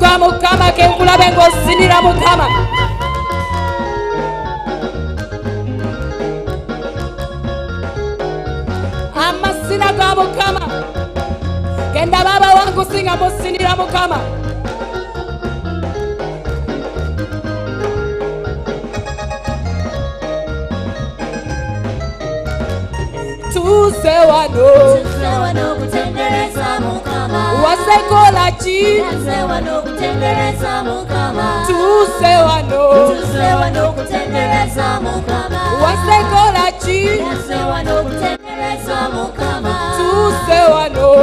gwa mukama ke nkulabe ng'osinira mukama. Amasina ga mukama. Genda baba wangu singa musinira mukama. Tuze wano. Tuze wano kutendereza mukama. wasekolaji tuse wano wasekolaji tuse wano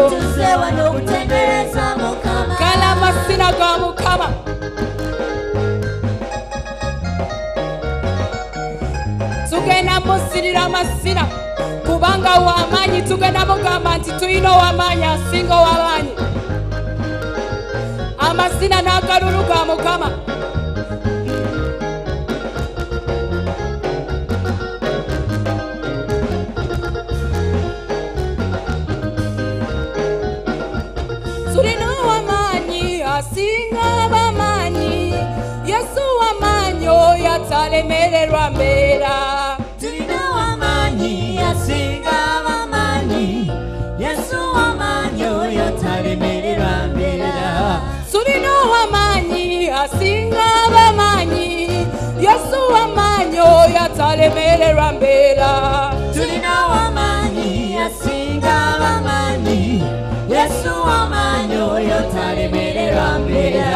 kalama sina kwa mukama. Tugenda musirira amasira kubanga w'amaanyi tugenda mugamba nti tulina ow'amaanyi asinga ow'amaanyi amasina n'akalulu ga mukama. Tulina owamaanyi asinga abamaanyi yesu wamaanyi oyo atalemererwa mbeera alemelewa mbela tulina wamanyi asinga abamanyi yesu wamanyi oyo talemererwa mbera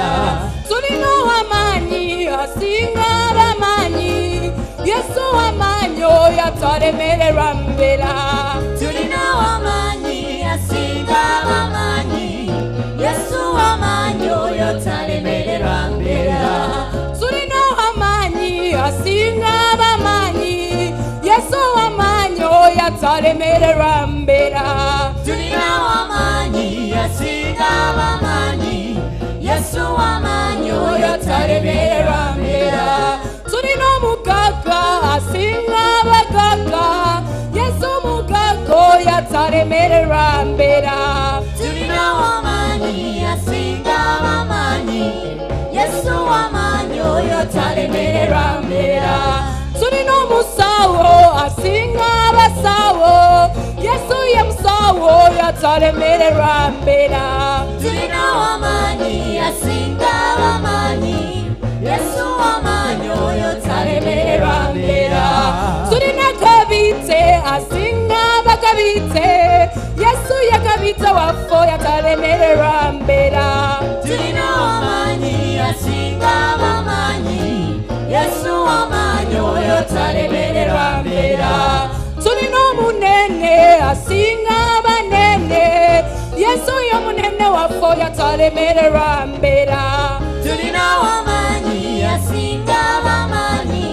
tulina wamanyi asinga abamanyi yesu wamanyi oyo talemererwa mbera tulina wamanyi asinga abamanyi yesu wamanyi oyo talemererwa mbera yesu wamaanyi oyo atalemererwa mbeera Tulina w'amaanyi asinga ab'amaanyi. Yesu w'amaanyi oyo talemererwa mbeera. tulina omugagga asinga abagagga yesu omugagga oyo atalemererwa mbeera Tulina w'amaanyi asinga ab'amaanyi. Yesu w'amaanyi oyo talemererwa mbeera. Surino musawo asinga basawo. Yesu ye musawo yatulemerera mbera Turina wamanyi asinga wamanyi. Yesu wamanyi oyo talemerera mbera Surina kabite asinga bakabite Yesu yakabite wafo yatulemerera mbera Turina wamanyi asinga wamanyi. Yesu w'amaanyi oyo talemererwa mbeera. tulina omunene asinga abanene yesu ye munene waffe oyo atalemererwa mbera Tulina w'amaanyi asinga ab'amaanyi.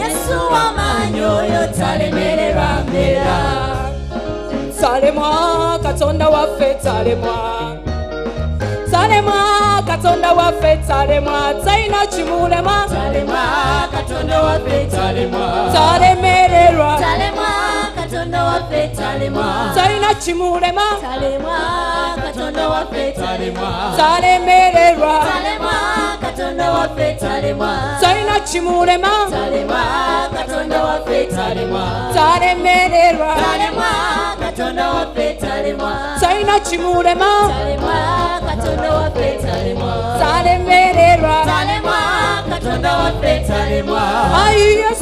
Yesu w'amaanyi oyo talemererwa mbera talemwa katonda waffe salemwa salemwa katonda waffe salemwa talina kimulema Talema katonda waffe talema. talemererwa Talema waffe talema. talina kimulema Talema katonda waffe talema. talemererwa Talema katonda waffe talema. talina kimulema Talema katonda waffe talema. talemererwa Talema katonda waffe talema. talina kimulema Talema katonda waffe talema. talemererwa Talema katonda waffe talema. ayi yesu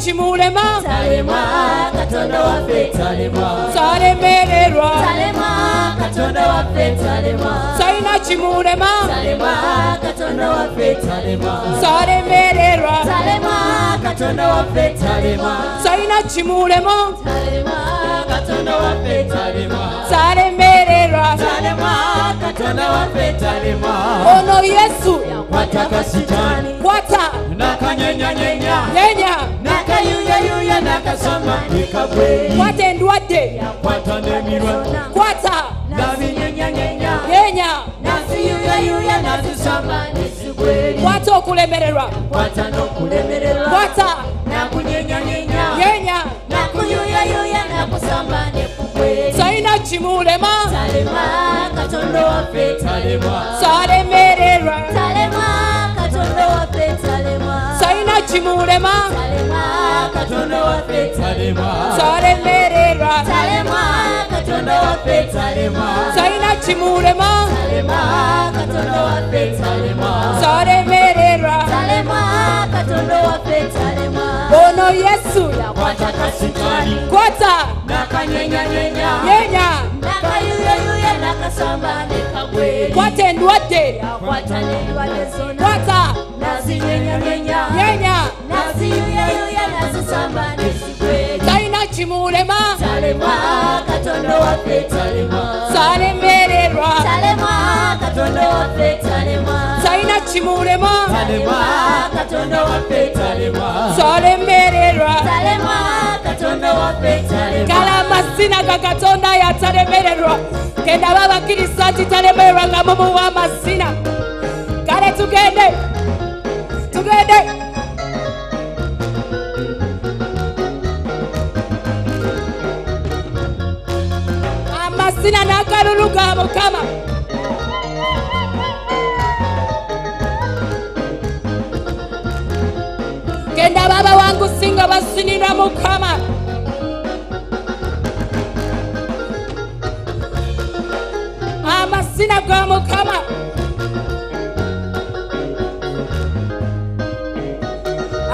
nebigweri. talina kimulema Talema katonda waffe talema. talemererwa Talema katonda waffe talema. talina kimulema Talema katonda waffe talema. talemererwa Talema katonda waffe talema. talina kimulema Talema katonda waffe talema. talemererwa Talema katonda waffe talema ono yesu kwataka kasitani kwata nakanyenyanyenya yenya nakayuyayuya nakasamba ekagwe kwata endwadde kwata. Nabinyenyanyenya yenya naziyuyayuya kwata okulemererwa. Kwata n'okulemererwa kwata. Nakunyenyanyenya yenya nakuyuyayuya nakusamba kimulema talema katonda waffe talema salemererwa. Talema mu bulema twaremererwa twalina kimulema twaremererwa ono yesu kwata. Kasitani kwata nakanyenyanyenya yenya nakayuyayuya nakasamba nekagweri kwata endwadde kwata. N'endwadde zonna kwata nazinyenyanyenya yenya naziyuyayuya nazisamba nezigweri salina kimulema talema katonda waffe talema salemererwa talema katonda waffe talema talina kimulema tolemererwa kalama sinaga katonda ya talemererwa kenda yatalemererwa genda babakkiriza kitalemererwa nga mumuwa amasina kale tugende tugende. Amasina n'akalulu ga mukama. Kendaba abawangusi nga basinira mukama amasina ga mukama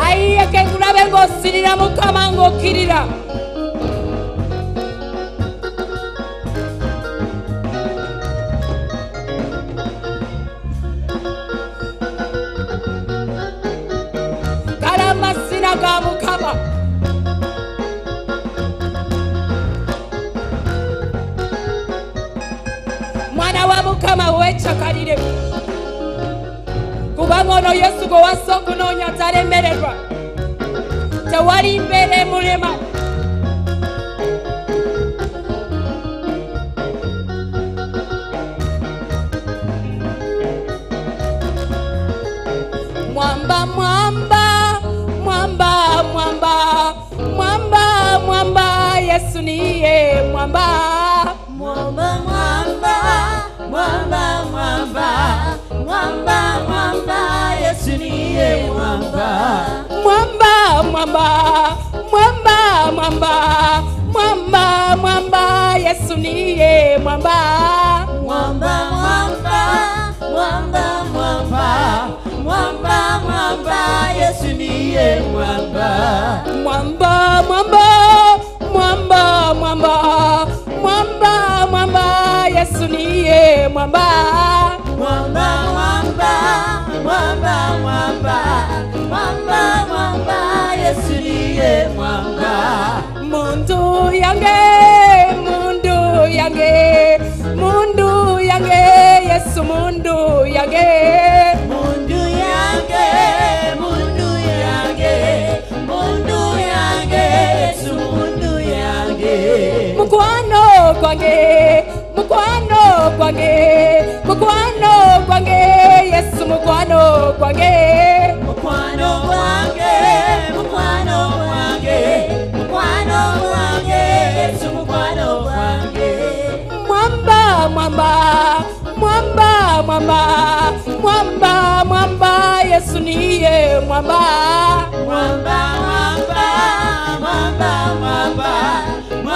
ayiye kekulabe ng'osirira mukama ng'okkirira mwana wa mukama wecakalire kubanga ono yesu gwe wassa okunoonya talemererwa tewali mbeera mwamba mwamba mwamba mwamba yesu niye mwamba mwamba mwamba mwamba mwamba mwamba mwamba yesu niye mwamba mwamba mwamba mwamba mwamba mwamba mwamba yesu niye mwamba mwamba mwamba mwamba yesu niye mwamba. Mwamba mwamba mwamba mwamba. Mwamba mwamba yesu niye mwamba. Mwamba mwamba mwamba mwamba. Mwamba mwamba yesu niye mwamba. Mundu yange mundu yange. Mundu yange yesu mundu yange. Mundu gwange mukwano gwange mukwano gwange yesu mukwano gwange mukwano gwange mukwano gwange mukwano gwange yesu mukwano gwange mwamba mwamba mwamba mwamba mwamba mwamba yesu niye mwamba. Mwamba mwamba mwamba mwamba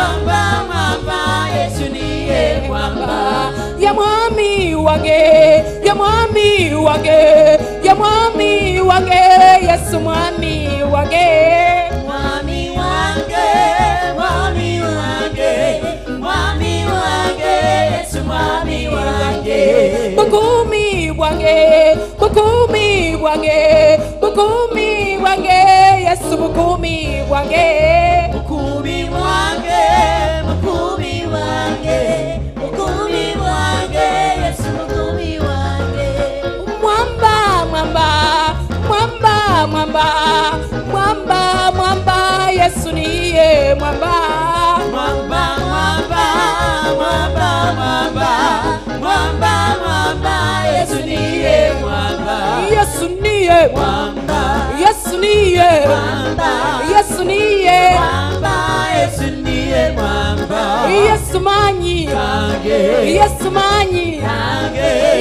mwamba mwamba yesu niye mwamba. Ya mwami wange ya mwami wange ya mwami wange yesu mwami wange mwami wange mwami wange mwami wange yesu mwami wange bukumi bwange bukumi bwange bukumi wange yesu bukumi wange. Bukumi wange bukumi wange bukumi wange yesu bukumi wange. Mwamba mwamba mwamba mwamba mwamba mwamba yesu niye mwamba. Mwamba mwamba mwamba mwamba mwamba mwamba yesu niye mwamba yeye, Yesu ni Yesu ni Yesu manyi, Yesu manyi,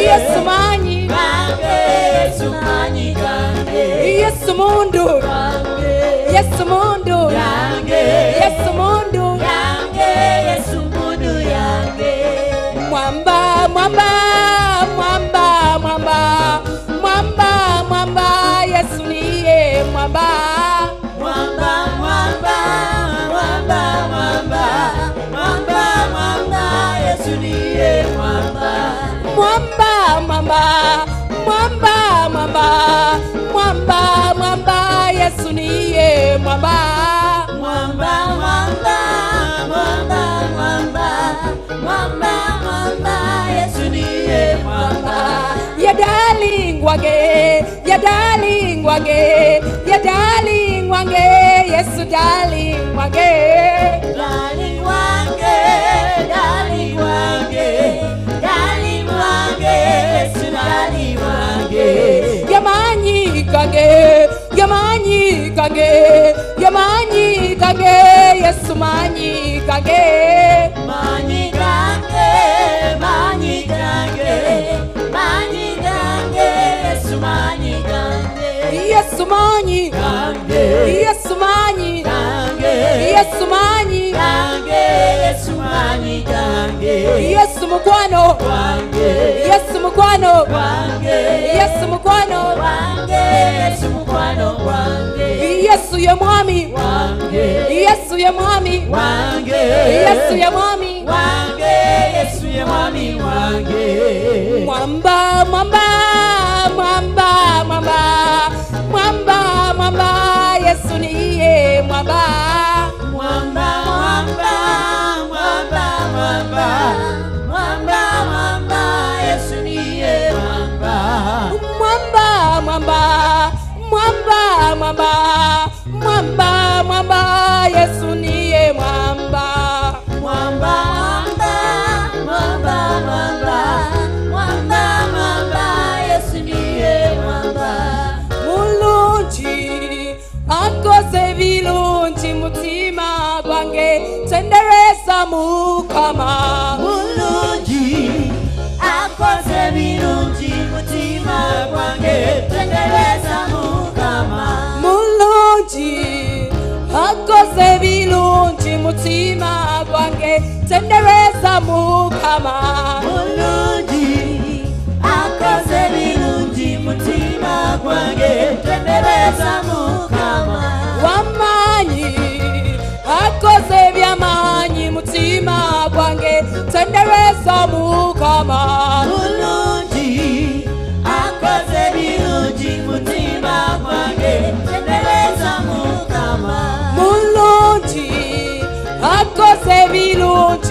Yesu manyi, Yesu mundu, Yesu mundu, Yesu mundu. Mwamba ni niye mwamba Mwamba, mwamba, mwamba, mwamba, mwamba, mwamba, Yesu ni niye mwamba. ya darling wange ya darling wange ya darling wange yesu darling wange Darling wange, darling wange, darling wange, Yesu darling wange. yamanyi kange manyikage yamanyikage yesu mani kage, manyikage manyikage yesu manyikage yesu manyikage yesu mani. Yesu manyi. Gange, Yesu manyi mukwano. Wange, yesu mukwano. Wange, yesu mukwano. Wange, Yesu mukwano wange. yesu ye mwami. Wange, yesu ye mwami. Wange, yesu ye mwami. Wange, Yesu ye mwami wange. mwamba mwamba mwamba mwamba. Mwamba mwamba yesu niye Mwamba, mwamba mwamba mwamba yesu niye mwamba Mwamba, mwamba, mwamba, mwamba, mwamba, mwamba, Yesu niye mwamba. mulungi akoze mutima gwange tendereza mukama akoze mutima gwange, tendereza. Mulungi akoze bilungi mutima gwange tendereza mukama Mulungi, akoze birungi mutima gwange, tendereza Mukama. wamanyi akoze byamanyi mutima gwange tendereza mukama Mulungi,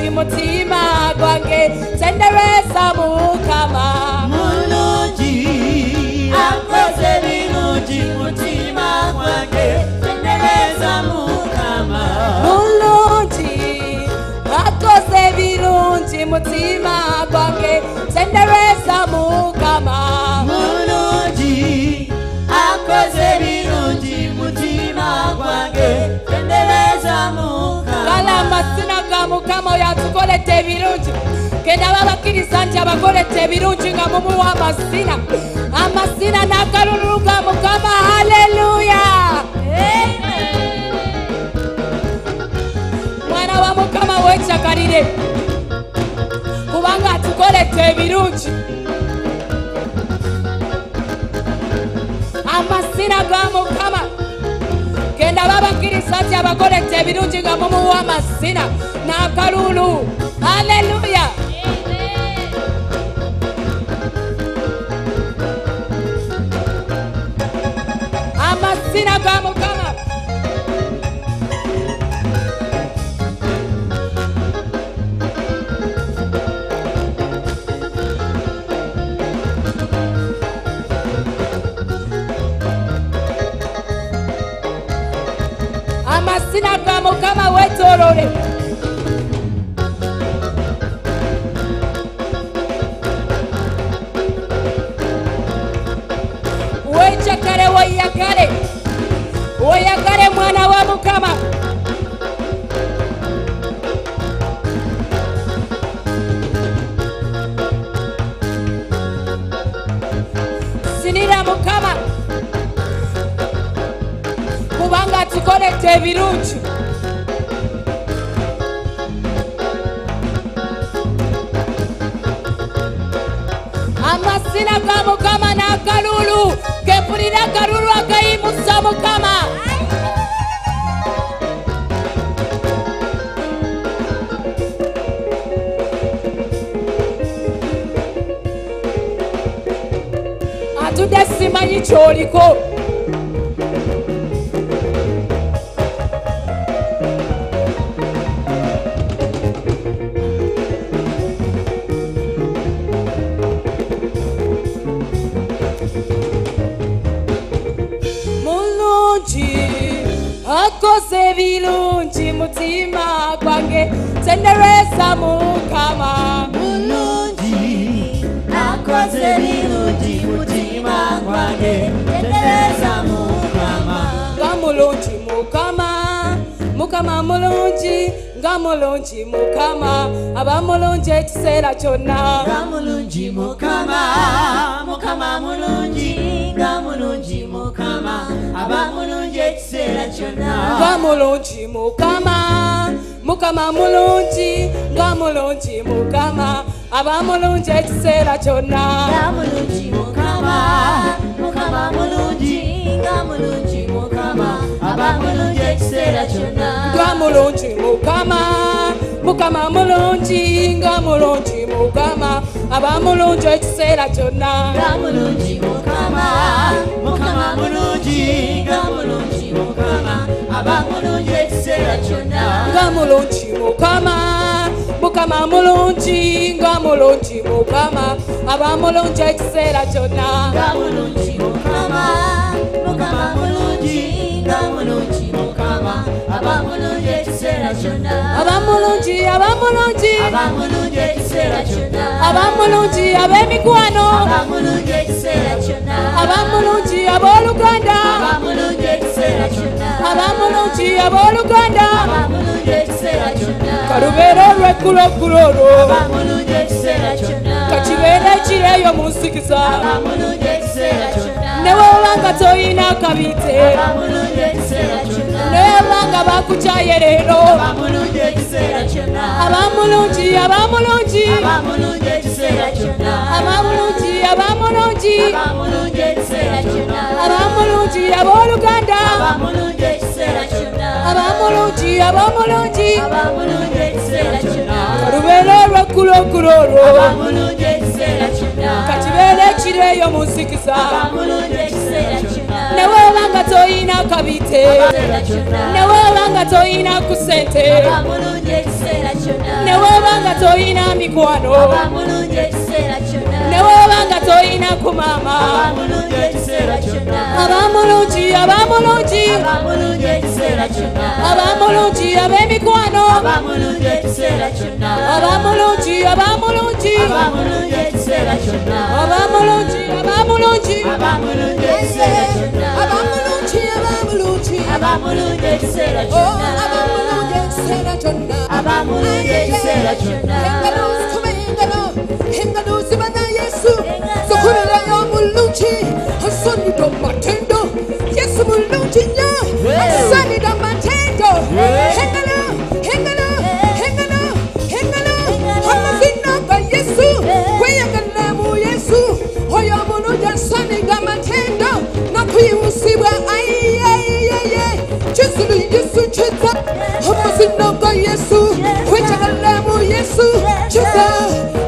bilungi mutima gwange tendereza mukama Mulungi, akoze birungi mutima gwange, tendereza Mukama. mulungi akoze bilungi mutima gwange tendereza mukama mukama oyo atukolete ebirungi. Genda babakkiriza nti abakolete ebirungi nga mumuwa amasina amasina n'akalulu ga mukama haleluya! Mwana wa mukama weekyakalire kubanga atukoledde ebirungi. Amasina ga mukama genda babakkiriza nti abakolete ebirungi nga mumuwa amasina n'akalulu. Haleluya amasina ga mukama Senhor. Mutima gwange tendereza mukama mulungi akoze birungi mutima gwange tendereza mukama nga mulungi mukama mukama mulungi nga mulungi mukama aba mulungi ekiseera kyonna. Nga mulungi mukama mukama mulungi aba mulungi ekiseera kyonna. Nga mulungi mukama mukama mulungi nga mulungi mukama aba mulungi ekiseera kyonna. Nga mulungi mukama mukama mulungi nga mulungi mukama aba mulungi ekiseera kyonna. Nga mulungi mukama mukama mulungi nga mulungi mukama aba mulungi ekiseera kyonna. Nga mulungi mukama mukama mulungi nga mulungi mukama aba mulungi ekiseera kyonna. Nga mulungi mukama mukama mulungi nga mulungi mukama aba mulungi ekiseera kyonna. Nga mulungi mukama mukama mulungi nga mulungi mukama aba mulungi ekiseera kyonna. Aba mulungi aba mulungi aba mulungi ekiseera kyonna. Aba mulungi ab'emikwano. Aba mulungi ekiseera kyonna aba mulungi abooluganda aba mulungi ekiseera kyonna aba mulungi abooluganda kyonna kalubeere olw'egguloggula olwo kakibeere ekireeyo mu nsikiza. Aba mulungi ekiseera kyonna ne bwoba nga toyina akabiite. Aba mulungi ekiseera kyonna ne bwoba nga bakukyaye ekiseera kyonna. Aba mulungi aba mulungi aba mulungi ekiseera kyonna. Aba mulungi aba mulungi aba mulungi ekiseera kyonna. Aba mulungi abooluganda. Aba mulungi ekiseera kyonna. Aba mulungi aba mulungi aba mulungi ekiseera kyonna. Kalubeere olw'egguloggula olwo. Aba mulungi ekiseera kyonna. Kakibeere ekireeyo mu nsikiza aba mulungi ekiseera kyonna. Ne bwoba nga toyina akabiite ekiseera kyonna. Ne bwoba nga toyina ku ssente. Aba mulungi ekiseera neweebanga toyina mikwano. Toyina ku abamulungi abamulungi abamulungi ab'emikwano abamulungi abamulungi abamulungi abamulungi abamulungi abamulungi abamulungi ekiseera kyonna abamulinga ekiseera kyonna engalo engalo ziba na you.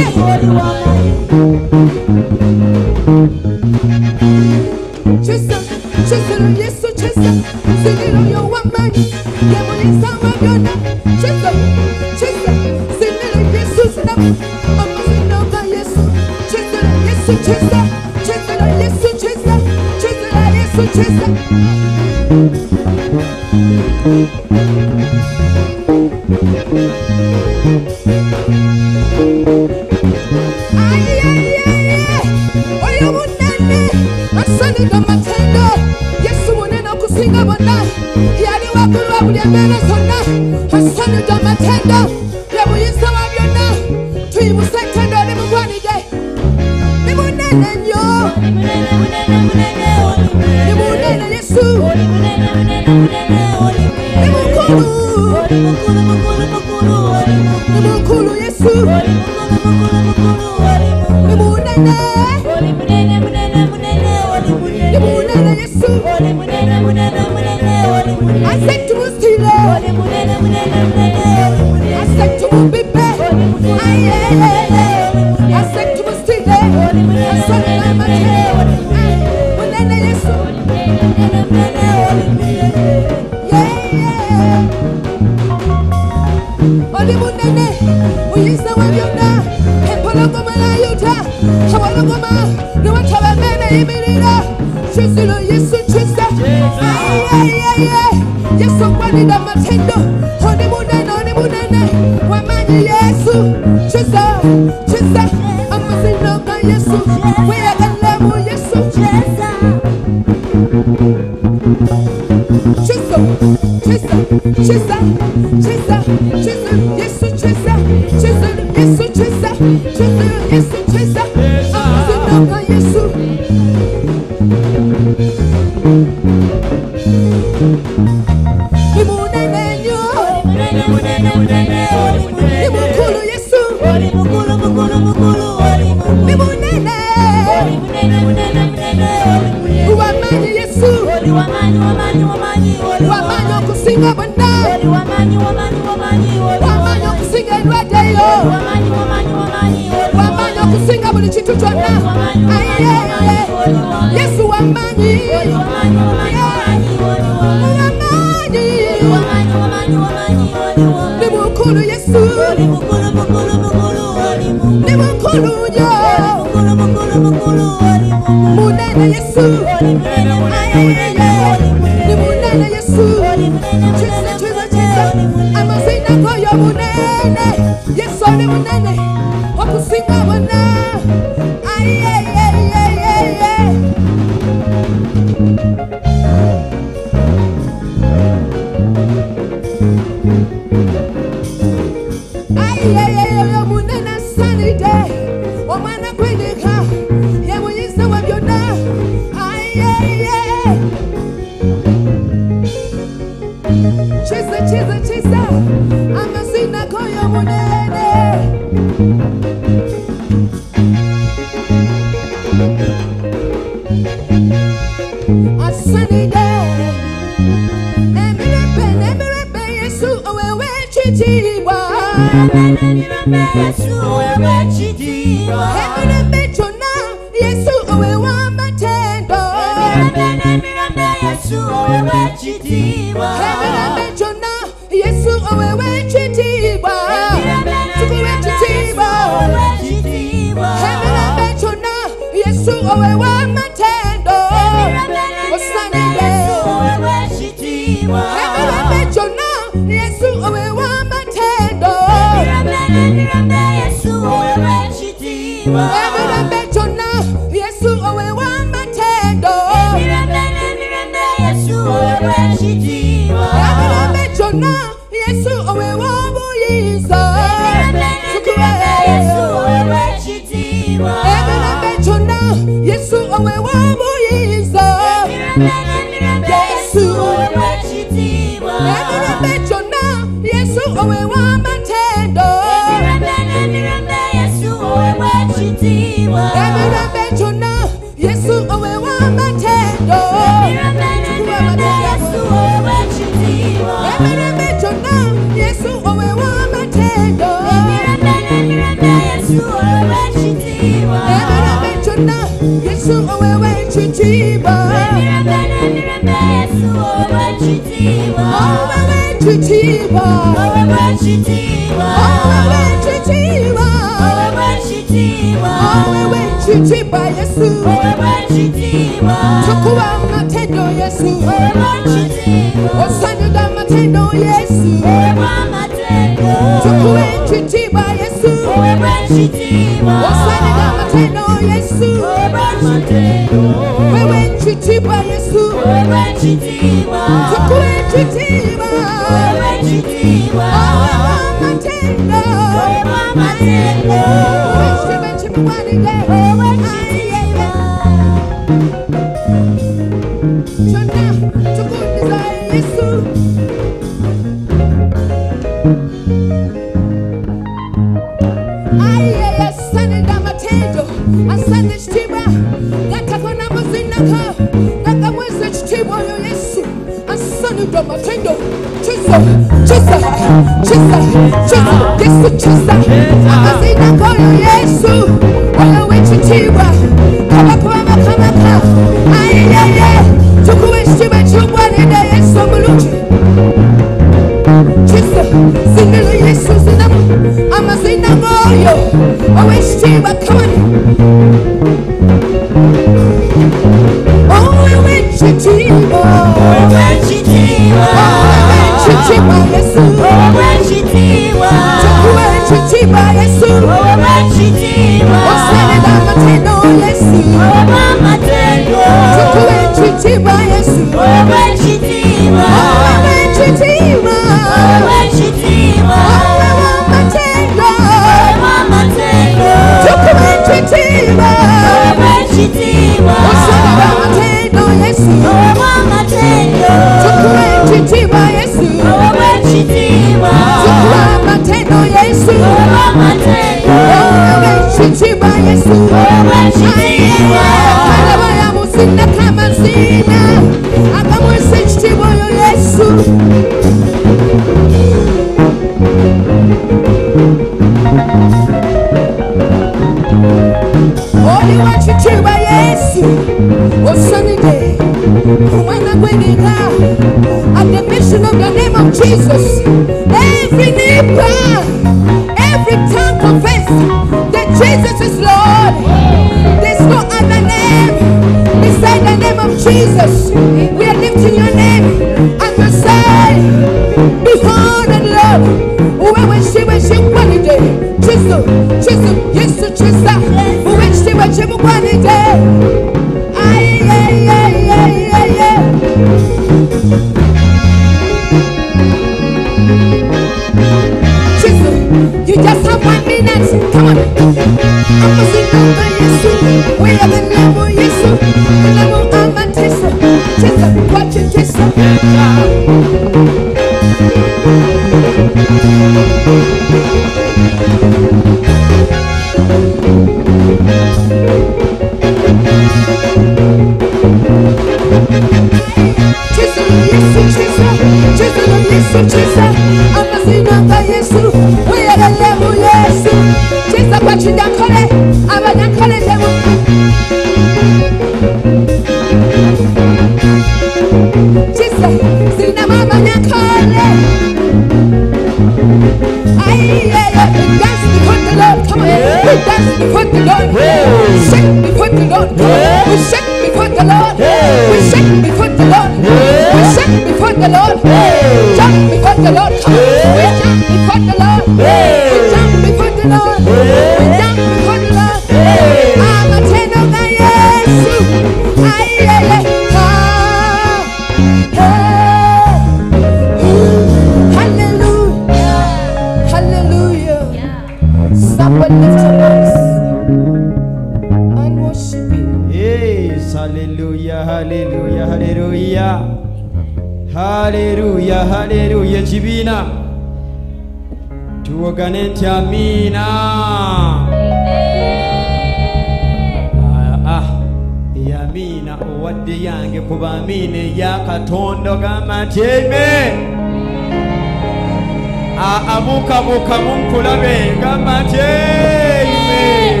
Gamba nti amen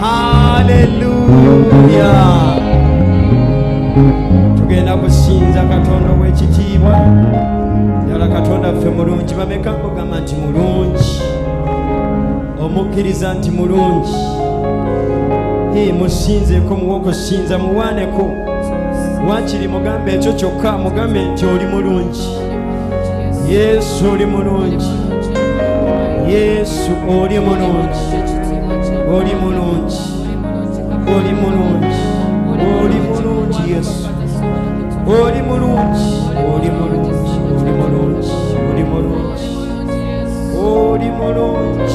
haleluya tugenda kusinza katonda ow'ekitiibwa ddala katonda ffe mulungi bameka nkugamba nti mulungi. Omukkiriza nti mulungi. Ee, musinzeeko muwe okusinza muwaaneko wakiri mugambe ekyo kyokka mugambe nti oli mulungi. Yesu oli mulungi yesu oli mulungi. Oli mulungi. Oli mulungi. Oli mulungi yesu. Oli mulungi. Oli mulungi. Oli mulungi. Oli mulungi. Oli mulungi. Oli mulungi.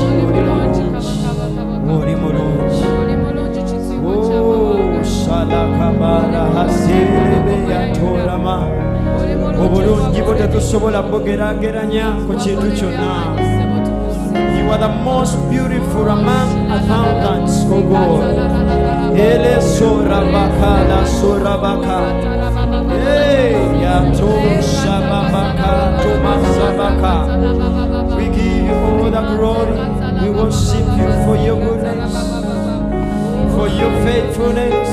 Oli mulungi. Oh, salakabala haserebe yatorama obulungi bwo tetusobola bwogeraageranya ku kintu kyonna You are the most beautiful among a thousands, O God. Ele sorabaka la sorabaka. Hey, yato shababaka tomasabaka. We give you all the glory. We worship you for your goodness, for your faithfulness,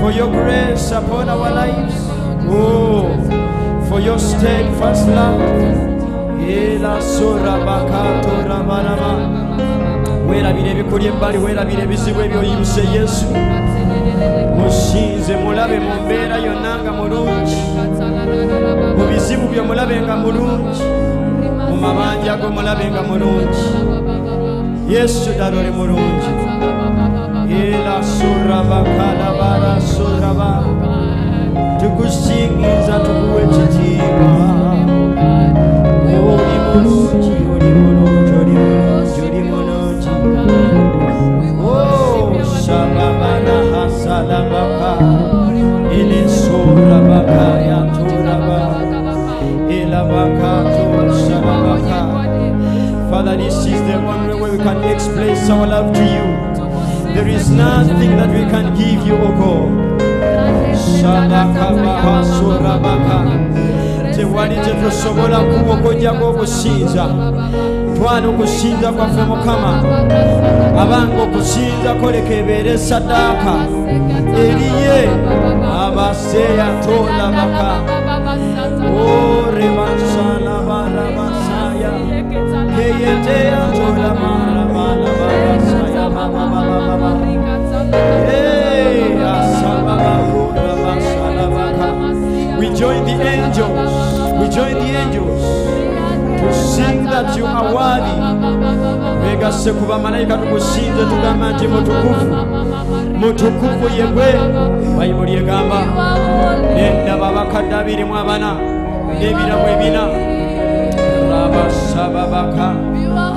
for your grace upon our lives. Oh, for your steadfast love. Ela sorabaka torabaraba. weerabira ebikuli ebbali weerabira ebizibu ebyoyimuse yesu musinze mulabe mu mbeera yonna nga mulungi. Mu bizibu byo mulabe nga mulungi. Mu mabanja go mulabe nga mulungi. Yesu ddala oli mulungi express our love to you. There is nothing that we can give you, O God. Tewali kyetusobola kuwa okujjako okusinza twana okusinza kwaffe mukama abanga okusinza koleka ebeere esaddaaka eriye abaseeya tolabaka orebasalabalabasaaya keyeteya bababababa We join the angels. We join the angels to sing that you are worthy. Wegasse ku bamalayika tukusinze tugamba nti mutukuvu mutukuvu ye gwe bayibuli egamba nendaba abakadde abirimu abana n'ebiramu ebina rabasababaka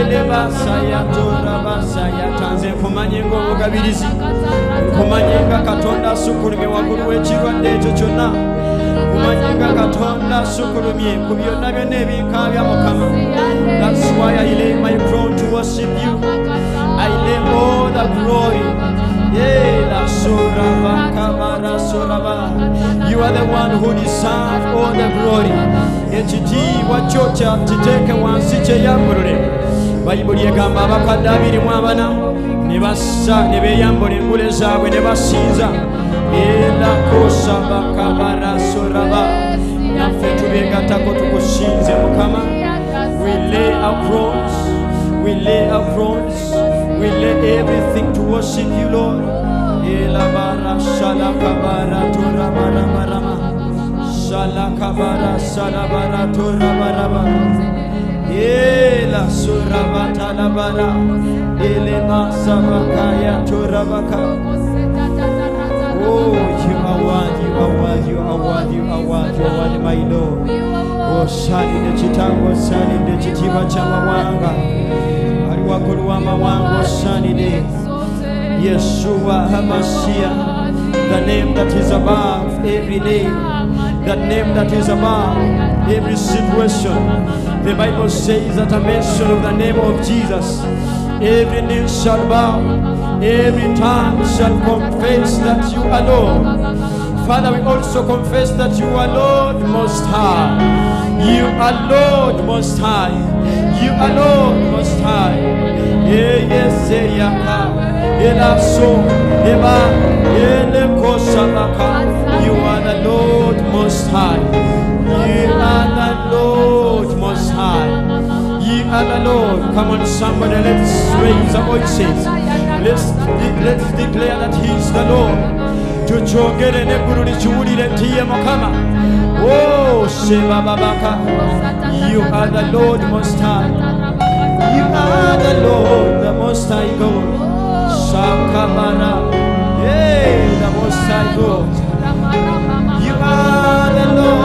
elebasayatorabasaya nkumanye ng'obugabirizi nkumanye nga katonda asukulumye waggulu w'ekirwadde ekyo kyonna. Nkumanye nga katonda asukulumye ku byonna byonna ebinkaabya mukama. That's why I lay my crown to worship you. I lay all the glory. You are the one who deserve all the glory. ekitiibwa kyo kiteeke wansi kyeyambulule bayibuli egamba abakadde abirimu abana ne bassa ne beeyambula engule zaabwe ne basinza. Erakosabakabarasoraba naffe tubeegattako tukusinze mukama. We lay our crowns we lay our crowns we lay everything to worship you lord. Elabarashalakabaratorabarama shalakabara Ela la labara. Ele masabakaya turabaka. Oh, you are one, you are one, you are one, you are one, you are one, my Lord. Oh, shani de chitango, oh, shani de chitiva chama wanga. Ariwakuluwa mawanga, oh, shani de. Yeshua HaMashiach, the name that is above every name, the name that is above every situation. The Bible says that a mention of the name of Jesus, every knee shall bow, every tongue shall confess that you are Lord. Father, we also confess that you are Lord Most High. You are Lord Most High. You are Lord Most High. Yes. You are the Lord Most High. You are the Lord Most High. Are the Lord. Come on, somebody, let's raise our voices. Let's, de- let's declare that He is the Lord. tukyogere neggulu likiwulire nti ye mukama o oh, sheba babaka. You are the lord most high. You are the lord the most high god. Shakamana hey the most high god. You are the lord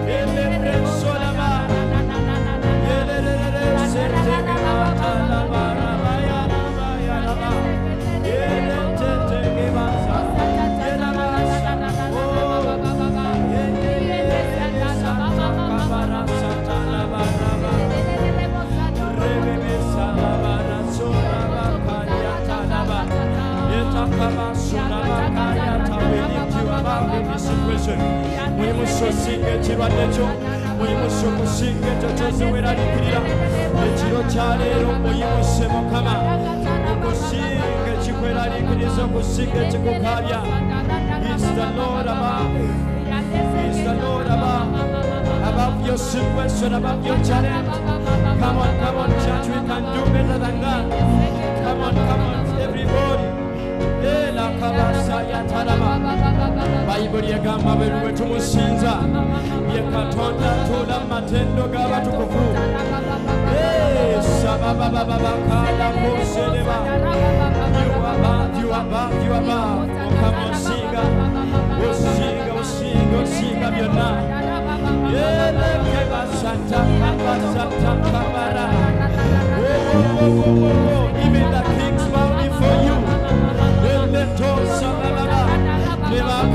Above your situation, above your challenge. Come on, come on, church. We can do better than that. Come on, come on, everybody bayibuli egamba be lwe tumusinza ye katonda atuula mu matendo g'abatukuvu sababababakalakosereba yuaba mukama osinga osinga osinga osinga byonna yerekebasatakabasatakabarana even the king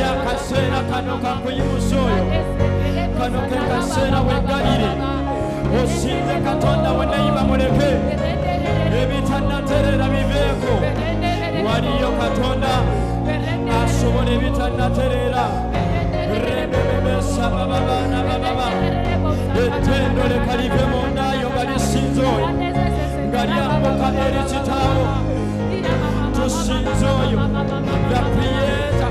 naye akaseera kano kakuyimusa oyo kano ke kaseera weggalire osinze katonda wenayiba muleke. Ebitanaterera biveeko waliyo katonda. Asobola ebitannaterera rebebebesabababana bababa ettendo lekalive mundayo nga oyo nga lyambuka eri kitaawo tusinze oyo the creator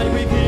God with you.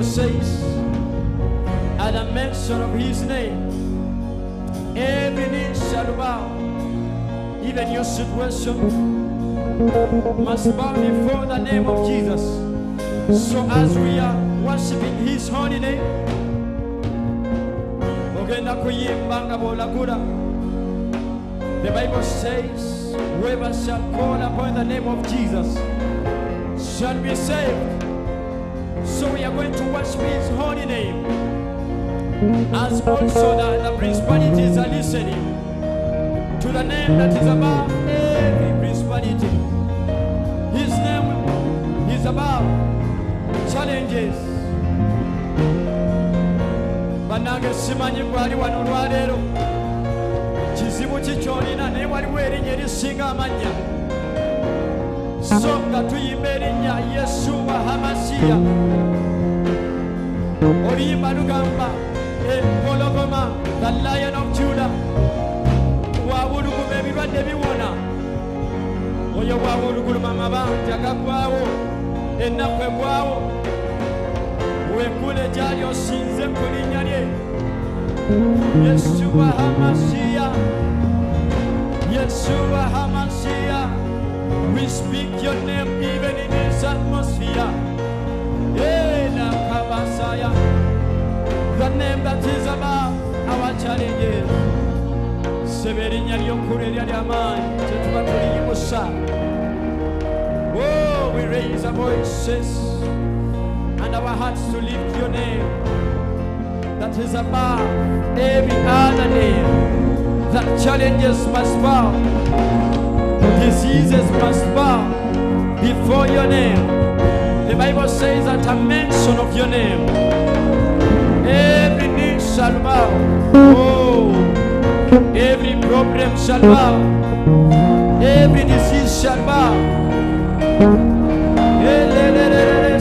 Bible says, at the mention of His name, every knee shall bow, even your situation must bow before the name of Jesus. So as we are worshiping His holy name. The Bible says, whoever shall call upon the name of Jesus shall be saved. So we are going to worship His holy name as also the, the principalities are listening to the name that is above every principality. His name is above challenges. bannange simanyi gwali wano olwaleero kizibu ki kyolina naye waliwo erinnya erisinga amannya so nga tuyimba erinnya yesuwa hamasiya oluyimba lugamba empologoma the lion of judah. Bwabuluguma ebirwadde biwona. Oyo bwabuluguluma amabanja gaggwawo ennaku egwawo. Wenkula egyali osinze ku linnya lye. Yesuwa hamasiya yesuwa hamasiya we speak your name even in atmosphere. The name that is above our challenges. Seba erinnya lyokkulu erya ly'amaanyi kyetuba tuliyimusa oh we raise our voices and our hearts to lift your name. That is above every other name. That challenges must bow, diseases must bow before your name. The Bible says at a mention of your name, every knee shall bow. Oh, every problem shall bow, every disease shall bow. Elelelele,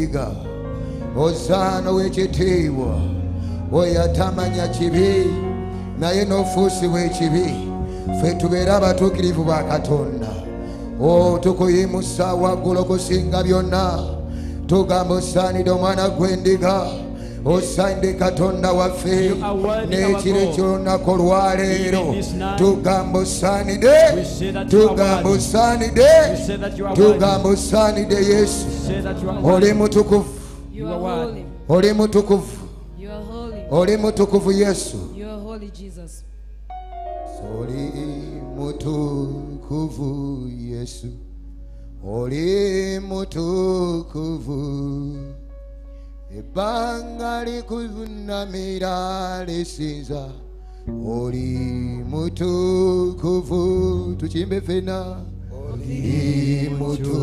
n'endiga osaana ow'ekitiibwa oyo atamanya kibi naye n'ofuusibwa ekibi ffe tubeere abatuukirivu ba katonda. O tukuyimusa waggulu okusinga byonna. Tugamba osaanidde omwana gw'endiga osaanidde katonda waffe. N'ekiro ekyolunaku olwaleero tugamba osaanidde tugamba osaanidde tugamba osaanidde yesu. oli mutukuvu oli mutukuvu oli mutukuvu yesu. Oli mutukuvu yesu. Oli mutukuvu ebbanga likuvunamira lisinza oli mutukuvu tukimbe fena oli mutukuvu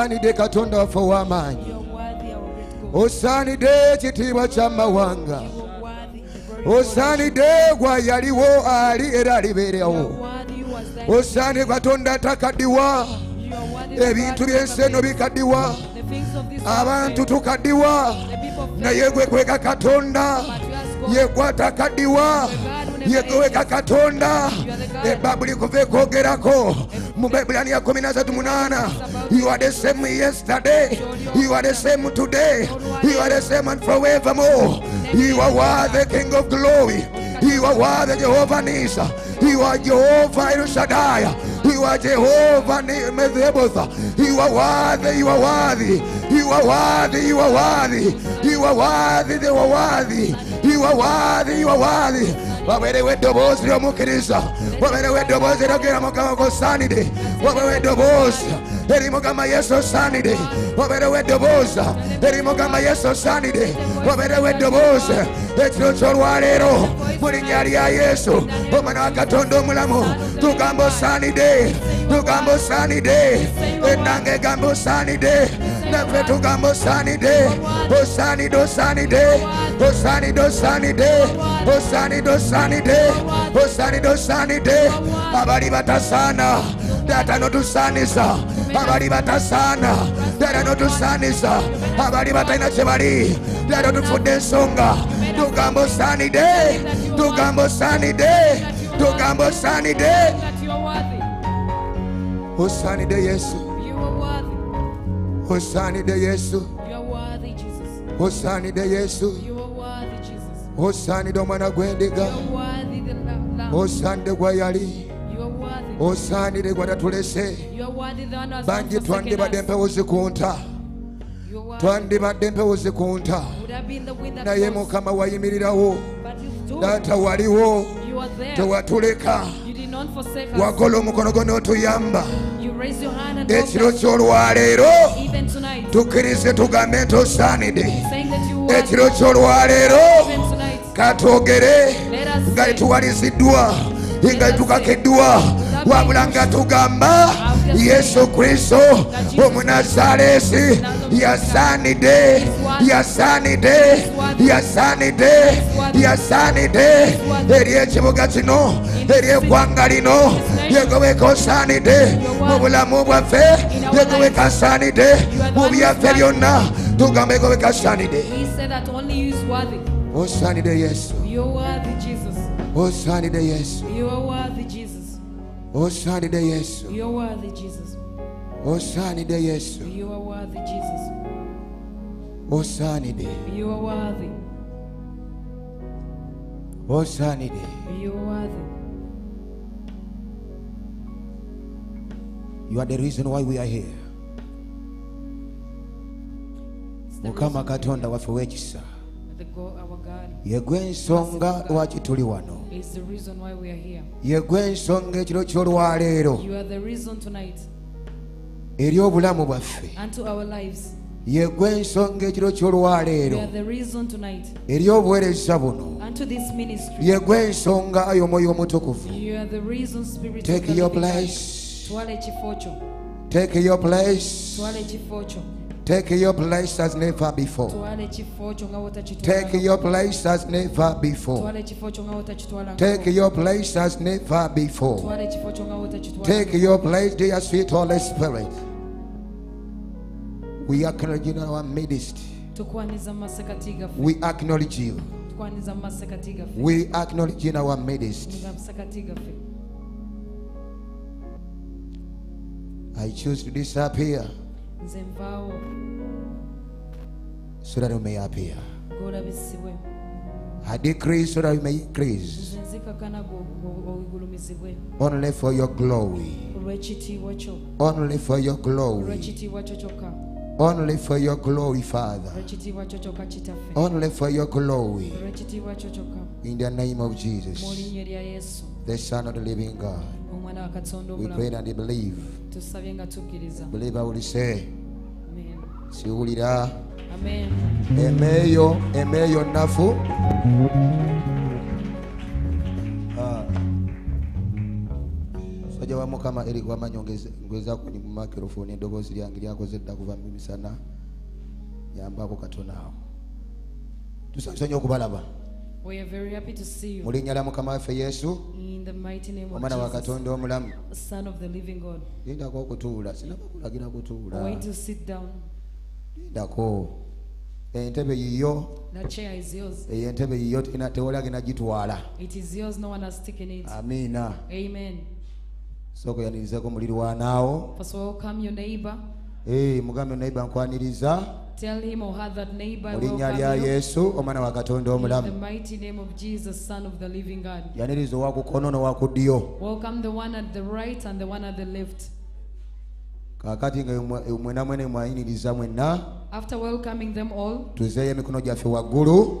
osaanidde katonda waffe ow'amaanyi osaanidde ekitiibwa ky'amawanga osaanidde gwa yaliwo ali era alibeerawo. Osaanidde katonda atakaddiwa ebintu by'ensi eno bikaddiwa abantu tukaddiwa naye gwe gweka katonda yegwatakaddiwa yegweka katonda. Ebbabuli kuva ekwogerako mu bayibulaniya 138 You are the same yesterday. You are the same today. You are the same and forevermore. You are worthy, King of glory. You are worthy, Jehovah Nisa. You are Jehovah El Shaddai. You are Jehovah Mezeboth. You are worthy, you are worthy. You are worthy, you are worthy. You are worthy, you are worthy. You are worthy, you are worthy. waberewo eddoboozi ly'omukkiriza waberewo eddoboozi eryogeramu mukama gwosaanire waberewo eddoboozi erimugamba yesu osanide wabeerewo eddobooza erimugamba yesu osanide wabeerewo eddobooza ekiro ky'olwaleero mu linnya lya yesu. Omwana wa katonda omulamu. Tugamba osanide tugamba osanide ennanga egamba osanide naffe tugamba osanide osanide osanide osanide osanide osaanidde osanide osanide osaanidde abali batasaana. Daatano tusaanisa abali batasaana leero notusaanisa abali batalina kye bali leero tufudde ensonga tugamba osaanidde tugamba osaanidde tugamba osaanidde osaanidde yesu. Osaanidde yesu. Osaanidde yesu. Osaanidde omwana gwendiga osaanidde gwayali. Yali gwatatulese bangi twandibadde empewo zikunta. Twandibadde empewo zikunta. Naye mukama wayimirirawo. Data waliwo. Tewatuleka. Wagola omukono gwo n'otuyamba. Ekiro ky'olwaleero tukkirize tugambe nti osaanidde ekiro ky'olwaleero katwogere nga tetuwaliziddwa nga tetukakiddwa wabula nga tugamba yesu kristo omunazaresi yasanide yasanide yasanide yasanide eri ekibuga kino eri eggwanga lino yegobeka osanide sani de, bwaffe yegobeka asanide mu byaffe byonna tugamba egobeka asanide osanide yesu. Osanide yesu osaanidde yesu. Osaanidde yesu. Osaanidde osaanidde You are the reason why we are here. mukama katonda waffe w'ekisa yegw'ensonga lwaki tuli wano. ye gw'ensonga ekiro ky'olwaleero eri obulamu bwaffe. Ye gw'ensonga ekiro ky'olwaleero eri obuweereza buno. Ye gw'ensonga ayo omwoyo omutukuvu. Take your place. Take your place. Take your place as never before Twale chifocho nga wotachitwala. take your place as never before Twale chifocho nga wotachitwala. take your place as never before Twale chifocho nga wotachitwala. Take your place, dear sweet Holy Spirit. We acknowledge you in our midst. Tukwaniza masekati gaffe. We acknowledge you. Tukwaniza masekati gaffe. We acknowledge you in our midst. Nga masekati gaffe. I choose to disappear So that you may appear. ng'olabisibwe. I decrease so that you may increase. Nze nzikakana go- go- ogulumizibwe Only for your glory. Only for your glory. Only for your glory, Father. Only for your glory. In the name of Jesus, the Son of the Living God. We pray and we believe. Believe I will say. Amen. Amen. emeeyo nafu ah. okujja wa mukama eri wamanyi ngwezaako ni mu makirofoni eddoboozi lyange lyakoze edda kuva mu misana yambako katono awo. Tusanyuse nnyo okubalaba mu linnya lya mukama waffe yesu omwana wa katonda omulamu. Lindako okutuula sinakakulagira kutuula. Lindako entebe yiyo. Eyo entebe yiyo tewali agenda gitwala. Amiina. sookoyanirizaako muliraanaawo mugambe neighbor nkwaniriza. Mu lya yesu omwana wa katonda omulamu. yaniriza owakukono n'owaku ddyo. Kaakati nga eh, mwena mwene mwayiniriza mwenna tuzeeyo emikono gyaffe waggulu.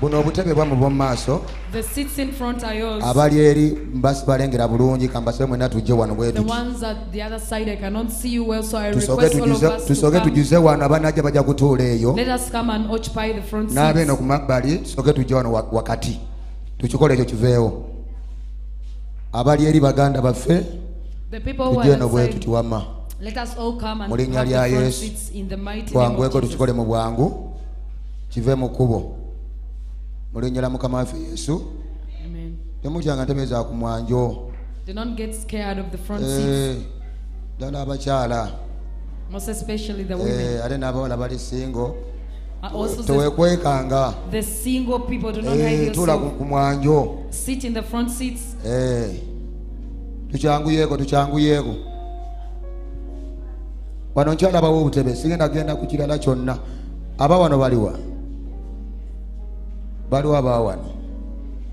buno obutebe bwamu bw'omu maaso. The seats in front are yours. abali eri balengera bulungi kambasebe mwenna tujje wano bwe The tuti. ones at the other side, I cannot see you well, so I tusooke request all of tujuze- wano abanajja bajja kutuula eyo. N'abeeno ku mabbali tusooke tujje wano wa- wakati. Tukikole ekyo kiveewo. Abali eri baganda baffe tujje eno bwe outside, mu linnya lya yesu. twangueko tukikole mu bwangu. Kive mu kkubo. Mu linnya lya mukama waffe yesu. Temutyanga ntebe za ku mwanjo. Ddala eh, abakyala eh, ate n'abawala bali singo. Tewekwekanga tuula eh, ku mwanjo. Tukyanguyeeko tukyanguyeeko wano nkyalabawo obutebe sigenda genda ku kirala kyonna. Aba wano baliwa baliwa bawano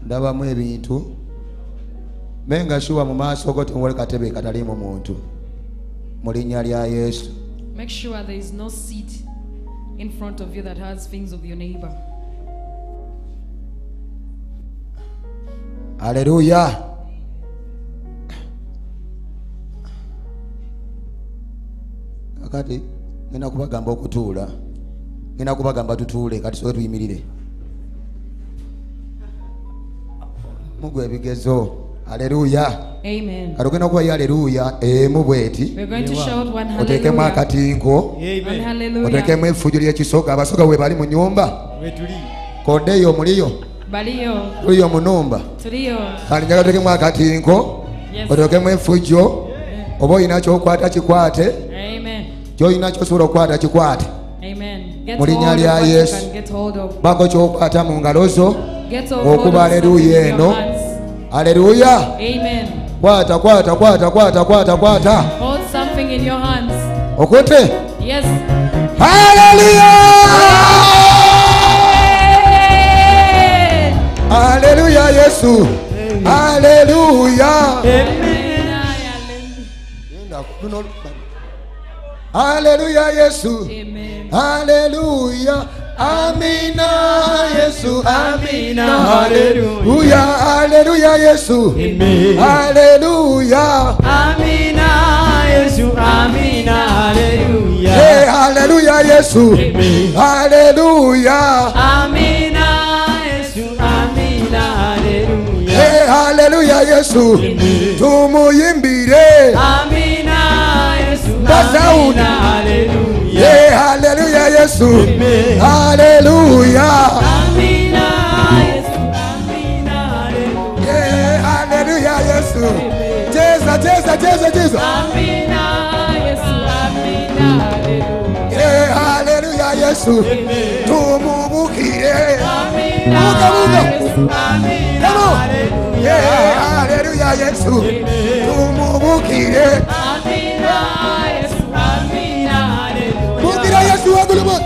ndabamu ebintu. Me nga shuwa mu maaso go temuwole katebe katalimu muntu. Mu linnya lya yesu. Make sure there is no seat in front of you that has things of your neighbor. Kakati ngenda kubagamba okutuula. Ngenda kubagamba tutuule kati soke tuyimirire. Mugwa ebigezo. Aleluya Amen. kati ogenda okubayo aleluya emu bweti. We're going to shout one oteekemu akatinko. Oteekemu efujjo ly'ekisoga abasoga we bali mu nyumba kodeyo muliyo? Baliyo, tuliyo mu numba tuliyo. kati njaga oteekemu akatinko. Oteekemu efujjo oba olina kyokwata kikwate kyoyina ky'osobola okukwata kikwate mu linnya lya yesu. bako ky'okwata mu ngalo zo okuba aleluuya eno. aleluuya kwata kwata kwata kwata kwata kwata. Okutte haleluya haleluya yesu. Haleluya aleluya yesu Haleluya. Amina Yesu. Amina. Haleluya. Haleluya. Haleluya Yesu. Haleluya. Amina Yesu, Amina, Haleluya. Hey, haleluya Yesu. Haleluya. Amina Yesu, Amina, Haleluya. Hey, haleluya Yesu. Tumuyimbire. Amina una aleluya. Yeah, aleluya Yesu. Amen. Aleluya. Camina Yesu, camina aleluya. Yeah, aleluya Yesu. Cheza, cheza, cheza, cheza. Camina Yesu, camina aleluya. Yeah, aleluya Yesu. Tumubukire. Camina Yesu, camina aleluya. Yeah, aleluya Yesu. Tumubukire. Camina Hallelujah, dulu, Bud.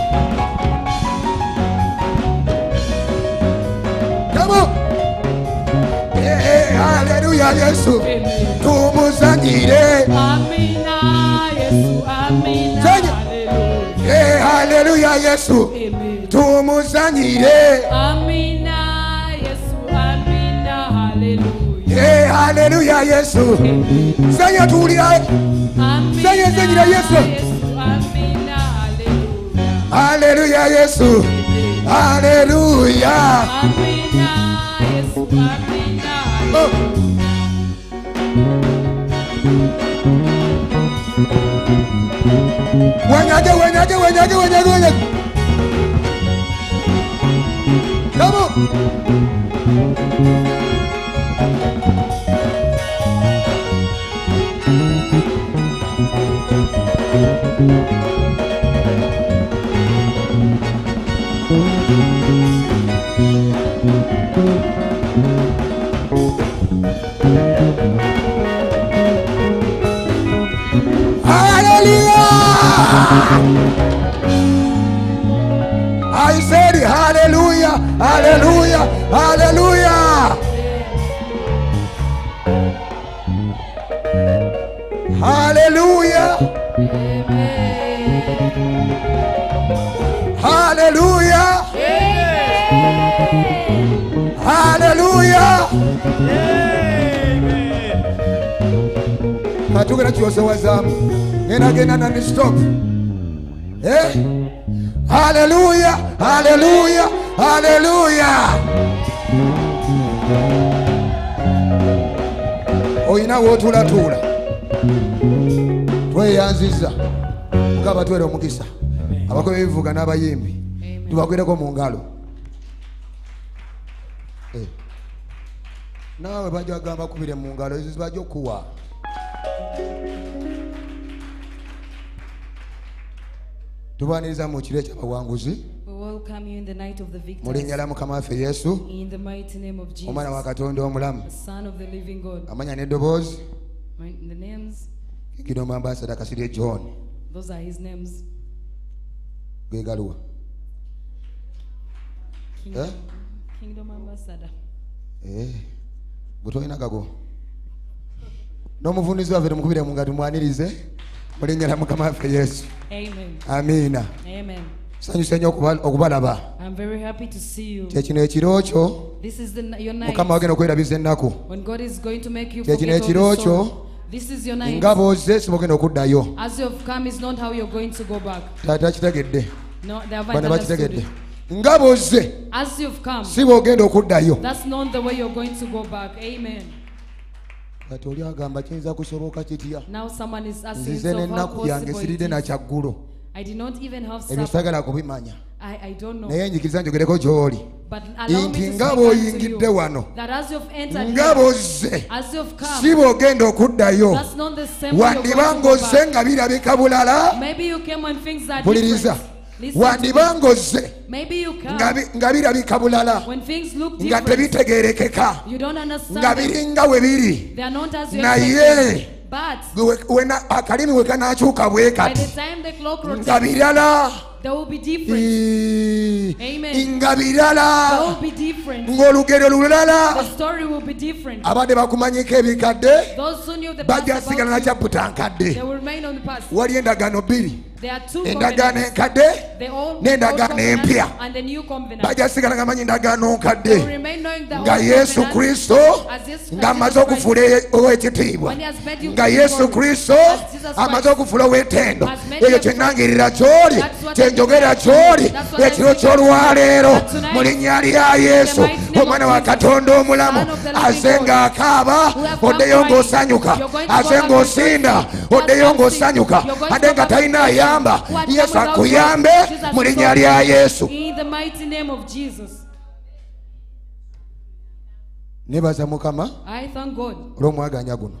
Kamu. Eh, eh, Hallelujah, Yesu. Tumusangire. Amina Yesu, amina. Hallelujah. Eh, Hallelujah, Yesu. Amina Yesu, amina. Haleluya. Yesu. Yesu. Aleluya Yesu. Aleluya. Oh. Wenyaje wenyaje wenyaje wenyaje wenyaje. Kamu. I said hallelujah, hallelujah, hallelujah. Hallelujah, hallelujah, hallelujah. katugera kyosowazaamu genda genda nani stop? Haleluya haleluya haleluya oyina wootulatuula tweyanziza mukaba twere omukisa abakobe bivuga n'abayimbi tubagwereko mu ngalo. Eh. naawe bajja bagamba kubire mu ngalo ezo zibajja okuwa tulwaniriza mu kiro eky'abawanguzi mu linnya lya mukama waffe yesu. Omwana wa katonda omulamu. Amanya n'eddoboozi. Kigino mambasada kasirye john. Gwegaluwa gwe eh? eh. tolina gago n'omuvunizi waffe tumukubire mu nga tumwanirize mulinnya mukama waffe yesu. Amiina nsanyuse nnyo okubalaba. Kyekino ekiro kyo mukama wagenda okwerabiza ennaku. Kyekino ekiro kyo engabo ze simugenda okuddayo. Taata kitegedde. Bano bakitegedde ngabo ze si boogenda okuddayo. Kati oli agamba kiyinza kusoboka kitya? Nzize n'ennaku yange siridde it na is. kyaggulo. I did not even have ebyo sagala kubimanya. Naye njikiriza njogereko gy'oli. But allow me nti nga bw'oyingidde you wano nga bozze si bwogenda okuddayo that's not the same way you're wandiba going to go ng'ozze back. nga birabika bulala Maybe wandibangoze nga birabika bulala. nga tebitegerekeka. Nga biringa we biri naye akalimi we kanakyuka bwe kati. nga birala nga birala There will be different. ng'olugero lulala. Abadde bakumanyiko ebikadde. Bajja sigala na kyaputa nkadde they will remain on the past. wali endagaano bbiri. Endagaano enkadde n'endagaano empya. and the new covenant. bajja sigala nga manyi endagaano nkadde. Remain knowing the nga yesu kristo ng'amaze okufuula e- ow'ekitiibwa. Nga yesu kristo amaze okufuula made ekyo you kye king. nangirira ky'oli That's what kye I njogera kyoli ekiro ky'olwaleero mu linnya lya yesu. Omwana wa katonda omulamu. Aze ng'akaaba oddeyo ng'osanyuka. Aze ng'osinda oddeyo ng'osanyuka. adde nga talina ayamba. Yesu akuyambe. Mu linnya lya yesu. Nebaza mukama. Olw'omwaganya guno.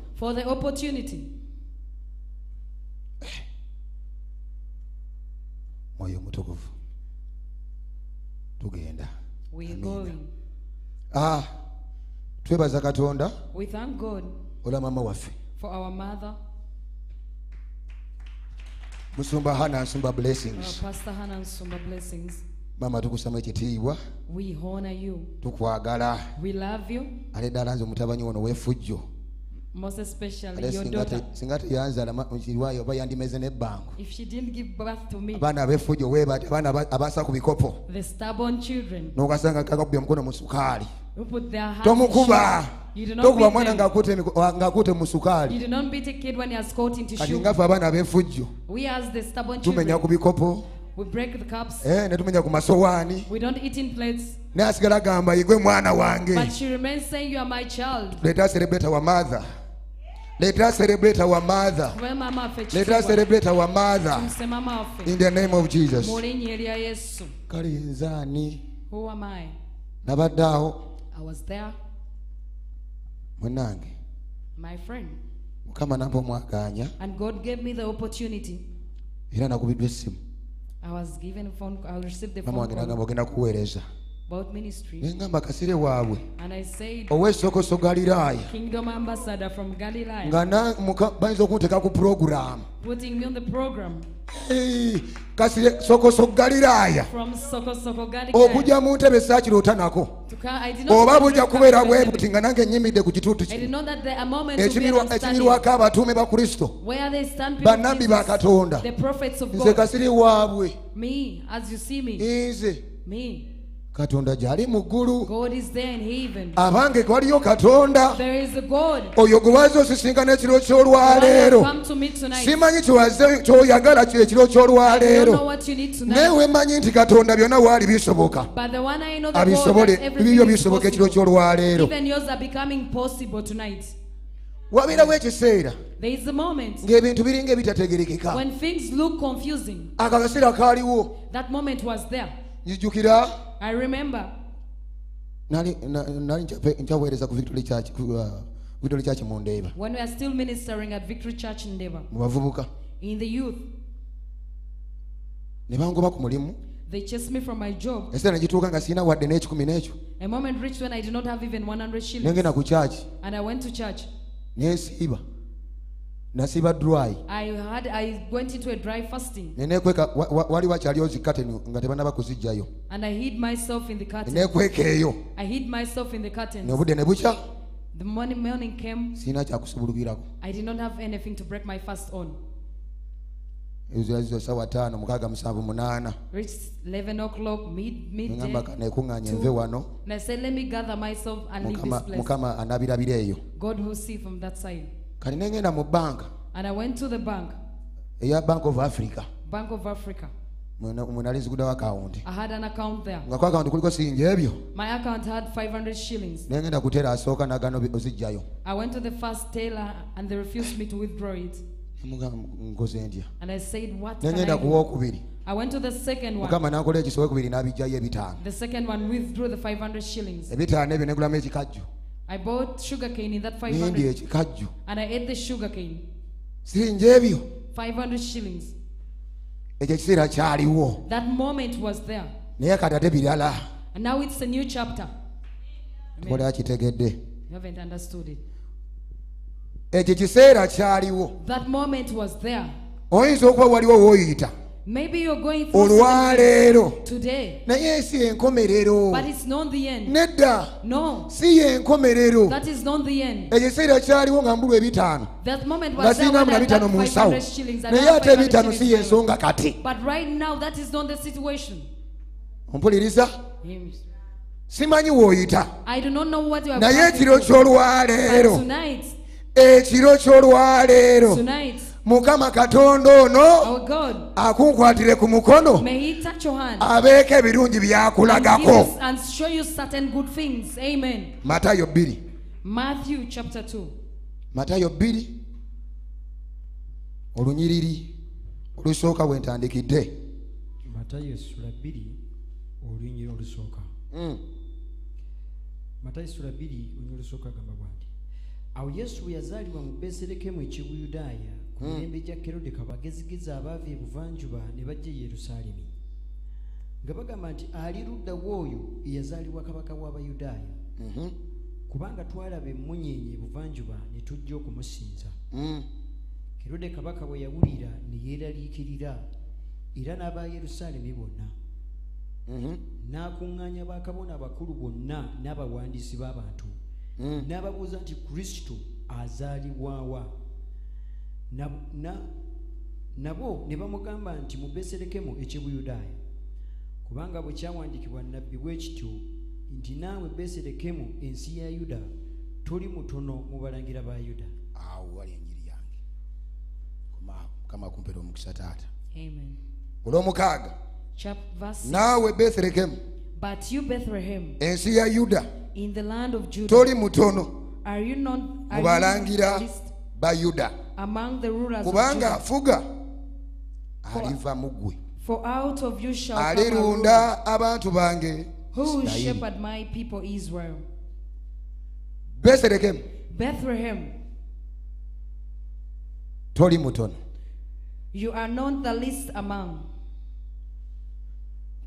Mwoyo mutukuvu. Tugenda. Ah, twebaza katonda. We thank God olwa mama waffe. for our mother, musumba hana nsumba our blessings. Mama tukusamu ekitiibwa. Tukwagala. Ate ddala nze omutabanyi wono wefujjo most especially your daughter. singa teyanzala kirwayo oba yandimeze n'ebbango If she didn't give birth to me, abaana ab'effujjo weebati abaana aba- abasa ku bikopo the stubborn children n'okasanga kakakubya omukono mu sukaali who put their hands in tomukuba. You do not tokuba beat mwana them. ng'akutte emiko- wa- mu You sukaali do not beat a kid when he has caught into kati sugar. ngaffe abaana ab'effujjo We as the stubborn tumenya children, ku bikopo we break the cups. eh, netumenya ku masowaani We don't eat in plates. naye asigala mwana wange But she remains saying, You are my child. let us celebrate our mother let us celebrate our mother Kuba mama waffe let us kitiibwa. celebrate our mother Tumse mama in the name of jesus Mu linnya erya Yesu. kale nzaani Who am I? nabadde awo I was there, munange my friend. mukama nampa And God gave me the opportunity. era nakubiddwa essimu I was given a phone I received the phone call. kuweereza ministry. nengamba kasire waabwe. Ow'essokoso from Galilee, nga bayinza okunteeka ku puroguraamu kasire sokoso Galilee. okujja mu ntebe sakiroota nako oba bujja kubeera bwe buti nga nange nyimidde ku kituutu I did kino know that there are moments to be Ekimirwa- understanding ekimirwako abatuume ba kristo. Bannabbi ba katonda. Nze God. kasiri waabwe. Me, as you see me, nze. Me. Katonda gyali mu ggulu. Abange waliyo katonda. Oyo gwe waze osisinkana ekiro ky'olwaleero. Simanyi kyewaze kyoyagala kyo ekiro ky'olwaleero. Naye wemanyi nti katonda byonna waali bisoboka. Abisobole that bibyo everything is bisoboka ekiro ky'olwaleero. Wabeerawo ekiseera ng'ebintu biringa ebitategerekeka ako akaseera kaaliwo There. I remember nali nali nkyape- ku victory church ku, uh, victory church mu ndeeba when we are still ministering at Victory Church in Deva. mu bavubuka In the youth, ne bangoba ku mulimu they chased me from my job. A moment reached when I did not have even 100 shillings. And I went to church. Nasiiba dry. I had I went into a dry fasting. Nenekweka wa- wa- wali wakyaliwo zikateni nga tebanaba kuzijjayo and I hid myself in the curtain. nenekweka eyo I hid myself in the ne bukya The morning morning came. I did not have anything to break my fast on. ezo sawa taano mukaaga musanvu munaana Reached 11 o'clock, mid midday. neŋamba kanekuŋŋaanya nve wano. Mukama anabirabira eyo kati nengenda mu bank. Eya bank. Of africa. Bank of africa. Nga ku akawunti kuliko siringi ebyo negenda ngenda asooka nagano ozijjayo nkoze ntya naye ngenda kuwookubiri mukama nankola ekisookubiri n'abijjayo ebitaano ebitaano ebyo negulamu ekikajjo I bought sugar cane in that nindya 500 ekikajju and I ate the sugar cane. siringi ebyo 500 shillings. ekyo ekiseera kyaliwo That moment was there. naye kati birala And now it's a new chapter. tukola akitegedde You haven't understood it. ekyo kiseera kyaliwo That moment was there. oyinza okuba waliwo wooyita Olwaleero. naye si yenkomerero end. nedda. Si yenkomerero ekiseera kyaliwo nga mbulwa ebitaano nga mula I bitaano mu nsawo. 500 shillings. and I naye ate 500 ebitaano si yensonga kati. Ompuliriza? Simanyi wooyita are naye ekiro ky'olwaleero. Ekiro ky'olwaleero mukama katonda ono akunkwatire ku mukono may He touch your hand abeeko ebirungi byakulagako us, and show you certain good things. Amen. matayo bbiri Matthew chapter 2. matayo bbiri olunyiriri olusooka bwe ntandikidde matayo essula bbiri olunyiri olusooka Mm. matayo essula bbiri olunyiri olusooka agamba bwati awo yesu bwe yazaalibwa mu beserekemu ekyebuyudaaya ku mirembe gya kerode kabagezigiza abaava ebuvanjuba ne bajja e yerusaalemi nga bagamba nti ali ludda w'oyo eyazaalibwa kabaka w'abayudaaya Mhm. kubanga twalaba emmunyeenye ebuvanjuba ne tujja okumusinza Mm. kerode kabaka bwe yawulira ne yeeraliikirira era n'aba yerusaalemi bonna Mhm. n'akuŋŋaanya bakabona abakulu bonna n'abawandiisi b'abantu Mm. n'ababuuza nti kristo azaalibwawa nabo ne bamugamba nti mu beserekemu ekyebuyudaaya kubanga bwe kyawandiikibwa nabbi bwe kityo nti naawe beserekemu ensi ya yuda toli mutono mu balangira ba yuda. Awo wali enjiri yange. Mukama kumpera omukisa taata. Amen. olwomukaaga naawe bethlekemu But you, Bethlehem, ensi ya yuda. in the land of Judah, toli mutono are you not mu balangira ba yuda among the rulers Kubanga, of Judah. For, out of you shall come a ruler who will shepherd my people Israel. Bethlehem. Bethlehem. You are not the least among.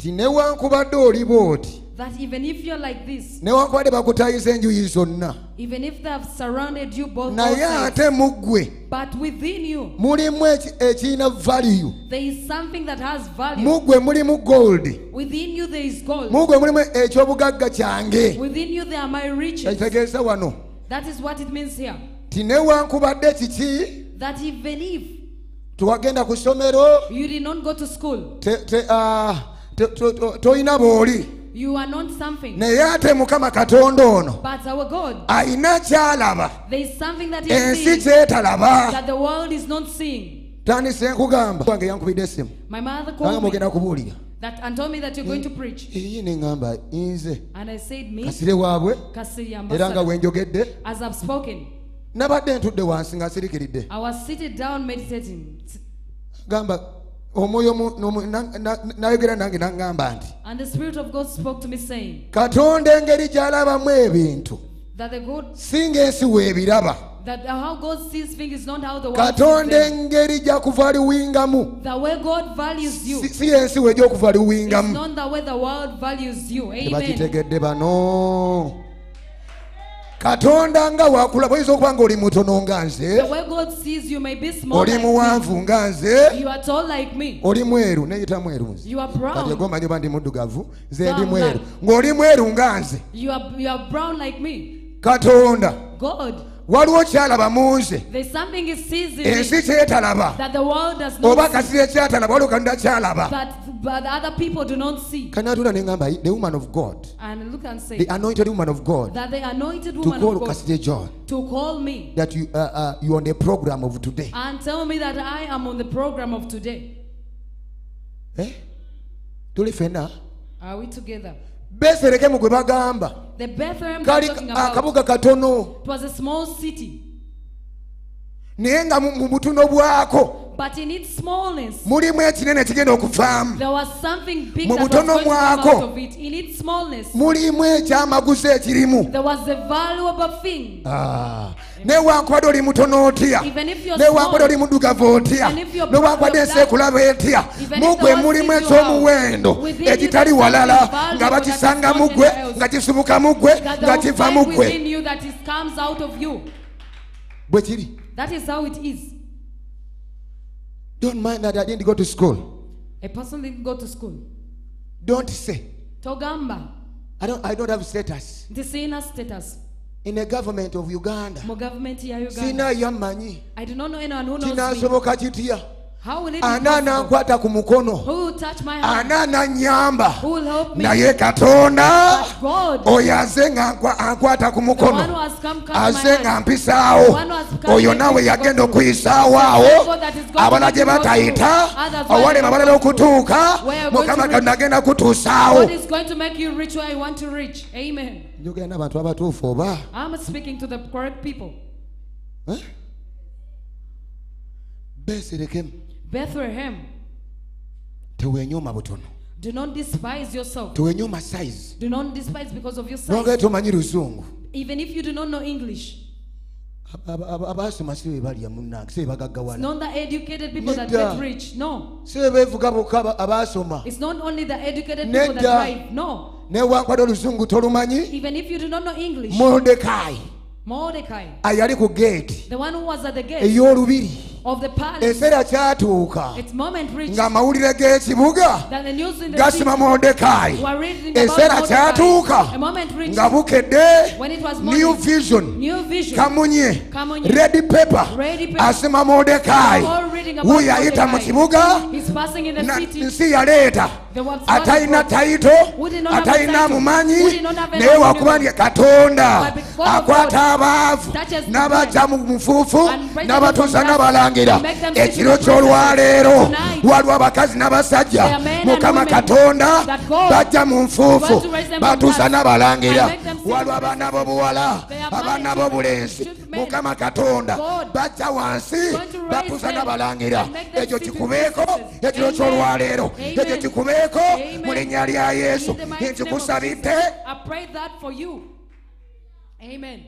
Ti newankubadde oli bw'oti That even if you're like this, newankubadde bakutayiza enjuyi zonna even if they have surrounded you both, naye ate mu ggwe but within you mulimu eki- ekirina valiyu there is something that has value. mu ggwe mulimu goldi Within you there is gold. mu ggwe mulimu ekyobugagga kyange Within you there are my riches. ekitegeeza wano That is what it means here. ti newankubadde kiki That even if tewagenda ku ssomero you did not go to school, te- te- to- tolina booli you are not something. naye ate mukama katonda ono. Ayina kyalaba. There is something that he ensi kyetalaba. that the world is not seeing. tandise nkugamba. Wange yankubidde esimu My mother anga called me mugenda kubuulira. that and told me that you're going to preach. And I said, Me, era nga wenjogedde as I've spoken, nabadde ntudde wansi nga nsirikiridde I was seated down meditating. gamba omwoyo nayogera nange naŋŋamba nti And the Spirit of God spoke to me, saying katonda engeri gy'alabamu ebintu that the God, singa ensi weebiraba. that how God sees things is not how the world sees katonda engeri values you si si ensi we is gy'okuvaluwingamu not katonda nga wakulaba oyinza okuba ngaoli mutono nga nze. Oli muwanvu nga nze. Oli mweru neyita mweru nze. Kati egomanyi oba ndi muddugavu nze ndi mweru. Ng'oli mweru nga nze. Katonda. God waliwo kyalaba munze ensi kyetalaba. that the world does oba not see, kasire kyatalaba waliwo katonda kyalaba. But other people do not see. kanatula neŋŋamba the woman of god. And look and say, the anointed woman of god. that the anointed to woman call of God kasire john. to call me. That you, uh, uh, you on the program of today. And tell me that I am on the program of today. eh? tuli fenna Are we together? Beserekemu gwe bagamba. Kali akabuga katono. it was a small city, naye nga mu mu butuno bwako but in its smallness, mulimu ekinene ekigenda okuvaamu. There was something big Mu butono mwako. mulimu ekyamaguzi ekirimu. There was a valuable thing. Ah, newankubadde oli mutono otya? Newankubadde oli muddugavu otya? newankubadde ensi ekulaba etya? mugwe mulimu ekyomuwendo out, within you ekitali walala nga that is bakisanga mugwe nga kisubuka mugwe nga kiva mugwe. within you don't mind that i didn't go to school. A person didn't go to school. don't say. Togamba, i don't, I don't have status. Nti sirina status. In the government of uganda. Mu gavumenti ya Uganda. sina I do not know anyone who knows me. kitya How will it be ana possible? nankwata ku mukono Who will touch my hand? ana nanyamba Who will help me? naye katonda oyo aze nga nkwa- ankwata ku mukono aze nga mpisaawo oyo naawe yagenda okuyisaawo awo abala gye batayita owalema where balala I go through. okutuuka mukama to katonda agenda kutuusaawo God is going to make you reach where you want to reach. Amen. njogera n'abantu abatuufu oba I'm speaking to the correct people. Eh? beeserekemu Bethlehem. Do not despise yourself. Do not despise because of your size. Even if you do not know English. abaasoma si bebalya munnange si bebagaggawala si bokka abaasoma nedda. newankwadde oluzungu tolumanyi? Molodekayi ayali ku geeti ey'olubiri ekiseera kyatuuka ng'amawulire g'ekibuga gasima mordekayi ekiseera kyatuuka nga bukedde new vision kamunye red paper asima mordekayi wuyo ayita mu kibuga nsi yaleeta atalina taito atalina mumanyi naye wakubanje katonda akwata abaavu n'abajja mu mufuufu n'abatuusa n'abalanga sit ekiro ky'olwaleero waliwo abakazi n'abasajja mukama katonda that God bajja mu nfuufu wants to raise them from batuusa n'abalangira. waliwo abaana b'obuwala abaana b'obulenzi mukama katonda God. bajja wansi going to raise batuusa them n'abalangira. ekyo kikubeeko ekiro ky'olwaleero ekyo kikubeeko mu linnya lya yesu. Nkikusabidde. Amen.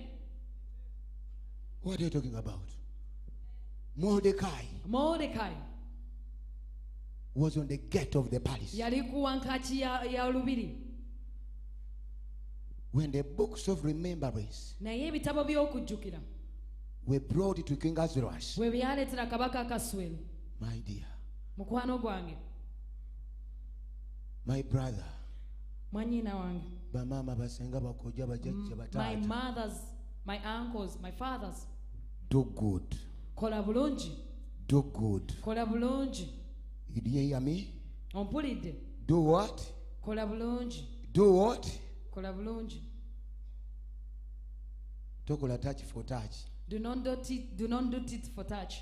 What are you talking about? Mordecai Mordecai was on the gate of the palace. yali ku ya, ya lubiri When the books of remembrance naye ebitabo by'okujjukira were brought to King Ahasuerus, bwe byaleetera kabaka akaswero my dear, mukwano gwange my brother, mwannyina wange bamama basenga bakojja bajjajja my bataata, mothers my uncles my fathers do good, kola bulungi do good. kola bulungi You hear me? ompulidde Do what? kola bulungi Do what? kola bulungi Tokola touch for touch. do not do tit, do not do tit for touch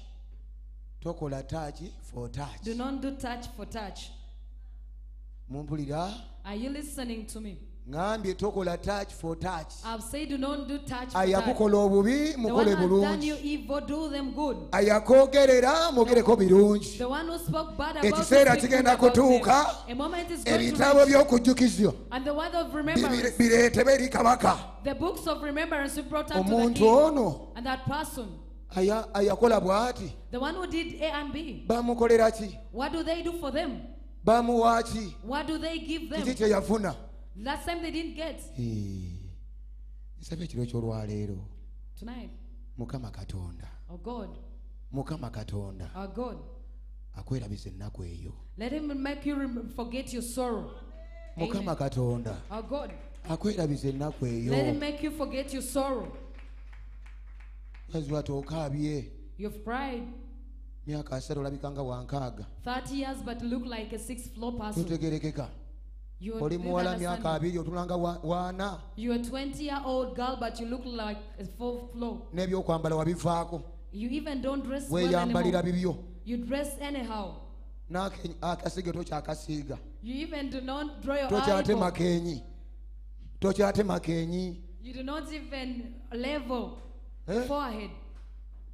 Tokola touch for touch. do not do touch for touch Mumpulira? are you listening to me ngambye tokola touch for touch. Ayakukola obubi mukole bulungi. ayakwogerera mwogereko birungi. Ekiseera kigenda kutuuka. Ebitabo A bireetebe eri kabaka. Omuntu ono. ayakola bw'ati. Bamukolera ki? Do they kiki kyeyafuna Last time they didn't get. nsaba ekiro ky'olwaleero. Mukama katonda. Mukama katonda. Akwerabisa ennaku eyo. Mukama katonda. Akwerabisa ennaku Thirty years, but look like a six-floor person oli muwala myaka abiri otunanga waana n'ebyokwambala wabivaako weeyambalira bibyo. Akasiige tokyakasiiga tokyatema kenyi tokyatema kenyi You do not even level eh? forehead.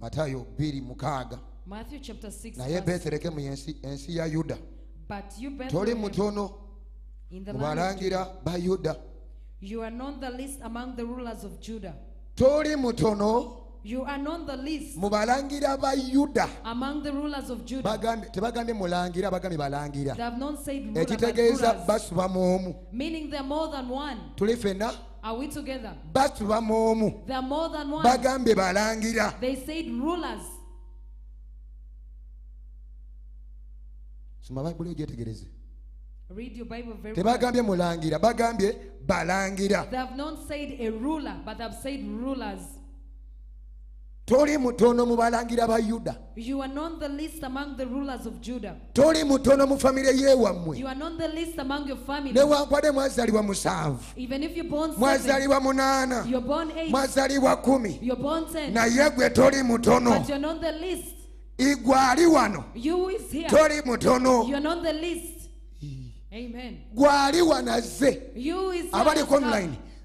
matayo 2 mukaaga matthew chapter 6 naye yensi ensi ya yuda. Toli mutono mu balangira ba yuda. toli mutono you are not the least mu balangira ba yuda. tebagambye mulangira bagambye balangira. Ekitegeeza basuba mu omu. meaning they're more than one. Tuli fenna basuba mu omu bagambye balangira. Soma bayibuli ogyetegereze. Tebagambye mulangira bagambye balangira toli mutono mu balangira ba yuda. Toli mutono mu famire yewammwe newankwadde mwazalibwa musanvu. Mwazalibwa munaana mwazalibwa kumi. naye gwe toli mutono. Igwe ali wano. Toli mutono. Gwali wanaze. Abali online.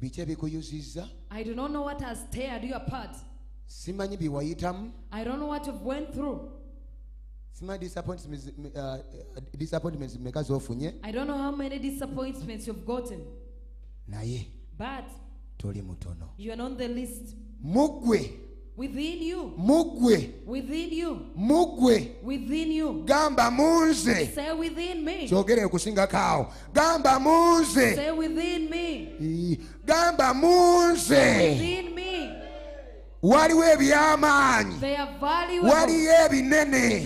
biki ebikuyuzizza I do not know what has teared you apart. simanyi byewayitamu I don't know what you've went through. simanyi disappointments uh, uh, disappointments meka zofunye I don't know how many disappointments you've gotten. naye But toli mutono you are not the least. muggwe Within you, muggwe within you, muggwe within you. gamba munze Say within me. kyogere kusingako awo gamba munze Say within me. Gamba munze Within me. waliwo ebyamaanyi. They are valuable. waliyo ebinene.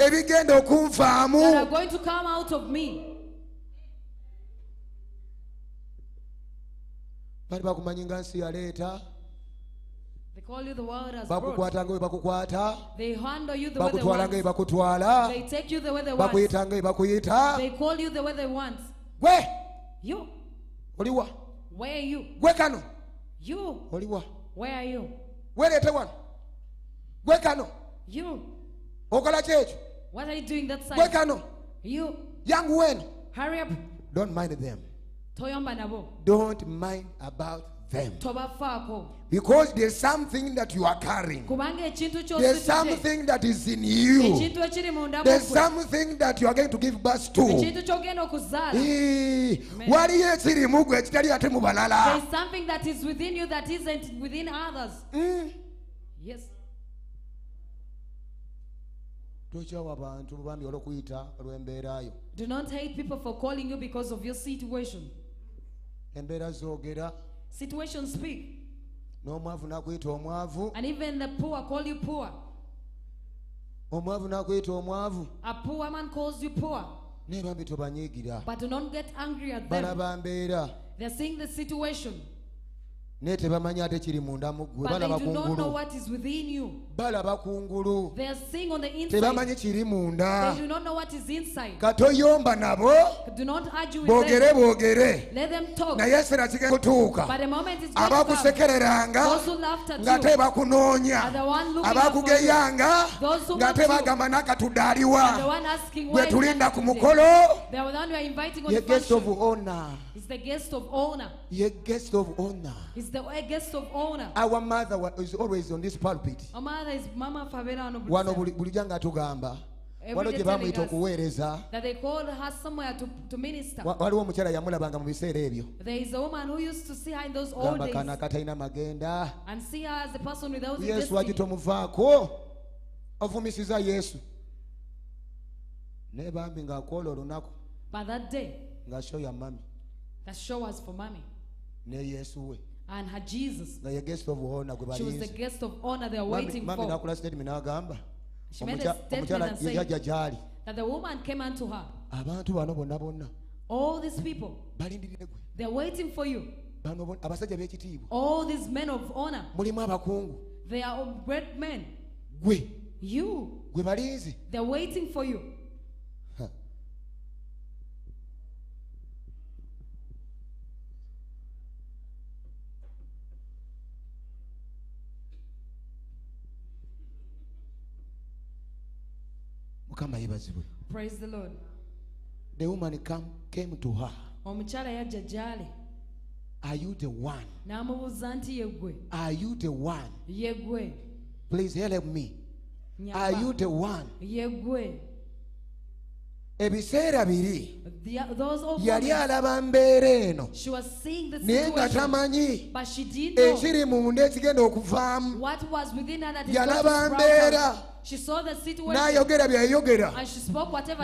Ebigenda okunvaamu going to come out of me. bali bakumanyi nga nsi yaleeta bakukwata nga bwe bakukwata. Bakutwala nga bwe bakutwala. Bakuyita nga bwe bakuyita. Gwe oliwa gwe kano? Oliwa weereete wano gwe kano? Okola ki ekyo gwe kano? Yangu weno Don't mind them. Don't mind about them. Because there's something that you are carrying. There's something that is in you. E there's something that you are going to give birth to. E there's something that is within you that isn't within others. Mm. Yes. Do not hate people for calling you because of your situation. Situations speak. n'omwavu n'akuyita omwavu And even the poor call you poor. omwavu n'akuyita omwavu A poor man calls you poor. naye bambi tobanyiigira But do not get angry at them. balaba mbeera They're seeing the situation. Naye tebamanyi ate kiri munda mu ggwe But balaba kungulu. balaba kungulu. Tebamanyi kiri munda. They do not know what is inside. katoyomba nabo. Boogere boogere them. talk. naye esera kigenda kutuuka. Abakusekereranga nga you te bakunoonya abakugeyanga nga te bagamba nakatudde aliwa gwe tulinda ku mukolo. Ye guest of honor. ye guest of honor He's the guest of honor. our mother is always on this pulpit. Our mother is Mama Favela on wano buli- bulijja nga tugamba. Every waliwo gye bamuyita okuweereza. that they called her somewhere to, to minister. Wa- waliwo omukyala yamulabanga mu biseera ebyo. There is a woman who used to see her in those old gamba days kana katalina magenda. and see her as a person without a yesu waki tomuvaako ovumisiza yesu. Naye bambi ng'akwola olunaku nga show ya mami. that show was for mommy ne yesu we and her Jesus. nga ye guest of honor gwe She was the balinze guest of honor they are waiting mami for. nakula statement n'agamba She made a statement omukyala and said- gy'ali That the woman came unto her. abantu bano bonna bonna All these people, balindirire gwe they're waiting for you. bano bon- abasajja b'ekitiibwa All these men of honor, mulimu abakungu they are all great men. gwe You, gwe they're waiting for you. Mukama yebazibwe Praise the Lord. the woman come, came to her. Omukyala yajja gy'ali. Are you the one? N'amubuuza nti yeggwe are you the one? Yeggwe please help me. Are you the one? Yeggwe ebiseera biri. Yali alaba mbeera eno. She was seeing the naye nga tamanyi ekiri munda ekigenda okuvaamu. what was within her that is Yalaba mbeera. n'ayogera byeyayogera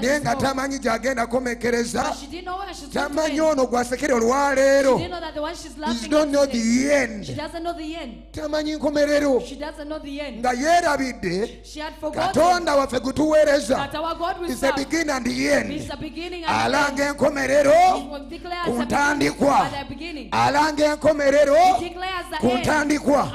naye nga tamanyi gyagenda komekereza. Tamanyi ono gwasekere olwaleero tamanyi nkomerero. Nga yeerabidde katonda waffe gutuweereza alanga enkomerero ku ntandikwa alanga enkomerero ku ntandikwa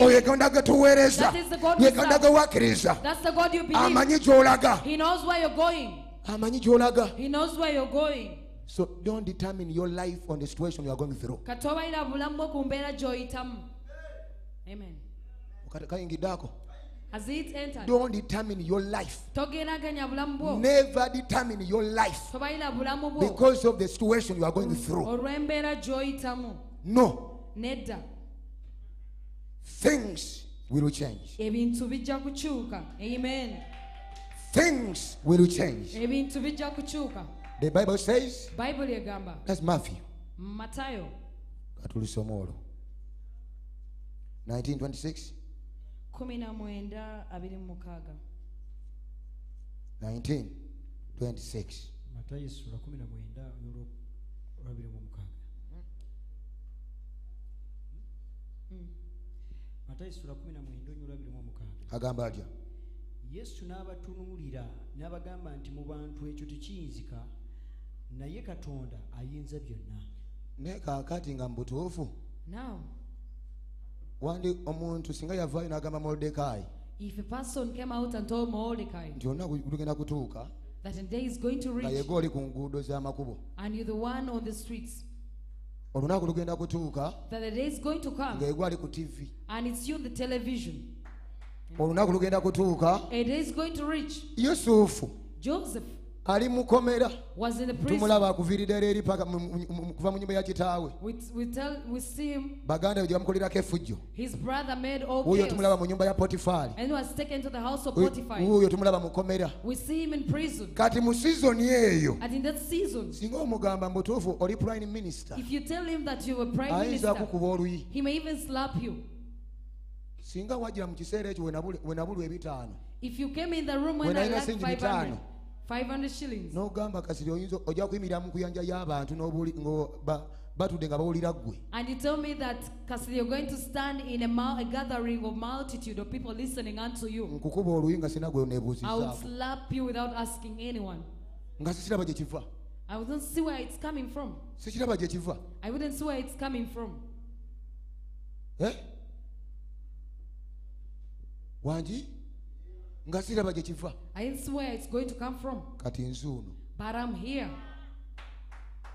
oyo gonda getuweereza yegonda gewakkiriza is the God we ye katonda serve. ge wakkiriza That's the God you believe. amanyi gy'olaga He knows where you're going. amanyi gy'olaga He knows where you're going. so don't determine your life on the situation you are going through. Katobalira bulamu bwo ku mbeera gy'oyitamu amen Has it entered? don't determine your life. Togeraganya bulamu bwo never determine your life tobalira bulamu bwo because of the situation you are going through. No. Things will change. Ebintu bijja kukyuka. Amen. Things will change. Ebintu bijja kukyuka. The bible says bayibuli egamba that's matthew. Matayo katulisoma olwo 1926 1926 1926 matayo essula 19 olwabiri matayo essula 19 olwabiri mu mukaaga. Agamba atya? Yesu n'abatunuulira n'abagamba nti mu bantu ekyo tekiyinzika naye katonda ayinza byonna. Naye kaakati nga mu butuufu now wandi omuntu singa yavaayo n'agamba morodekaayi if a person came out and told Mordecai nti olunaku lugenda kutuuka that a day is going to nga yega oli ku nguudo z'amakubo olunaku lugenda kutuuka ng'egwe ali ku tivi olunaku lugenda kutuuka yusufu ali see tumulaba akuviirira eri paka kuva mu nyumba ya kitaawe baganda gye bamukolerako effujjo wuyo tumulaba mu nyumba ya potifaali in tumulaba mukomera. Kati mu sizoni eyo singa omugamba mbutuufu oli prime minister ayinza akukuba oluyi. singa wajira mu kiseera ekyo wenabulwa ebitaano. Wenalina singi bitaano in the room when When I I left sent 500 bitano. 500 shillings. N'ogamba kasiri oyinza ojja kuyimirira mu kuyanja y'abantu n'obuli- ngo ba- batudde nga bawulira ggwe. And you tell me that you're going to stand in a, a gathering of multitude of people listening unto you. Nkukuba oluyi nga sina gwe I would slap you without asking anyone. Nga sikiraba gye kiva. I wouldn't see where it's coming from. Sikiraba gye kiva. I wouldn't see where it's coming from. Eh? nga siraba gye kiva. Kati nzuuno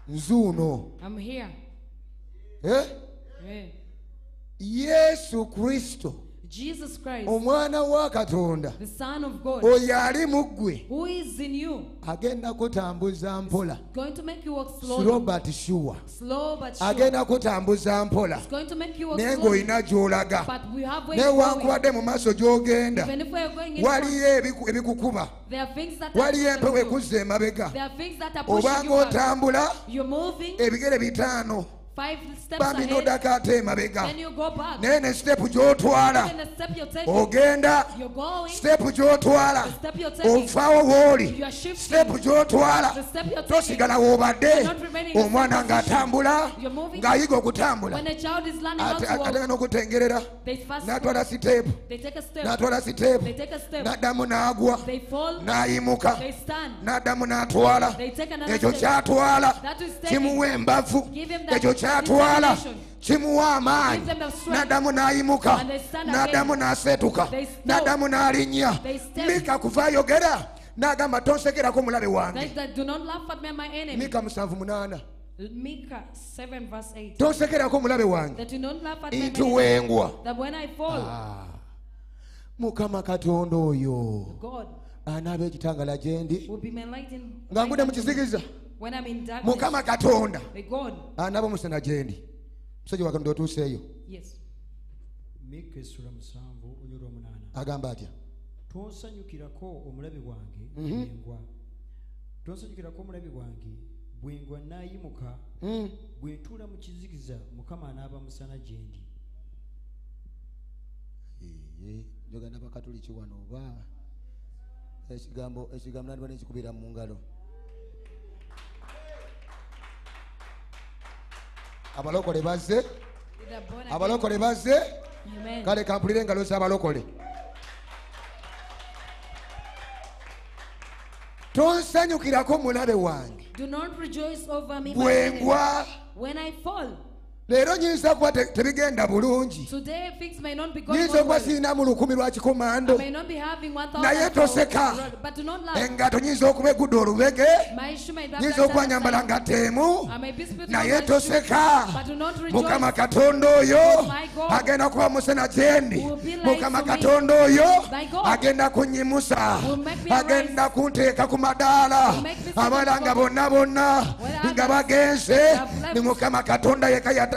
nzuuno eh? yesu kristo. Omwana wa katonda oyo ali mu ggwe agenda kutambuza mpola. but sure. Agenda kutambuza mpola. Naye ng'olina gy'olaga. Newankubadde mu maaso gy'ogenda waliyo ebiku- ebikukuba. Waliyo empewo ekuzza emabega. There are things that are pushing obanga otambula ebigere bitaano five steps bambi ahead. n'oddako ate emabega naye ne sitepu gy'otwala. Ogenda. Sitepu gy'otwala. Ovaawo wooli sitepu gy'otwala. Tosigala woobadde omwana ng'atambula ng'ayiga okutambula. When a child is learning how ate to walk ate n'okutengerera. n'atwala step. N'atwala step. N'addamu n'agwa. N'ayimuka. N'addamu n'atwala. Ekyo kyatwala kimuwa embavu ekyo kyatwala kimuwa amaanyi n'addamu n'ayimuka n'addamu n'aseetuka stop. n'addamu n'alinnya mika kuva ayogera n'agamba tonsekerako mulabe wange. Mika musanvu munaana Micah 7 verse 8 tonsekerako mulabe wange. Nti wengwa. That when I fall Ah. mukama katonda oyo. Anaaba ekitangala gye ndi. nga ngudde mu kizikiza when I'm in darkness mukama katonda. may God anaaba omusana gye ndi musajja wa katonda otuuseeyo. Agamba atya? Tonsanyukirako omulabe wange bwengwa. Tonsanyukirako omulabe wange bwengwa naayimuka bwe ntuula mu kizikiza mukama anaaba musana gye ndi Ee, njogana bakatoliki wano oba ekigambo ekigambo nandiba nekikubira mu ngalo abalokole bazze abalokole bazze kale kampulire engalo z'abalokole. Tonsanyukirako mulabe wange. Bwengwa leero nyinza kuba te- tebigenda bulungi. Today things may not be going nyinza okuba well. sirina mu lukumi lwa kikomando. May not be having 1,000 Naye toseka. engato nyinza okuba egudde olubege. Nyinza okuba nyambala split on naye toseka. but do not rejoice. mukama katonda oyo God. agenda kuba musena gyendi. Mukama katonda oyo agenda kunyimusa. Agenda kunteeka ku madaala. Abaana nga bonna bonna nga bagenze. Ni mukama katonda yeka yata-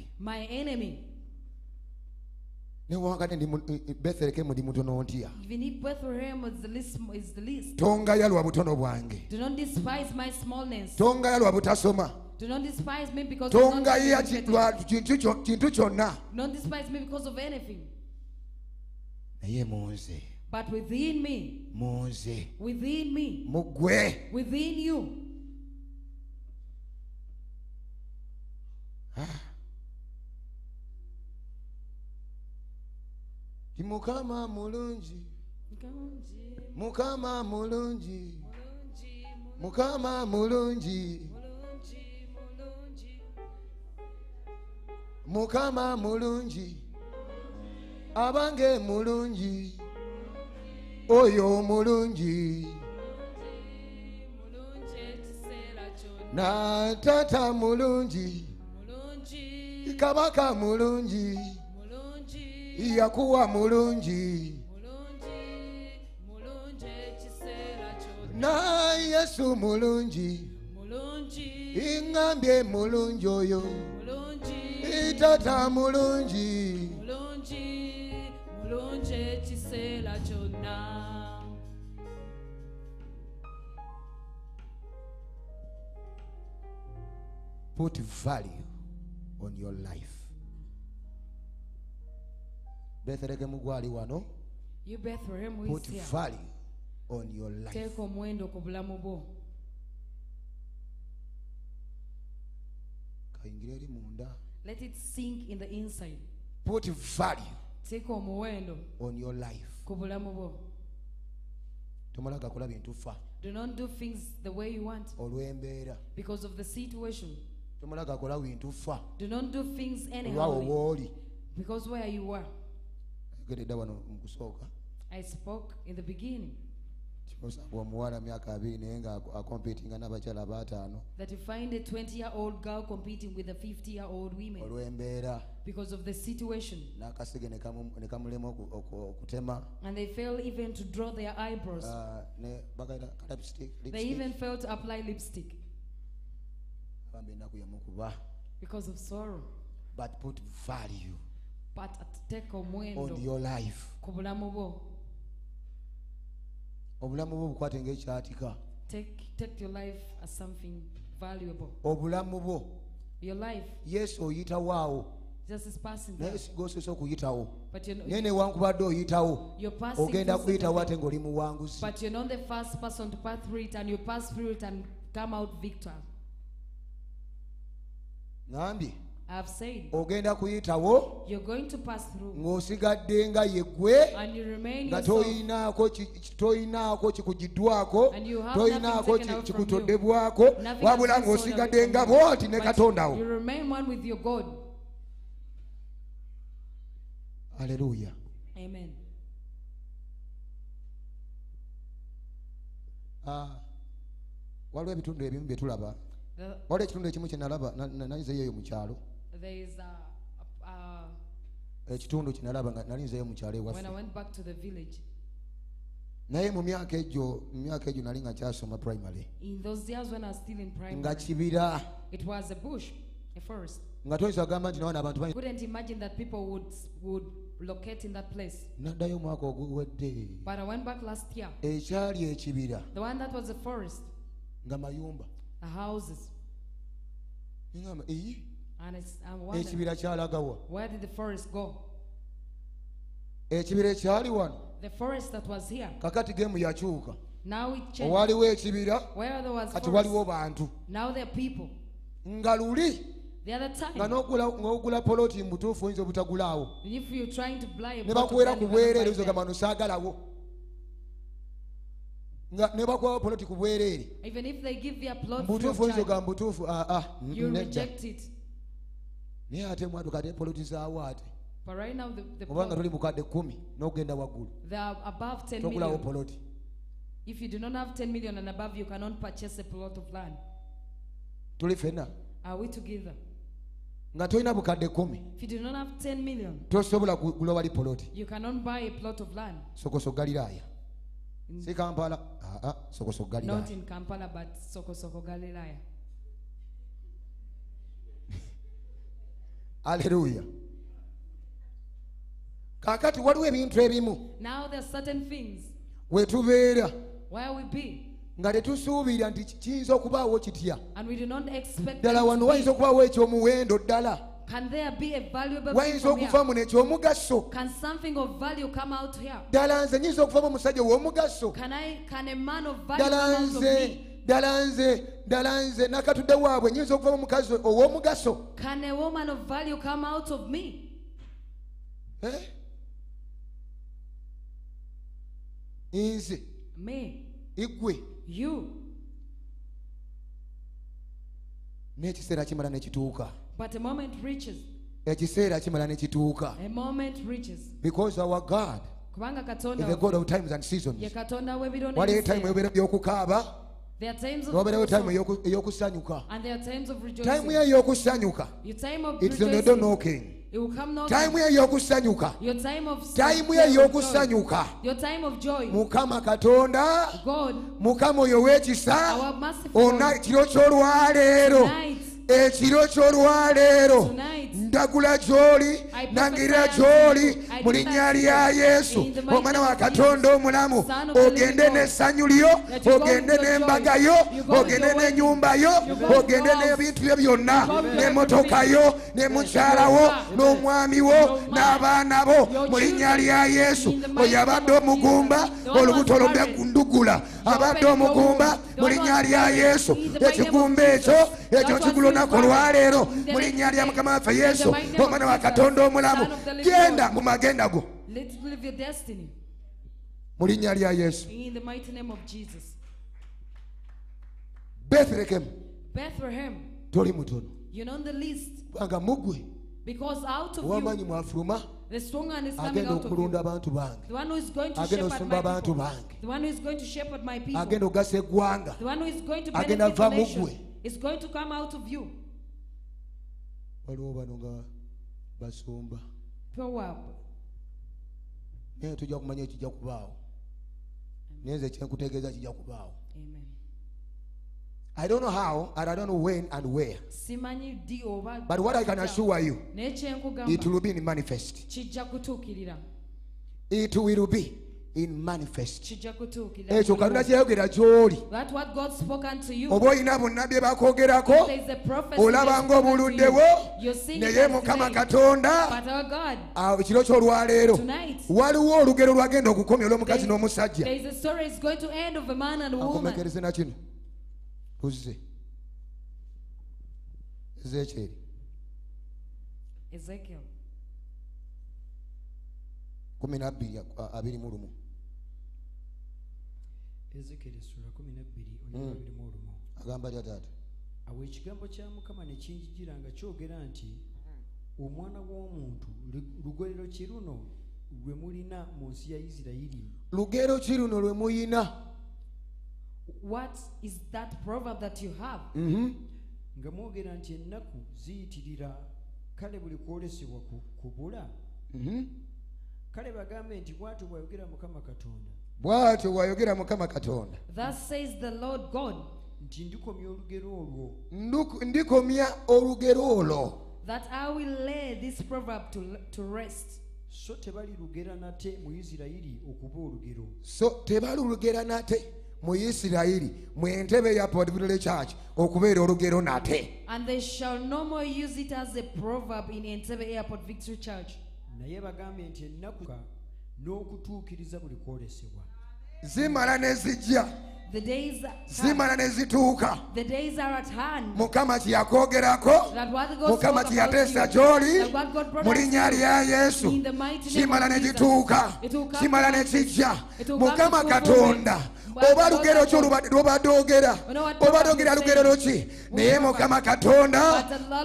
my enemy. newankati ndi mu- i- i- bethelekemu ndi mutono ntya Even if Bethlehem is the least, is the least. tongaya butono bwange. Do not despise my smallness. butasoma. Do not despise me because of not tongaya being ki- lwa educated. kintu kintu kyonna Do not despise me because of anything. naye munze But within me, munze within me, mugwe. Within you, ti mukama mulungi. Mukama mulungi. Mukama mulungi. Mukama mulungi. Abange mulungi. Oyo mulungi. Na tata mulungi. Kabaka mulungi yakuwa mulungi. Na yesu mulungi. Iŋambye mulungi oyo. Tata mulungi mulungi ekiseera kyonna. Put value on your life gwali wano you bethlehem put wisia value on your life. Teeka omuwendo ku bulamu bwo. Kayingire eri munda. Let it sink in the inside. Put value teeka omuwendo on your life. ku bulamu bwo. Tomala gakola bintu fa. Do not do things the way you want. Olw'embeera. Because of the situation. Tomala gakola bintu fa. Do not do things olwawo anyhow wooli because where you were ayogedde dda wano i spoke in the beginning osanga omuwala myaka abiri naye nga akompitinga n'abakyala bataano. that you find a 20 year old girl competing with a 50 year old women olw'embeera. because of the situation. N'akasige ne kamulema oku- oku- okutema. And they fail even to draw their eyebrows. Uh, lipstick they even fail to apply lipstick. Bamba ennaku yamukuba. Because of sorrow. But put value but atteeka on omuwendo your life. ku bulamu bwo. Obulamu bwo bukwate ng'ekyatika. Take, take your life as something valuable. Obulamu bwo. Your life. Yesu oyitawo awo. Just is passing naye singa osoose okuyitawo. Naye newankubadde oyitawo. ogenda through kuyitawo ate ng'oli muwanguzi. Things, ogenda kuyitawo ng'osigadde nga ye ggwe and you remain nga toyinaako ki- ki- toyinaako kikugiddwako toyinaako kikutoddebwako wabula ng'osigadde nga bw'oti ne katondawo aleluya Ah, waliwo ebitundu ebimu bye tulaba. Waliwo ekitundu ekimu kye nalaba na- na- nalinzeyo eyo mu kyalo there is a, a, ekitundu kye nalaba nga nalinzeyo mu kyalo a when i ewaffe. went back to the village naye mu myaka egyo mu myaka egyo nali nga kyasoma primary. in those years when i was still in nga primary kibira. it was a bush a forest. Nga toyinza kugamba nti nawana abantu couldn't imagine that people would would locate in that place. Naddayo omwaka oguwedde. But i went back last year. Ekyali ekibira. The one that was a forest. Nga mayumba. The houses. Eyi Ekibira kyalagawa where did the forest go? ekibira ekyali wano The forest that was here. kakati gemu yakyuka Now it changed. owaliwo ekibira kati waliwo bantu nga luli The other nga n'ogula- poloti mu butuufu oyinza obutagulaawo if you're trying to buy a ne land, ku bwereere ozogamba there. nosaagalawo nga ne bakuwawo poloti ku bwereere Even if they give you a plot mu free of butuufu oyinza ogamba butuufu aa you nedda reject it. naye ate mwaddu kati epolitizaawo ate. Obanga tuli mukadde kkumi n'okugenda waggulu. Togulawo poloti If you do not have 10 million and above, you cannot purchase a plot of land. Are we together? nga tolina bukadde kumi. Tosobola kuloba lipoloti sokoso mm. ah, ah, Not in kampala but sokoso galiraaya aleluya kaakati waliwo ebintu ebimu Now there are certain things we tubeera where we be, nga tetusuubira nti ki- kiyinza okubaawo kitya and we do not expect ddala wano wayinza okubaawo ekyomuwendo ddala Can there be a valuable thing wayinza from okuva here? muno ekyomugaso Can something of value come out here? ddala nze nyinza okuvamu omusajja ow'omugaso Can I? Can a man of value ddala nze? Ddala nze ddala nze nakatudde waabwe nyinza okuvamu omukazi ow'omugaso Can a woman of value come out of me? Eh? nze Me, igwe you. n'ekiseera kimala ne kituuka But a moment reaches. ekiseera kimala ne kituuka A moment reaches. because our god Kubanga is the Katonda god of times and ye seasons Katonda w'ebiro n'ebiseera. etayimu eyobeera by'okukaaba nobeera yo time ey'okusanyuka time yo ey'okusanyuka itisonodde noking tayimu ey'okusanyuka tayimu ey'okusanyuka mukama katonda. Mukama oyo ow'ekisa kiro ky'olwaleero ekiro ky'olwaleero ndagula gy'oli nangirira gy'oli mu linnya lya yesu. omwana wa katonda omulamu ogende n'essanyu lyo ogende n'embaga yo ogende n'ennyumba yo ogende n'ebintu byo byonna n'emmotoka yo ne mukyala wo n'omwami wo n'abaana bo mu linnya lya yesu. Oyo abadde omugumba olubuto was lwo barren. ndugula abadde omugumba mu linnya lya yesu. ekigumba ekyo ekyo was kigula his olunaku olwaleero mu linnya lya mukama waffe yesu. omwana wa katonda omulamu. genda mu magenda go. Mu linnya lya yesu. Bethlehemu Bethlehem, toli mutono. Kubanga mugwe. Because out of ow'amaanyi you, mwafuluma the strong one is coming agenda you. abantu bange The one who is going to agenda shepherd osumba my abantu people. bange The one who is going to shepherd my people. agenda okugasa eggwanga The one who is going to Agenda benefit the va mu ggwe. waliwo bano nga basumba naye tujja kumanya ekijja kubaawo naye nze kyenkutegeeza kijja kubaawo. I don't know how and i don't know when and where. But what i can assure you it will be in manifest. It will be in manifest. Ekyo kaluna kyeyogera gy'oli. Oba olina bonna bye bakwogerako If there is a prophecy olaba that's nga spoken to obuluddewo you, you're seeing it naye mukama katonda. Awo ekiro ky'olwaleero tonight waliwo olugero lwagenda okukomya olw'omukazi there n'omusajja. is a story is going to end of a man and a woman. akomekereze na kino tuzze ezekyeri ezekiel. Kumi nabbiri a- abiri mu lumu ezekeri essula 12 onyanga biri mu olumu agamba lya taata. Awo ekigambo kya mukama ne kinjijira nga kyogera nti omwana w'omuntu lu- lugolero ki luno lwe mulina mu nsi ya isirayiri? Lugero ki luno lwe muyina what is that proverb that you have? Mhm. nga mwogera nti ennaku ziyitirira kale buli kwolesebwa kubula Mhm. kale bagambe nti bw'atyo bw'ayogera mukama katonda. Bw'atyo bwayogera mukama katonda. Thus says the lord god nti ndikomya olugero olwo. Ndikomya olugero olwo. that i will lay this proverb to, to rest. So tebalilugera nate mu isirayiri okuba olugero. So tebalulugera nate mu isirayiri mu entebe ya podville church okubeera olugero nate And they shall no more use it as a proverb in Entebbe Airport Victory Church. naye bagambye nti ennaku n'okutuukiriza buli kwolesebwa zimala ne zijja. Zimala ne zituuka. The days are at hand. mukama what God mukama kyeyateesa you, gy'oli mu linnya lya yesu. kimala ne gituuka kimala ne kijja. mukama to katonda. Oba lugero olubadde- lwobadde ogera? Obadde ogera lugero saying? ki naye mukama katonda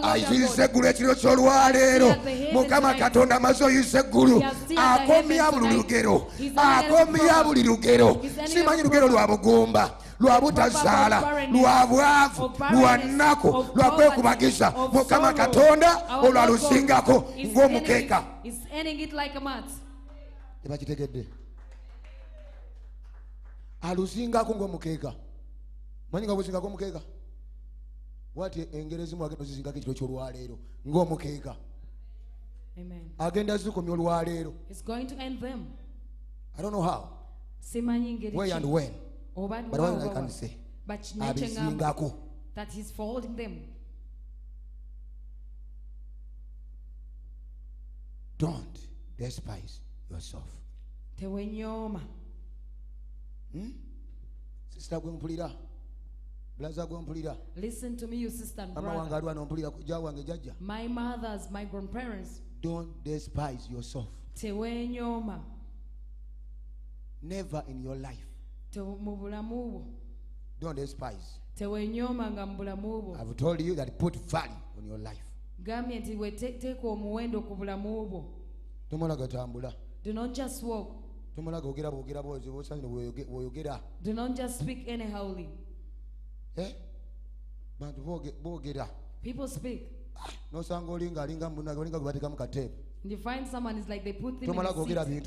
God eggulu ekiro ky'olwaleero mukama katonda amaze oyisa eggulu akomya buli lugero. Akomya buli lugero. Simanyi lugero lwa proverb. Bugumba lwa butazaala lwa bwavu lwa nnaku lwa of mukama katonda olwo alusingako ng'omukeeka tebakitegedde alusingako ng'omukeeka manyi nga bwesingako omukeeka wati engero ezimu agenda ozisingako ekiro ky'olwaleero ng'omukeeka Amen. agenda zikomya olwaleero It's going to end them. i don't know how where and when But what i can wa. say But nakye ngamba that he's folding them. don't despise yourself Tewenyooma. Hmm? sisita gwe mpulira bulaza gwe mpulira Listen to me, you sister and mama wange brother. ali wano mpulira kujja wange jajja My mothers, my grandparents. don't despise yourself Tewenyooma. never in your life mu bulamu bwo. don't despise Tewenyooma nga mu bulamu bwo. i've told you that put value on your life Gambye nti weteeka omuwendo ku bulamu bwo. tomala gatambula Do not just walk. tomala gogera bwogera bwozi bwosanire bwoyogera Do not just speak anyhowly. Eh? bantu boogera People speak. nosanga olinga alinga munage olinga gwe batekamu kateebe And you find someone is like they put things. in tomala a googera seat.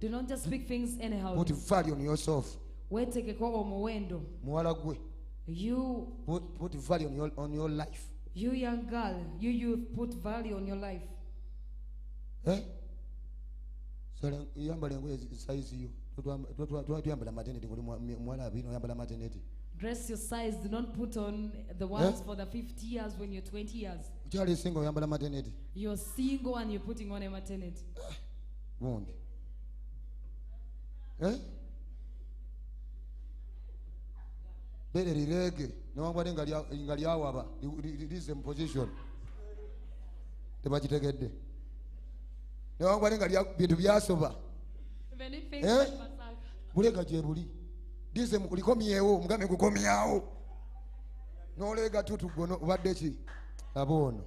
Do not just speak things anyhow. put value on yourself weetekeko omuwendo muwala gwe. You put, put value on your, on your life. you young girl you youth put value on your life. Eh? Yambala engoye size yo Totwamba- totwa- twa- tuyambala maternity mi- muwala abiri oyambala maternity. Dress your size do not put on the ones for the 50 years when you're 20 years. Okyali esinga oyambala maternity. You're single and you're putting on a maternity. Gundi Eh? Bere lirege newambale nga lya- nga lyawaba li- li- li- lise mu position. Tebakitegedde newambale nga bintu byasoba. Eh? bulega gye buli. Lise mu- likomyewo mugambe gukomyawo nolega tutu gono obadde ki? Aboono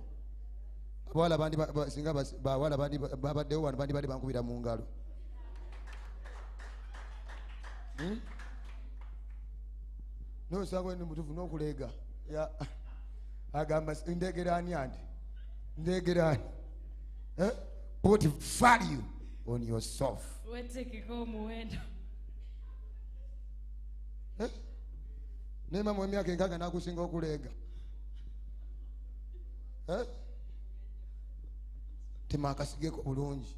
abawala bandi ba- ba- singa bawala babaddewo wano bandi badde bankubira mu ngalo. Hmm? Nosanga ni mutufu nokulega Ya- agamba "S- ndegerani andi? Ndegerani Eh? put value on yourself. Weetekeko omuwendo. Naye mama emyaka enkaaga nakusinga okuleega. Tema akasigeko bulungi.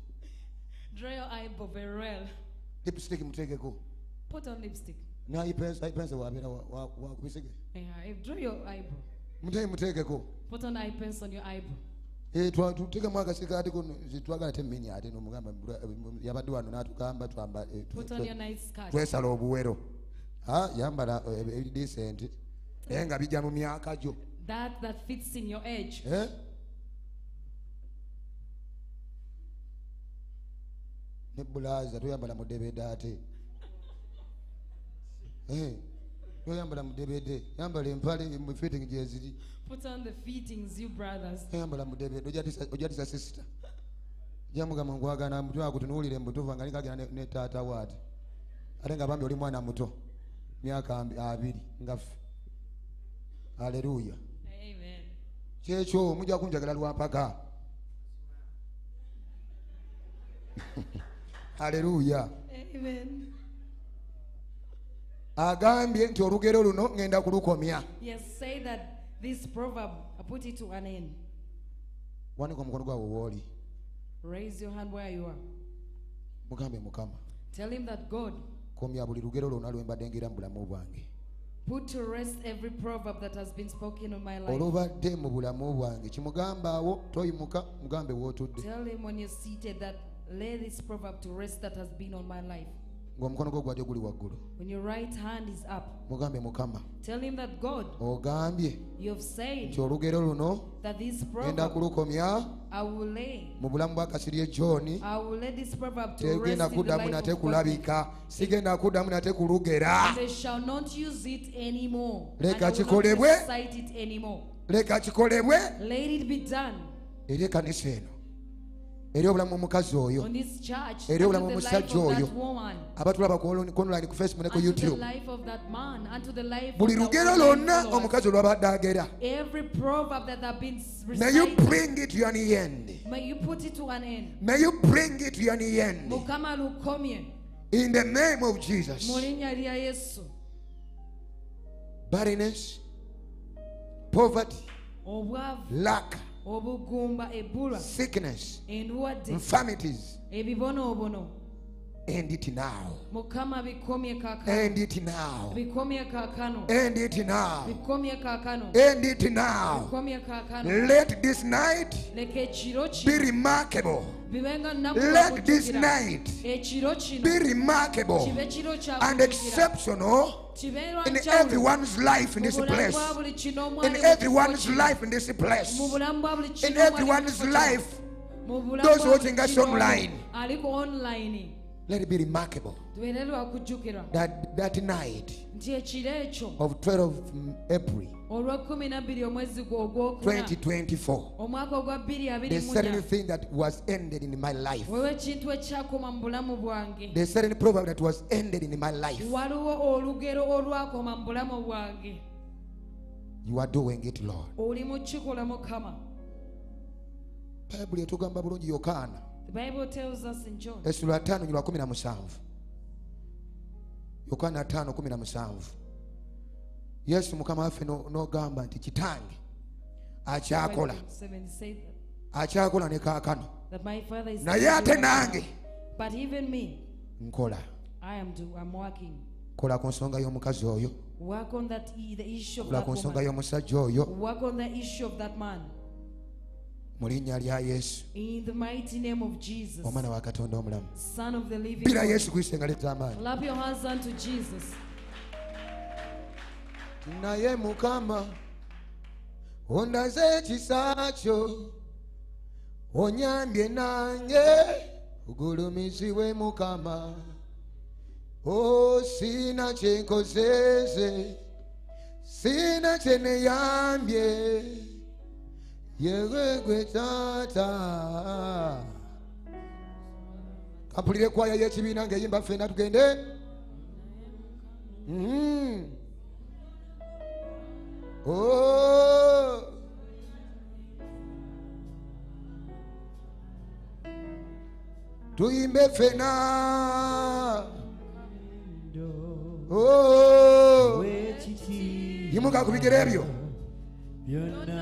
Lipstick mutegeko put on lipstick nayipensa wabeera wa- wa- wakubisige yeah, if- draw your eyebrow. Mutei mutegeko put on eye pens on your eyebrow. Eh, twa- tutegemu akasika ati kuno zitwagala temenya ate nomugamba mbula- eh, yabadde wano natugamba twamba eh, put on your nice skirt. twesala obuwero. Ah, yambala eh, ebiri decent. Naye nga bijja mu myaka gyo. That that fits in your age Eh? ne bulaza toyambala mudebede ate. Eh, toyambala mudebede yambala empale mufitting gyeziri put on the fittings you brothers. Toyambala mudebede ojatisa sisita jamugamba nkwagana mutwe akutunuulire mutuva nga likagenda ne- taata waati. Ate nga bambi oli mwana muto myaka abiri ngaffe aleluya amen. Kyekyo mujja kunjagala lwampaka aleluya amen agambye nti olugero luno ŋŋenda kulukomya. Yes say that this proverb i put it to an end. Wanika omukono gwawe wooli raise your hand where you are. Mugambe mukama. Tell him that god komya buli lugero lwonna lwe mbadde ngira mu bulamu bwange. Put to rest every proverb that has been spoken in my life. olubadde mu bulamu bwange. Kimugambaawo toyimuka mugambe wootudde Tell him when you're seated that lay this proverb to rest that has been on my life. Ng'omukono gwo gwadde guli waggulu. Mugambe mukama. ogambye nti olugero luno genda kulukomya mu bulamu bwa kasirye john. I will let this proverb to tegenda kuddamu nate kulabika. Sigenda kuddamu nate kulugera. Leka kikolebwe. leka kikolebwe. Eri ekanisa eno eri obulamu omukazi oyo eri obulamu omusajja oyo abatulaba ku ku facebook ne youtube buli lugero lwonna omukazi olwabadde agera May you bring it to an end. May you put it to an end. May you bring it to an end. In the name of Jesus. Barrenness, poverty, lack. Obugumba, ebbulwa, sickness infirmities ebibonoobono. End it now. End it now. End it now. End it now. Let this night be remarkable. Let this night be remarkable and exceptional in everyone's life in this place, in everyone's life in this place, in everyone's life. Those watching us online. Let it be remarkable. That that night of 12 April 2024, there's certain thing that was ended in my life. There's certain proverb that was ended in my life. You are doing it, Lord. The Bible tells us in John. Essula 5 nyulwa 17 yokaana 5 17 yesu mukama waffe no- n'ogamba nti kitange akyakola 7 said that, akyakola ne kaakano. naye ate nange nkola. I am do I'm working. Kola ku nsonga y'omukazi oyo. Work on that the issue of kola ku nsonga y'omusajja oyo mu linnya lya yesu. In the mighty name of Jesus. Omwana wa katonda omulamu. Son of the living bbira yesu kristo engalo ez'amaanyi clap your hands unto Jesus. Naye mukama ondaze ekisa kyo. Onyambye nange ogulumizibwe mukama. O siina kyenkozeze siina kyeneyambye yewekwetata kapulire kwaya yekibiina ngeyimba ffena tugende. Mhm. Oh. Tuyimbe ffena oh. yimuka ku bigere byo. Byonna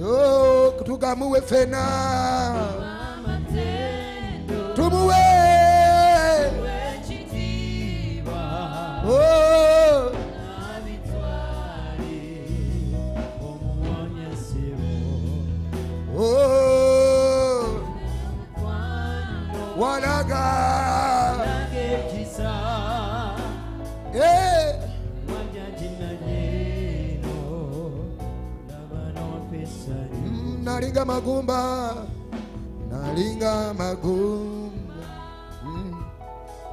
no tugamuwe fena tumuwe oh. Oh, what a God. Nalinga magumba. Nalinga magumba. Mm,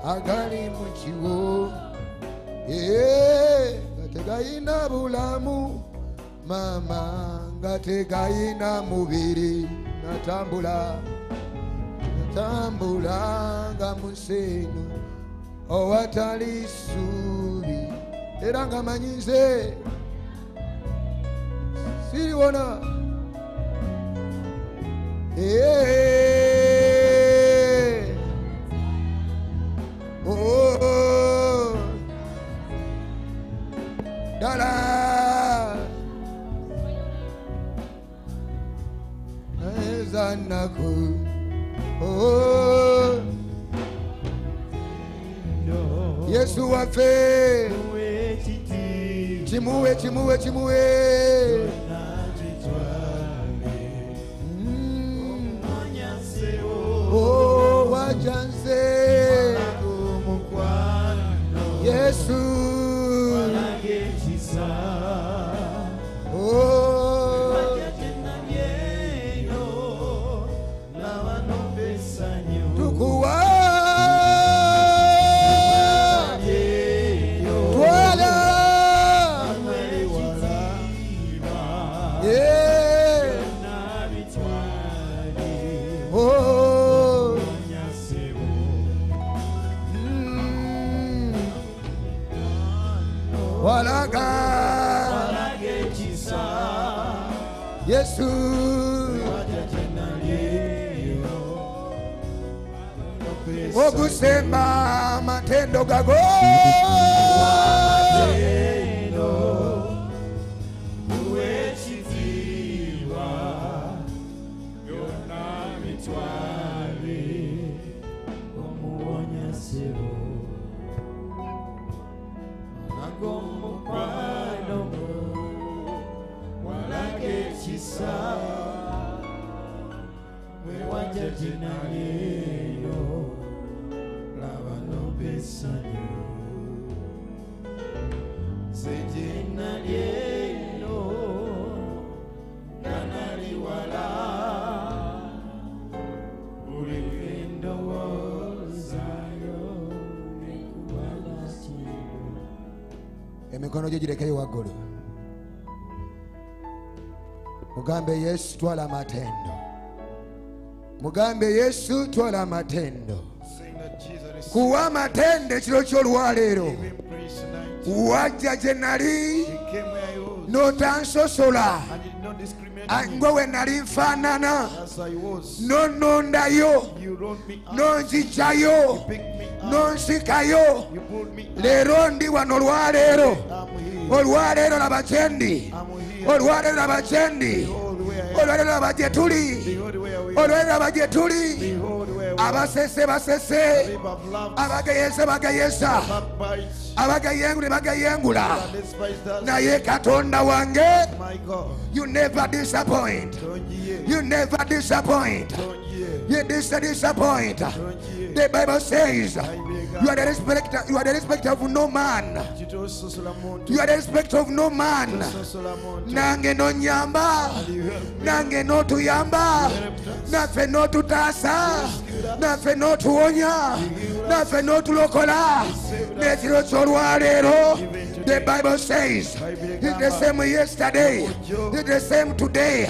agali mu kiwo Eh, nga tegayina bulamu. Mama nga tegayina mubiri. Natambula. Tambulanga musenyu owatali ssuubi era nga Siri wana hey. oh. Dala oh. Yesu wafe Chimuwe, chimuwe, chimuwe. say kusema matendo gagoo mugambe yesu twala amatendo mugambe yesu twala amatendo kuwa amatendo ekiro ky'olwaleero wajja gye nali n'otansosola ngwe we nali nfaanana nonondayo nonzijjayo nonsikayo leero ndi wano olwaleero olwaleero laba gyendi olwaleero laba gyendi olwaleero laba gye tuli olwaleero laba gye tuli abasese basese abageyese bageyesa abageyengule bageyengula. Naye katonda wange you never disappoint. You never disappoint. You dis disappoint. The bible says you are the respect you are the respect of no man. You are the respect of no man. Nange nonyamba nange notuyamba naffe notutaasa naffe notuwonya naffe notulokola n'ekiro ky'olwaleero the bible says it's the same yesterday. It's the same today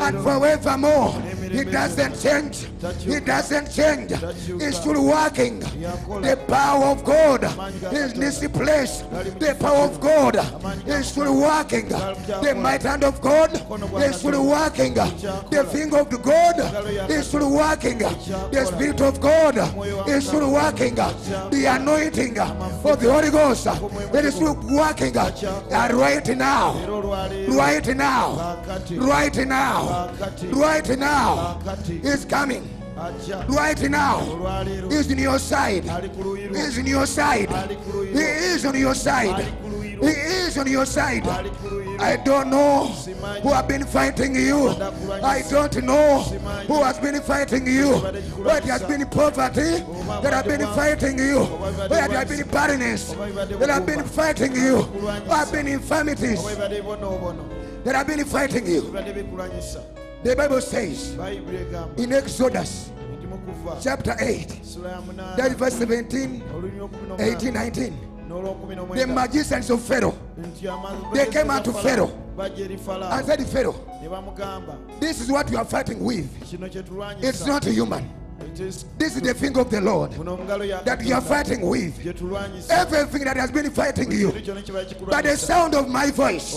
and forevermore it doesn't change. It doesn't change. it's still working. The power of god is in this place. The power of god is still working. The might hand of god is still working. The finger of god is still working. The spirit of god is still working. The anointing of the holy ghost it is still working. Right now right now right now right now is coming. Right now. Is in your side. Is in your side. He is on your side. He is on your side. I don't know who have been fighting you. I don't know who has been fighting you. What has been poverty that have been fighting you. Where there have been barrenness that have been fighting you. Who have been infirmities that have been fighting you. The Bible says in Exodus chapter 8, that verse 17, 18, 19. The magicians of Pharaoh, they came out to Pharaoh and said, Pharaoh, this is what you are fighting with. It's not a human. This is the finger of the Lord that you are fighting with. Everything that has been fighting you. By the sound of my voice.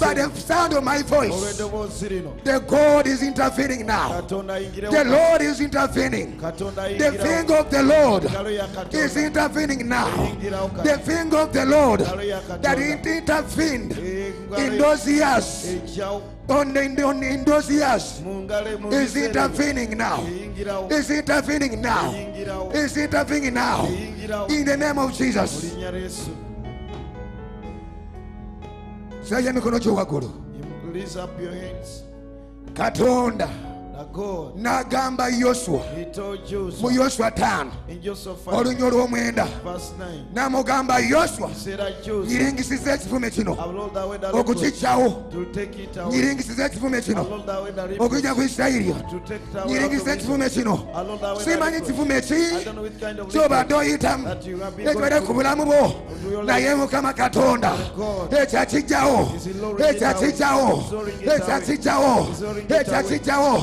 By the sound of my voice. The God is intervening now. The Lord is intervening. The finger of the Lord is intervening now. The finger of the Lord that intervened in those years, on the, on, in those years is intervening now? Is intervening now? Is intervening now? In the name of jesus. Raise up your hands. Katonda. N'agamba Yoswa mu Yoswa ttaano in joseph 5 olunya olw'omwenda. verse 9 n'amugamba Yoswa joseph nyiringisiza ekivume kino. Okukikyawo nyiringisiza will kino. Okujja ku isirayiri. Nyiringisiza Egypt. ekivume kino simanyi I ki kyobadde oyitamu? ekibadde ku bulamu bwo. Naye mukama katonda ekyakijjawo ekyakijjawo ekyakijjawo ekyakijjawo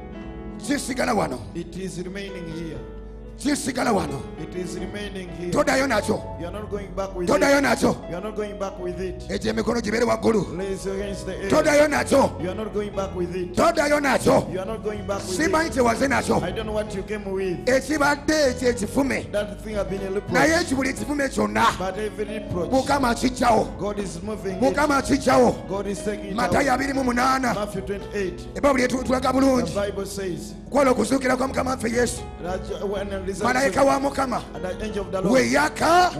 It is remaining here. kisigala wano todayo nakyo todayo nakyo egyo emikono waggulu todayo nakyo todayo nakyo simanyi kyewaze nakyo ekibadde ekyo ekifume naye ekibuli kifume kyonna mukama kijjawo mukama kijjawo matayo 28 ebabuli etulaga bulungi kwala okuzuukira kwa mukama waffe yesu malayika wa mukama we yaka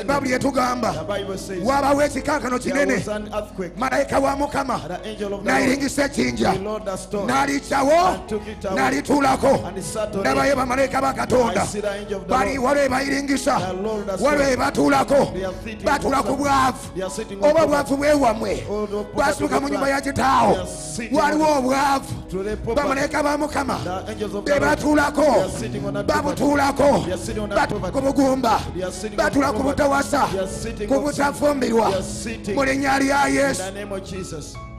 ebabuli etugamba wabawo ekikankano kinene. malayika wa mukama nayiringisa ejjinja n'alikyawo n'alituulako ndabayo bamalayika ba katonda. Bali walwe bayiringisa walwe batuulako batuula ku bwavu oba obwavu bwewammwe bwasuuka mu nyumba ya kitaawo waliwo obwavu bamalayika ba mukama bebatuulako babu bakutuulako ku batula ku butawasa ku butafumbirwa mu linnya lya yesu.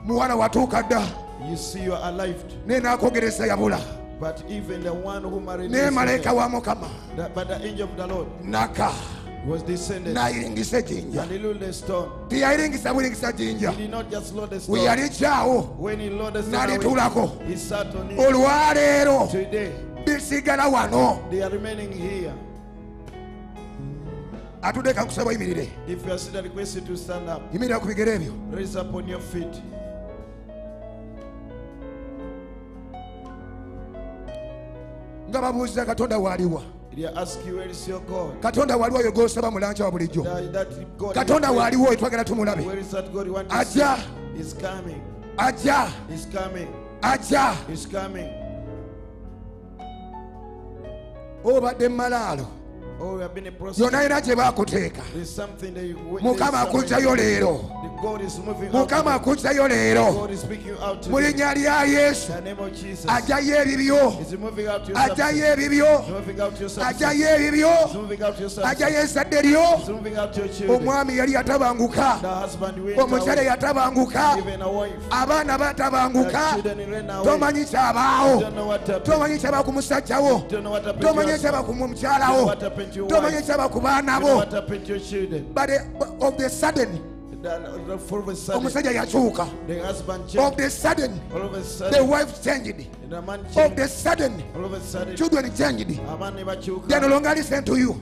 muwala watuuka dda naye n'akogeresa yabula naye malayika wa mukama. Naka. nayiringisa ejinja teyayiringisa buringisa jinja. We yalikyawo n'alituulako olwaleero bisigala wano. They are remaining here. atudde kankusaba yimirire If you are seated, I request you to stand up. yimirira ku bigere ebyo. Raise up on your feet. nga babuuziza katonda waaliwa katonda waaliwo oyo gosaba mulanca wa bulijjo. Katonda waaliwo oyo twagala tumulabe. Ajja. ajja. Ajja oba demalaalo Oh, yonna era gye you mukama akugjayo leero. Mukama akugjayo leero. Mu linnya lya yesu. Ajjayo ebibyo. Ajjayo substance. ebibyo. Ajjayo ebibyo. Ajjayo ezzadde lyo omwami yali yatabanguka. Omukyala yatabanguka. Abaana batabanguka. Tomanyi kyabaawo. Tomanyi kyaba ku musajjawo tomanyi kyaba ku mukyalawo tomanyi kyabakubaanabo but of the sudden omusajja yakyuka of the sudden the wife changed. of the sudden, children changed. They are no longer listening to you.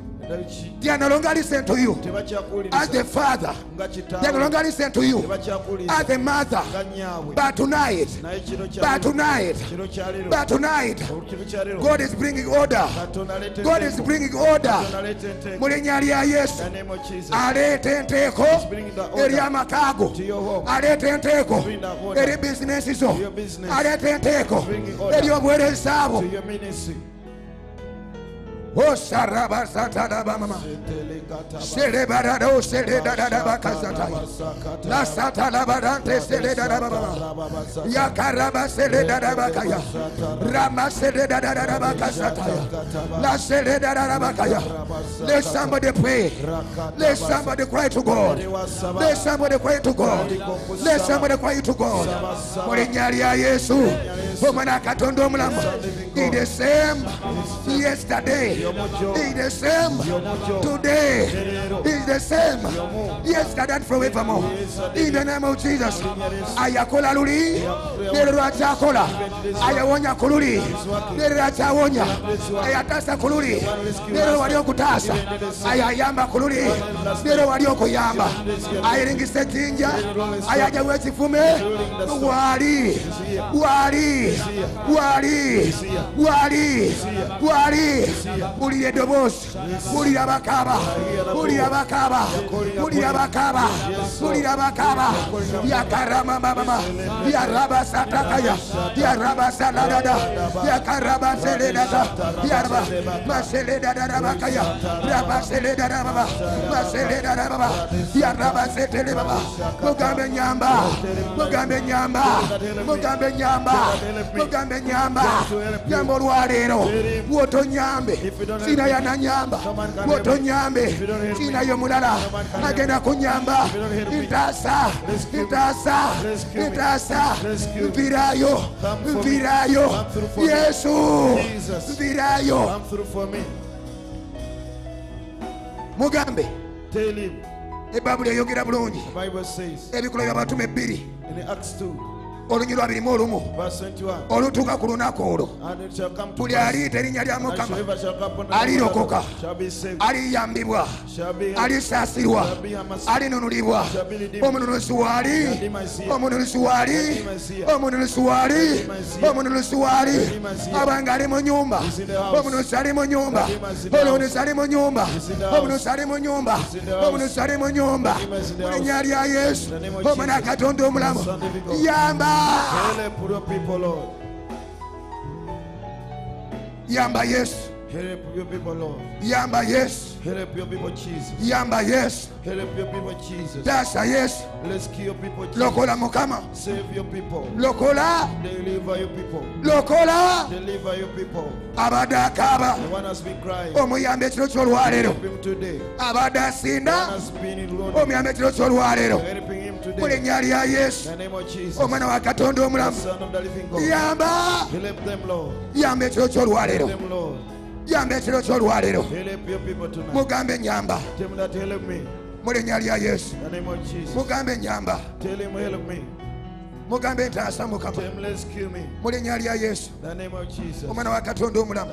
They are no longer listening to you. As the father, they are no longer listening to you. As the mother, but tonight, but tonight, but tonight, God is bringing order. God is bringing order. mu linnya lya yesu. Aleeta enteeko business. amakaago aleeta eryobuweereza bwo osarabasatanabamaa let somebody pray. Let somebody cry to God. Let somebody cry to God. Let somebody cry to God. Mu linnya lya yesu. Omwana katonda omulamu. He the same yesterday. He the same today he is the same. Yesterday and forevermore in the name of jesus. Ayakola luli. Lero lwakyakola ayawonya ku luli lero lwakyawonya ayataasa ku luli lero wali okutaasa ayayamba ku luli lero wali okuyamba ayiringisa ejjinja ayajawo ekifume wali. Wali. Wali. Wali. Wali. Wulira eddoboozi wulira bakaba Muriabakaba, Muriabakaba, ya karama Mama, Yaraba Satakaya, Yaraba Salada, Yakaraba Seleda, Yarba, Maseleda Rabakaya, Raba Seleda Rababa, Maseleda Rababa, Yaraba Setelebaba, Mugambe Nyamba, Mugambe Nyamba, Mugambe Nyamba, Mugambe Nyamba, Nyambo Lwarero, Woto Nyambe, Sina Yana Nyamba, Woto Nyambe, sinayo mulala agenda kunyamba. Ntaasa ntaasa ntaasa nvirayo nvirayo. Yesu nvirayo. Me. mugambe ebabuli eyogera bulungi. Ebikola byabatume ebbiri in Acts 2, olunyi lwa birimu olumu. Verse 21, olutuuka ku lunaku olwo. Buli pass. aliyita erinnya lya mukama alirokoka aliyambibwa alisaasirwa alinunulibwa omununuzi waali omununuzi waali omununuzi waali omununuzi waali abange ali mu nyumba omununuzi ali mu nyumba omununuzi ali mu nyumba omununuzi ali mu nyumba omununuzi ali mu nyumba. Mu linnya lya yesu omwana katonda omulamu yamba Help your people, Lord. yamba yesu Help your people, Lord. yamba yesu Help your people, Jesus. yamba yesu Help your people, Jesus. taasa yesu Rescue your people, Jesus. lokola mukama Save your people. lokola Deliver your people. lokola Deliver your people. abadde akaaba The one has been crying. omuyamba ekiro ky'olwaleero Help him today. abadde asinda one has been in Lord. omuyamba ekiro ky'olwaleero Helping mule ennya lya yesu. Omwana oh, wa katonda omulamu. Yamba. Yamba ekiro ky'olwaleero yamba ekiro ky'olwaleero mugambe nyamba. Mule ennya lya yesu. Mugambe nyamba. Mugambe nti asamukamu mule ennya lya yesu. Omwana oh, wa katonda omulamu.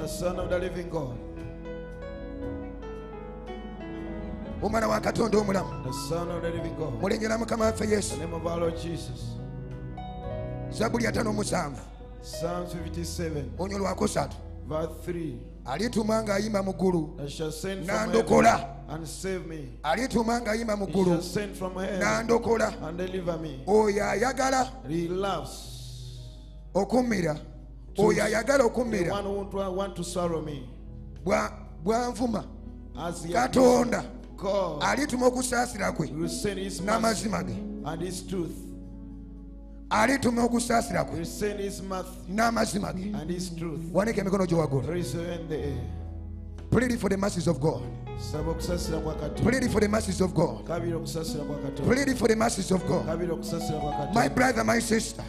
Omwana wa katonda omulamu. The Son of the living God. mu linnya lya mukama waffe yesu. Zabuli atano omusanvu. 57, onyo lwakusatu verse 3. alituma ng'ayimba mu ggulu. Nandokola. heaven and save me. alituma ng'ayimba mu ggulu. n'andokola. and deliver me. oyo ayagala. He loves okummira oyo ayagala okummira. bwanvuma katonda alituma okusaasira kwe. N'amazima ge. alituma okusaasira kwe. N'amazima ge. waneka emikono gye waggulu Pray for the mercies of God. Plead for the masses of God. Plead for the masses of God. My brother, my sister.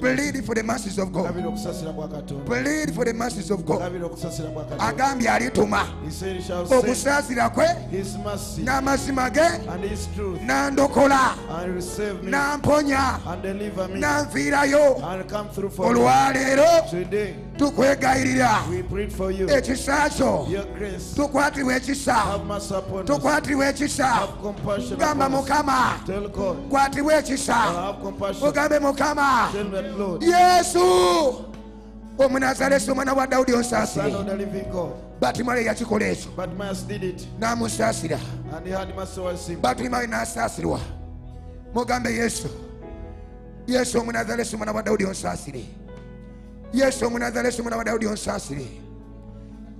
Plead for the masses of God. Plead for the masses of God. Agambye alituma. Okusaasira kwe? N'amazima ge n'andokola n'amponya n'anviirayo olwaleero tukwegayirira. ekisa kyo tukwatirwa wekisa tukwatibwe ekisa gamba mukama. Kwatibwe ekisa ogambe mukama. Yesu. Omunazalesi omwana wa dawudi onsaasire batimayo yakikola ekyo n'amusaasira batimayo n'asaasirwa mugambe yesu. Yesu omunazalesi omwana wa dawudi onsaasire yesu omunazalesi omwana wa dawudi onsaasire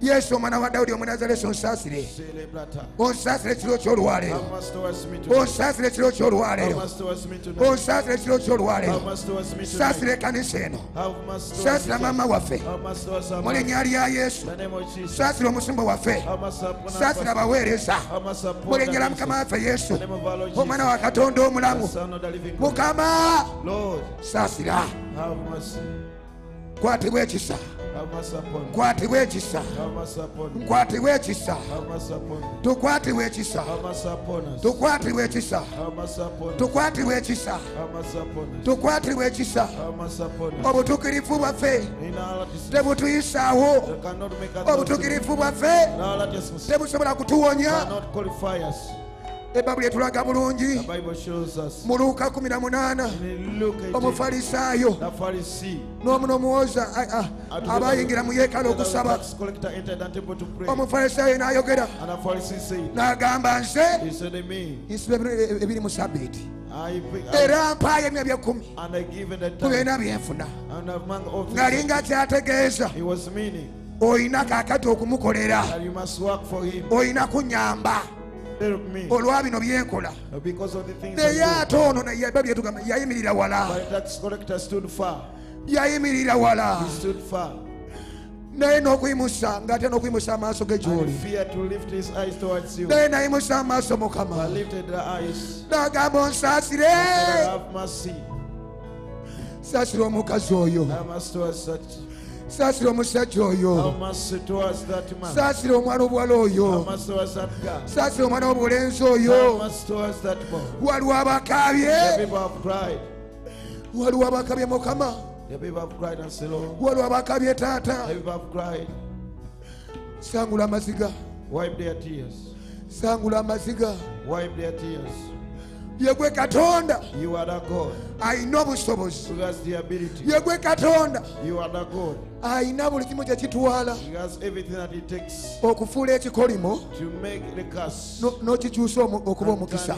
yesu omwana wa dawudi omunazaresi onsaasire onsaasire ekiro kyolwaleero. Onsaasire ekiro kyolwaleero. Onsaasire ekiro kyolwaleero. Saasire ekanisa eno. Sasira maama waffe. Mu lya yesu. Saasira omusumba waffe. Saasira abaweereza. Mu linnya mukama waffe yesu. Omwana wa katonda omulamu. Mukama! Sasira. Kwatibwa ekisa nkwatiwe ekisa nkwatiwe ekisa tukwatirwe ekisa tukwatirwe ekisa tukwatirwe ekisa tukwatirwe ekisa obutukirivu bwaffe. Tebutuyisaawo obutukirivu bwaffe. Tebusobola kutuwonya. Ebabuli etulaga bulungi. Mu luuka 18 In Luke 18, omufalisaayo. N'omu n'omuwoza abayingira mu yeekalo okusaba. omufalisaayo n'ayogera. N'agamba nze me, nsiba ebiro ebiri mu sabbiiti era mpaayo emya byekumi ku byonna byenfuna. Ng'alinga kyategeeza. olina kaakati okumukolera. olina kunyamba. Olwa bino byenkola naye ate ono naye babye tugamba yayimirira wala. Yayimirira wala. He stood far. naye n'okuyimusa ng'ate n'okuyimusa amaaso ge gy'oli. naye nayimusa amaaso mukama. N'agamba onsaasire. Saasira omukazi oyo Saasira omusajja oyo. Saasira omwana obuwala oyo. Saasira omwana w'obulenzi oyo. Waliwo cried. waliwo abakaabye mukama. The people have cried and said, Lord. waliwo abakaabye taata. The people have cried. sangula amaziga. Wipe their tears. sangula amaziga. Wipe their tears. Yegwe katonda. You are the God. Ayina obusobozi yegwe katonda. You are the God. Ayina buli kimu kye kitwala. He has everything that it takes okufuula ekikolimo to make the curse no- n'okikyusa okuba omukisa.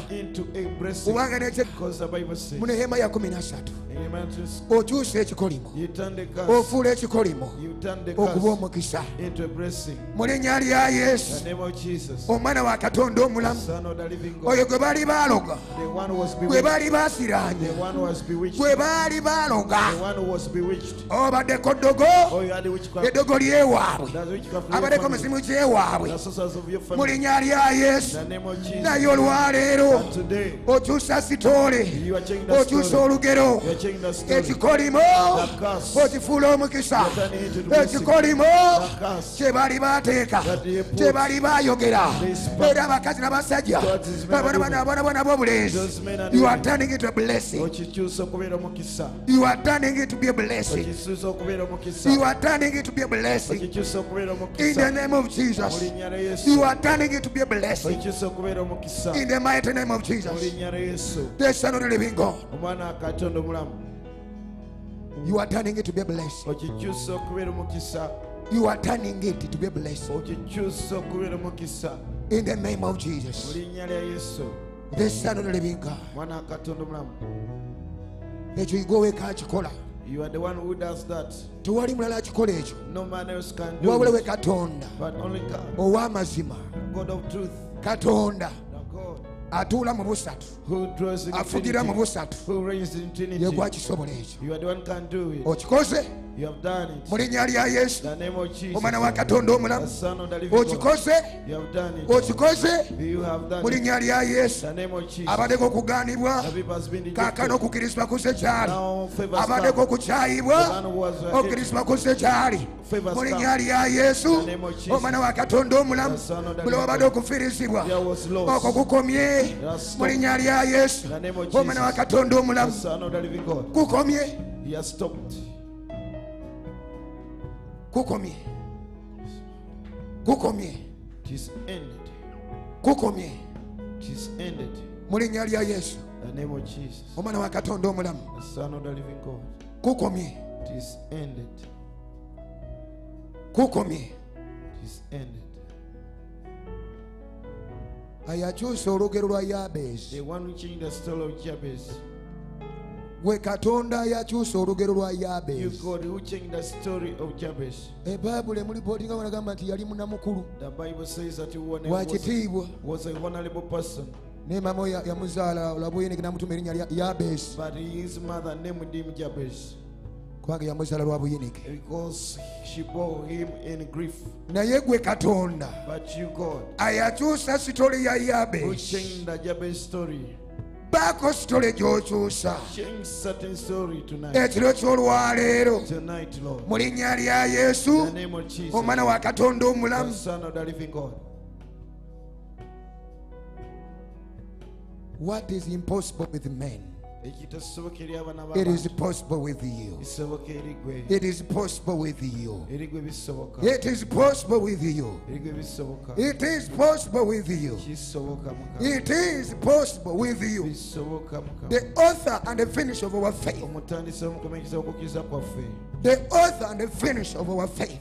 kubanga nekye Because the Bible says mu nehema ya 13 in Lamentations, okyusa ekikolimo. you turn the curse, ofuula ekikolimo. you turn the okuba omukisa. mu linnya lya yesu. The name of Jesus, omwana wa katonda omulamu. Oyo God, gwe baali baaloga gwe baali basiranye. Gwe baali baloga obaddeko ddogo eddogo lyewaabwe abaddeko misimu gyewaabwe mu linnya lya yesu. Naye olwaleero okyusa sitoole okyusa olugero. Ekikolimo. Okifuula omukisa. Ekikolimo. Kye baali bateeka. Kye baali bayogera. era abakazi n'abasajja. Abanabanabona b'obulenzi you are turning it to a blessing okikyusa okubeera omukisa you are turning it to be a blessing. okikyusa okubeera omukisa you are turning it to be a blessing. In the name of Jesus. Linnya lya yesu. You are turning it to be a blessing. Okikyusa okubeera omukisa in the mighty name of Jesus. Linnya lya yesu. The son of the living God. Omwana wa katonda omulamu. You are turning it to be a blessing. Okikyusa okubeera omukisa you are turning it to be a blessing. Okikyusa okubeera omukisa in the name of Jesus olw'essaano no living God. mwana wa katonda omulamu ekyo igweweka akikola You are the one who does that. tewali mulala akikola ekyo wabula we katonda ow'amazima katonda atuula mu busatu afugira mu busatu yegwakisobola ekyo okikoze you have done it. Mu linnya lya yesu. Omwana wa katonda omulamu okikoze you have done it. Okikoze you have done mu it. linnya lya yesu. Abaddeko okugaanibwa has kaakano rejected okukirisibwa kuze kyali. Favors abaddeko okukyayibwa okukirisibwa kuze kyali. Favors mu linnya lya yesu. Omwana wa katonda omulamu buli wabadde loss. Okwo kukomye mu linnya lya yesu. Omwana wa katonda omulamu son Cook on me. It is ended. Cook on. It is ended. Mulinyaria yes. The name of Jesus. Omana wakaton domulam. The son of the living God. Cook ended. me. It is ended. Cook on me. It is ended. The one who changed the story of Jabez. gwe katonda yakyusa olugero lwa yabesi ebayibuli emulipootinga wanagamba nti yali munamukulu. Wakitiibwa nemama yamuzaala olaba yeneke namutuma erinnya lya yabesi kubanga yamuzaala lwa buyinike. Naye gwe katonda ayakyusa sitole ya yabes baako sitole gy'okyusa eh, Tonight, Lord. mu linnya lya yesu omwana wa katonda omulamu. What is impossible with men? It is possible with you. It is possible with you. It is possible with you. It is possible with you. It is possible with you. The author and the finish of our faith. The author and the finish of our faith.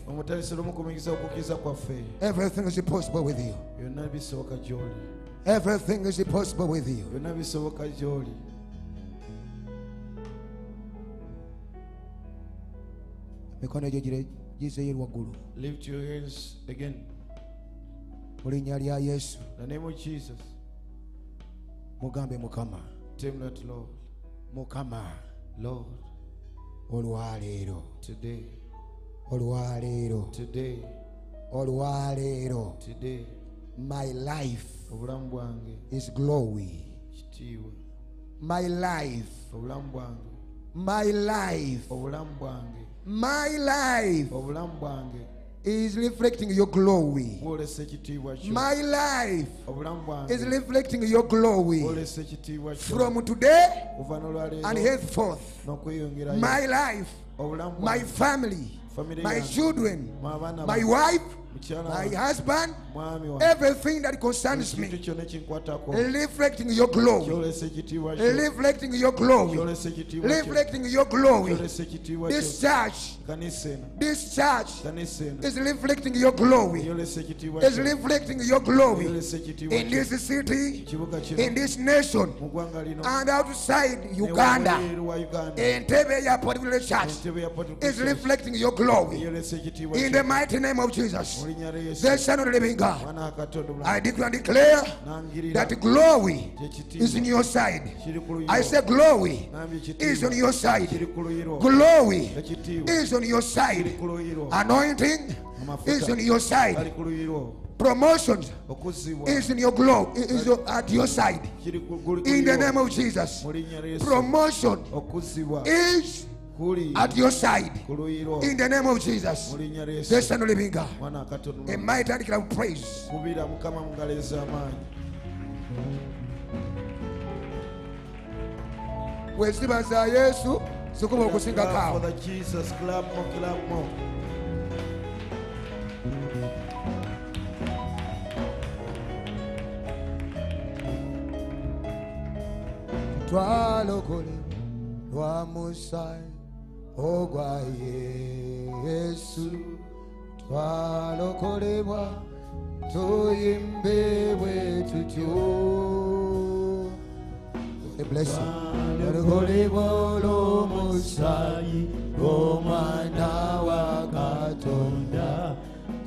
Everything is possible with you. Everything is possible with you emikono egyo gizeyo waggulu mu linnya lya yesu. Mugambe mukama. Mukama. Olwaleero olwaleero olwaleero my life obulamu bwange. is glory. My life obulamu bwange. My life obulamu bwange. My life is reflecting your glory. My life is reflecting your glory from today and henceforth. My life, my family, my children, my wife my husband, everything that concerns me, reflecting your glory, reflecting your glory, reflecting your glory. This church, this church is reflecting your glory, is reflecting your glory in this city, in this nation, and outside Uganda. Entebbe ya Church is reflecting your glory. In the mighty name of Jesus. They not the in God. I declare, declare that glory is in your side. I say glory is on your side. Glory is on your side. Anointing is on your side. Promotion is in your glow. is at your side. In the name of Jesus. Promotion is at your side. In the name of Jesus. The Son of Living God. A mighty praise. weziba za yesu. Zikuba okusingako awo lwa ogwa yesu twalokolebwa tuyimbe bwe tutyo twalokolebwa olw'omusaayi gw'omwana wa katonda.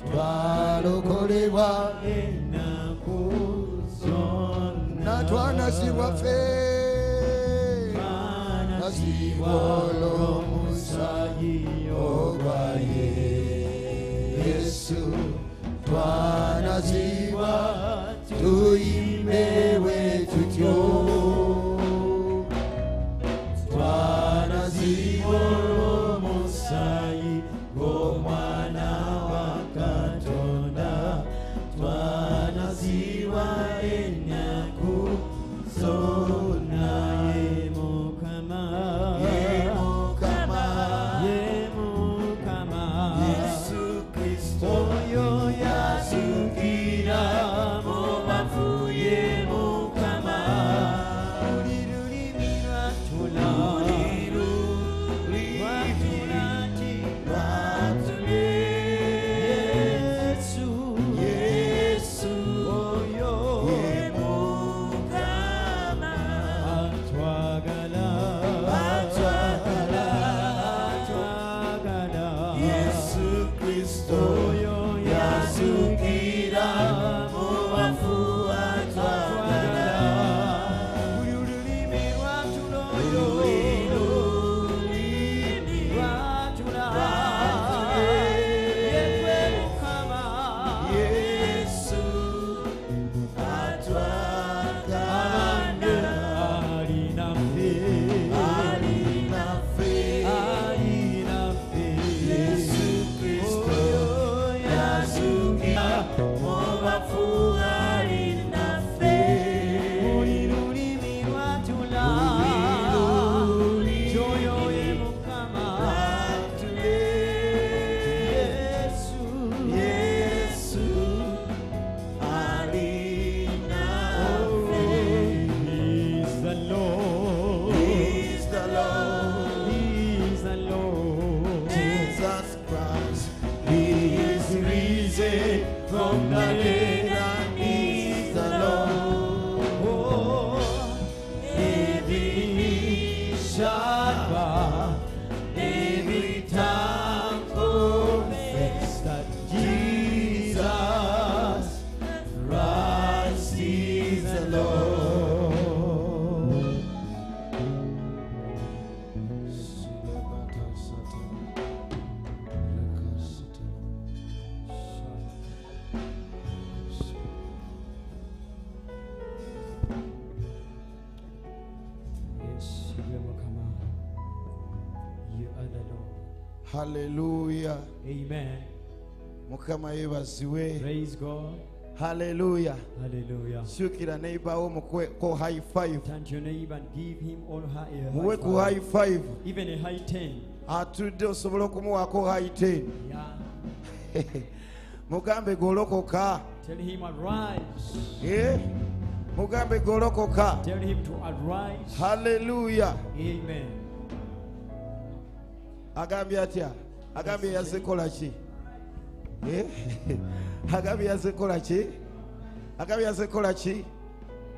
Twalokolebwa ennaku zonna. Natwanasibwa ffe nasibwa olw'omusaayi Bwana ziwa tuimbewe tukio mukama God. haleluya Hallelujah. syukira neighbor mukweko high five Turn to your neighbor and give him all high, a high five. high five Even a high ten. atudde osobola okumuwaako high ten Yeah. mugambe golokoka Tell him arise. Eh? mugambe golokoka Tell him to arise. haleluya Amen. agambye atya agambye yazze kola ki Eh? agabi yazikola ki? Agabi yazikola ki?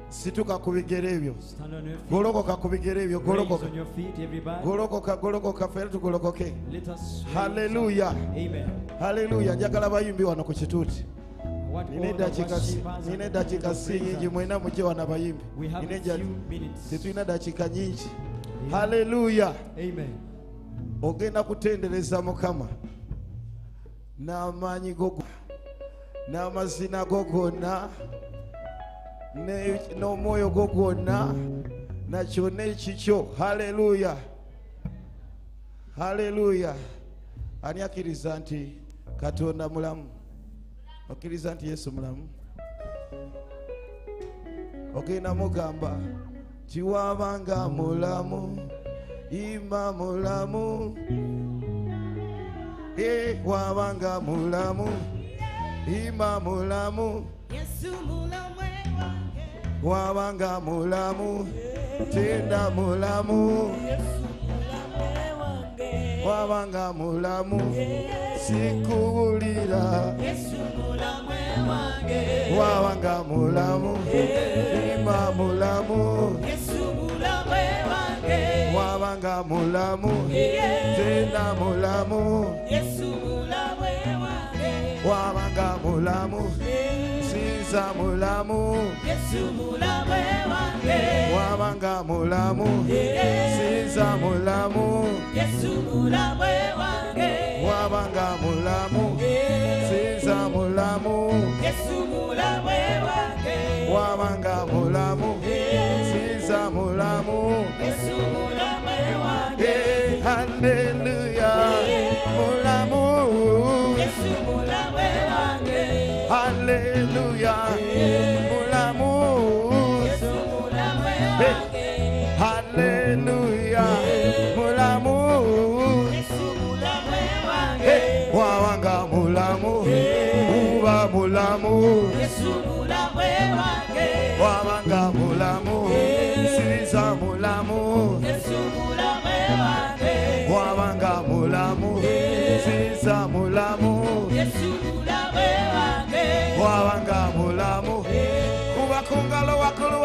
Situka ku bigere ebyo. Golokoka ku bigere byo golokoka. golokoka golokoka fere tugolokoke haleluya haleluya njagala bayimbi wano ku kituuti. Nina eddakiika si nyingi mwena mujje wano abayimbi tetulina dakiika nyingi. Haleluya ogenda kutendereza mukama. N'amaanyi go go- n'amazina go gonna n'omwoyo gwo gwonna na kyonna ekikyo haleluya haleluya ani akkiriza nti katonda mulamu? Okkiriza nti yesu mulamu? Ogenda mugamba tiwabanga mulamu imba mulamu e wabanga mulamu ima mulamu. Yesu mulamu wabanga mulamu tenda mulamu. Yesu mulamu wange wabanga mulamu sikuwulira wabanga mulamu imba mulamu. Wabanga mulamu tenda mulamu. Wabanga mulamu yesa mulamu yesu mulamu ewange. Wabanga mulamu sinza mulamu yesu mulamu ewange. Wabanga mulamu sinza mulamu yesu mulamu ewange. Wabanga mulamu sinza mulamu yesu mulamu ewange. Haleluya mulamu yesu mulamu ewange. Haleluya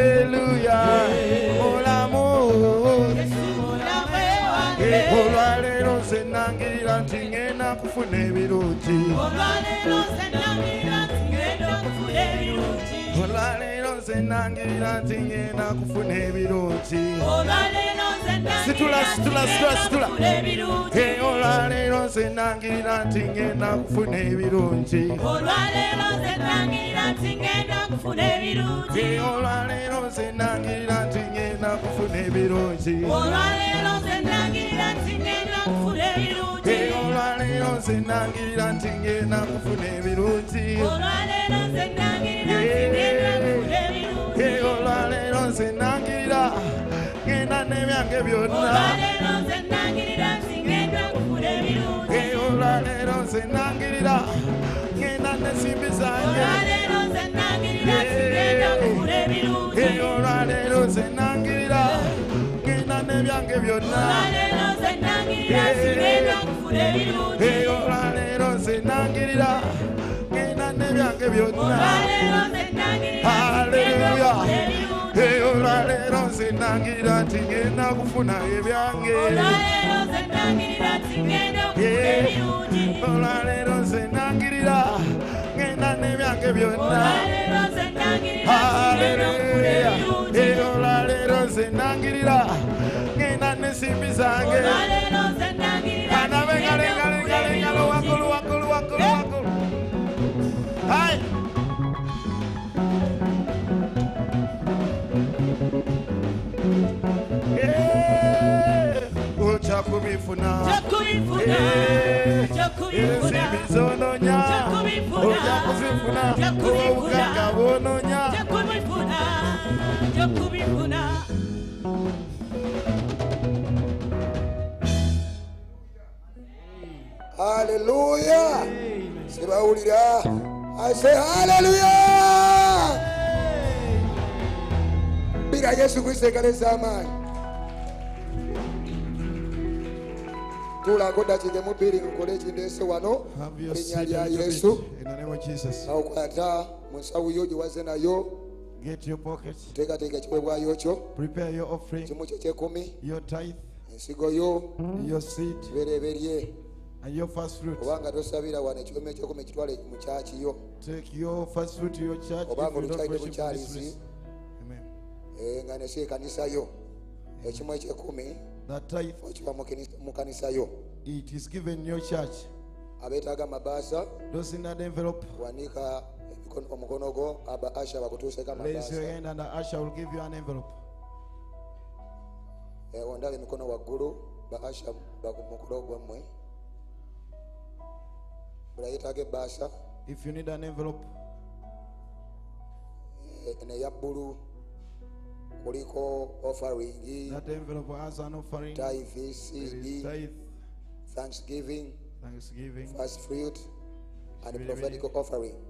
Haleluya mulamu Eh, olwaleero nze nangirira nti ngenda kufuna ebirungi olwaleero nze nangirira nti ngenda kufuna ebirungi situla situla situla situla Eh, olwaleero nze nangirira nti ngenda kufuna ebirungi olwaleero nze nangirira nti ngenda kufuna ebirungi Eh, olwaleero nze nangirira nti ngenda kufuna ebirungi olwaleero nze nangirira nti ngenda kufuna ebirungi Nze nangirira nti ngenda kufuna ebirungi. Olwaleero nze nnangirira nti ngenda kufuna ebirungi. Olwaleero nze nangirira ngenda n'ebyange byonna. Olwaleero nze nnangirira nti ngenda kufuna ebirungi. Olwaleero nze nangirira ngenda n'ensimbi zange olwaleero nze nnangirira nti ngenda kufuna ebirungi. Olwaleero nze nangirira Hallelujah ensimbi zange. Banabengalengalengalo waggulu waggulu waggulu waggulu hai eh. okyakumifuna oh, ensimbi eh. zononya. Ojja kuzifuna olwobugagga oh, bwononya haleluya sibawulira ase haleluya bira yesu kristo ekaleza amaanyi tulako dakika emu bbiri nkole ekindeese wano seat lya yesu nawukwata mu nsawu yo gye wazze nayo teekateeka ekiweebwayo kyo kimu kyo kyekumi ensigo yo kibereberye and your first fruit. obanga tosabira wano ekiwemu ekyekumi kitwale mu kyakiyo Take your first fruit to your church if obanga you don't olukyalidde worship in this bukyalizi place. Amen. eh, nga nesi ekanisayo ekimu ekyekumi That tithe, okiba mu kini- mu kanisayo it is given your church. abeetaaga amabaasa Those in that envelope, wanika emikono- omukono gwo aba asha bakutuuseko raise your amabaasa hand and the usher will give you an envelope. Eh, ondaba emikono waggulu ba asha mukolo gwammwe ebbaasa If you need an envelope, eh, neya bbulu. Kuliko offering. That envelope has an offering. tithe tithe, thanksgiving. Thanksgiving, first fruit. And Bibiri. prophetic offering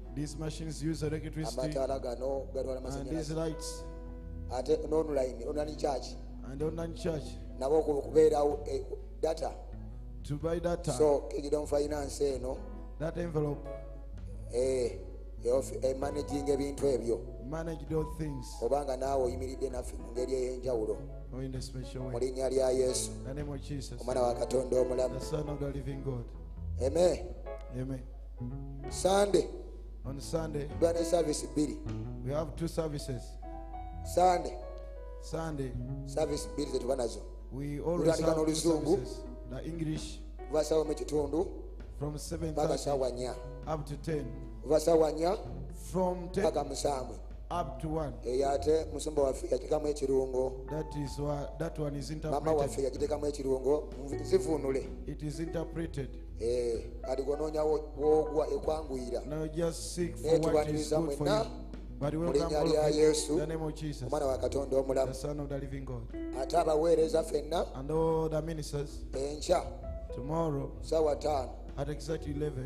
ebyoma ebyo bitu- bitwala bikozesa amasannyalaze These machines use electricity amataala gano gatwala and these amasannyalaze lights. Ate n'online online church and online church nabo oku- kubeerawo eh, data. To buy data. so kingdom finance eno. That envelope. Eh, eof- emanaging ebintu ebyo. Manage those things. Obanga naawe oyimiridde naffe mu ngeri ey'enjawulo. Or in a special mu way. linnya lya yesu. In the name of Jesus, omwana wa katonda omulamu. The Son of the Living God. eme Amen. sande On Sunday, service bbiri we have two services. sande Sunday, service bbiri zetuba nazo. we always have two services. The English kuva saawa mu ekitundu from paka 7.30 saawa nnya up to 10. kuva saawa nnya From 10 paka musanvu up to 1. Eh, eyo ate musumba waffe yagitekamu ekirungo That is what that one is mama waffe interpreted. yagitekamu ekirungo zivuunule Eh, now just seek for what is good for you. But kati gonoonyawo wogwa ekwanguyira netubanirizza mwenna mu linnya lya yesu omwana wa katonda omulamu. ate abaweereza ffenna enkya saawa ttaano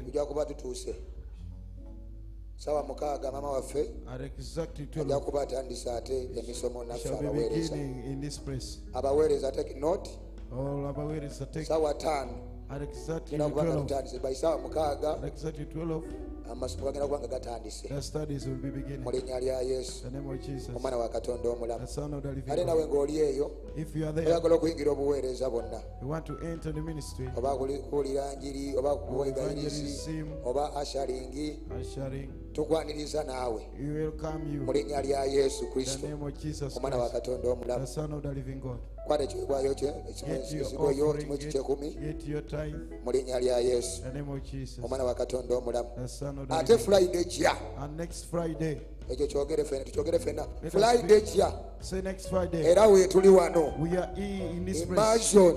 tujja kuba tutuuse. Sawa at exactly twelve. ajja kuba atandisa ate emisomo naffe abaweereza. abaweereza take note. Sawa ttaano Alexander 12 Alexander 12 amasomo gagenda kuba nga gatandise. Mu linnya lya yesu. Omwana wa katonda omulamu. Ate nawe ng'oli eyo If you are there, oyagala okuyingira obuweereza bonna you want to enter the ministry, oba kuwulira njiri oba Evangelism. oba asharingi tukwaniriza naawe. Mu linnya lya yesu kristo. omwana wa katonda omulamu. Kwata ekiweebwayo kye Get your ekigoyo offering, kimu get, kyekumi get your tithe. mu linnya lya yesu. Omwana wa katonda omulamu ate friday. Kya ekyo kyogere fena. Tukyogere fena friday. Kya era weetuli wano. Imagine.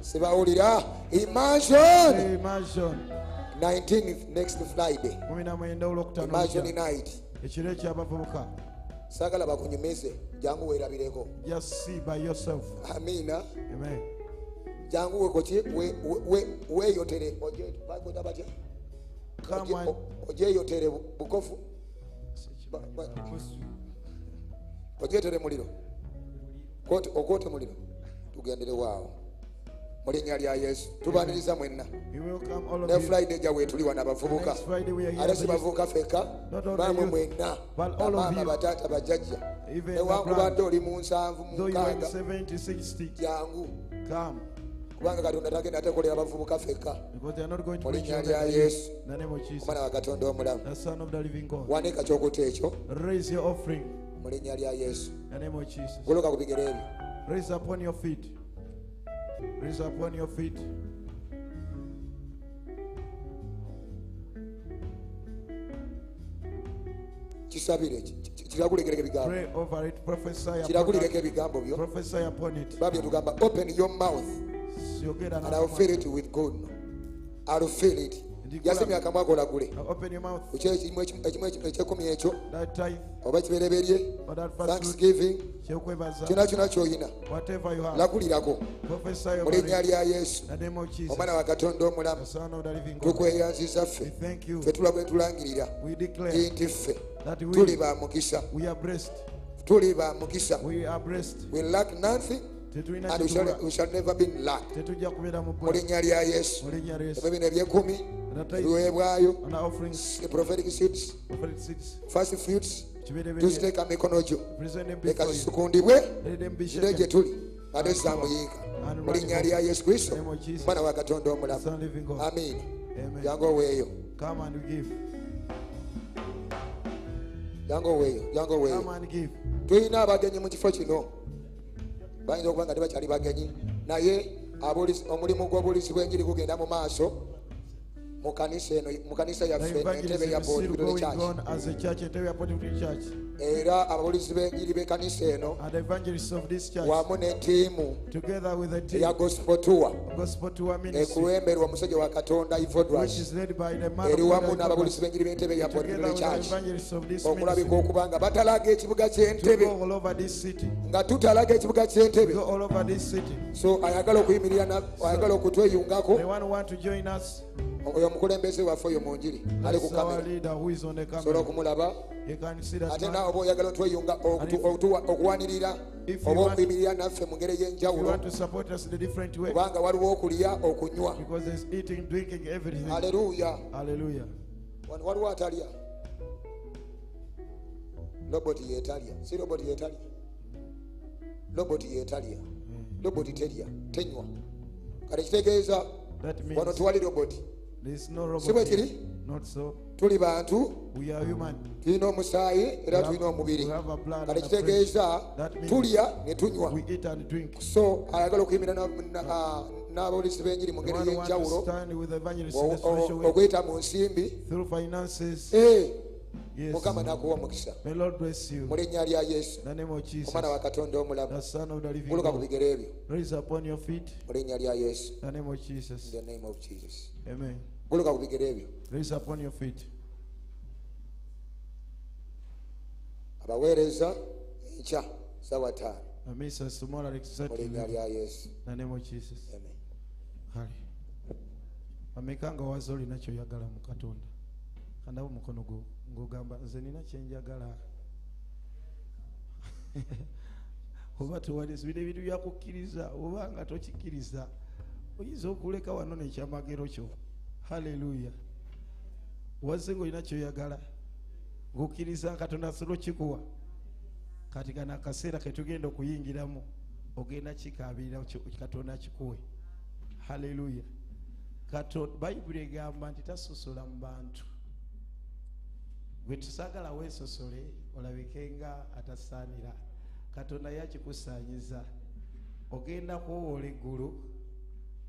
Sibawulira. Imagine. Say imagine. 19th next friday. Imagine night. Ekiro eky'abavubuka saagala bakunyumize jangu weerabireko amiina jangu wekoki we- we- weeyotere oje- bakweta batya come Oje- and o- ojeyotere bu- bukofu ojetere muliro. Okwote muliro. Tugendere waawo mu linnya lya yesu. Tubaniriza mwenna. Ne friday gyawe tuli wano abavubuka ate si bavubuka only baamwe mwenna. bamaama bataata bajjajja newankubadde oli mu nsanvu mukaaga 70 60 jangu kubanga katonda tagenda tekolera abavubuka ffekka mu linnya lya yesu. omwana wa katonda omulamu. Ekyo. Mu linnya lya yesu. goloka ku bigere ebyo. Raise upon your feet. Raise upon your feet. kisabire kirakulekera ebigambo kirakulekera ebigambo byo. Babye open your mouth. And i'll fill it with good. i'll fill it. Yasemya akamwa ekimu ekimu ekyekumi ekyo. Oba kibereberye. or that first fruit thanksgiving kyona kyona kyoyina. Whatever you have. Lagulirako mu linnya lya yesu. Omwana wa katonda omulamu. Tukweyanziza we ffe thank you. Ffe tula bwe tulangirira. We declare nti ffe. tuli ba mukisa. we are blessed. Tuli ba mukisa. We lack nothing and we shall, we shall never be in lack. Lya yesu. Ebibino ebyekumi ebiweebwayo the prophetic seeds. First fruits. Tuziteeka mikono gyo leka zisukundibwe zire gye tuli ate zizamuyiika mu linnya lya yesu kristo. Mwana wa katonda omulamu amiina jangu oweeyo jangu oweeyo jangu oweeyo tulina abagenyi mu kifo kino. Bayinza okuba nga tebakyali bagenyi. Naye omulimu gw'obuulizi bw'enjiri gugenda mu maaso mukanisa eno era ababulizi b'enjiri bekanisa enowamu wamu ne ttiimu eya omusajja wa katonda ivodras wamu n'ababulizi b'enjiri b'entebe ya okulabika okuba nga batalaga ekibuga ky'entebe. Nga tutalaga ekibuga ky'entebe. So ayagala okuyimirira ayagala okutweyungako. Oyo omukulembeze waffe oyo mu njiri ali ku kamera. okumulaba. Ate naawe oba oyagala otweyunga okuwanirira oba okuyimirira naffe mu ngeri ey'enjawulo kubanga waliwo okulya okunywa. Aleluya hallelujah. Wano waliwo atalya? Roboti yetalya si roboti yetalya roboti yetalya roboti terya. Tenywa. Kale kitegeeza wano tewali roboti si bwe kiri? not so. Tuli bantu. We are human. Tulina omusaayi era tulina omubiri. kale kitegeeza tulya ne tunywa. so ayagala okuyimira na- na- ah, b'enjiri mu ngeri y'enjawulo. okuyita mu nsimbi. Through finances. Yes. Mukama nakuwa omukisa. May lord bless you. Mu linnya lya yesu. Omwana wa katonda omulamu. Guluka ku bigere ebyo. Mu linnya lya yesu guluka ku bigere ebyo abaweereza enkya sawa taano the ministers tomorrow at mu exactly linnya 11. lya yesu kale ameka nga waza olina kyoyagala mu katonda. Kandaba omukono gwo ng'ogamba nze nina kyenjagala oba tewalizi bino ebintu byakukkiriza oba nga tokikkiriza. Oyinza okuleka wano nekyamagero kyo halleluya wazze ngaolina kyoyagala ngaokkiriza katonda asobola okikuwa kati kana akaseera ketugenda okuyingiramu ogenda kikabirira ki- katonda kikuwe haleluya Kato- bayibuli egamba nti tasosola mu bantu. Gwe tusaagala weesosole olabike nga atasaanira. Katonda yakikusaanyiza ogenda kwowoola eggulu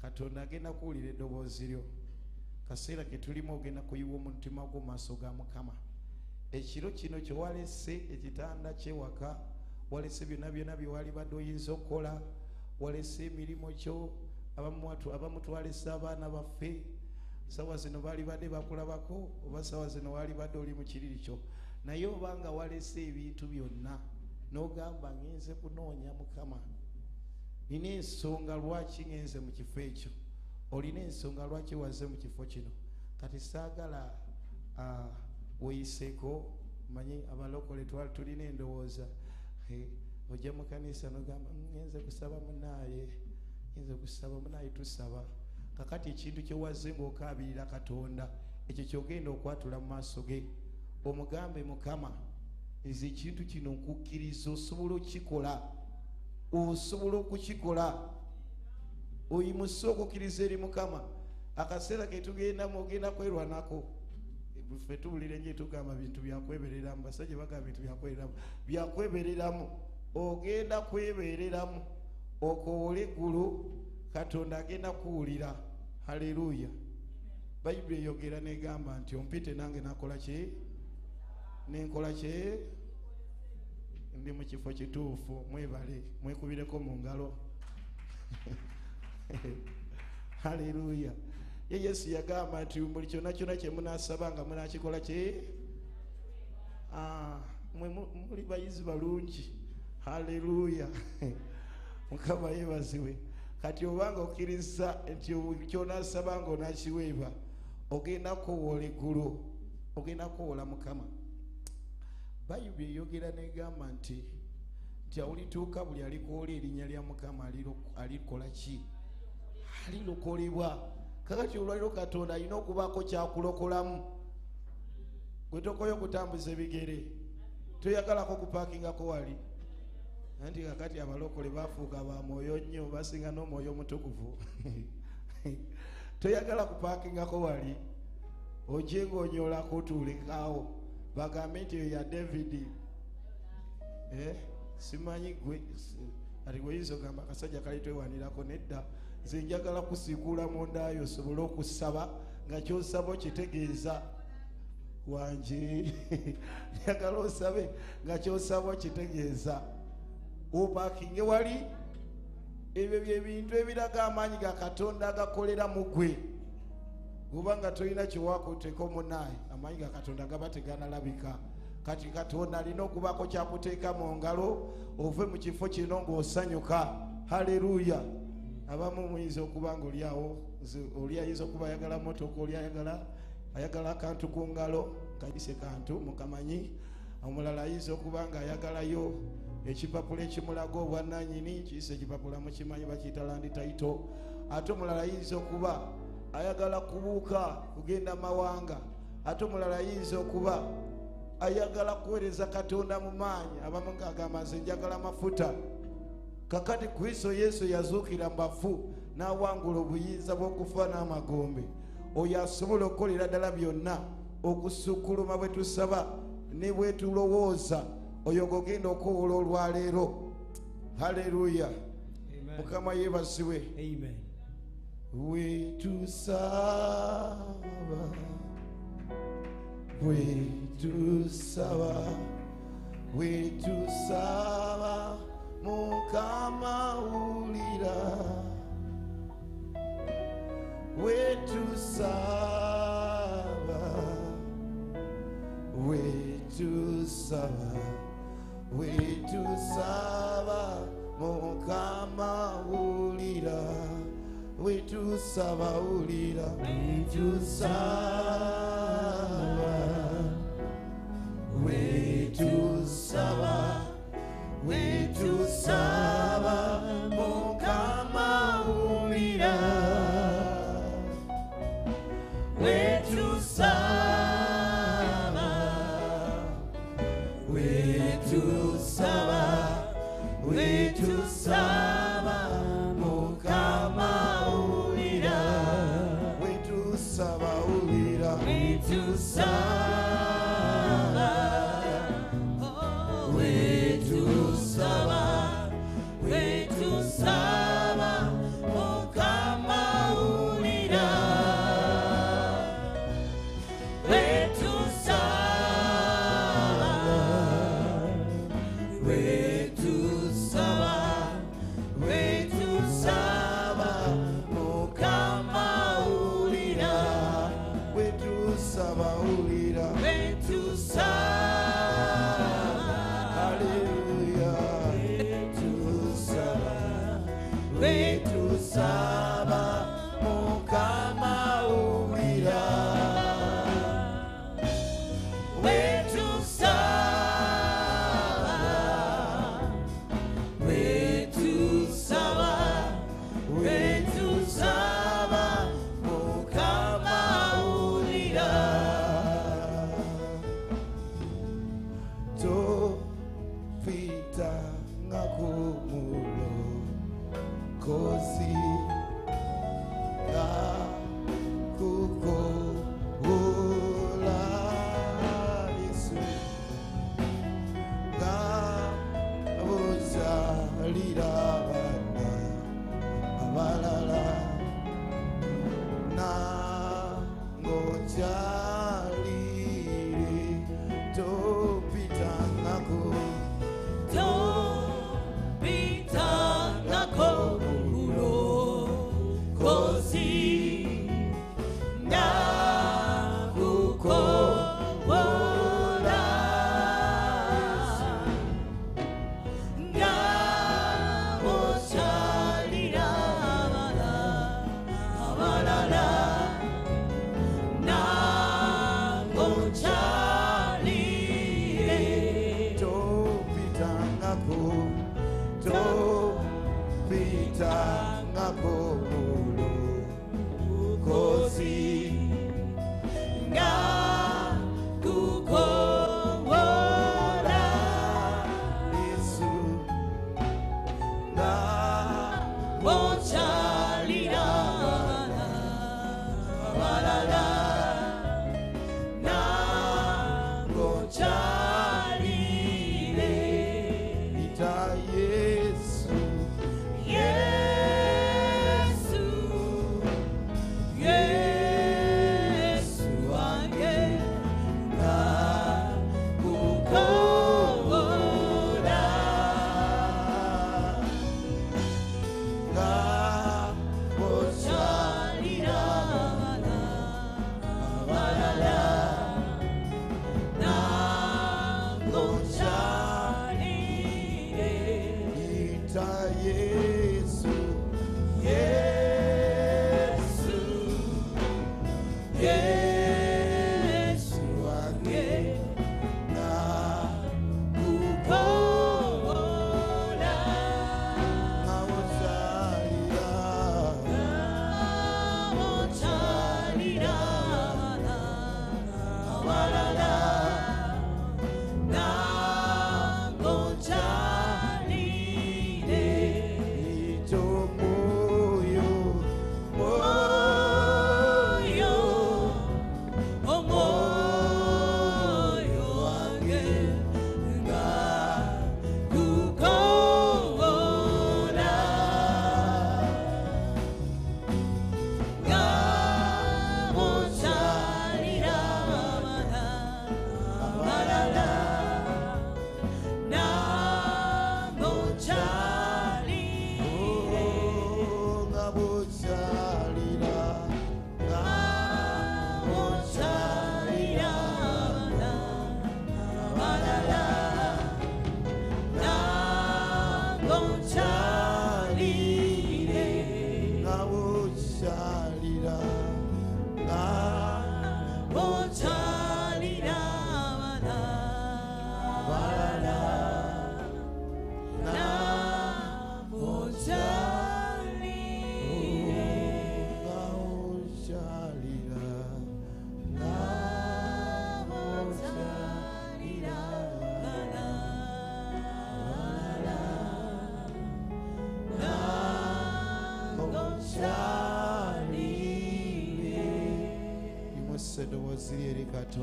katonda agenda kuwulira eddoboozi lyo kaseera ke tulimu ogenda kuyiwa omutima gwo mu maaso ga mukama. Ekiro kino kyewalese ekitanda kyewaka walese byonna byonna byewali badde oyinza okukola walese emirimu kyo abamu watu- abamu twalese abaana baffe. Sawa zino baali badde bakulabako oba sawa zino wali badde oli mu kiriri kyo. Naye obanga walese ebintu byonna n'ogamba ngenze kunoonya mukama. Nina ensonga lwaki ngenze mu kifo ekyo olina ensonga lwaki waze mu kifo kino? Kati saagala weeyiseeko manyi abalokole twali tulina endowooza. Ojja mu kanisa nogamba "Mm, ngenze kusaba munaaye ngenze kusaba munaaye tusaba. Kakati ekintu kyewaze ngaokaabirira katonda ekyo kyogenda okwatula mu maaso ge omugambe mukama nze ekintu kino nkukkiriza osobola okukikola osobola okukikola oyimuse okukkiriza eri mukama. Akaseera ketugendamu ogenda kwerwanako ffe tuwulira enje tugamba bintu byakwebereramu basajja bagamba bintu byakwebereramu byakwebereramu ogenda kwebereramu. Okoola eggulu katonda agenda kuwulira. Haleluya bayibuli eyogera negamba nti ompite nange nakola ki nenkola ki ndi mu kifo kituufu. Mwebale. Mwekubireko mu ngalo haleluya ye yesu yagamba nti buli kyonna kyonna kyemunasaba nga munakikola ki? Ah, mwe mu- muli bayizi balungi. Haleluya mukama yebaziwe. Kati obanga okkiriza nti kyonasaba nga onakiweebwa ogenda kowoola eggulu ogenda kowoola mukama. Bayibuli eyogera negamba nti nti awulituuka buli alikoola erinnya lya mukama alikola ki alilokolebwa kakati olwaliro katonda alina okubaako kyakulokolamu gwe tokoye okutambuza ebigere toyagalako kupakingako wali. Anti kakati abalokole bafuuka ba mwoyo nnyo basinga n'omwoyo omutukuvu. Toyagala kupakingako wali ojje ngaonyolako otuulekaawo bagambe nti eyo ya davidi Eh, simanyi gwe ati gweyinza ogamba akasajja kali twewanirako nedda nze njagala kusiikula mundayo osobole okusaba nga kyosaba okitegeeza. Wanje njagala osabe nga kyosaba okitegeeza. Opakinge wali? Ebyo byebintu ebiraga amaanyi ga katonda agakolera mu gwe kubanga tolina kyewakuteeka omunaayi amaanyi ga katonda gaba teganalabika kati katonda alina okubako kyakuteeka mu ngalo ove mu kifo kino ng'osanyuka. Haleluya abamu muyinza okuba nga oliawo oli ayinza okuba ayagala motoka oli ayagala ayagala akantu ku ngalo kayise kantu mukamanyi omulala ayinza okuba nga ayagalayo ekipapula ekimulaga obwananyini kiyise ekipapula mukimanyi bakiyita landi taito ate omulala ayinza okuba ayagala kubuuka kugenda mawanga. Ate omulala ayinza okuba ayagala kuweereza katonda mu maanyi. Abamu ngaagamba nze njagala mafuta kakati kristo yesu yazuukira mu bafu n'awangula obuyinza bw'okufa n'amagombe oyo asobola okukolera ddala byonna okusukkuluma bwe tusaba ne bwe tulowooza. Oyo gogenda okuwola olwaleero haleluya. Mukama yeebazibwe Amen. wetusaba wetusaba wetusaba mukama wulira wetusaba wetusaba wetusaba mukama wulira wetusaba wulira wetusaba wetusaba we to serve more.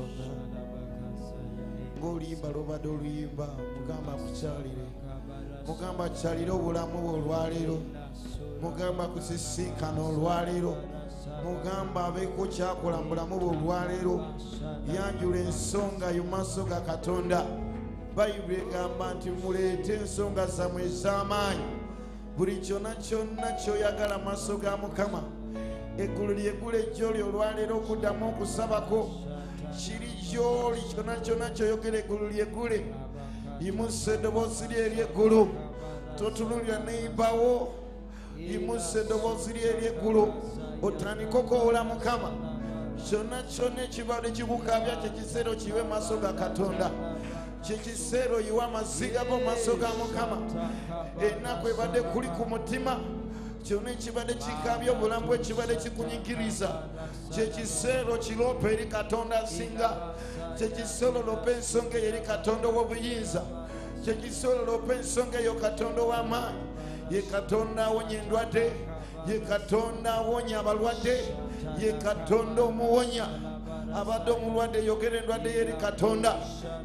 Katonda ng'oluyimba lubadde oluyimba mugamba akukyalire mugamba akyalire obulamu bwe olwaleero. Mugamba akusisinkana olwaleero. Mugamba abeeko kyakola mu bulamu bwe olwaleero. Yanjula ensonga yo maaso ga katonda. Bayibuli egamba nti muleete ensonga zammwe ez'amaanyi. Buli kyonna kyonna kyoyagala mu maaso ga mukama eggulu lyegula ejjo lyo olwaleero okuddamu okusabako. kiri gy'oli kyonna kyonna kyoyogera eggulu lyegule yimusa eddoboozi lye ery'eggulu totunulira neibawo yimusa eddoboozi lye ery'eggulu otandike okowula mukama. Kyonna kyonna ekibalo ekikukabya kyekiseera okiiwe mu maaso ga katonda. Kyekiseera oyiwe amaziga go mu maaso ga mukama. Ennaku ebadde kuli ku mutima. Kyonna ekibadde kikabya obulamu bwe ekibadde kikunyigiriza kyekiseera okiroopa eri katonda asinga kyekiseera olopa ensonga eyo eri katonda ow'obuyinza kyekiseera olopa ensonga eyo katonda ow'amaanyi ye katonda awonya endwadde ye katonda awonya abalwadde ye katonda omuwonya. Abadde omulwadde yogera endwadde yeri katonda.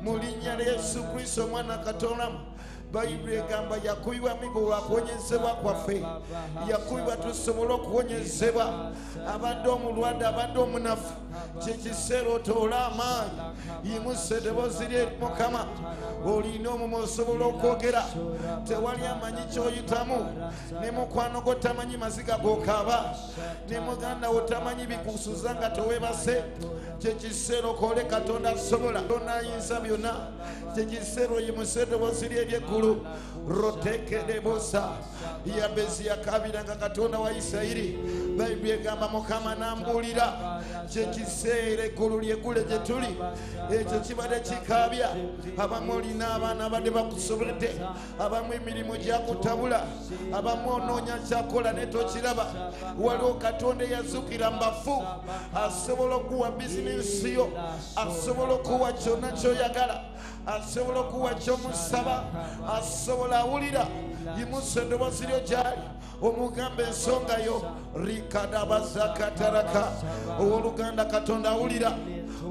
Mu linnya lya yesu kristo omwana katonda bayibuli egamba yakubibwa migo lwakuwonyezebwa kwaffe yakubibwa tusobole okuwonyezebwa. Abadde omulwadde abadde omunafu kyekiseera otoole amaanyi. Yimusa eddoboozi lyeri mukama. Olina omuma osobola okwogera. Tewali amanyi kyoyitamu. Ne mukwano gwo tamanyi maziga gokaaba. Ne muganda wo tamanyi bikusuza nga tewebase kyekiseera okoole katonda asobola. Tona ayinza byonna. Kyekiseera oyimuse eddoboozi lye ery'eggulu rotekedebosa yabezi yakabiranga katonda wa isirayiri bayibuli egamba mukama nambuulira kyekiseera eggulu lyegule gye tuli. Ekyo kibadde kikabya abamu olina abaana abadde bakusobodde abamu emirimu gyakutabula abamu onoonya kyakola ne tokiraba. Waliwo katonda eyazukira mu bafu asobola okuwa bizinensi yo asobola okuwa kyonna kyoyagala asobola okuwa kyomusaba asobola awulira. Yimusa eddoboozi lyo gyali. Omugamba ensonga yo rikadabazakataraka owoluganda katonda awulira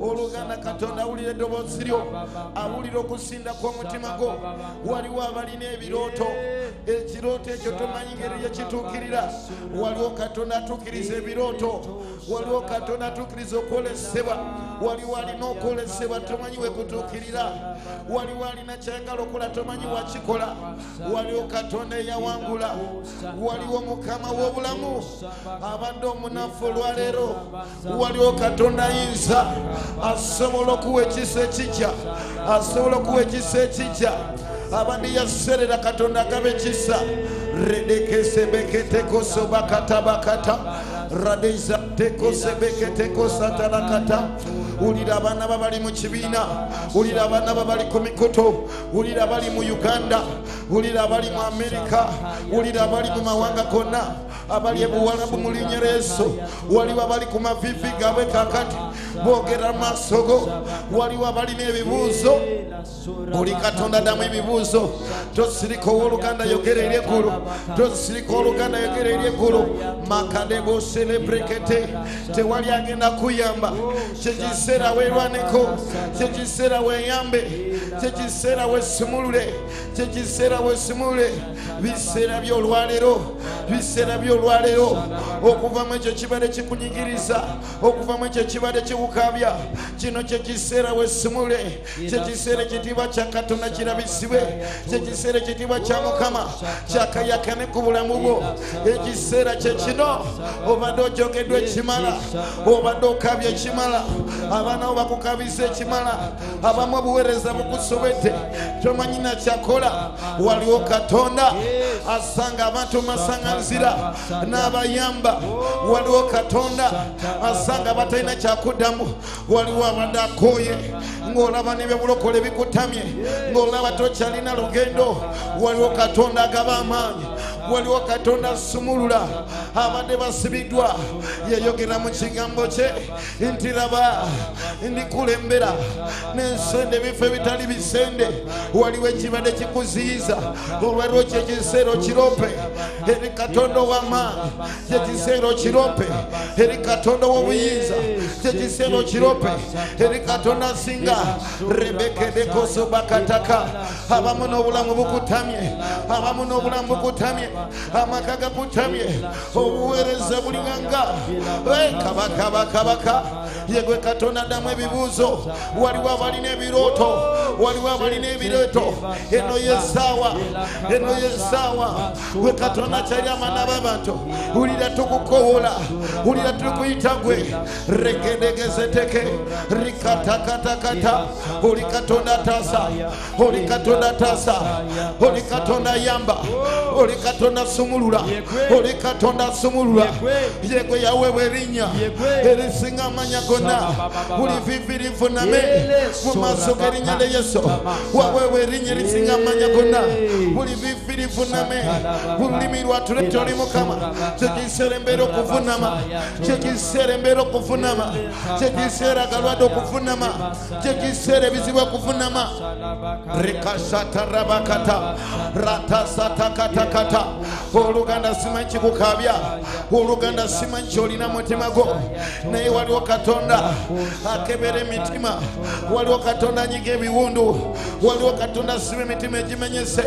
oluganda katonda awulira eddoboozi lyo awulira okusinda kw'omutima gwo. Waliwo abalina ebirooto. Ekirooto ekyo tomanyi ngeri yekituukirira waliwo katonda atuukiriza ebirooto. Waliwo katonda atuukiriza okwolesebwa. Waliwo alina okwolesebwa tomanyi wekutuukirira waliwo alina kyayagala okola tomanyi wakikola waliwo katonda eyawangula. Waliwo mukama w'obulamu. Abadde omunafu olwaleero waliwo katonda ayinza asobola okuwa ekisa ekijja. Asobola okuwa ekisa ekijja. Abadde yaserera katonda agaba ekisa redekesebeketekosobakatabakata radeizatekosebeketekosatalakata ulira abaana babali mu kibiina ulira abaana babali ku mikuto ulira abali mu uganda. Ulira abali mu amerika. Ulira abali mu mawanga gonna. Abali ebuwalabu mu linnya lyesu waliwo abali ku mavivi gaabwe kakati. Boogera maaso go waliwo abalina ebibuuzo oli katonda ddamu ebibuuzo. Tosirika ow'oluganda yogera eri eggulu. Tosirika oluganda yogera eri eggulu. Makadeboselebrekete tewali agenda kuyamba kyekiseera weerwaneko kyekiseera weeyambe kyekiseera wesimulule kyekiseera wesimulule biseera byolwaleero biseera byolwaleero okuva mu ekyo kibadde kikunyigiriza okuva mu ekyo kibadde kikukabya kino kyekiseera wesimule kyekiseera ekitiibwa kya katonda kirabisibwe kyekiseera ekitiibwa kya mukama kyakayakane ku bulamu bwo. Ekiseera kyekino obadde ojogeddwa ekimala obadde okabya ekimala abaana bo bakukabiza ekimala. Abamu obuweereza bukusobedde tomanyi nakyakola waliwo katonda asanga abantu masaŋanzira n'abayamba. Waliwo katonda asanga abatalina kyakuddamu. Waliwo abadde akooye ng'olaba nebyobulokole bikutamye ng'olaba tokyalina lugendo. Waliwo katonda agaba amaanyi waliwo katonda asumulula abadde basibiddwa. Yayogera mu kigambo kye nti raba ndikulembera n'ensende ebifo ebitali bisende. Waliwo ekibadde kikuziyiza olwaliro kyekiseera okirope. Eri katonda ow'amaanyi kyekiseera okirope. Eri katonda ow'obuyinza kyekiseera okirope. Eri katonda asinga rebekedekosobakataka abamu n'obulamu bukutamye abamu n'obulamu bukutamye amaka gakutamye obuweereza bulinganga kabakabakabaka yegwe katonda addamu ebibuuzo. Waliwo abalina ebirooto waliwo abalina ebirooto eno yesaawa eno yesaawa gwe katonda kyali amana b'abantu wulira tukukowola wulira tukuyita gwe. Regedegezeteke. Rikatakatakata. Oli katonda ataasa oli katonda ataasa oli katonda ayamba oli katonda katonda asumulula Yegwe. oli katonda asumulula Yegwe. yaweebwa erinnya erisinga amanya gonna Sabababa. buli vivi livuname mu maaso g'erinnya lya yesu. Waweebwa erinnya erisinga amanya gonna Yee. buli vivi livuname bululimi oli mukama. kyekiseera embeera okuvunama kyekiseera embeera okuvunama kyekiseera agalwadde okuvunama kyekiseera ebizibu okuvunama rikasatarabakata ratasatakata oluganda simanyi kikukabya. Oluganda simanyi kyolina mutima gwo. Naye waliwo katonda akebera emitima. Waliwo katonda anyiga ebiwundu. Waliwo katonda asiba emitima egimenyese.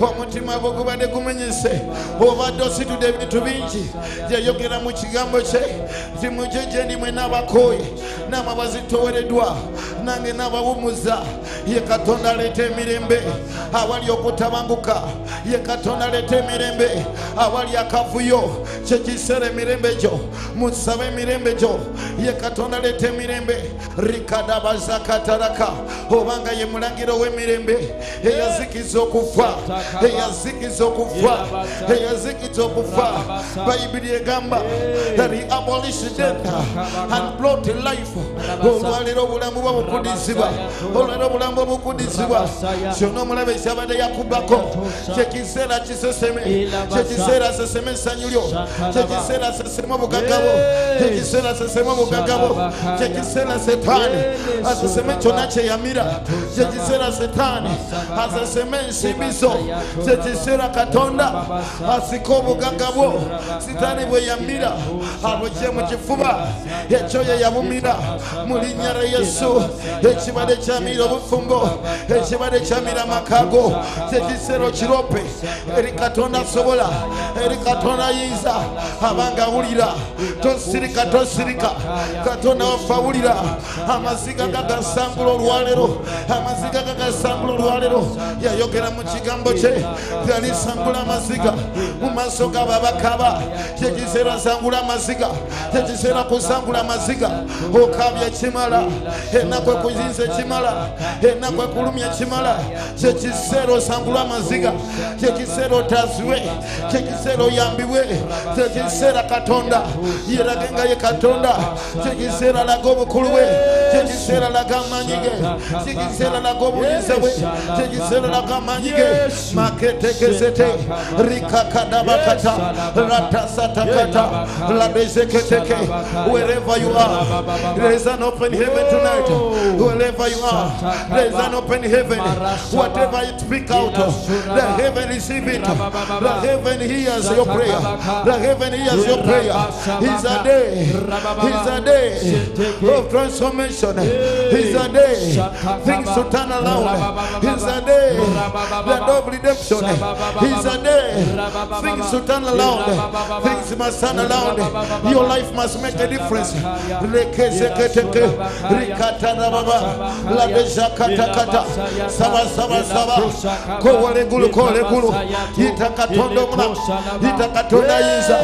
Omutima gwo gubadde gumenyese. Obadde ositudde ebintu bingi. Yayogera mu kigambo kye. Nti muje gye ndi mwe n'abakooye. Namwe abazitowereddwa nange n'abawumuza. Ye katonda aleeta emirembe. Awali okutabanguka. Ye katonda aleeta emirembe awali akavuyo kyekiseera emirembe gyo musabe emirembe gyo ye katonda aleeta emirembe rikadabazakataraka obanga ye mulangiro w'emirembe eyazikiza okufa eyazikiza okufa eyazikiza okufa. Bayibuli egamba he abolished death and brought life. Olwaleero obulamu bwa bukudizibwa olwaleero obulamu bwa bukudizibwa kyonna omulaba ekyabadde yakubako kyekiseera kiseseme kyekiseera seseme essanyu lyo kyekiseera seseme obugagabo kyekiseera seseme obugagabo kyekiseera setaani aseseme kyonna kyeyamira kyekiseera setaani aseseme ensimbi zo kyekiseera katonda asika obugagga bwo sitaani bwe yamira abugye mu kifuba ekyo ye yabumira mu linnya lya yesu ekibale kyamira obufumbo ekibale kyamira amakago kyekiseera okirope eri katonda asobola eri katonda ayinza abanga awulira tosirika tosirika katonda waffe awulira amaziga gagasangula olwaleero amaziga gagasangula olwaleero yayogera mu kigambo kye yalisangula amaziga mu maaso gabo abakaba kyekiseera sangula amaziga kyekiseera kusangula amaziga okabya kimala enaku ekuzinza ekimala enaku ekulumya ekimala kyekiseera osangula amaziga kyekiseera otaziwe kyekiseera oyambibwe kyekiseera katonda yerage nga ye katonda kyekiseera laga obukulu bwe kyekiseera laga amaanyi ge kyekiseera laga obuyinza bwe kyekiseera laga amaanyi ge maketekesete rikakadabakata ratasatakata ladezeketeke wherever you are there is an open heaven tonight. Wherever you are there is an open heaven. Whatever you speak out the heaven receive it the heaven hears your prayer. The heaven hears your prayer. It's a day. It's a day of transformation. It's a day things to turn around. It's a day the of redemption. It's a day things to turn around. Things must turn around. Your life must make a difference. Kolegulu yita katonda omulamu yita katonda ayinza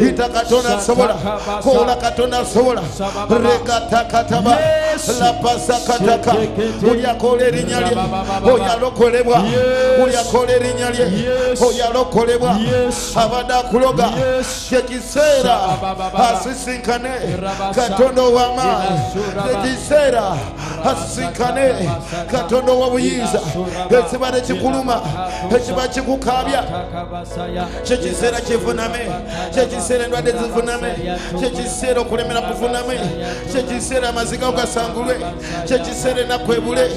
yita katonda asobola kola katonda asobola rekatakataba lapasakataka ulyakola erinnya lye oyalokolebwa ulyakola erinnya lye oyalokolebwa abadde akuloga kyekiseera asisinkane katonda ow'amaanyi ekiseera asisinkane katonda ow'obuyinza ekibadde kikuluma ekiba kikukabya kyekiseera kivuname kyekiseera endwadde zivuname kyekiseera okulemera kuvuname kyekiseera amaziga ogasangulwe kyekiseera enaku ebule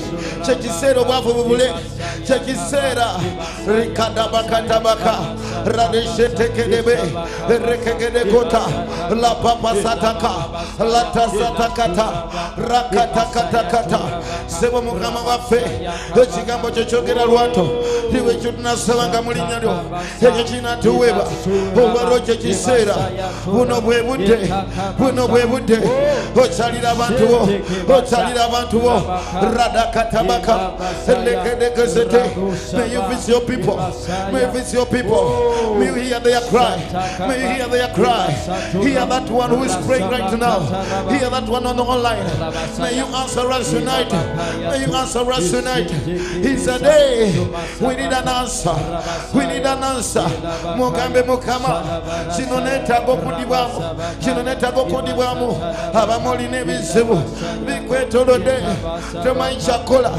kyekiseera obwavu bubule kyekiseera rikadabakatabaka radeshetekedebe rekegedekota lapapasataka latasatakata rakatakatakata sebo mukama waffe ekigambo kyo kyogera lwato liwe ekyo tunasabanga mu linnya lyo kyekiseera buno bwe budde buno bwe budde abantu bo abantu bo radakatabaka lekedekesete may you visit your people. May you visit your people. May you hear their cry. May you hear their cry. Hear that one who is praying right now. Hear that one on the online. May you answer us tonight. May you answer us tonight. It's a day. We need an answer. We need an answer mugambe mukama. Kino neetaaga okudibwamu kino neetaaga okudibwamu abamu olina ebizibu bikwetolodde tomanyi kyakola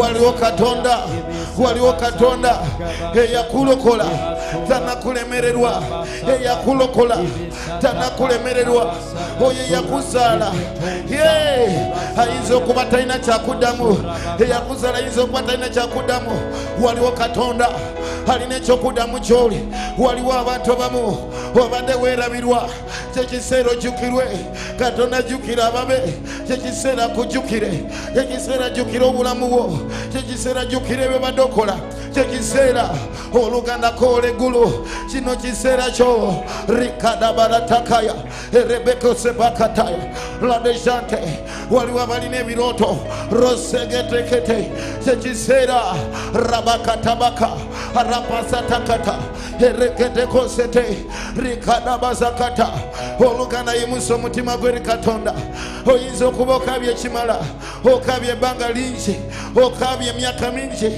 waliwo katonda. Waliwo katonda. Eyakulokola. Tanakulemererwa. Eyakulokola. Tanakulemererwa. Oyo eyakuzaala ye ayinza okuba talina kyakuddamu. Eyakuzaala ayinza okuba talina kyakuddamu. Waliwo katonda. Alina ekyokuddamu kyoli waliwo abantu abamu obadde weerabirwa. Kyekiseera ojjukirwe katonda ajjukira ababe. Kyekiseera akujjukire kyekiseera ajjukire obulamu bwo. Kyekiseera ajjukire byobadde okola kyekiseera oluganda koola eggulu. Kino kiseera kyo. Rikadabaratakaya erebekosebakataya ladejante waliwo abalina ebirooto. Rosegetekete. Kyekiseera rabakatabaka rapasatakata ereketekosete rikadabazakata oluganda yimusa omutima gwe eri katonda oyinza okuba okabya ekimala okabya ebbanga lingi okabya emyaka mingi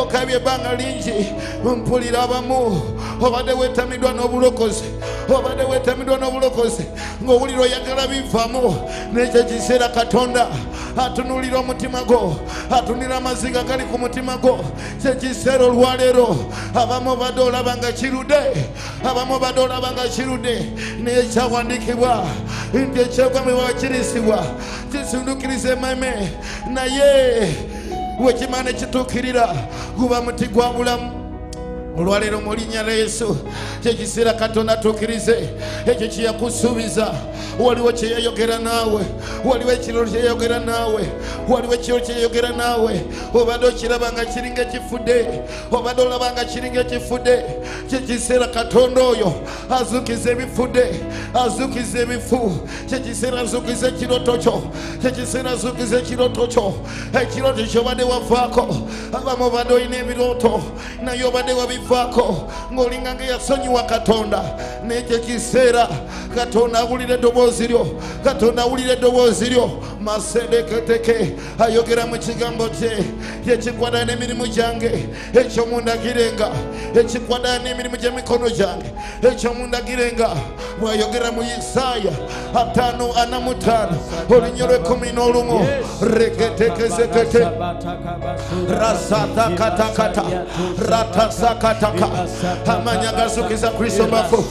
okabya ebbanga lingi. Mpulira abamu obadde wetamiddwa n'obulokozi obadde wetamiddwa n'obulokozi ng'owulira oyagala bivaamu nekyo kiseera katonda atunulira omutima gwo atunulira amaziga gali ku mutima gwo. Kyekiseera olwaleero abamu obadde olaba nga kirudde abamu obadde olaba nga kirudde naye kyawandiikibwa nti ekyogwame wakirisibwa kisindukiriza emame naye wekimana ekituukirira guba muti gwa bulamu olwaleero mu linnya lya yesu kyekiseera katonda atuukirize ekyo kyeyakusuubiza waliwo kyeyayogera naawe waliwo ekirolo kyeyayogera naawe waliwo ekirolo kyeyayogera naawe. Obadde okiraba nga kiringa ekifudde obadde olaba nga kiringa ekifudde kyekiseera katonda oyo azuukiza ebifudde azuukiza ebifu. Kyekiseera azuukiza ekiroto kyo kyekiseera azuukiza ekiroto kyo ekiroto kyobadde wavaako. Abamu obadde olina ebirooto naye obadde wabivaako ng'olinga nga yasonyiwa katonda. Nekyo kiseera katonda awulira eddoboozi lyo katonda awulira eddoboozi lyo. Masedeketeke ayogera mu kigambo kye yekikwatana n'emirimu gyange ekyo mundagirenga ekikwatana n'emirimu gy'emikono gyange ekyo mundagirenga bw'ayogera mu isaaya ataano ana mu ttaano olunnyo lw'ekumi n'olumu regetekezekete rasatakatakata ratasakataka amaanyi agazukiza kristo mbafu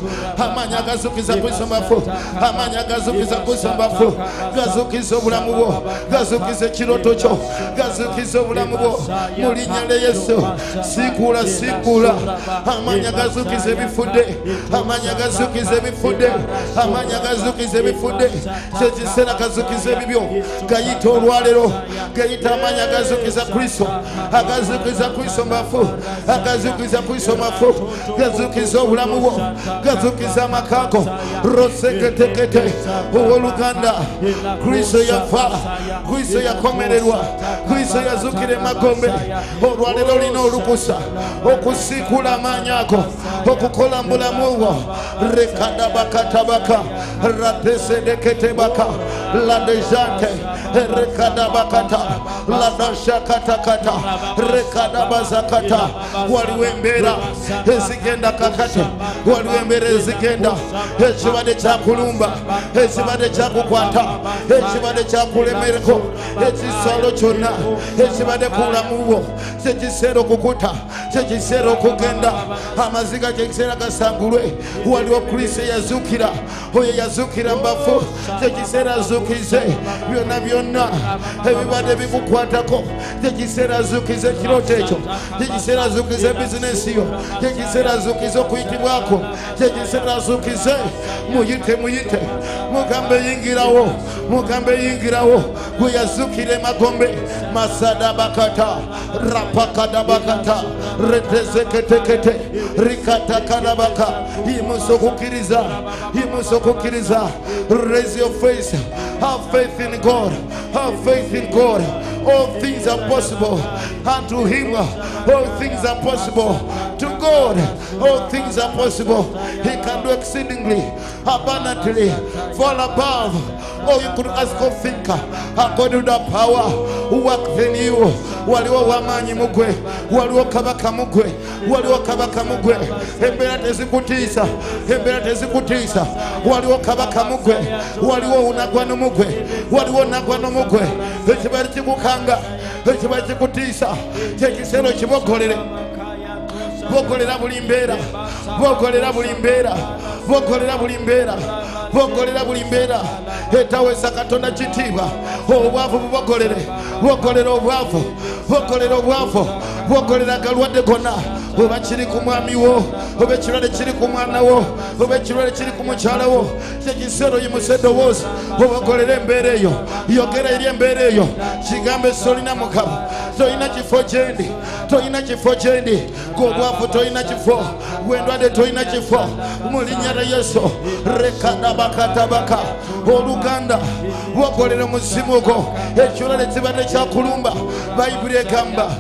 amaanyi agazukiza kristo mbafu amaanyi agazukiza kristo mbafu gazukiza obulamu bwo. Gazukiza ekiroto kyo. Gazukiza obulamu bwo. Mu linnya lya yesu sikuula sikuula amaanyi agazukiza ebifudde amaanyi agazukiza ebifudde amaanyi agazukiza ebifudde kyekiseera gazukiza ebibyo gayita olwaleero gayita amaanyi agazukiza kristo. Agazukiza kristo mbafu agazukiza kristo mafu gazukiza obulamu bwo gazukiza amakako roseketekete owoluganda kristo yafa kristo yakomererwa kristo yazukira emagombe olwalero olina olukusa okusiikula amaanyi ako okukola mbulamu bwo rekadabakatabaka ratesedeketebaka ladejante rekadabakata ladashakatakata rekadabazakata waliwo embeera ezigenda kakati waliwo embeera ezigenda ekibadde kyakulumba ekibadde kyakukwata ekibadde kyakulemereko ekisalo kyonna ekibadde ku bulamu kyekiseera okukuta kyekiseera okugenda amaziga kyekiseera gasangulwe waliwo kristo eyazuukira oyo yazuukira mbafu. Kyekiseera azuukize byonna byonna ebibadde bikukwatako kyekiseera azuukize ekirooto ekyo kyekiseera azuukize bizinesi yo kyekiseera azuukiza okuyitibwako kyekiseera azuukize muyite muyite. Mugambe yingirawo. Mugambe yingirawo. Gwe yazuukira emagombe masadabakata rapakadabakata retezeketekete. Rikatakadabaka yimusa okukkiriza yimusa okukkiriza raise your face. Have faith in god. Have faith in god. All things are possible. Unto him all things are possible to god all things are possible. He can do exceedingly abundantly fall above all you could ask or think. According to the power who works in you waliwo wamanyi mugwe waliwo kabaka mugwe waliwo kabaka mugwe. Embeera tezikutiisa embeera tezikutiisa waliwo kabaka mugwe waliwo unagwano mugwe waliwo nagwano mugwe. Ekibali kikukanga ekibali kikutiisa kyekisero okibogolere bogolera buli mbeera. Bokolera buli mbeera. Bokolera buli mbeera bogolera buli mbeera. Etawesa katonda kitiibwa. Obwavu bubogolere bogolera obwavu. Bogolera obwavu. Bogolera agalwadde gonna oba kiri ku mwami wo oba ekirwadde kiri ku mwana wo oba ekirwadde kiri ku mukyala wo kyekiseera oyimusa eddoboozi. Obogolera embeera eyo. Yogera eri embeera eyo. Kigambe solina mukama tolina kifo gyendi tolina kifo gyendi gobwavu tolina kifo. Gwendwadde tolina kifo. Mu linnya lya yesu rekadabakatabaka oluganda bwogolera omuzimu ogwo ekirala ekibadde kyakulumba bayibuli egamba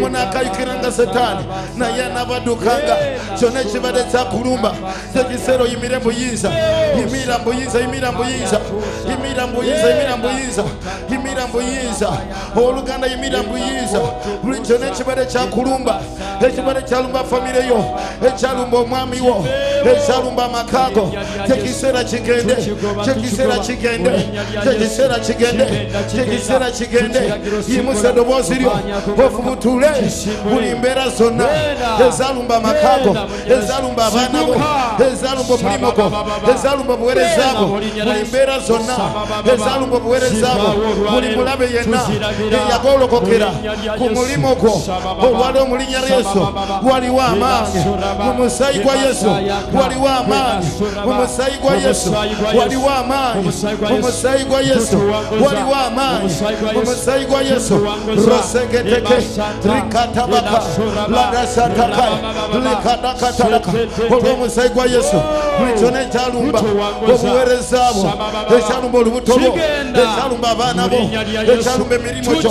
munakayukiranga setaani naye anabaddukanga. Kyonna ekibadde kyakulumba kyekiseera oyimire mbuyinza yimira mbuyinza yimira mbuyinza yimira mbuyinza yimira mbuyinza yimira mbuyinza oluganda yimira mbuyinza buli kyonna ekibadde kyakulumba ekibadde kyalumba famire yo ekyalumba omwami wo ekyalumba amakago kyekiseera kigende kyekiseera kigende kyekiseera kigende kyekiseera kigende yimusa eddoboozi lyo ofubutule buli mbeera zonna ezalumba amakago ezalumba abaana bo ezalumba omulimu gwo ezalumba obuweereza bwo buli mbeera zonna ezalumba obuweereza bwo buli mulabe yenna eyagolokokera ku mulimu gwo olwali omulinnya lya yesu. Waliwo amaanyi mu musayi gwa yesu. waliwo amaanyi mu musaayi gwa yesu. waliwo amaanyi. Mu musaayi gwa yesu. Waliwo amaanyi. Mu gwa yesu. Rosegeteke rikatabaka. Ladasataka likadakatalaka olw'omusaayi gwa yesu. Buli kyona ekyalumba obuweereza bwo ekyalumba olubuto bwo ekyalumba abaana bo. Ekyalumba emirimu gyo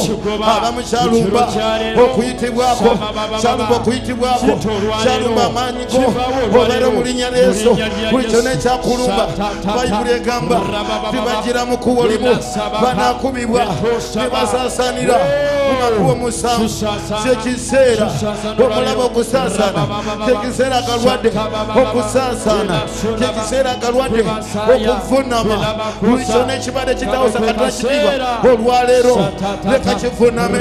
abamu kyalumba okuyitibwako. Kyalumba okuyitibwako. Kyalumba amaanyi go obeera mu linnya lyesu buli kyona ekyakulumba bayibuli egamba tibagira mu kkubo limu banakubibwa tebasaasaanira mu makubo musanvu kyekiseera omulaba okusaasaana kyekiseera agalwadde okusaasaana kyekiseera agalwadde okuvunama buli kyona ekibadde kitawusa kitiibwa olwaleero leka kivuname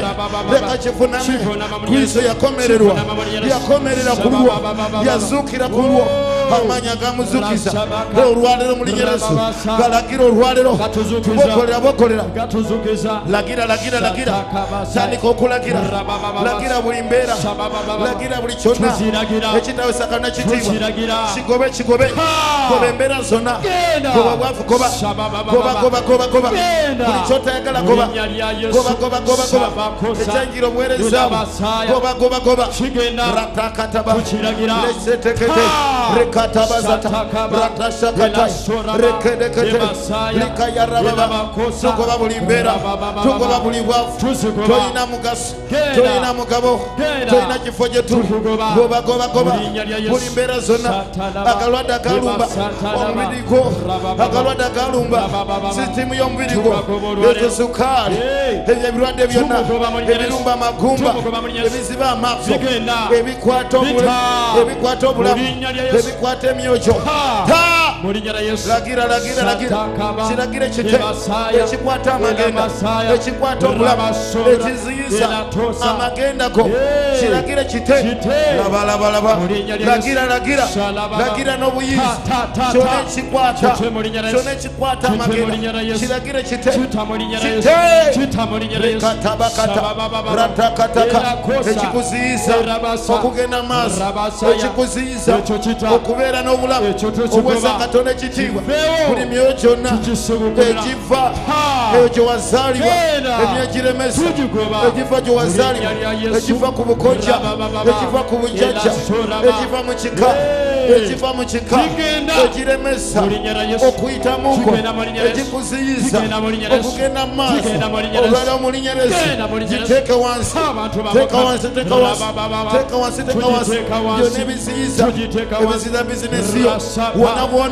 leka kivuname kristo yakomererwa. Yakomerera ku lwo yazuukira ku lwo amaanyi gamuzukiza olwalero mu yesu. Galagira olwalero bokolera. Bokolera lagira lagira lagira. tandika okulagira lagira. Buli mbeera lagira buli kyonna ekitawe kana kitiibwa kigobe kigobe goba embeera zonna goba bwavu goba. Goba goba goba goba. Buli kyotayagala goba. Goba goba goba goba. Ekyanjira obuweerezaamu goba goba goba. Ratakataba lesetekete rekatabazata ratashakatai rekedekete likayarababa tugoba buli mbeera tugoba buli bwavu toyina mugaso toyina mugabo toyina kifo gye tuli goba goba goba buli mbeera zonna agalwadde agalumba omubiri gwo agalwadde agalumba sisitimu y'omubiri gwo ekyo sukaali ebyo ebirwadde byonna ebirumba amagumba ebiziba amaaso ebikwata obulamu ebikwata obulamu ebikwata watemyocho lagira lagira lagira. Kiragira kite ekikwata amagenda ekikwata obulamu ekiziyiza amagenda go kiragira kite labalabalaba lagira lagira. Lagira n'obuyizi kyona ekikwata kyona ekikwata amagenda kiragira kite kitamulinyerekatabakata ratakataka ekikuziyiza okugenda maaso. Ekikuziyiza okubeera n'obulamu obwesaka katonda ekitiibwa buli myoyo gyonna egiva eyo gye emyoyo giremesa egiva gye wazaalibwa ku bukoja egiva ku bujjajja egiva mu kika ekiva mu kika ekiremesa okuyitamuko ekikuziyiza okugenda mu maaso olwala omulinyerezi giteeke wansi. Teeka wansi teeka wansi. teeka wansi teeka wansi. Byonna ebiziyiza ebiziyiza bizinesi yo wona bwona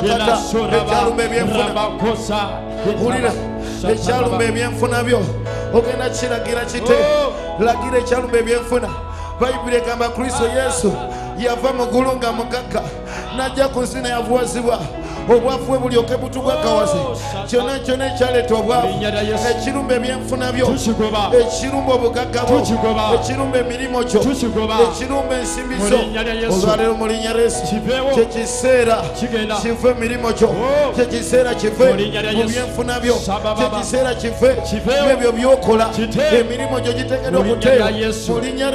ekyalumba ebyenfuna wulira ekyalumba ebyenfuna byo ogenda kiragira kite lagira ekyalumba ebyenfuna bayibuli egamba kristo yesu. Yava mu ggulu nga mugagga najja ku nsi nayavuwazibwa obwafu bulyoke butugwekawaze kyonna kyonna ekyaleeta obwafu ekirumba ebyenfuna byo. Ekirumba obugagga bwo. Ekirumba ekirumba ensimbi zo. Olwaleero mu linnya lyesu kyekiseera kive kyekiseera kive mu byenfuna byo. Kyekiseera kive ebyo byokola. Gyo mu linnya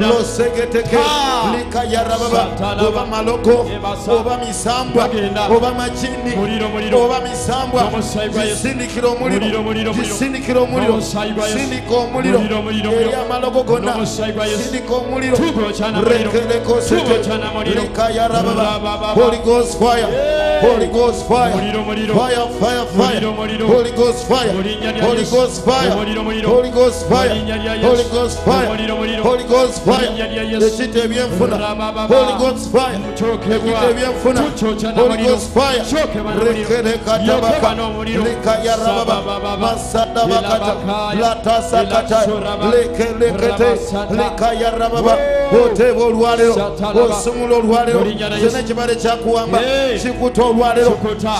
losegeteke likayarababa oba malogo. Oba misambwa oba majini oba misambwa gisindikira omuliro gisindikira omuliro sindika omuliro eri amalogo gonna sindika omuliro rekerekosete rekayarababa holy ghost fire holy ghost fire. Fire fire fire. Holy ghost fire. Holy ghost fire. Holy ghost fire. holy ghost fire. Holy ghost fire. ekita ebyenfuna holy ghost fire. Ekita ebyenfuna holy ghost Holy fire. Rekerekataba likayarababa masadabakata latasakata lekelekete likayarababa olwalero osumula olwalero zena ekibale kyakuwamba kikuta olwalero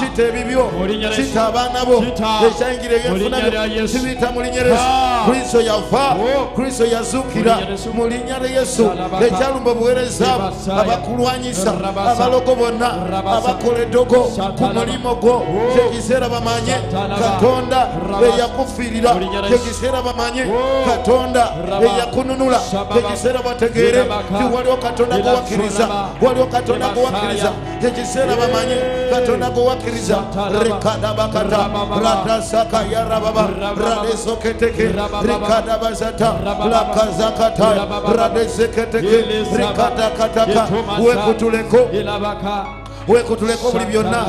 kita ebibyo kita abaanabo ekyayingira ebyenfuna byo kibiyita mu linnya lyesu kristo yafa kristo yazuukira mu linnya lya yesu. Ekyalumba obuweereza abo abakulwanyisa abalogo bonna abakoledde eddogo ku mulimu gwo. Kyekiseera bamanye katonda eyakufiirira kyekiseera bamanye katonda eyakununula kyekiseera bategeere ti waliwo katonda gwewakiriza waliwo katonda gwewakiriza kyekiseera bamanye katonda gwewakiriza rekadabakata. Ratasaka yarababa. Radesoketeke. Rikadabazata lakazakata radeseketeke. Rikadakataka wekutuleko wekutuleko buli byonna.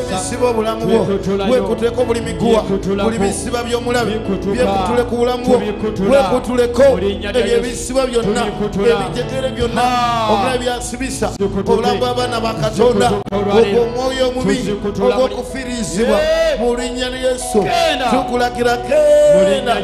Ebisiba obulamu bwo weekutuleko buli miguwa. Buli bisiba by'omulabe byekutule ku bulamu bwo weekutuleko ebyo ebisiba byonna. Ebijegere byonna. Omulabe byasibisa. Obulamu bw'abaana ba katonda. Ogwo omwoyo omubi. Ogw'okufiirizibwa mu linnya lya yesu. Tukulagira genda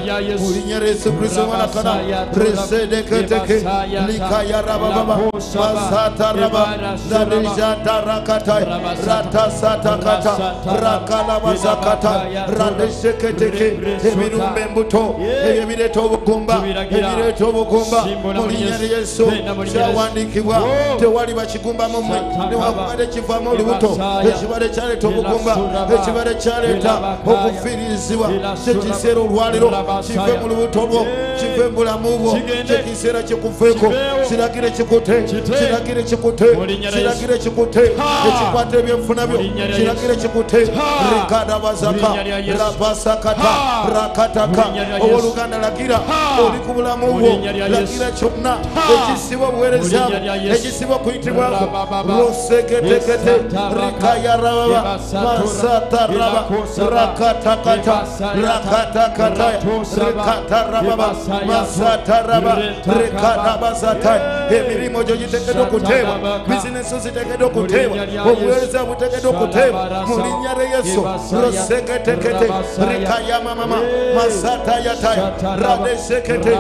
mu linnya lya yesu kristo mwanakana resedeketeke. Likayarabababa masataraba zarejataraka sata rata sata kata rakala mazakata radesheketeke ebirumbe embuto ebireeta obugumba ebireta obugumba mu linnya lya yesu kyawandiikibwa tewali bakigumba mumwe newakubadde kivaamu olubuto ekibadde kyaleeta obugumba ekibadde kyaleeta okufiirizibwa kyekiseera olwaliro kive mu lubuto lwo kive mu bulamu bwo kyekiseera kikuveeko kiragire kikute kiragire kikute kiragire kikute ekikwata ebyenfunabyo kiragire kikute. Rikadabazaka rabasakata rakataka. Owooluganda lagira oli ku bulamu bwo lagira kyonna. Ekisiba obuweerezabo ekisiba okuyitibwako loseketekete rikayarababa masataraba rakatakata rakatakata rikatarababa masataraba rikadabazata emirimu gyo giteekeddwa okuteebwa bizinesi ziteekeddwa okuteebwa obuweereza buteekeddwa okuteebwa mu linnya lya yesu. Loseketekete rikayamamama masatayataya radesekete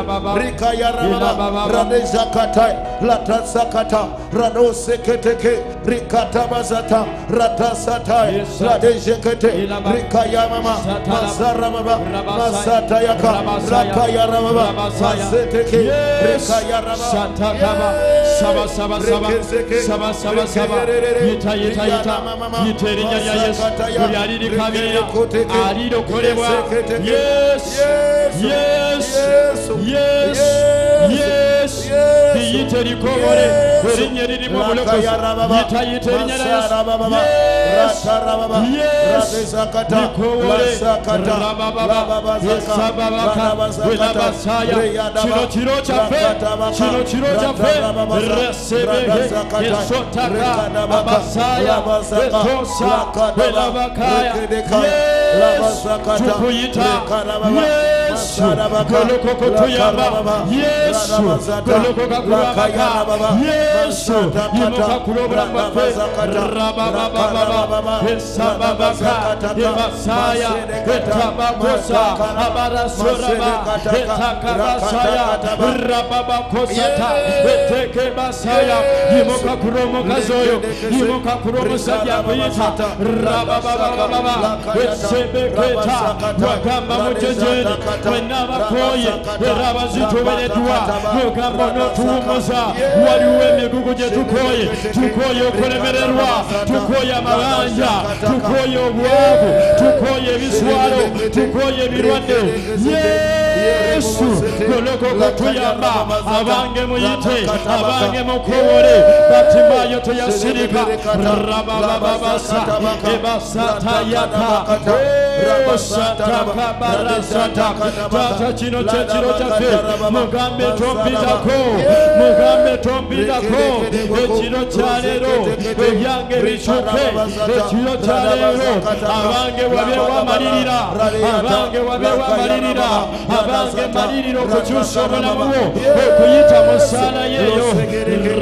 rikayarababa radezakataya latasakata. Radoseketeke rikatabazata ratasataya radezekete rikayamama masarababa masatayaka rakayarababa maseteke. Rikayarababa saba saba yita yita yita yita erinnya lya yesu. buli alirikabirira alirokolebwa yesu. Yesu. Yesu. Yesu liyite likobole erinnya eririmu obulokozi erinnya lya yesu yesu yesu likobole kino kiro kyaffe kino kiro kyaffe resebehe esotaka abasaya etosa welabakaya yesu tukuyita yesu yesu golokoka kulwabaka yesu yimuka kula obulamu bwaffe rababababa esababaka ebasaya etabakosa abarasoraba etakabasaya rababakosata eteke basaya yimuka kula omukazi oyo yimuka kula omusajja akuyita rababababa esebeketa wagamba mujejeni mwenna abakoye era abazitubereddwa mugamba onotuwumuza waliwo emigugu gye tukoye. Tukoye okulemererwa. Tukoye amabanja tukoye obwavu. Tukoye ebiswalo. Tukoye ebirwadde. Yesu golokoka tuyamba. Abange muyite. Abange mukowole. Batimayo teyasirika. Rababababasa ebasatayaka osatakabarasata tata kino kyekiro kyaffe mugambe tompitako mugambe tompitako ekiro kyaleero ebyange bikyuke ekiro kyaleero abange wabe wamalirira abange wabe wamalirira abange maliriro okukyusa obulamu bwo okuyita mu ssaala yeeyo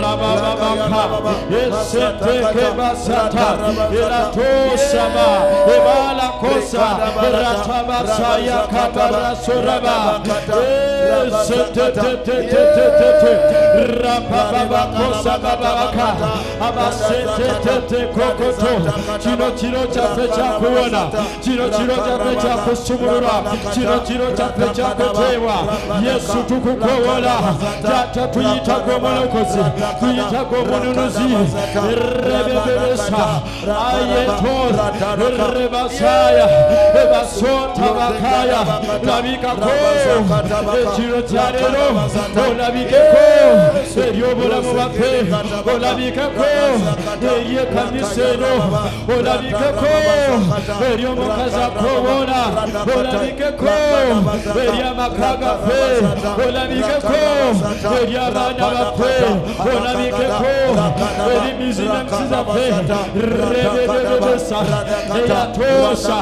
rabababaka eseteke basata. Eratosaba ebalakosa ratabasaya kabarasoraba esetetetetetetete rabababakosa babaka abasetetete kokoto kino kiro kyaffe kyakuwona kino kiro kyaffe kyakusumulula kino kiro kyaffe kyakuteebwa yesu tukukowola tata tuyitago omulokozi tuyitago omununuzi rebebebesa ayetor rebasaya ebasota bakaya labikako ekiro kyaleero olabikeko eryobulamu baffe olabikeko ery'ekanisa eno olabikeko ery'omukazi akoboona olabikeko ery'amaka gaffe olabikeko ery'abaana baffe olabikeko eri bizinensi zaffe rebebebesa eyatosa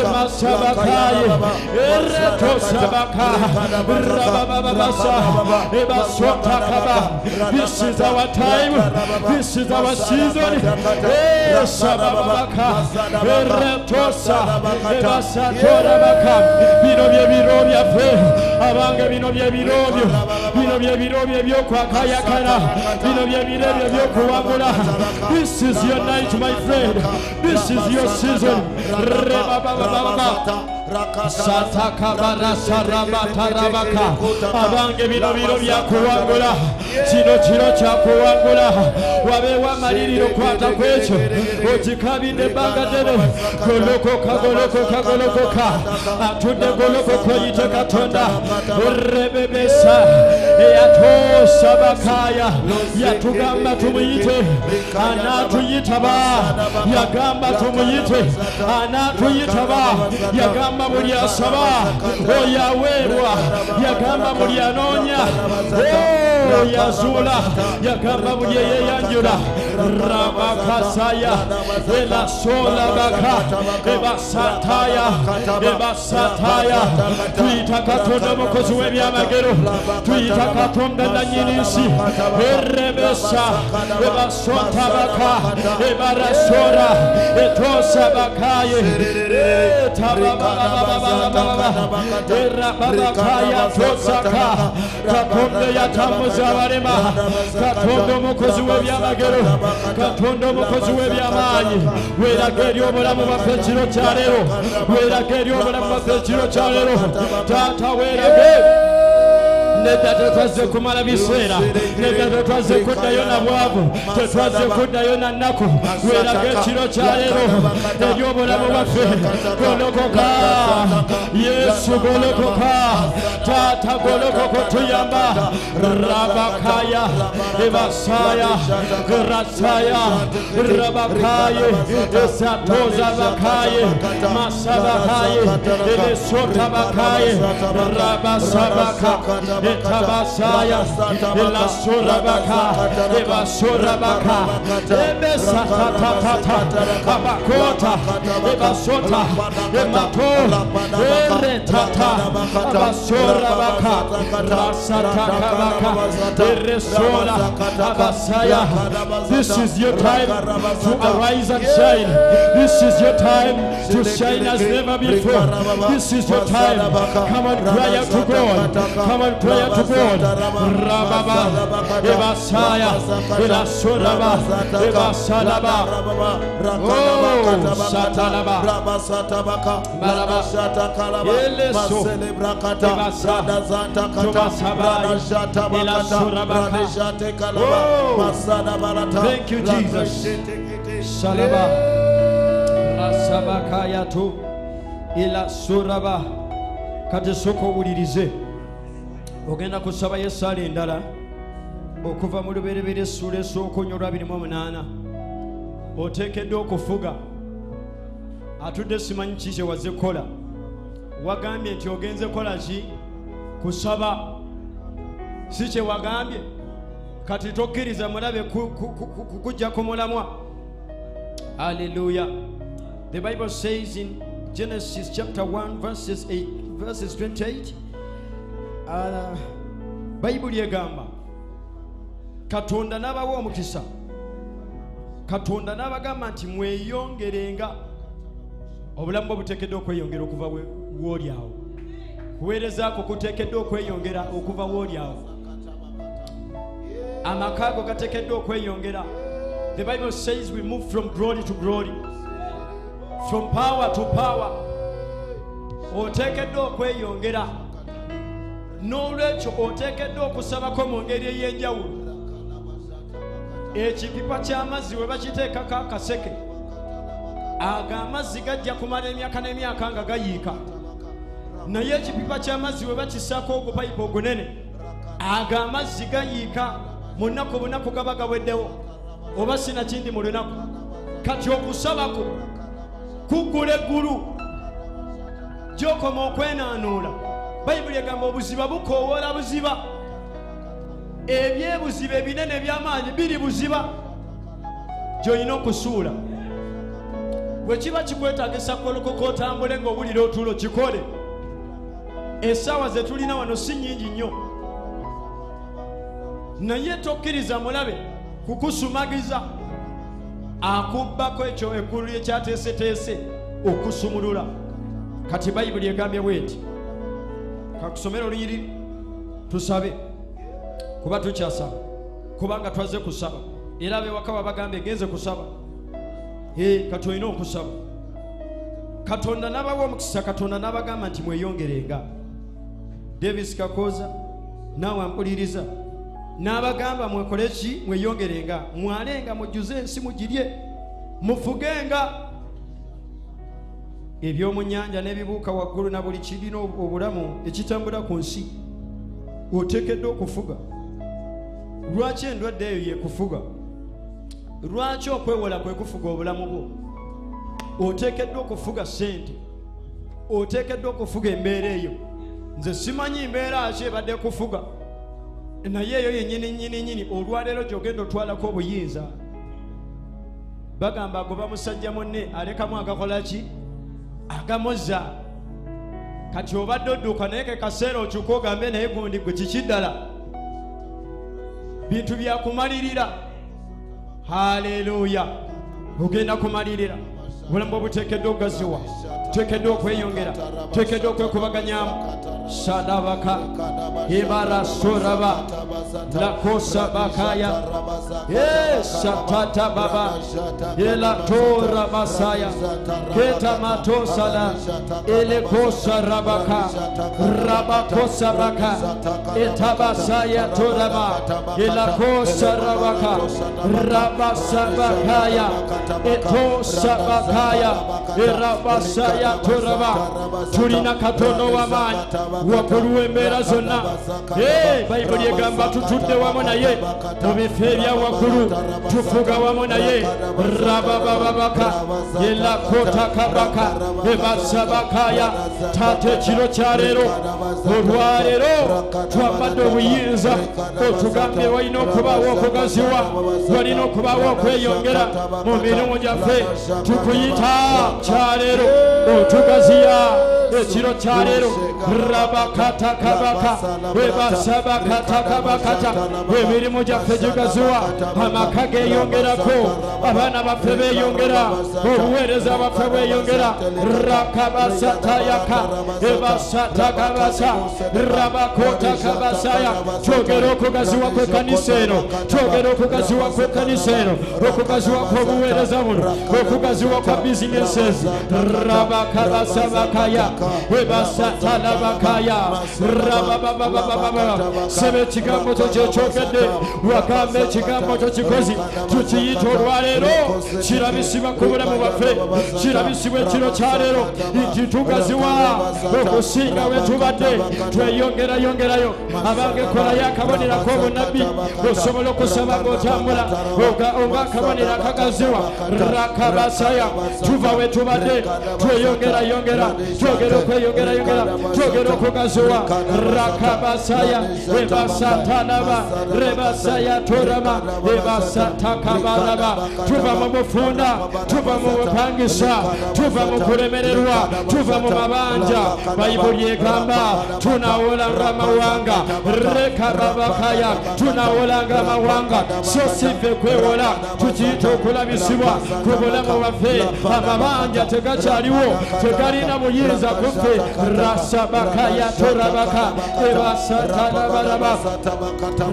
emasabakaye eretosabaka rabababasa this is our time. This is our season. bino bye biro bino bye biro byo bino bye biro bye bino bye bye this is your night my friend. This is your season. Satakabarasarambatarabaka abange bino biro byakuwangula kino kiro kyakuwangula wabeewo amaliriro kwata ku ekyo okikabidde ebbanga ddene golokoka golokoka golokoka atudde golokoka oyite katonda orebebesa eyatoosa bakaya. yatugamba tumuyite. Anaatuyitaba yagamba tumuyite. anaatuyitaba yagamba buli asaba oyo aweerwa yagamba buli anoonya Oh, azuula yagamba buli eyeyanjula rabakasaya elasolabaka ebasataya ebasataya tuyita katonda omukozi w'ebyamagero. Tuyita katonda nanyini nsi erebesa ebasotabaka ebarasora etosabakaye Rabakaya Tosaka, Kapondo Yatamu nedda tetwazze kumala biseera nedda tetwazze kuddayo na bwavu. Tetwazze kuddayo na nnaku. Weeraga ekiro kyaleero eri bwaffe. Golokoka. Yesu golokoka. Taata golokoka otuyamba. Rabakaya. Ebasaya. Rasaya. Rabakaye. Esatoza bakaye. Masabakaye. Ebesota bakaye rabasabaka etabasaya elasorabaka ebasorabaka ebesatatata abakota ebasota emato eretata abasorabaka rasatakabaka eresora abasaya. This is your time to arise and shine. This is your time to shine as never before. This is your time. Come and cry out to God. Come on cry to. Rababa, Thank you, Jesus. Ogenda kusaba yesaala endala okuva mu luberebera essuula onyo olwabirimu omunaana oteekeddwa okufuga. Atudde simanyi ki kye wazze kukola wagambye nti ogenze kola ki? Kusaba si kye wagambye? Kati tokkiriza mulabe ku- ku- ku- ku- ku- kujja ku mulamwa. Haleluya the bible says in genesis chapter 1 verses 8 verses 28 uh, bayibuli egamba katonda n'abawa omukisa. Katonda n'abagamba nti mweyongerenga. Obulamu bwe buteekeddwa okweyongera okuva w'oli awo. Kuweerezaako kuteekeddwa okweyongera okuva w'oli awo. Amaka ago gateekeddwa okweyongera. The bible says we move from glory to glory from power to power. Oteekeddwa okweyongera n'olwekyo oteekeddwa okusabako mu ngeri ey'enjawulo. Ekipipa ky'amazzi we bakiteekako akaseke. Ago amazzi gajja kumala emyaka n'emyaka nga gayiika. Naye ekipipa ky'amazzi we bakisaako ogupayipa ogunene. Ago amazzi gayiika mu nnaku bunaku gaba gaweddewo oba sinakindi mu lunaku. Kati okusabako kuggula eggulu gyokoma okwenaanuula bayibuli egamba obuziba bukoowola buziba. Ebyebuziba ebinene eby'amaanyi biri buziba. Gy'olina okusuula. Bwe kiba kikwetagisa kolokoka otambule ng'owulira otulo kikole essaawa ze tulina wano si nnyingi nnyo. Naye tokkiriza mulabe kukusumagiza. Akubbako ekyo eggulu lye kyateeseteese okusumulula. Kati bayibuli egambye bweti kakusomera oluyiri tusabe. Kuba tukyasaba. Kubanga twaze kusaba. Era abewaka babagambye genze kusaba. Kati olina okusaba. Katonda n'abawa omukisa katonda n'abagamba nti mweyongerenga. Davis kakoza naawe ampuliriza. N'abagamba mwekole ki? Mweyongerenga. Mwalenga mujjuze ensi mugirye mufugenga ebyomu nnyanja n'ebibuuka waggulu na buli kirina obulamu ekitambula ku nsi oteekeddwa okufuga. Lwaki endwadde eyo yekufuga lwaki okwewola kwe kufuga obulamu bwo? Oteekeddwa okufuga ssente oteekeddwa okufuga embeera eyo. Nze simanyi mbeera ki ebadde kufuga. Naye eyo yennyini nnyini nnyini olwaleero gyogenda otwalako obuyinza. Bagamba agoba musajja munne alekamu agakola ki agamoza. Kati obadde odduuka naye ke kaseera okyuka ogambe naye gundi gwe kiki ddala bintu byakumalirira haleluya ogenda kumalirira. Obulamu obuteekeddwa okugaziwa teekeddwa okweyongera teekeddwa okwekubaganyamu sadabaka ibarasoraba lakosabakaya esatata eh, baba. Elatora masaya ketamatosala elekosarabaka rabakosabaka etabasaya toraba. Elakosarabaka rabasabakaya etosabakaya erabasaya toraba. Tulina katonda w'amaanyi waggulu w'embeera zonna bayibuli egamba tutudde wamu naye mu bifo ebya waggulu tufuga wamu naye rababababaka yelakotakabaka ebasabakaya taata ekiro kya leero olwaleero twambadde obuyinza otugambye walina okubaawo okugaziwa walina okubaawo okweyongera mu mirimu gyaffe tukuyita kyaleero otugaziya ekiro kya leero rabakatakabaka webasabakatakabakata emirimu gyaffe gigaziwa amaka geyongerako abaana baffe beeyongera obuweereza baffe bweyongera rakabasatayaka ebasatakabasa rabakotakabasaya kyogera okugaziwa kw'ekkanisa eno kyogera okugaziwa kw'ekkanisa eno okugaziwa kw'obuweereza buno okugaziwa kwa businesses rabakabasabakaya webasatalabakaya rababababababa seba ekigambo kyo kyekyogedde wagamba ekigambo kyo kikozi tukiyita olwaleero kirabisibwa ku bulamu bwaffe kirabisibwa ekiro kyaleero nti tugaziwa okusinga we tubadde tweyongerayongerayo abange kolayo akabonerako obunabbi osobola okusaba ng'otambula onga oba akabonero akagaziwa rakabasaya. Tuva we jogera kwe yongera yongera jogera okugaziwa rakabasaya. Ebasatanaba rebasaya torama ebasatakabaraba tuva mu bufunda tuva mu bupangisa tuva mu kulemererwa tuva mu mabanja bayibuli egamba tunawolanga amawanga rekababakaya tunawolanga amawanga so sive kwewola tukiyita okulabisibwa. Ku bulamu bwaffe amabanja tegakyaliwo tegalina buyinza kuffe rasabakaya torabaka ebasatalabalaba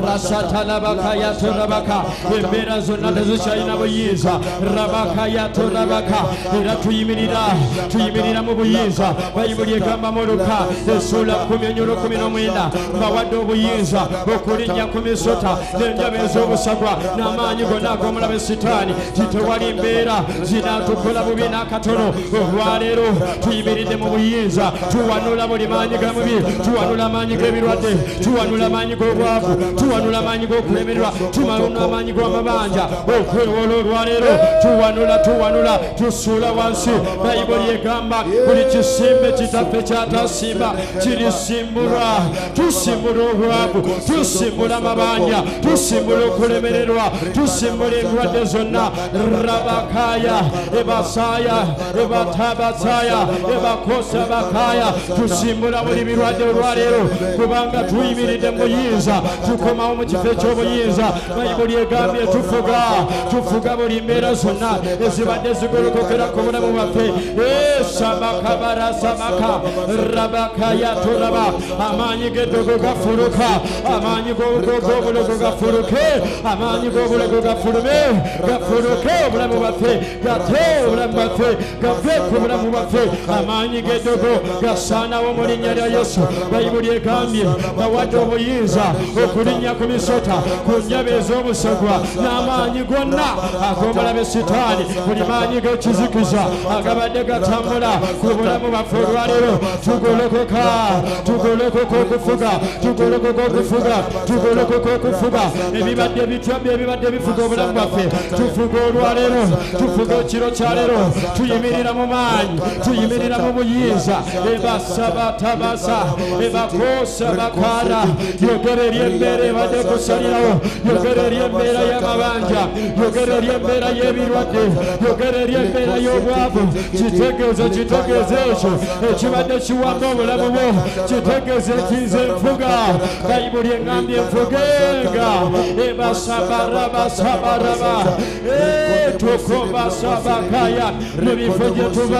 rasatalabaka yatorabaka embeera zonna tezikyalina buyinza rabaka yatorabaka era tuyimirira tuyimirira mu buyinza bayibuli egamba mu luka esula 19 mbawadde obuyinza okulinnya ku misota n'enjaba ez'obusagwa n'amaanyi gonna ag'omulabe sitaani. Titewali mbeera zinatukola bubi n'akatono olwaleero tuyimiridde mu buyinza tuwanula buli maanyi ga mubi tuwanula amaanyi g'ebirwadde tuwanula amaanyi g'obwavu tuwanula amaanyi g'okulemererwa tuwanula amaanyi g'amabanja okwewola olwaleero tuwanula tuwanula tusuula wansi. Bayibuli egamba buli kisimbe kitaffe kyatasimba kirisimbulwa. Tusimbula obwavu tusimbula amabanja tusimbula okulemererwa tusimbula endwadde zonna. Rabakaya ebasaya ebatabasaya ebakosa sabakaya tusimbula buli birwadde olwaleero kubanga tuyimiridde mu buyinza tukomawo mu kifo eky'obuyinza bayibuli egambye tufuga tufuga buli mbeera zonna ezibadde zigolokokera ku bulamu bwaffe. Eh, sabaka barasabaka rabakaya turaba amaanyi g'eddogo gafuluka amaanyi g'obulogo gafuluke amaanyi g'obulogo gafulume gafuluke obulamu bwaffe gate obulamu bwaffe gave ku bulamu bwaffe amaanyi g'eddogo gasaanawo mu linnya lya yesu bayibuli egambye bawadde obuyinza okulinnya ku misota ku njabe ez'obusagwa n'amaanyi gonna ag'omulabe sitaani buli maanyi g'ekizikiza agabadde gatambula ku bulamu bwaffe olwaleero tugolokoka tugolokoka okufuga tugolokoka okufuga tugolokoka okufuga ebibadde bitwabye ebibadde bifuga obulamu bwaffe? Tufuga olwaleero tufuga ekiro kyaleero tuyimirira mu maanyi tuyimirira mu buyinza. Ebasabatabasa ebakosa bakara. Yogera embeera ebadde kusalirawo. Yogera embeera y'amabanja. Yogera embeera y'ebirwadde yogera eri embeera y'obwavu. Kitegeeze kitegeeze ekyo. Ekibadde kiwamba obulamu bwo. Kitegeeze kize enfuga. Bayibuli eŋambye enfugenga. Ebasabarabasabaraba tukobasabakaya mu bifo gye tuba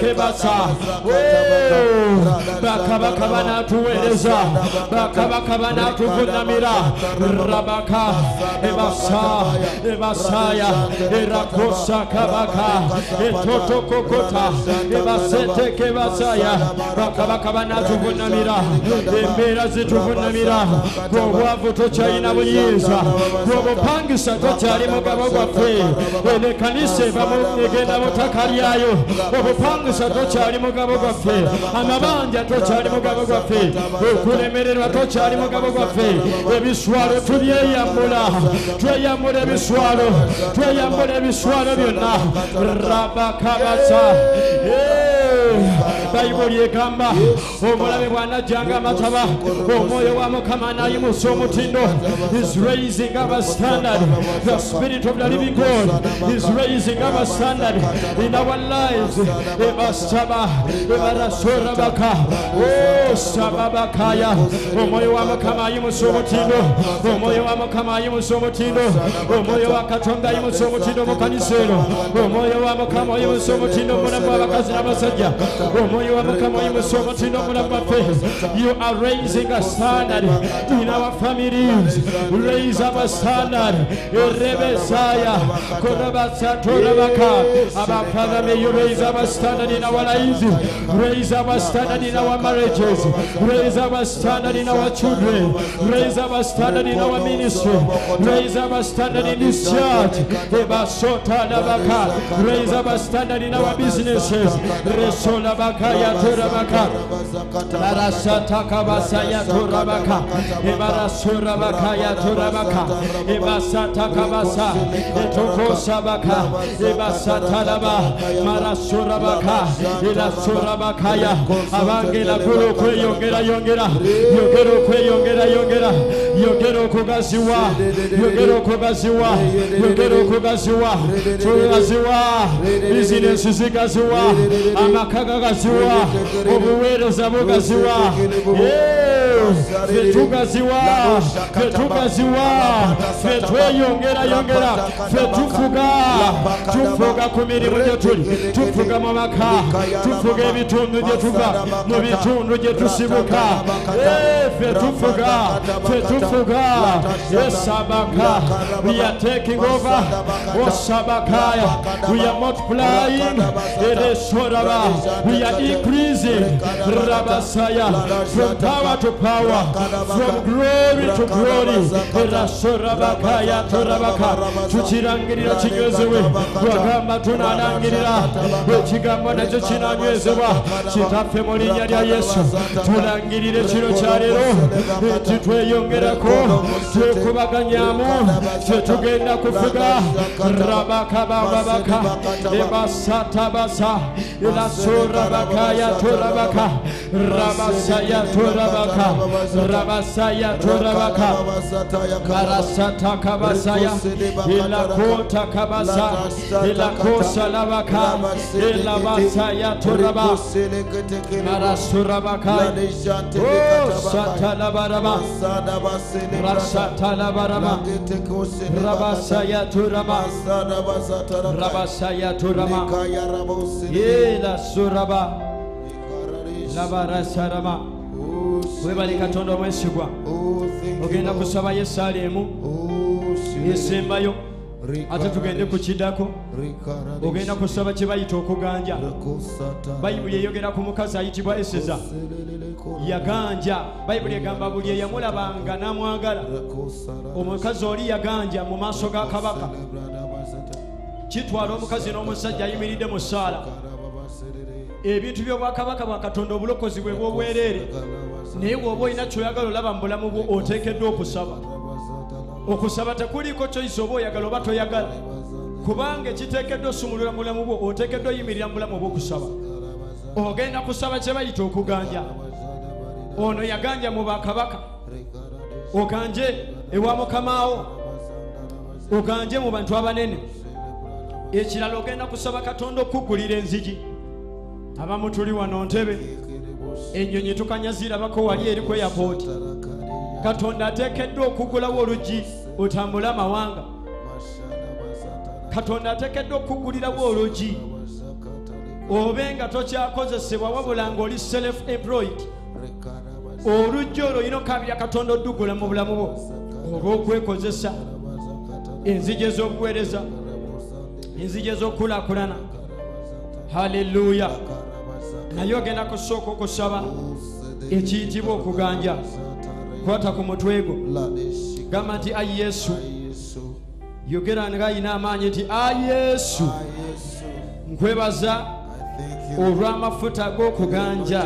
ebesentekebasa bakabaka banatuweereza bakabaka banatuvunamira rabaka ebasa ebasaya erakosa kabaka etotokokota ebasentekebasaya bakabaka banatuvunamira embeera zituvunamira. Gobwavu tokyalina buyinza. Gwobupangisa tokyali mugabo gwaffe eno ekanisa evamu egenda mutaka lyayo obupangisa tokyali mugabo gwaffe amabanja tokyali mugabo gwaffe okulemererwa tokyali mugabo gwaffe ebiswalo tubyeyambula tweyambula ebiswalo tweyambula ebiswalo byonna rabakabasa bayibuli egamba omulabe bw'anajjanga amataba omwoyo wa mukama nayimusa omutindo is raising up a standard. The spirit of the living god is raising up a standard in our lives O Sababakaya, you you you Mokanisero, you you Munabafe. You are raising a standard in our families. Raise up a standard. Rebesaya, Korabatsa, Torabaka, Father, may you raise up a standard. In our lives raise a standard in our marriages. Raise a standard in our children. Raise a standard in our ministry. Raise a standard in this church. Raise our standard in our businesses. Ebarasurabaka yatorabaka ebasatakabasa etokosabaka ebasatalaba marasurabaka ha ila sura bakaya abangela kulu kweyongera yongera yongera. Kweyongera yongera yongera. Okugaziwa yongera okugaziwa yongera okugaziwa tugaziwa bizinesi zigaziwa amaka gagaziwa obuweereza bugaziwa ffe tugaziwa ffe tugaziwa ffe tweyongera yongera ffe tufuga tufuga ku mirimu gye tuli tufuga mu maka tufuga ebitundu gye tuva. Mu bitundu gye tusibuka. Fetufuga fetufuga esabaka we are taking over. Osabakaya we are multiplying. Eresoraba We are increasing. Rabasaya. From power to power. From glory to glory. erasorabakaya Torabaka. Tukirangirira kinyozewe Wagamba tunanangirira. Ekigambo kuba nakyo kinanywezebwa kitaffe mu linnya lya yesu. Tulangirire kino kya leero. Nti twekubaganyamu kyetugenda kufuga. Rabakabababaka ebasatabasa lasorabakayatorabaka rabasayatorabaka rabasayatorabaka karasatakabasaya ilakotakabasa ilakosalabaka ilaba Masaya Toraba, Marasurabaka, Satalabaraba, webale katonda omwesigwa ogenda kusaba yesu aliemu oh, yesembayo. Ate tugende ku kiddako. Ogenda kusaba kye bayita okuganja. Bayibuli eyogera ku mukazi ayitibwa eseza. Yaganja. Bayibuli egamba buli eyamulabanga n'amwagala. Omukazi oli yaganja mu maaso ga kabaka. kitwala omukazi n'omusajja ayimiridde mu ssaala ebintu by'obwakabaka bwa katonda obulokozi bwe bwobwereere naye bw'oba olina kyoyagala olaba mu bulamu bwo oteekeddwa okusaba okusaba tekuliiko kyoyisa oba oyagala oba toyagala. Kubanga ekiteekeddwa osumulula mu bulamu bwo oteekeddwa oyimirira mu bulamu obw'okusaba ogenda kusaba kye bayita okuganja. Ono yaganja mu bakabaka. Oganje ewa mukamaawo. Oganje mu bantu abanene. Ekirala ogenda kusaba katonda okuggulira enzigi. Abamu tuli wano ntebe. Ennyonyi tukanyazirabako wali eri airport katonda ateekeddwa okugulawo oluggi otambule amawanga. Katonda ateekeddwa okuggulirawo oluggi obe nga tokyakozesebwa wabula ngaoli self employed oluggi olwo olina okabira katonda oddugula mu bulamu bwo olw'okwekozesa enzigi ez'obuweereza enzigi ez'okukulaakulana. Haleluya naye ogenda kusooka okusaba ekiyitibwa okuganja kwata ku mutwe gwo gamba nti ayi yesu. Yogera nga ayina amaanyi nti ayi yesu. Nkwebaza olw'amafuta g'okuganja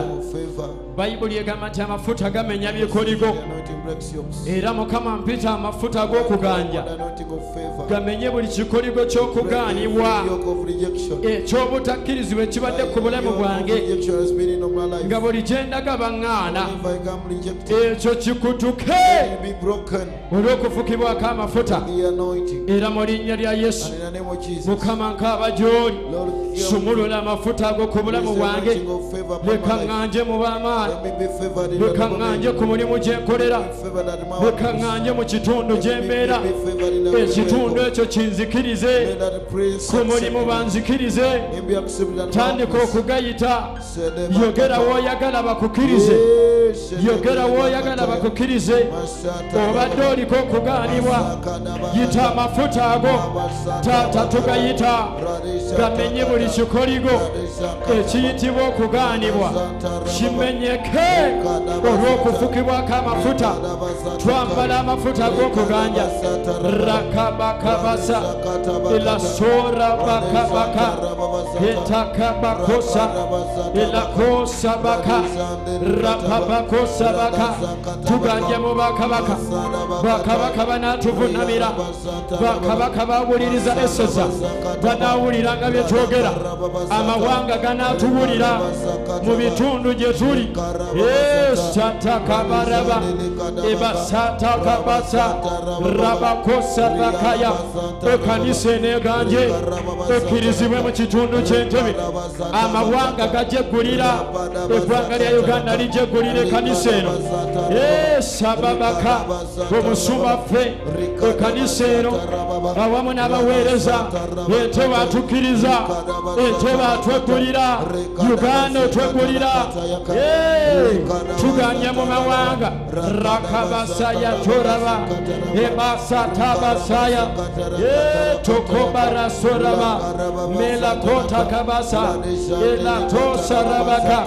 bayibuli egamba nti amafuta gamenya bikoligo. Era mukama mpita amafuta g'okuganja gamenye buli kikoligo ky'okugaanibwa. Eky'obutakkirizibwa ekibadde ku bulamu bwange. nga buli gye ndaga baŋŋaana ekyo kikutuke. Olw'okufukibwako amafuta. Era mu linnya lya yesu. Mukama nkaaba gy'oli. Sumulula amafuta ago ku bulamu bwange. leka ŋŋanje mu b'amaanyi ŋŋanje ku mulimu gye nkolera. Bwekaŋŋanje mu kitundu gye mbeera. Ekitundu ekyo kinzikirize. Ku mulimu banzikirize. Tandika okugayita. Yogera w'oyagala bakukirize yogera w'oyagala bakukirize obadde oliko okugaanibwa. Yita amafuta ago. Taata tugayita. Gamenye buli kikoligo. Ekiyitibwa okugaanibwa kimenyeke olw'okufukibwako amafuta twambala amafuta g'okuganja rakabakabasa. Elasora bakabaka. Etakabakosa elakosabaka rapabakosabaka tuganje mu bakabaka. Bakabaka banatuvunamira. Bakabaka bawuliriza eseza banawuliranga bye twogera. Amawanga ganatuwulira. Mu bitundu gye tuli esatakabaraba ebasatakabasa rabakosabakaya ekanisa eneganje ekkirizibwe mu kitundu ky'entebe. Amawanga gajeggulira eggwanga lya uganda lijeggulira ekanisa eno. Esababaka omusumba ffe. Ekanisa eno. Awamu n'abaweereza. Entebe atukkiriza entebe atweggulira uganda otweggulira tuganye mu mawanga. Rakabasaya toraba ebasatabasaya tokobarasoraba melakotakabasa elatosarabaka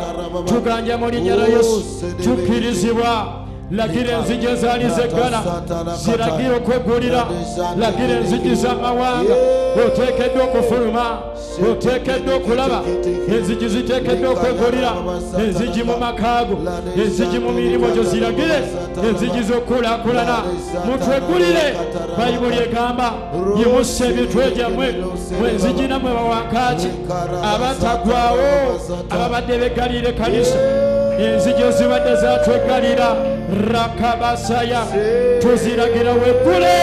tuganye mu linnya lya yesu. Tukirizibwa lagira enzigi ezaali zeggala ziragire okwegulira lagira enzigi z'amawanga oteekeddwa okufuluma oteekeddwa okulaba enzigi ziteekeddwa okwegulira enzigi mu makaago enzigi mu mirimu gyo ziragire. Enzigi z'okukulaakulana mutwegulire bayibuli egamba yimusa emitwe gyammwe. Mwenzigi nammwe bawankaaki abataggwawo ababadde beggalire kanisa enzigi zibadde zatwegalira. Rakabasaya. Tuziragira wegule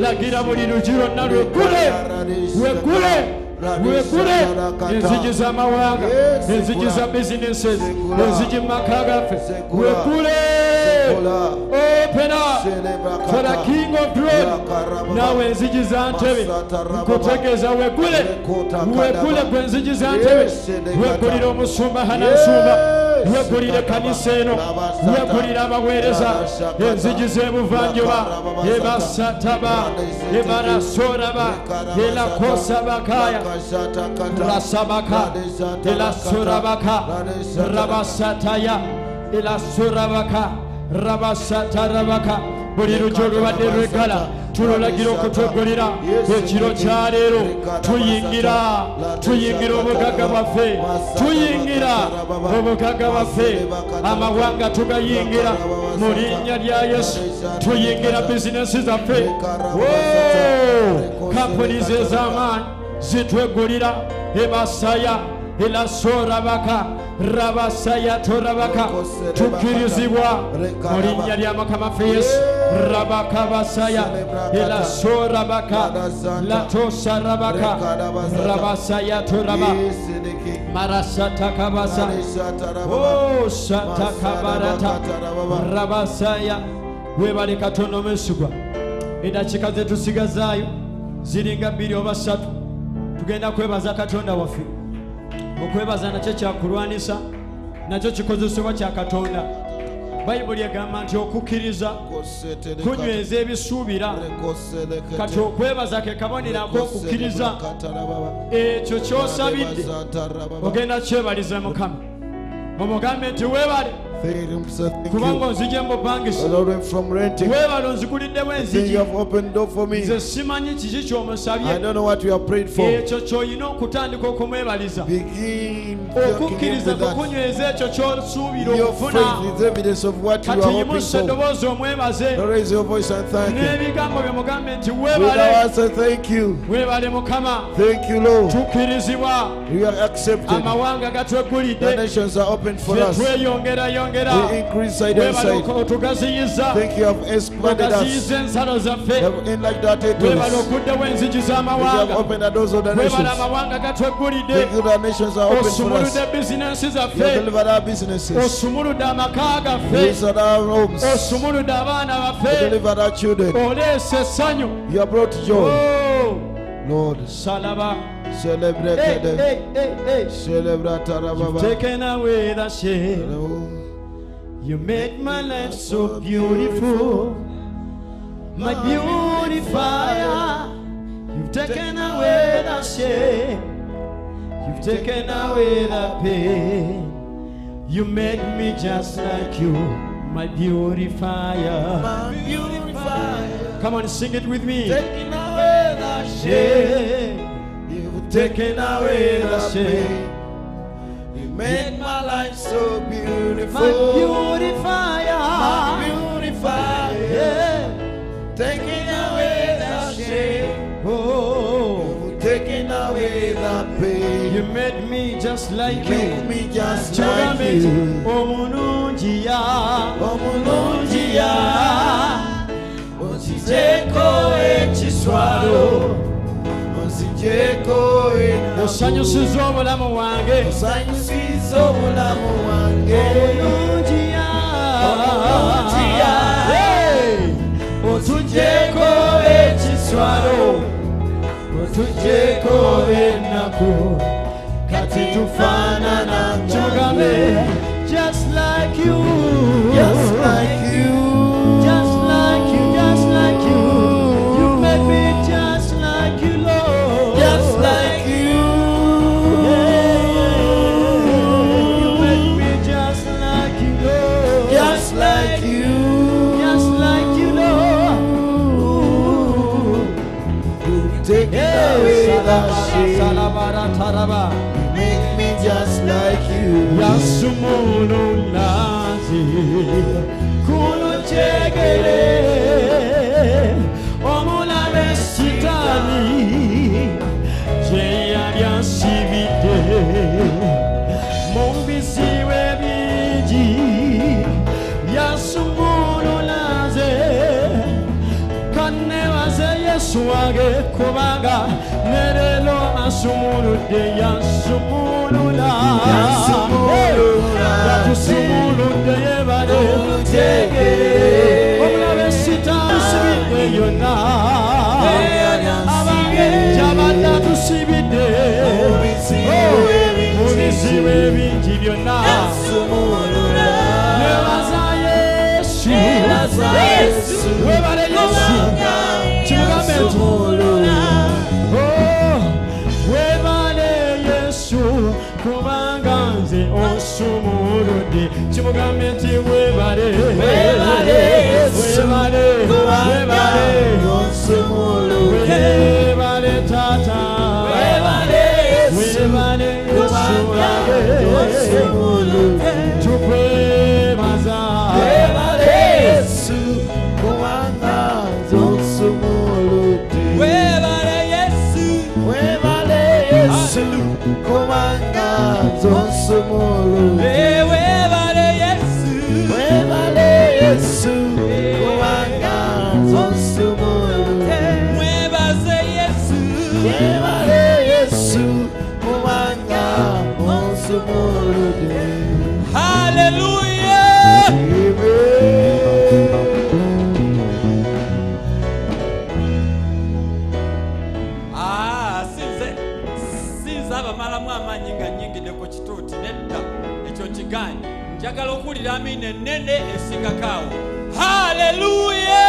lagira buli lugi lwonna lwegule wegule wegule enzigi z'amawanga enzigi za businesses. Enzigi mu maka gaffe. Wegule opena for the king of glory. Naawe enzigi za ntebe. Nkutegeeza wegule wegule gwe enzigi za ntebe. Wegulira omusumba hanansumba wegulire kanisa eno. Wegulire abaweereza enzigi z'ebuvanjuba ebasataba ebarasoraba elakosabakaya rasabaka elasorabaka rabasataya elasorabaka rabasatarabaka buli lugi olubadde lwegala tulolagira okutwegolera ekiro kya leero. Tuyingira tuyingira obugagga bwaffe. tuyingira obugagga bwaffe. Amawanga tugayingira mu linnya lya yesu. Tuyingira bizinesi zaffe. Kampuni ez'amaanyi zitwegulira ebasaya ilasorabaka rabasayatorabaka tukkirizibwa mu linnya lya mukama ffe yesu rabakabasaya ilasorabaka latosarabaka rabasayatoraba marasatakabasa osatakabarata rabasaya oh, webale katonda omensigwa eddakiika zetusigazaayo ziringa bbiri oba ssatu tugenda kwebaza katonda waffe okwebaza nakyo kyakulwanisa nakyo kikozesebwa kya katonda. Bayibuli egamba nti okukkiriza kunyweza ebisuubira. Kati okwebaza ke kabonero ak'okukkiriza ekyo ky'osabidde. Ogenda kyebaliza mukama. Omugambe nti weebale kubanga onzigye mu bupangisa weebala onziguliddemu simanyi kiki ky'omusabye ekyo okutandika okumwebaliza. Okukkiriza kukunyweza ekyo ky'osuubira okufuna. eddoboozi omwebaze. Bye mugambe nti weebale. Mukama. Tukkirizibwa. Amawanga gatwegulidde tweyongerayo tweyongera webala otugaziyiza ogaziyiza ensalo zaffe webala okuddewo enzigi z'amawanga webala amawanga gatweggulidde osumuludde bizinensi zaffe osumuludde amaka gaffe osumuludde abaana baffe oleese essanyu Lord, Salaba, celebrate, hey, hey, hey, hey. celebrate. Taken away the shame. You make my life so beautiful. My beautifier you've taken away the shame. You've taken away the pain. You make me just like you. My beautifier My beautifier. come on sing it with me. Taking away the shame. You've taken away the shame made my life so beautiful. my beautifier My beautifier. yeah. Taking away the shame. Oh, You've away the pain. you made me just like You made you. me just like you. omulungi ya Omulungi ya osanyusiza obulamu bwange osanyusiza obulamu bwange olungiya olungiya otugyeko ekiswalo otugyeko ennaku kati tufaanana ngambe just like you. Taraba. Make me just like you. Yasumono nazi. Kuno chegere. Omula mesitani. Jeya yasivite. Mombisi webiji. Yasumono nazi Kanne waze yesu wage kubaga. غير لو سمول الديان سمول لا لا سمول الديان بعد yona. Abagejja batusibidde mubizibu ebingi byonna nebaza yesu. Osumuludde kimugambe nti webale Webale Yesu, webale webale webale jami nenene esika kawo haleluya!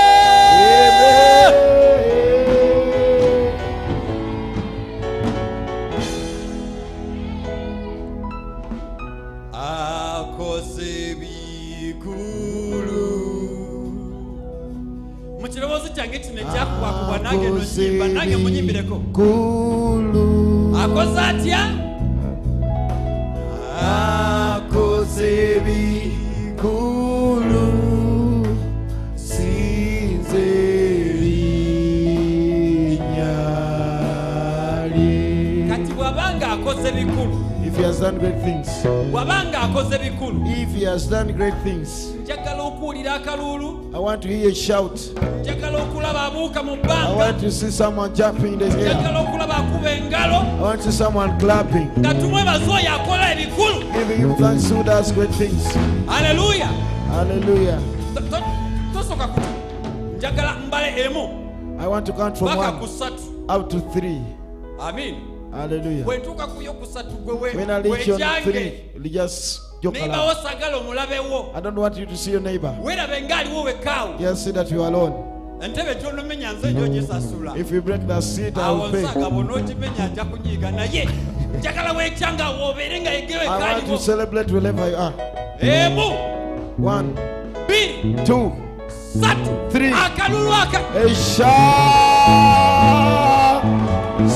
Mukirobozi kyange kino ekyakubwakubwa nange nonyimba nange munyimbireko akoze atya has done great things, bw'abanga akoze bikulu. If he has done great things, njagala okuwulira akalulu. I want to hear a shout. njagala okulaba abuuka mu I bbanga want to see someone jumping in the air. njagala okulaba akuba engalo. I want to see someone clapping, nga tumwebaza oyo akola ebikulu. Giving him thanks who does great things. aleluya Hallelujah. To- to- tosooka kutu njagala mbale emu. I want to count from paka ku one ssatu up to three. amin Hallelujah. Wetuuka ku yokusatu gwe we. When I reach John 3, just Neighbor osagala. I don't want you to see your neighbor. Weerabe ng'aliwo wekaawo. Just see that you are alone. If you break the seat, I will pay. I want to celebrate wherever you are. One, two, three. bbiri satu akalulu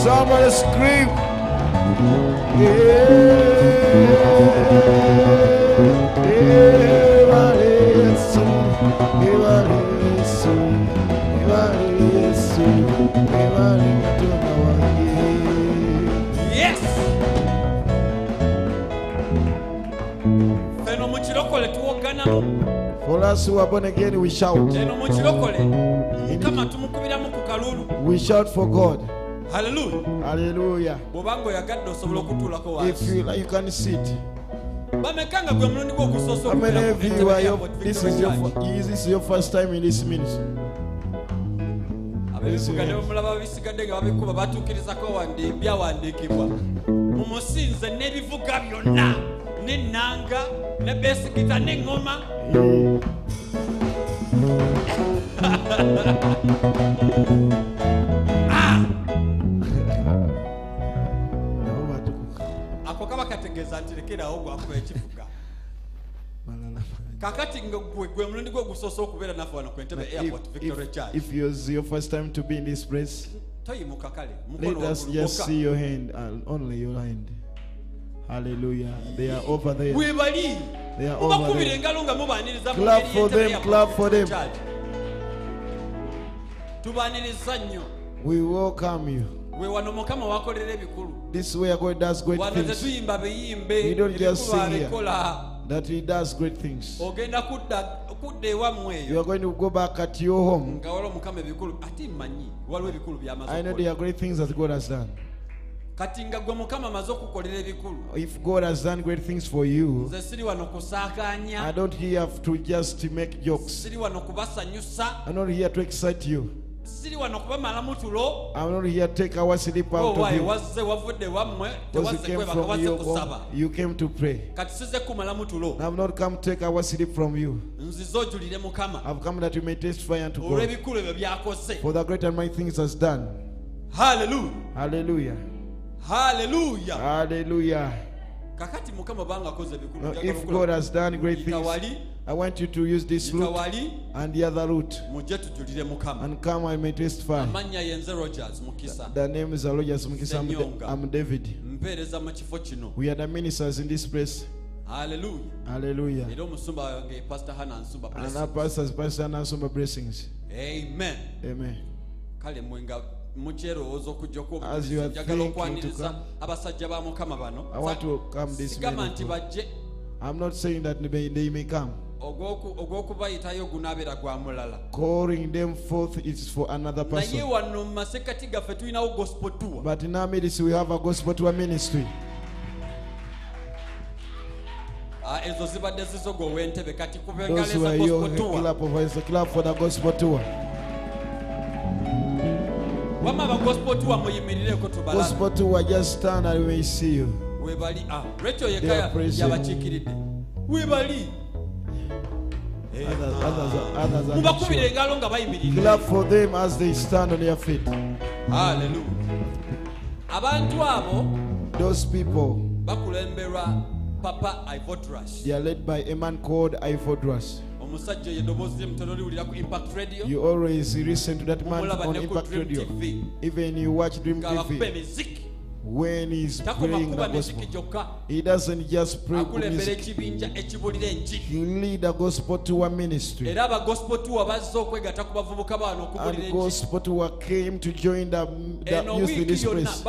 Somebody scream. Yes. For us who are born again, we shout. We shout for God. Hallelujah. Hallelujah. Bobango yagadde osobola okutuulako wansi. If you like, you can sit. bamekanga gwe mulundi gwe okusoosa your first time in this ministry abebivuga ne bamulaba babisigadde nga babikuba batuukirizako byawandiikibwa mumusinze n'ebivuga byonna n'ennanga ne besigita n'eŋŋoma Ha ha ha ha ha. Kategeeza nti lekerawo gwakuba ekivuga kakati gwe mulundi gwe ogusoosa okubeera naffe wano ku entebe If, airport victory church if it your first time to be in this place, toyimuka kale Let us just see your hand, uh, only your hand. Hallelujah. They are over there. webali They are over there. engalo nga mubaaniriza Clap for them, clap for them. Nnyo We welcome you. We wano mukama wakolera ebikulu This way God does great wano things. tetuyimba biyimbe We don't just sing here. abikola That He does great things. ogenda kudda kudda ewammwe You eyo are going to go back at your home. nga wala omukama ebikulu ate mmanyi waliwo ebikulu I know there are great things that God has done. kati nga gwe mukama amaze okukolera ebikulu If God has done great things for you, nze siri wano I don't here to just make jokes. siri wano kubasanyusa I'm not here to excite you. Siri wano kubamalamu tulo I'm not here to take our sleep out of you. wazze wavudde wammwe Because you tewazze came kwebaka from wazze your kusaba home, oh, you came to pray. kati sizze kumalamu tulo I've not come to take our sleep from you. nzize ojulire mukama I've come that you may testify unto God olw'ebikulu ebyo byakose for the great and mighty things has done. haleluya Hallelujah. haleluya Hallelujah. kakati mukama banga akoze Now, if God has done great things, wali I want you to use this route and the other route. And come, I may testify. The, the name is Rogers Mukisa. I'm, I'm David. We are the ministers in this place. Hallelujah. Hallelujah. And our pastors, Pastor Hannah Nsumba, blessings. Amen. Amen. As you are thinking to come, I want to come this. I'm not saying that they may come. Ogw'oku- ogw'okubayitayo gunaabeera gwa mulala Calling them forth is for another naye person. wano mu masekati gaffe tulinawo gospel tour But in our ministry we have a gospel tour ministry. Ah, ezo zibadde zizogo gwe ow'entebe kati kubengaleza gospel tour clap for the gospel tour. wama aba gospel tour muyimirireko tubalabe Gospel tour, just stand and we see you. webali ah, yabakiikiridde webali mubakubira engalo nga bayimiridde. Clap for them as they stand on their feet. haleluya abantu abo Those people, bakulemberwa papa ivotras they are led by a man called Iphodras. omusajja oyo eddoboozi ly'emitono liwulira ku impact radio. You always listen to that man on Impact Radio. Even you watch Dream TV emiziki when he's praying the gospel, he doesn't just pray for music. He lead the gospel to a ministry. And gospel to came to join the, the youth in this place.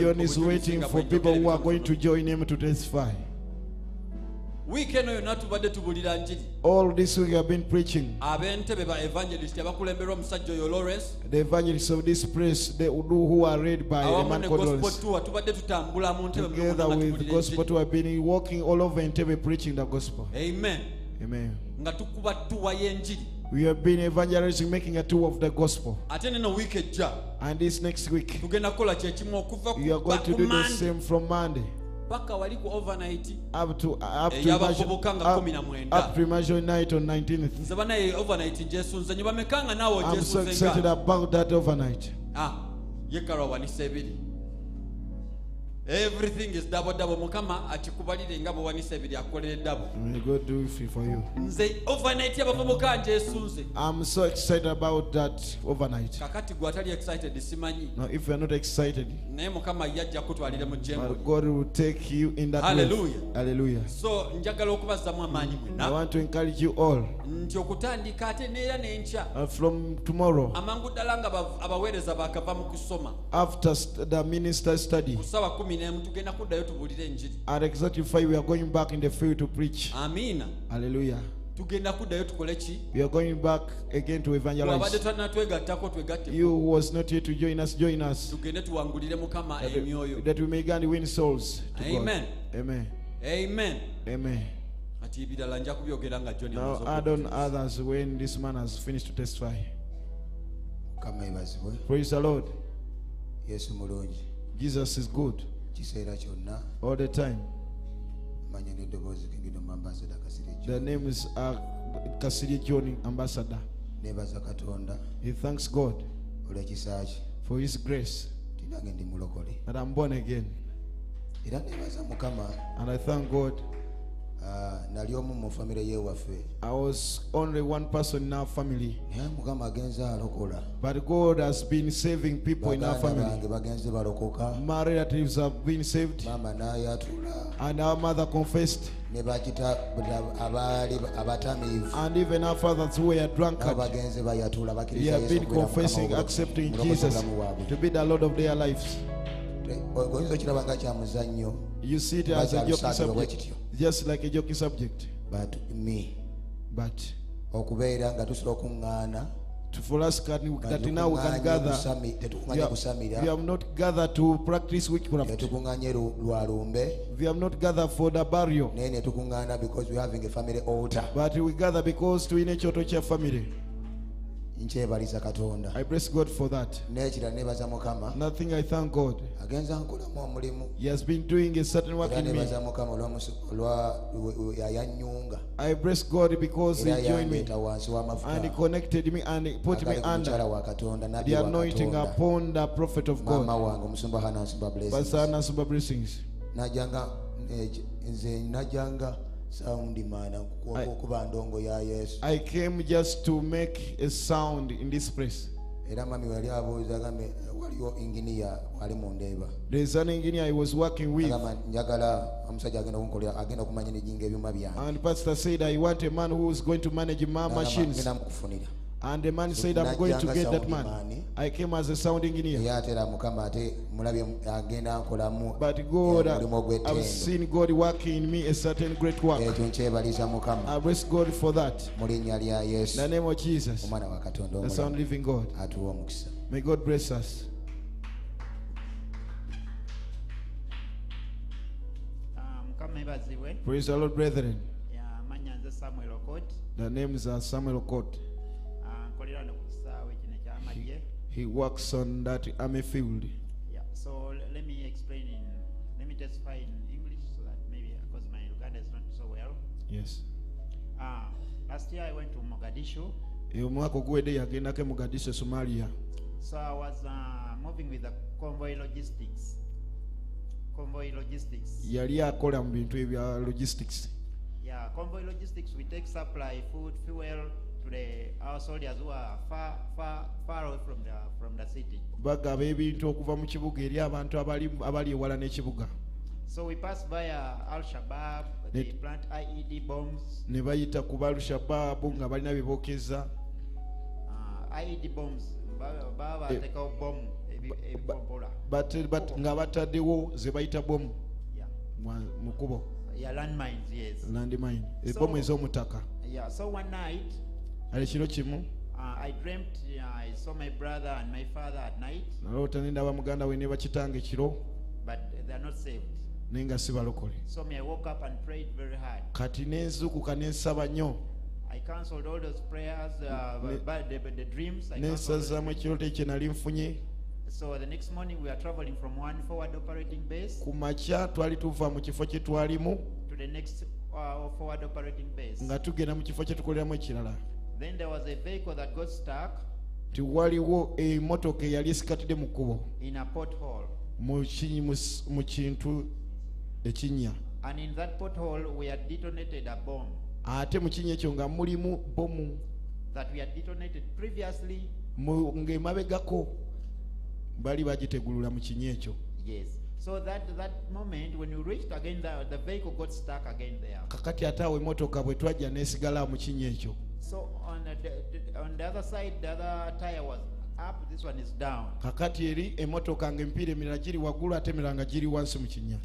John is waiting for people who are going to join him to testify wiiki eno yonna tubadde tubulira njiri All this week I've been preaching. ab'entebe ba evangelist abakulemberwa omusajja oyo lawrence The evangelists of this place, they who who are read by a man called gospel Lawrence. tubadde tutambula mu ntebe Together with gospel tour, I've been walking all over Entebbe preaching the gospel. amen Amen. nga tukuba tuwa y'enjiri We have been evangelizing, making a tour of the gospel. ate neno wiiki And this next week, tugenda kukola kyekimu okuva we are going to do the same from Monday paka wali ku overnight up to up to Ey'abavubuka nga up, kumi na mwenda. up to Imagine night on 19th. nze banaye overnight njesunze nyo bamekanga naawe I'm so excited about that overnight. ah yekalwa wanisa ebiri everything is double double. Mukama akikubalire nga bwewanisa ebiri akolere double. May God do it for you. nze overnight y'abavubuka njesunze I'm so excited about that overnight. kakati gwe atali excited simanyi. Now, if you're not excited, naye mukama yajja kutwalire mu but God will take you in that way. Hallelujah. Hallelujah. so njagala okubazzamu amaanyi I want to encourage you all. Nti okutandika ate neera n'enkya. Uh, from tomorrow, amangu ddala nga abaweereza bakava mu kusoma. After st- the minister study, ku ssaawa kumi at exactly five, we are going back in the field to preach. Amen. Hallelujah. tugenda kuddayo tukole ki We are going back again to evangelize. twalina twegattako twegatte You who was not here to join us, join us. tugende tuwangulire mukama That, emyoyo that we may gain win souls to Amen. God. Amen. amen Amen. ebirala nja kubyogera nga john Now add on others when this man has finished to testify. mukama ebazibwe Praise the Lord. yesu mulungi Jesus is good kiseera kyonna. All the time. manya n'eddoboozi kengino mambasada kasiri The name is uh, Kasiri John Ambassador. nebaza katonda. He thanks God olw'ekisa kye for His grace. Tinange ndi mulokole. That I'm born again. era nebaza mukama. And I thank God Ah, nali omu mu famire yewaffe. I was only one person in our family. naye mukama agenze alokola. But God has been saving people in our family. bange bagenze balokoka. My relatives have been saved, n'ayatula. And our mother confessed, ne bakita abaali abatamiivu. And even our fathers who were drunkard. bagenze bayatula. They bakkiriza have Yesu been confessing, accepting Jesus to be the Lord of their lives. oyinza okiraba nga kya muzannyo? You see it as a lusaagira subject. Just like a joking subject. but me But okubeera nga tusobola okuŋŋaana for us, can, that now we can gather. We have, we have not gathered to practice witchcraft. We have not gathered for the burial, but we gather because to in a church family. Nkyebaliza katonda I bless God for that. n'ekira nebaza mukama Nothing I thank God. agenza nkolamu omulimu He has been doing a certain work era in me. nebaza mukama olw'omusi- olwa yayanyunga I bless God because era He joined me wansi and He w'amafuta connected me and He put me agali ku mukyala under wa katonda nabbi the wa anointing katonda upon the prophet of maama God. wange omusumba hana nsumba blessings Pastor Anna Suba blessings. najanga eh, nze najanga maana I- okuba ndongo ya yesu. I came just to make a sound in this place. era mami wali abuuza agambe waliwo inginiya wali mundeeba There's an engineer I was working with, agamba njagala omusajja agenda kunkolera agenda kumanya ebyuma byange. And Pastor said, I want a man who is going to manage my machines. mukufunira And the man said, I'm going to get that man. I came as a sound engineer. naye ate era mukama ate mulabye agenda nkolamu But God, I've seen God working in me a certain great work. ekyo nkyebaliza mukama I bless God for that. mu linnya lya In the name of Jesus, omwana wa katonda the sound living God. May God bless us. Ah, mukama ebazibwe Praise the Lord, brethren. amanya nze samuel okot The names are Samuel Court. He works on that army field. Yeah, so l- let me explain in let me testify in english so that maybe because my uganda is not so well Yes. Ah, last year i went to mogadishu omwaka oguwedde yagendako Mogadishu, Somalia. so i was uh, moving with the convoy logistics convoy logistics Yali akola mu bintu ebya logistics. yeah convoy logistics we take supply food fuel the our soldiers who are far far far away from the from the city Bagaba ebintu okuva mu kibuga eri abantu abali ewala n'ekibuga. So we pass via Al Shabaab, they It- plant IED bombs, Ne bayita ku Balushababu nga balina bye bookeza. uh, IED bombs, ba- ba- Eh, bomu ebi- ebibombola. Nga bataddewo ze bayita bomu mu kubo Yeah, landmines, yes. landmine ez'omutaka Yeah, so one night, ali kiro kimu I dreamt I saw my brother and my father at night, naloota ne ndaba muganda we ne bakitange ekiro but they are not saved. naye nga si balokole. So me, I woke up and prayed very hard. kati nenzukuka nensaba nnyo. I cancelled all those prayers, uh, nensazaamu ekirooto ekyo nali nfunye. So the next morning we are traveling from one forward operating base ku makya twali tuva mu kifo kye twalimu to the next uh, forward operating base. nga tugenda mu kifo kye tukoleramu ekirala Then there was a vehicle that got stuck ti waliwo emmotoka eyali esikatidde mu kkubo in a pothole. mu ki- mu kintu ekinnya And in that pothole, we had detonated a bomb ate mu kinnya ekyo nga mulimu bomu that we had detonated previously. mu- ng'emabegako bali bagitegulula mu kinnya ekyo Yes. So that that moment, when we reached again, the, the vehicle got stuck again there. kakati ate awo emmotoka bwe twajja n'esigala mu kinnya ekyo So on the, on the other side, the other tire was up. This one is down. kakati eri emmotoka ng'emipiira emirala giri waggulu ate emirala nga giri wansi mu kinnya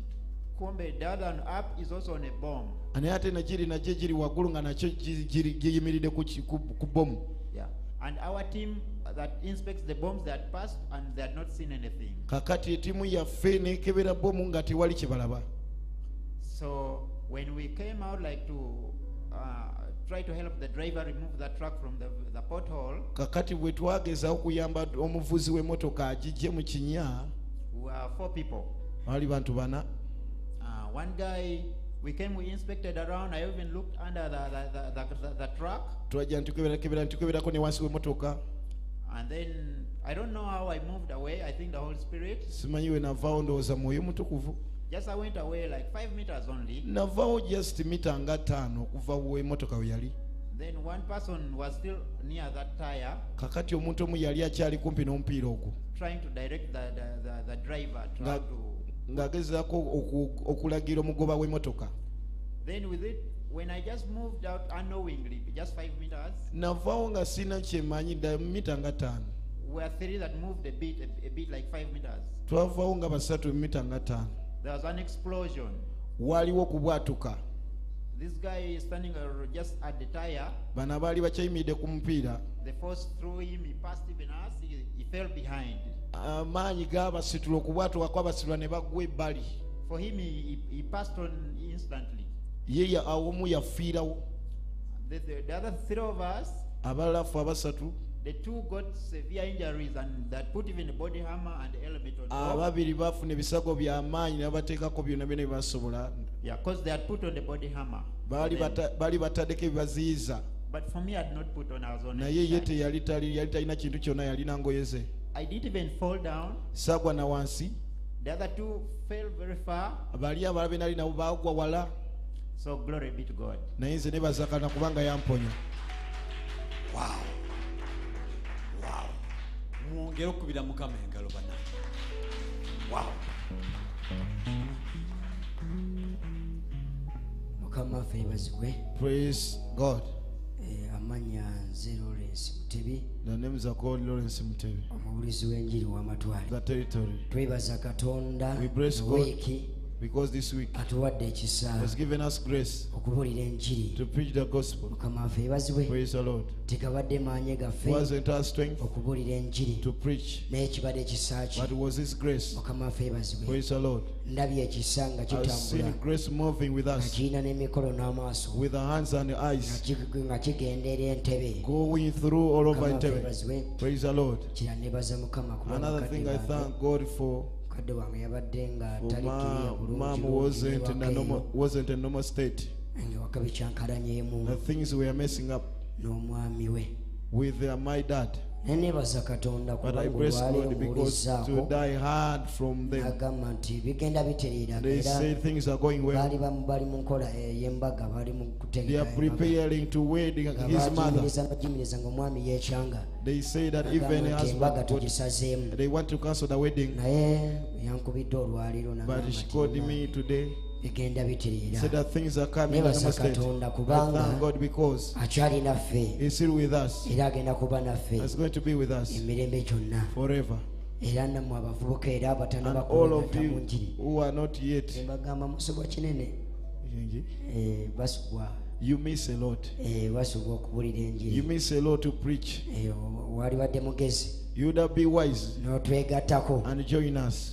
Kumbe, the other one up is also on a bomb. naye ate negiri nagyo giri waggulu nga nakyo giyimiridde ku ki- ku ku bomu Yeah. And our team that inspects the bombs, had passed and they had not seen anything. kakati etiimu yaffe nekebera bomu nga tewali kye balaba So when we came out, like to uh, try to help the driver remove the truck from the, the pothole, kakati bwe twagezaho kuyamba omuvuzi w'emmotoka agijje mu kinnya we were four people. baali bantu bana Uh, one guy, we came, we inspected around. I even looked under the, the, the, the, the, truck. twajja ntukeberakebera ntukeberako ne wansi w'emmotoka And then I don't know how I moved away. I think the Holy Spirit. simanyi we navaawo ndowooza mwoyo mutukuvu Just I went away like five meters only. navaawo just mita nga ttaano okuva wemotoka we yali Then one person was still near that tire, kakati omuntu omu yali akyali kumpi n'omupiira ogwo trying to direct the, the, the, the driver to Nga- to. ng'agezaako oku- okulagira omugoba w'emmotoka Then with it, when I just moved out unknowingly, just five meters, navaawo nga sirina kyemanyi dda mita nga ttaano we are three that moved a bit, a, a bit like five meters. twavaawo nga basatu mita nga ttaano There was an explosion. Waliwo kubwatuka. This guy is standing just at the tire. bano abaali ku mupiira The force threw him. He passed even us. He, he fell behind. amaanyi gaabasitula okubwatuka kwabasitula ne bagwa ebbali For him, he, he, he passed on instantly. ye awomu yafiirawo The, the, the other three of us, abalala ffe abasatu the two got severe injuries and that put even the body hammer and helmet on ababiri bafuna ebisago by'amaanyi ne babateekako byonna byonna bye basobola Yeah, because they had put on the body hammer. baali bataddeko ebibaziyiza But for me, I had not put on. Naye ye teyali tali- yali talina kintu kyonna yalina ngoye ze I didn't even fall down. saagwa na wansi The other two fell very far. bali abalala be nali nabo baagwa wala So glory be to God. naye nze nebazakana kubanga yamponya mwongere okubira mukama engalo bana. Mukama waffe yebazibwe praise god. Eh, amannya nze lawrence mutebi. The name is called lawrence mutebe omubulizi w'enjiri w'amatwale. The territory. Twebaza katonda We bless God. wiiki because this week atuwadde ekisa has given us grace okubuulira enjiri. to preach the gospel. Mukama waffe yebazibwe praise the lord. Tegabadde maanyi gaffe wasn't our strength okubuulira enjiri? to preach? Naye kibadde ekisa ki? But it was his grace? Mukama waffe yebazibwe praise the lord. Ndabye ekisa nga kitambula. grace moving with nga us kirina n'emikono n'amaaso. With the hands and the nga kigendeera entebe. Going through all over Mukama waffe praise the lord. Kira nebaza mukama kuba another thing i mukadde wange yabadde nga wasn't a normal state. Nga wakabi kyankalanyeemu things were messing up n'omwami we. with my dad neneebaza katonda kulwagamba nti bigenda bitererabaali bali mu nkola eh, ey'embaga bali mu kutegeeragimiriza ngaomwami yekyanga embaga. tugisazeemu. naye yankubidde olwaliro today bigenda bitiriranebaza katonda kubanga akyali naffe. era agenda kuba naffe. Emirembe gyonna. era namwe abavubuka era abatanabakumunjiri nebagamba musubwa kinene of eh, You miss a lot. Eh, you miss a lot to preach. Eh, you would have been wise. And join us.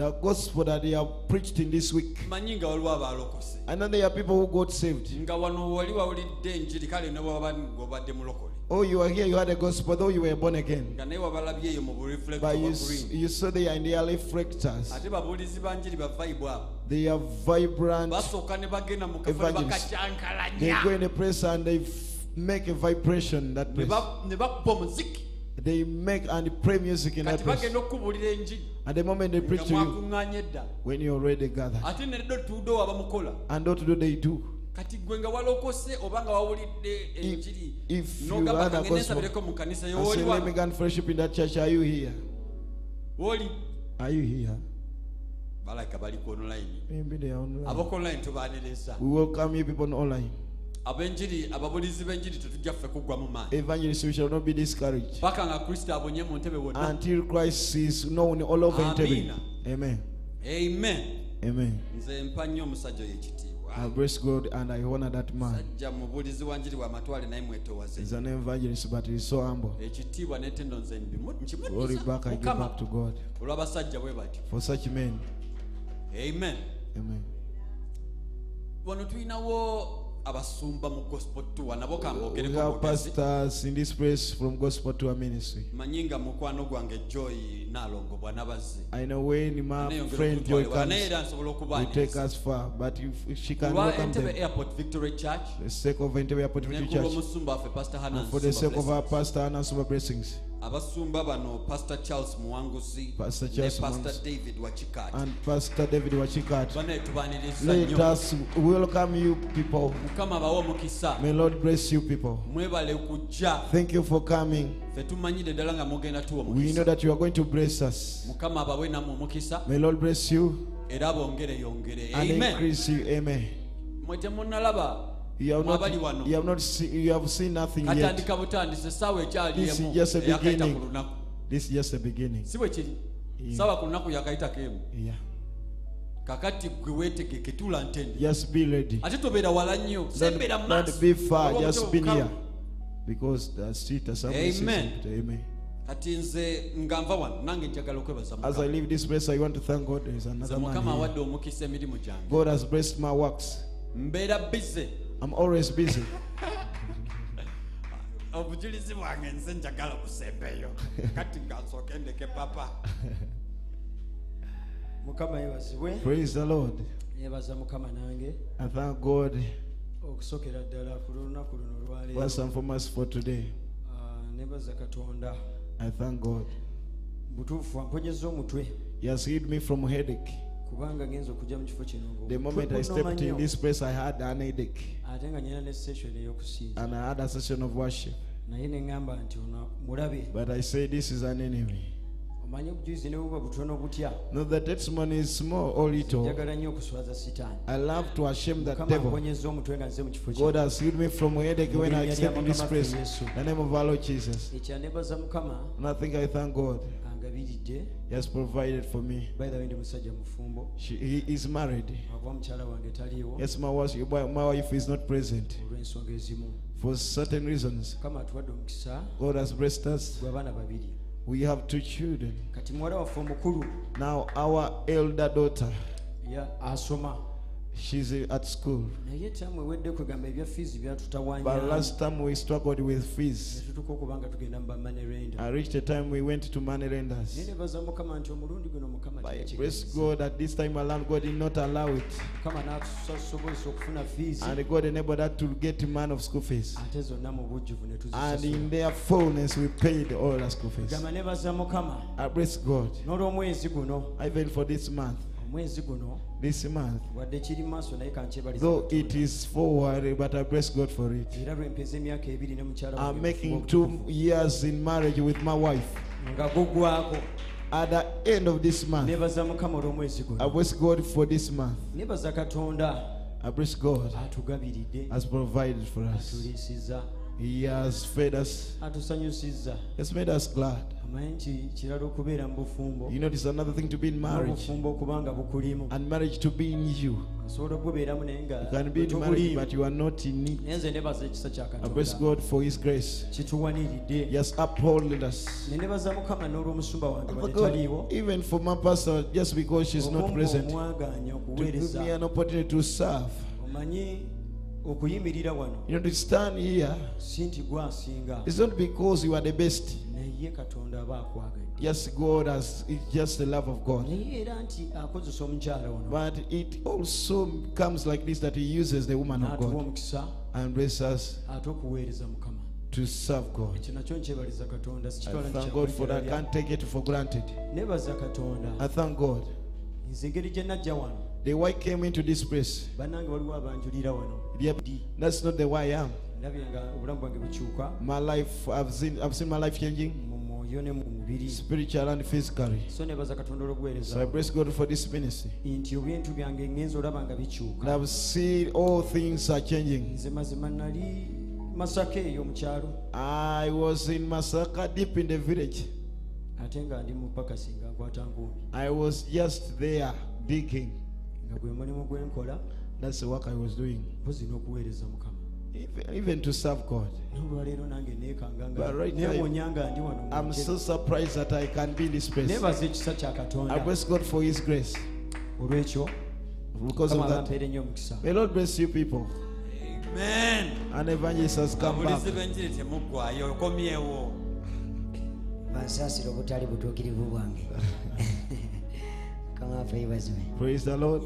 the gospel that they have preached in this week manyi nga waliwo abalokose I know there are people who got saved. nga wano wali wawulidde enjiri kale ne bwaba ng'obadde mulokole Oh, you are here, you had a gospel, though you were born again. nga naye wabalabyeyo mu bureflect But you, oba s- green you saw they are in their reflectors. ate babulizi ba njiri ba vibe abo They are vibrant. basooka ne bagenda mu kafo ne Evangelists. They go in a place and they f- make a vibration that place they make and play music in that place. At the moment they preach to you, when you already gathered, and what do they do? kati gwe nga walokose oba nga wawulidde enjiri nogabakage nensabireko mu kanisa yooliwa oli Are you here? balayika baliko online. Welcome you people online. Ab'enjiri ababulizi b'enjiri tetujja ffe kuggwa mu maanyi Evangelists, we shall not be discouraged. paka nga kristo abonye mu ntebe wonna until Christ is known all over Entebbe. Amina. Amen. amen Amen. nze mpa nnyo omusajja oyo ekitiibwa I bless God and I honor that man. He's an evangelist, but he's so humble. Glory back, I give back to God. For such men, amen Amen. wano tulinawo abasumba mu gospel tour. We have pastors in this place from Gospel to our ministry. manyi nga mukwano gwange joy nalongo bwanabazze I know when my friend Joy comes, will take us far. But if she can welcome them, airport victory church. The sake of Entebbe Airport Victory Church, nekulw'omusumba waffe pastor and for the sake of our pastor and super blessings, abasumba bano pastor charles muwanguzi Pastor ne pastor Muwanguzi. david wachikati and Pastor David Wachikat. Let nnyo us welcome you people. mukama abawe omukisa May Lord bless you people. mwebale kujja Thank you for coming. ffe tumanyire ddala nga mugenda tuwa We know omukisa that you are going to bless us. mukama abawe omukisa May Lord bless you era bongere yongere and amen increase you. Amen. mwe You have not, you have not seen, you have seen nothing yet. butandise essaawa This is just a beginning. This is just a beginning. si bwe kiri Yeah. saawa ku lunaku yakayitako emu kakati gwe weetegeke ntende ate tobeera wala nnyo sembeera Don't, don't be far. Just be near. Because the street is somewhere. Amen. Amen. kati nze wano nange njagala okwebaza As I leave this place, I want to thank God. There is another man here. awadde omukisa emirimu gyange God has blessed my works. mbeera bize I'm always busy. obujulizi bwange nze njagala busembeyo kati nga nsooke ndeke papa mukama yebazibwe Praise the Lord. yebaza mukama nange I thank God okusokera ddala ku lunaku luno olwaleero first and foremost for today. Ah, nebaza katonda I thank God. butuufu amponyeza omutwe He has healed me from headache. The moment I stepped in this place, I had an headache. And I had a session of worship. But I say this is an enemy. No, the testimony is small or little. I love to ashame that devil. God has healed me from a headache when I accepted this place. In the name of our Lord Jesus. And I think I thank God he has provided for me. She, he is married. Yes my wife, my wife is not present. For certain reasons. God has blessed us. we have two children. Now our elder daughter she's at school. naye tamu ewedde kwegamba ebya fiizi But last time we struggled with fees. netutuka okuba nga tugenda mu bamanerenda I reached a time we went to money naye lenders. nebaza mukama nti omulundi guno mukama By praise. God, at this time around, God did not allow it. mukama n'atusobozesa okufuna fiizi And God enabled us to get man of school fees. ate zonna mu bujjuvu ne And in tuzisasula their fullness, we paid all the school fees. gamba nebaza mukama I praise God. n'olw'omwezi guno Even for this month, omwezi guno this month, wadde kiri mu maaso naye kankyebaliza though it is forward, but I bless God for it. era lwempeza emyaka ebiri ne mukyala I'm making two years in marriage with my wife. At the end of this month, nebaza mukama olw'omwezi I bless God for this month. I bless God has provided for us. He has fed us, has made us glad. You know, there's another thing to be in marriage, and marriage to be in you. You can be in marriage, but you are not in it. I bless God for His grace. Yes, upholding us. God, even for my pastor, just because she's not present, to give me an opportunity to serve okuyimirira wano You know, to stand here, si nti gwasinga it's not because you are the best. naye katonda aba akwagadde Yes, God has, it's just the love of God. naye era nti akozesa omukyala ono But it also comes like this that He uses the woman of God omukisa and bless us ate okuweereza mukama to serve God. ekyo nakyo nkyebaliza katonda I thank God for that. I can't take it for granted. I thank God. nze engeri gye najja wano The way came into this place, bannange waliwo abanjulira wano yep, that's not the way I am. ndabye nga obulamu bwange bukyuka My life, I've seen, I've seen my life changing mu mwoyo ne mu mubiri spiritual and physically. so nebaza katonda So I praise God for this ministry. nti ebintu byange ngenza olaba nga And bikyuka I've seen all things are changing. nze mazima nali masaka eyo mu I was in Masaka, deep in the village. ate nga ndi mu nga nkwata nkumbi I was just there digging. nga gwe mulimu gwe nkola That's the work I was doing. mpozi n'okuweereza mukama Even, even to serve God. n'olwaleero nange neekanga nga But right now, neewonya nga ndi wano mu I'm ntebe. so surprised that I can be in this place. neebaza ekisa kya I katonda bless God for His grace. olw'ekyo because of Mukama that. bampeere nnyo omukisa May Lord bless you people. amen An evangelist has come back. abulizi b'enjiri temuggwayo okomyewo bansaasira obutali butuukirivu bwange kamaafa yeebazibwe Praise the Lord.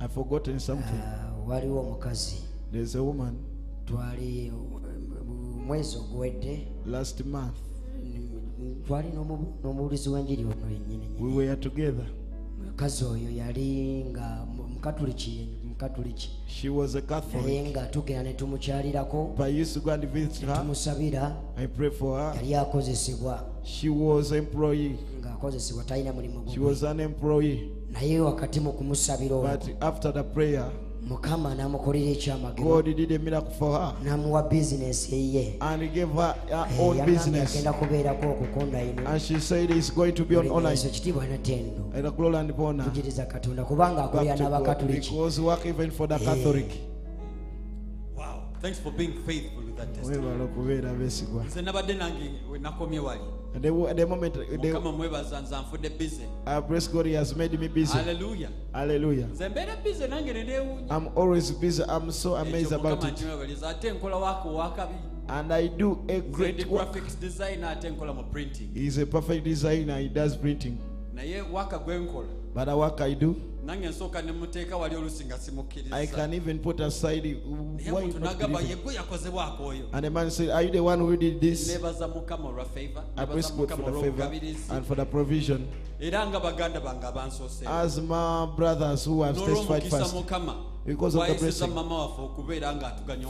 I've forgotten something. Ah, waliwo omukazi There's a woman twali mu mwezi oguwedde last month. twali n'omubuulizi w'enjiri ono yennyini We were together. mukazi oyo yali nga mukatuliki mukatuliki She was a naye Catholic. nga tugenda ne tumukyalirako But I used to go and visit her. tumusabira I pray for her. yali akozesebwa She was employee. ng'akozesebwa talina mulimu She was an employee. naye wakatimo kumusabira olwo mukama n'amukolera ekyamagero. N'amuwa bizinesi eyiye eh, kubeerako okukonda inoekyo katonda kubanga akolera n'abakatoliki. webala okubeera besigwa nabadde nange wenakomye wali. And they, at the moment they, uh, praise God, He has made me busy. Hallelujah. Hallelujah. I'm always busy. I'm so amazed about it. And I do a great work. He's a perfect designer. He does printing. But work I do. I can even put aside uh, why not And the man said, Are you the one who did this? I praise God for the favor and for the provision. As my brothers who have testified first, because of the blessing,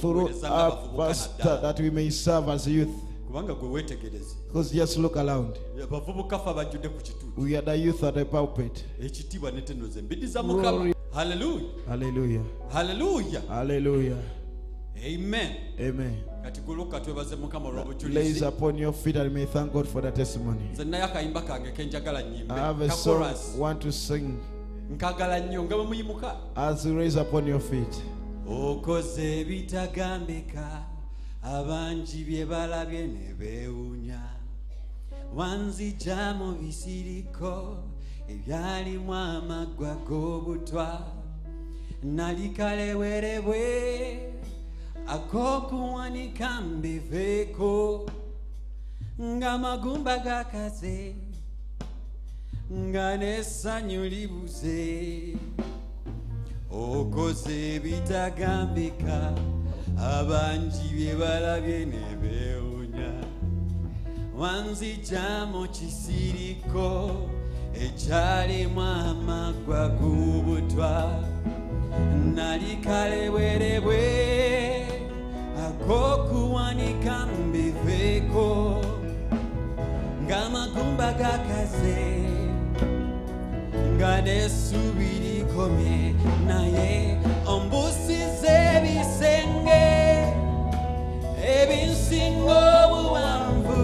through our pastor that we may serve as youth kubanga gwe weetegereze Because just look around. abavubuka ffe abajjudde ku kituuti We are the youth at the pulpit. ekitiibwa netenoze mbidiza Glory. mukama haleluya Hallelujah. haleluya Hallelujah. amen Amen. kati guluka twebaze mukama olw'obujulizi upon your feet and may thank God for the testimony. nze naye akayimba kange kenjagala nyimbe I have a song Kakoras. want to sing nkagala nnyo nga bwe muyimuka as you raise upon your feet. okoze ebitagambika abangi bye balabye ne beewunya wanzija mu bisiriko ebyalimu amaggwa g'obutwa. Nali kalewerebwe ak'okuwanika mbiveeko. Ng'amagumba gakaze nga n'essanyu libuze. Okoze ebitagambika abangi bye balabye ne beewunya wanzija mu kisiriko ekyalimu amaggwa g'obutwa nali kalewerebwe ak'okuwanika mbiveeko ng'amagumba gakaze nga n'essubi likomye naye ombusiza ebisenge ebinsinga obuwanvu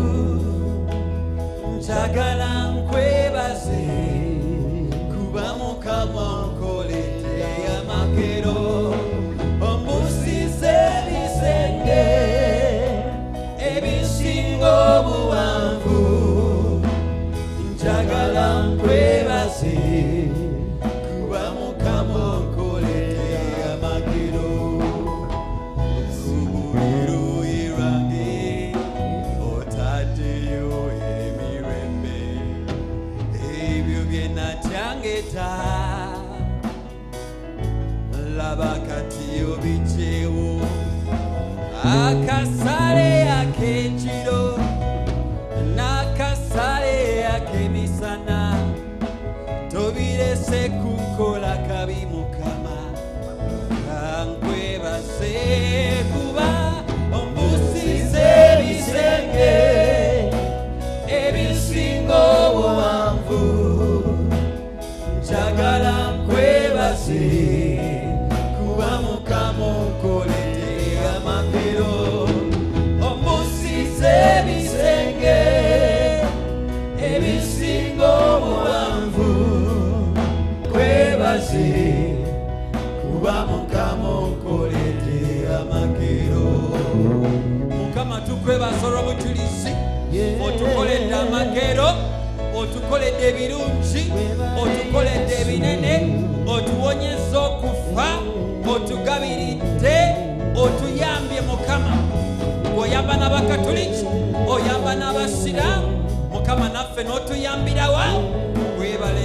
njagala nkwebaze kuba mukama nkoledde amakero ombusiza ebisenge Acaso ebirungi otukoledde ebinene otuwonyeza okufa otugabiridde otuyambye mukama. Ng'oyamba n'abakatuliki oyamba n'abasiraamu mukama naffe n'otuyambirawa webale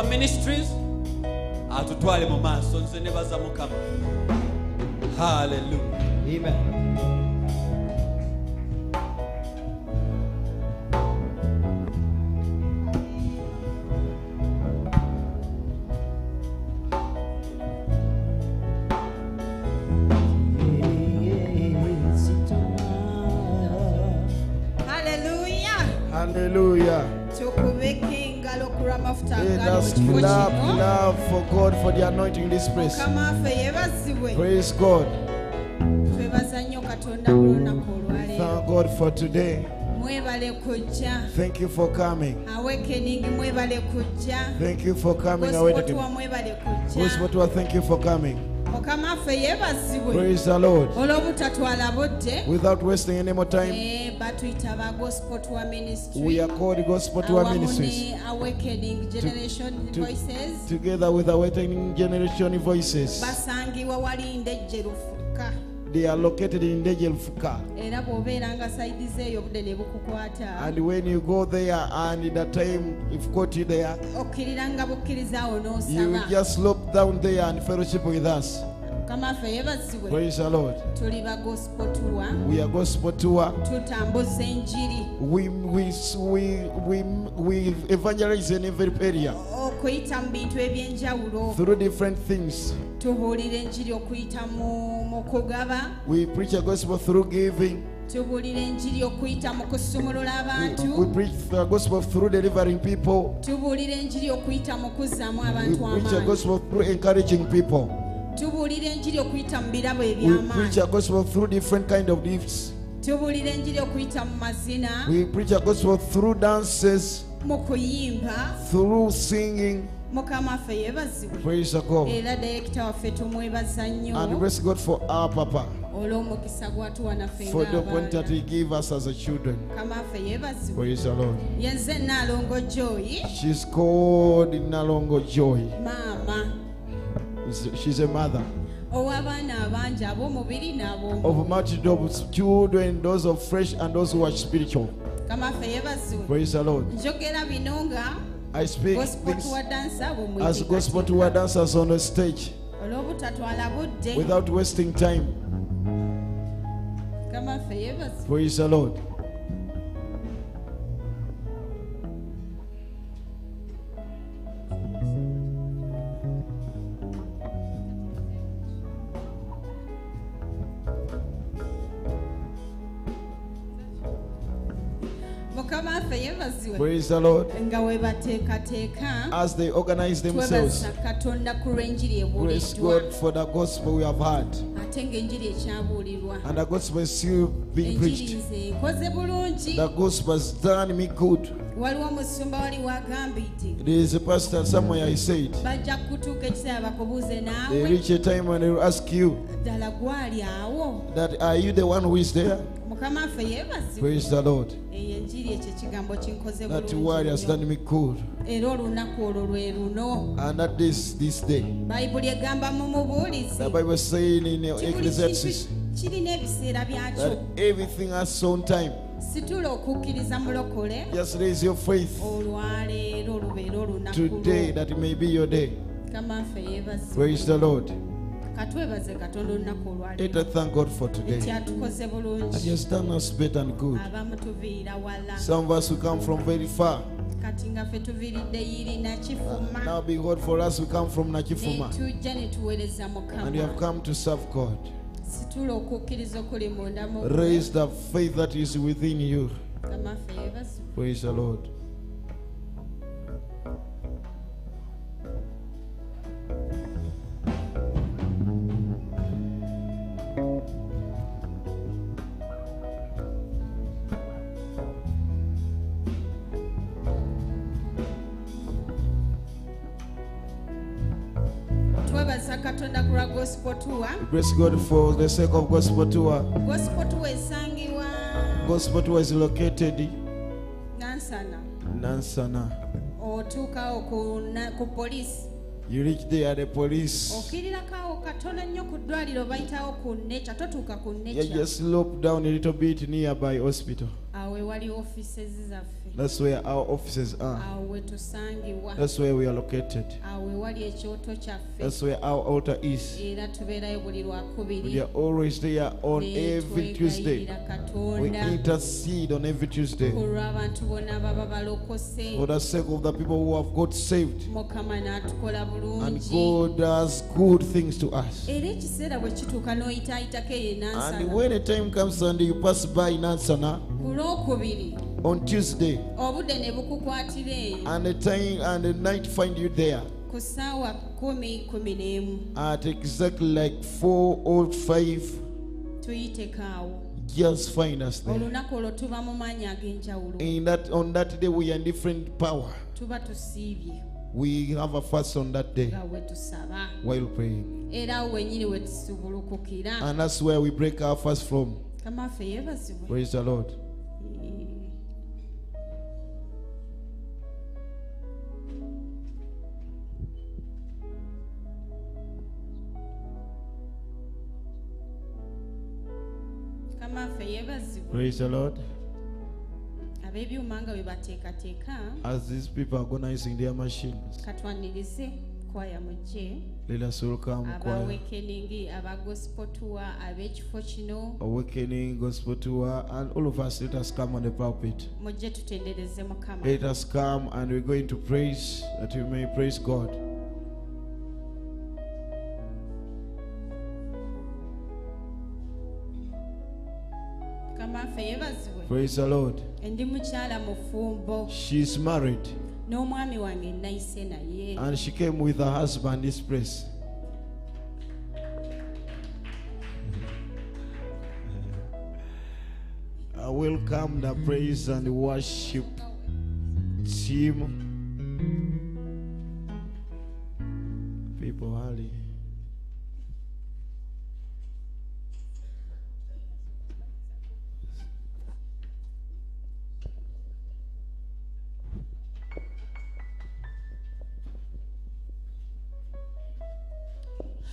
our ministries. Atutwale mu maaso nze ne baza mukama. Haleluya amen. the anointing in this place. Praise God. Thank God for today. Thank you for coming. Thank you for coming. Awakening. Thank you for coming. Praise the Lord. Without wasting any more time. We are called Gospel to our ministries. Awakening generation to, to, voices. Together with Awakening Generation Voices. They are located in Dejelfuka. And when you go there and in that time if caught you there, you just slope down there and fellowship with us mukama waffe yeebazibwe Praise the Lord. tuli ba gospel tour We are Gospel Tour. tutambuza enjiri We, we, we, we, we evangelize in every area okuyita mu bintu eby'enjawulo through different things. tubuulira enjiri okuyita mu mu kugaba We preach a gospel through giving. tubuulira enjiri okuyita mu kusumulula We, we abantu preach the gospel through delivering people. tubuulira enjiri okuyita mu kuzzaamu We abantu amaanyi gospel through encouraging people. tubuulira enjiri okuyita mu birabo We preach eby'amaanyi a gospel through different kind of gifts. tubuulira enjiri okuyita mu mazina We preach a gospel through dances, mu kuyimba through singing. mukama waffe yeebazibwe Praise the God. era dayekita waffe tumwebaza And nnyo God for our Papa, olw'omukisa gwatuwa naffe for the point that ng'abaana He gave us as a children. mukama waffe yeebazibwe Praise the Lord. yenze naalongo joyi She's called Nalongo Joy. maama she's a mother of multitude of children, those of flesh and those who are spiritual. Praise the Lord. I speak as gospel tour dancers on the stage without wasting time. Praise the Lord. mukama ffe yebaziwe nga we bateekateeka as they organize themselves being preached. The gospel has done me good. There is a pastor somewhere. omusumba said. They reach a time when they will ask you. That are you the one who is there? mukama waffe yeebazibwe. Eyo enjiri ekyo ekigambo kinkoze era olunaku olwo lwe luno. Bayibuli egamba time. Just raise your faith. Today, that it may be your day. Praise the Lord katwebaze katonda olunaku Let us thank God for today. And He bulungi has done us better and good. abamu tuviira wala Some of us who come from very far. kati nga ffe tuviiridde yiri nakifuma uh, Now behold, for us we come from Nakifuma netujja ne tuweereza and we have come to serve God. situla okukkiriza okuli munda mu Raise the faith that is within you. Praise the Lord. Twebaza katonda ku lwa gospel tour Praise God for the sake of Gospel Tour. gospel tour esangibwa Gospel Tour is located nansana Nansana. otuukawo ku na- ku polisi You reach there, the police. katono nnyo ku ddwaliro bayitawo ku necha totuuka ku You Yeah, just slope down a little bit nearby hospital. awo offices zaffe That's where our offices are. awo we tusangibwa That's where we are located. awo we wali ekyoto kyaffe That's where our altar is. We are always there on every Tuesday. We intercede on every Tuesday ku lw'abantu bonna baba balokose for the sake of the people who have got saved. And God does good things to us. era ekiseera bwe kituuka n'oyitaayitako eyo And when a time comes and you pass by Nansana on Tuesday, obudde ne bukukwatira eyo and the time and the night find you there ku ssaawa kumi kumi n'emu at exactly like four or five, tuyiteko just find us there. olunaku olwo tuba mu maanyi In that on that day we are in different power. We have a fast on that day nga bwe tusaba while praying. era awo wenyini we tusubulukukira And that's where we break our fast from. Praise the Lord. Praise the Lord. ab'ebyuma nga bwe bateekateeka As these people are organizing their machines, katwanirize kwaya mujje let us welcome choir. aba gospel tour ab'ekifo kino Awakening Gospel Tour, and all of us let us come on the pulpit. mujje tutendereze mukama Let us come and we're going to praise that we may praise God. Praise the Lord. ndi mukyala mufumbo She's married n'omwami wange nayise naye and she came with her husband this place. I welcome the praise and worship team. People, hali.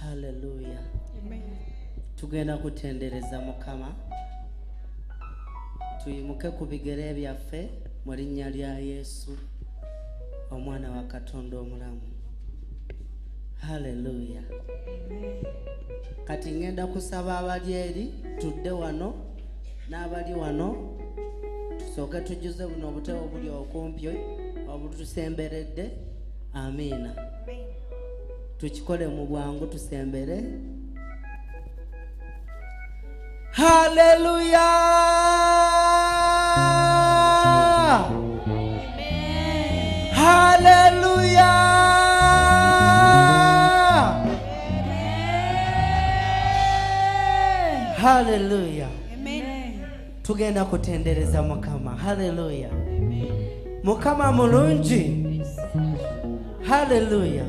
Haleluya tugenda kutendereza mukama. Tuyimuke ku bigere byaffe mu linnya lya yesu omwana wa katonda omulamu. Haleluya kati ngenda kusaba abali eri tudde wano n'abali wano tusooke tujjuze buno obutebe obuli okumpi obutusemberedde. Amiina tukikole mu bwangu tusembere. Haleluya haleluya tugenda kutendereza mukama. Haleluya mukama mulungi. Haleluya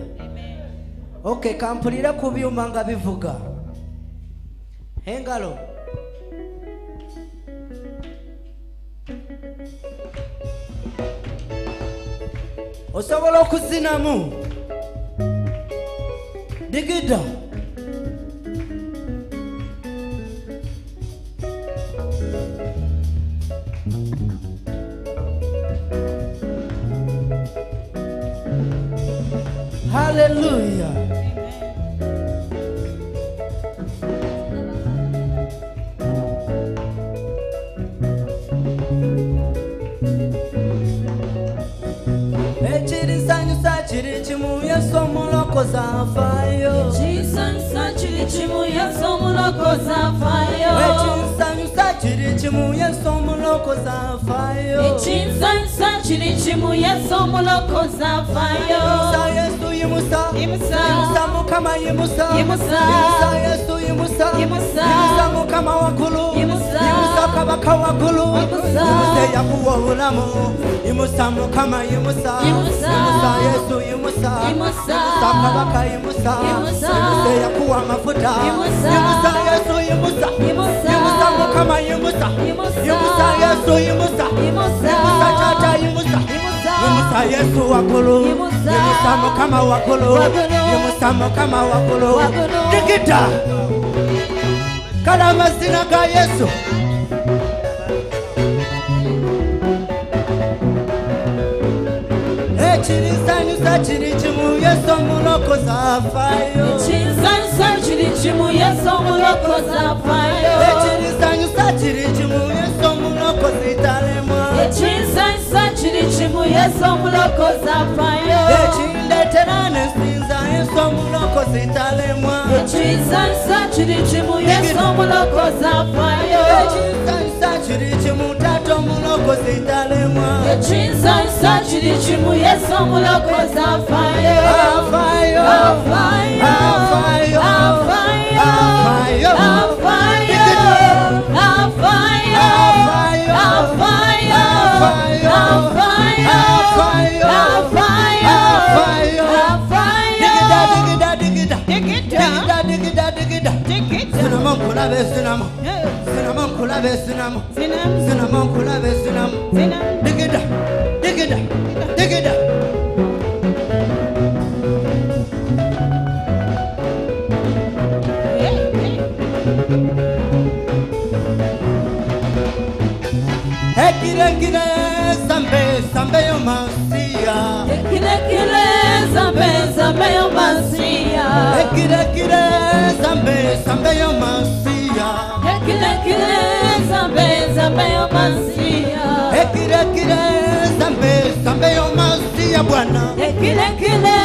okay kampulire ku byuma nga bivuga. Engalo. Osobola okuzinamu. Digida Aleluia. Etirizanyu satiri chimuya somo lokoza fayo. Jesus. chirichimuye somulokoza fayo. Echinsanyusa chirichimuye somulokoza fayo. Echinsanyusa chirichimuye somulokoza fayo. Imusa yesu imusa imusa imusa mukama imusa imusa imusa yesu imusa imusa imusa mukama wakulu kabaka waggulu imusa yakuwa ulamu Imusa mukama imusa Imusa yesu imusa imusa kabaka imusa imusa ya kuwa mafuta Imusa yesu imusa imusa mukama imusa imusa yesu imusa imusa tata imusa imusa yesu wa gulu imusa mukama wa gulu imusa mukama wa gulu digita kala mazina ga yesu ekirisanyusa kiri kimu yesu omulokozi afaayo Ekinsanyusa kiri kimu Yesu omulokozi afaayo. ekirisanyusa kiri kimu yesu omulokozi talemwa Ekinsanyusa kiri kimu Yesu omulokozi afaayo. ekindetera nesinza yesu omulokozi talemwa Ekinsanyusa kiri kimu Yesu omulokozi afaayo. ekinsanyusa kiri kimu okozita lemwa ekinsansa kiri kimu yesu omulakozi afayo afayo afayo afayo afayo Digida, digida, digida, digida, digida. Cinnamon, put a bit cinnamon. Cinnamon, kula be sinam sinam sinam kula be sinam sinam digida digida digida Kire kire sambe sambe yo masia Kire kire sambe sambe yo masia Kire kire sambe sambe yo masia kire kire sambe sambe o masia e kire kire sambe sambe o masia bwana e kire kire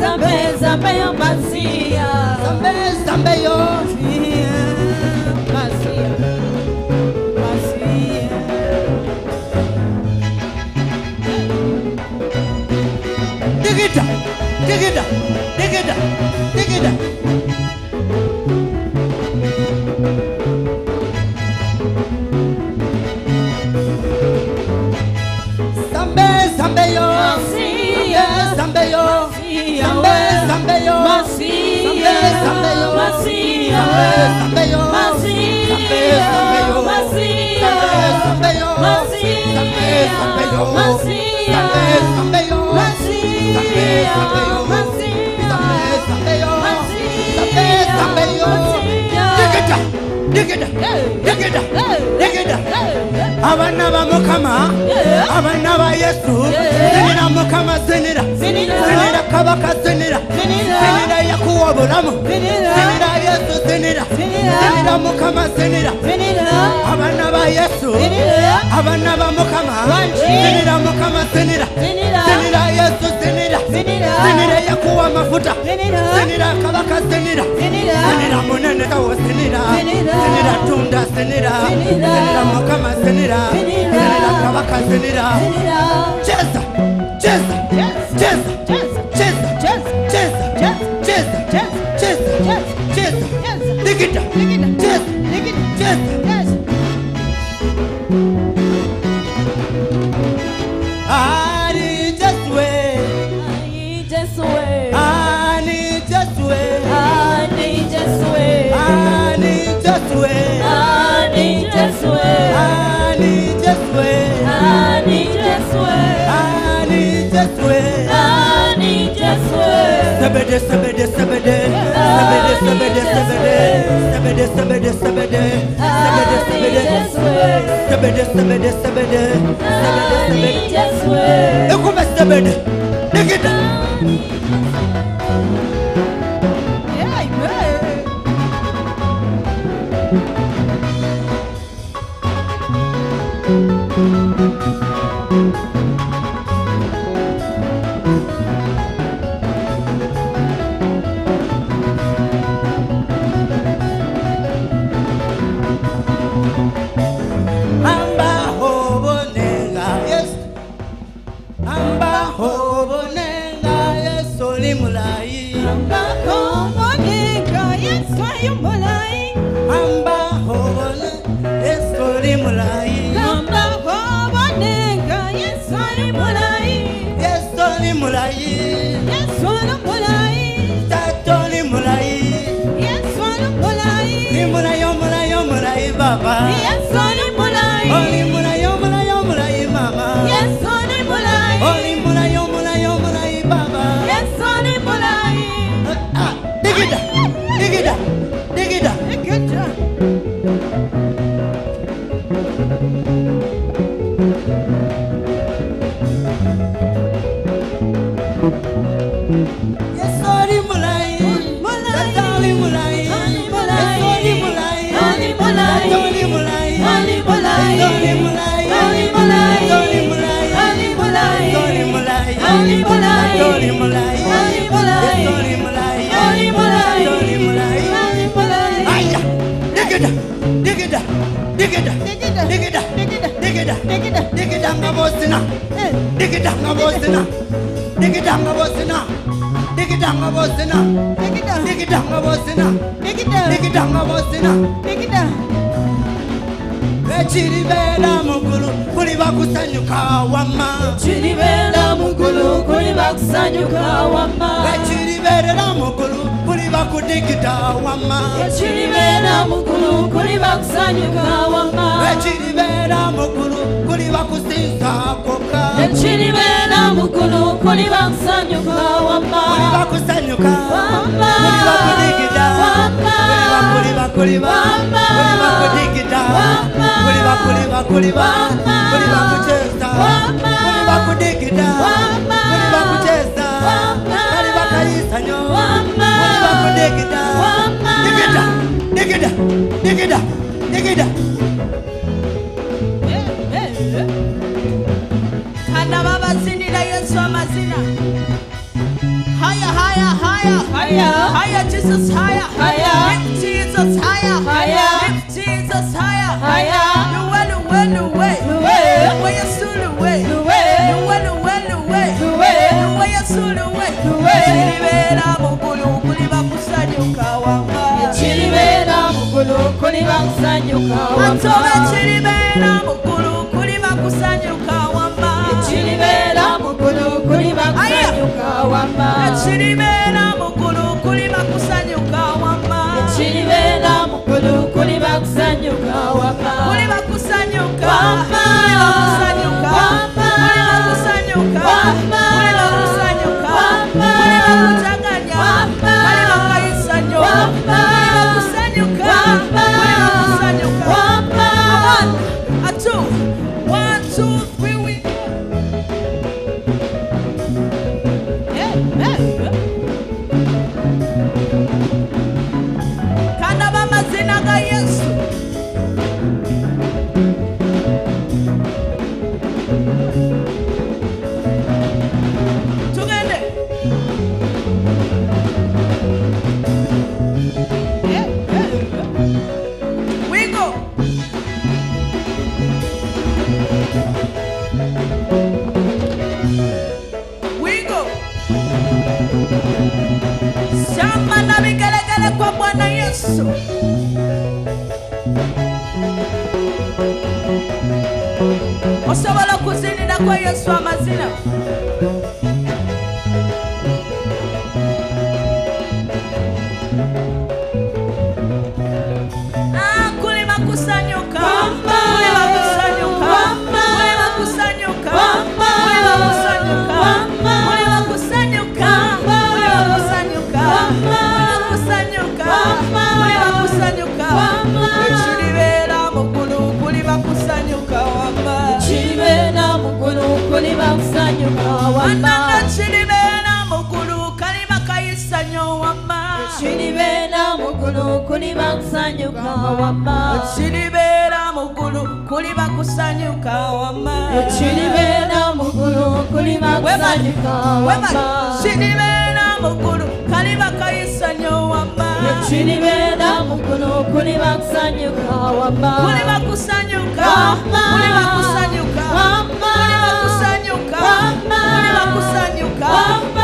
sambe sambe o masia sambe sambe o macia. Digida, digida, digida, digida. Abana ba mukama abana ba yesu. Zinira mukama zinira zinira. Kabaka zinira. Zinira yakuwa obulamu sinira yesu sinira sinira mukama sinira abaana ba yesu. Abaana ba mukama. Sinira mukama sinira sinira yesu sinira sinira yakuwa amafuta sinira kabaka sinira sinira munene tawo sinira sinira tunda sinira sinira mukama sinira sinira kabaka sinira jeza jeza jeza Sebede sebede sebede. Sebede sebede sebede. Sebede sebede sebede. Sebede sebede. Sebede sebede sebede. I need just wait. Ekume sebede digida digida digida digida digida digida ngabosina digida ngabosina digida ngabosina digida ngabosina digida digida ngabosina digida digida ngabosina digida ekiribeera mugulu kuli bakusanyuka wamma ekiribeera mugulu kuli bakusanyuka wamma ekiribeerera mugulu bakudigida wamma. Ekiribeera mukulu kuli bakusanyuka wamma. Ekiribeera mukulu kuli bakusinza kwokka. Ekiribeera mukulu kuli bakusanyuka wamma. Kuli bakusanyuka wamma. kuli bakudigida wamma. Kuli bakuliba kuli bakudigida wamma. Kuli bakuliba kuli bakuliba kuli bakucheza wamma. Kuli bakudigida wamma. Kuli bakucheza kali bakayisa nyo. Wamma. Negeda. Negeda. Negeda. Negeda. Negeda. Anababazindira Yesu amazina. Higher, higher, higher, higher, higher, Jesus, higher, higher, lift Jesus higher, higher, lift Jesus higher, higher. The way, the way, the way, the way, the way you see the way, the way, the way, the way, the way, the way you see the way, the way ekiribeera mugulu kuli bakusanyuka wamma ekiribeera mugulu kuli bakusanyuka wamma kuli bakusanyuka. Yesu. Osobola kuzinira kwa Yesu amazina. kuliba kusanyuka wamma ekiribeera mugulu kuliba kusanyuka wamma ekiribeera mugulu kuliba kusanyuka wamma kiribeera mugulu kaliba kayisanyo wamma ekiribeera mugulu kuliba kusanyuka wamma kuliba kusanyuka wamma kuliba kusanyuka wamma kuliba kusanyuka wamma kuliba kusanyuka wamma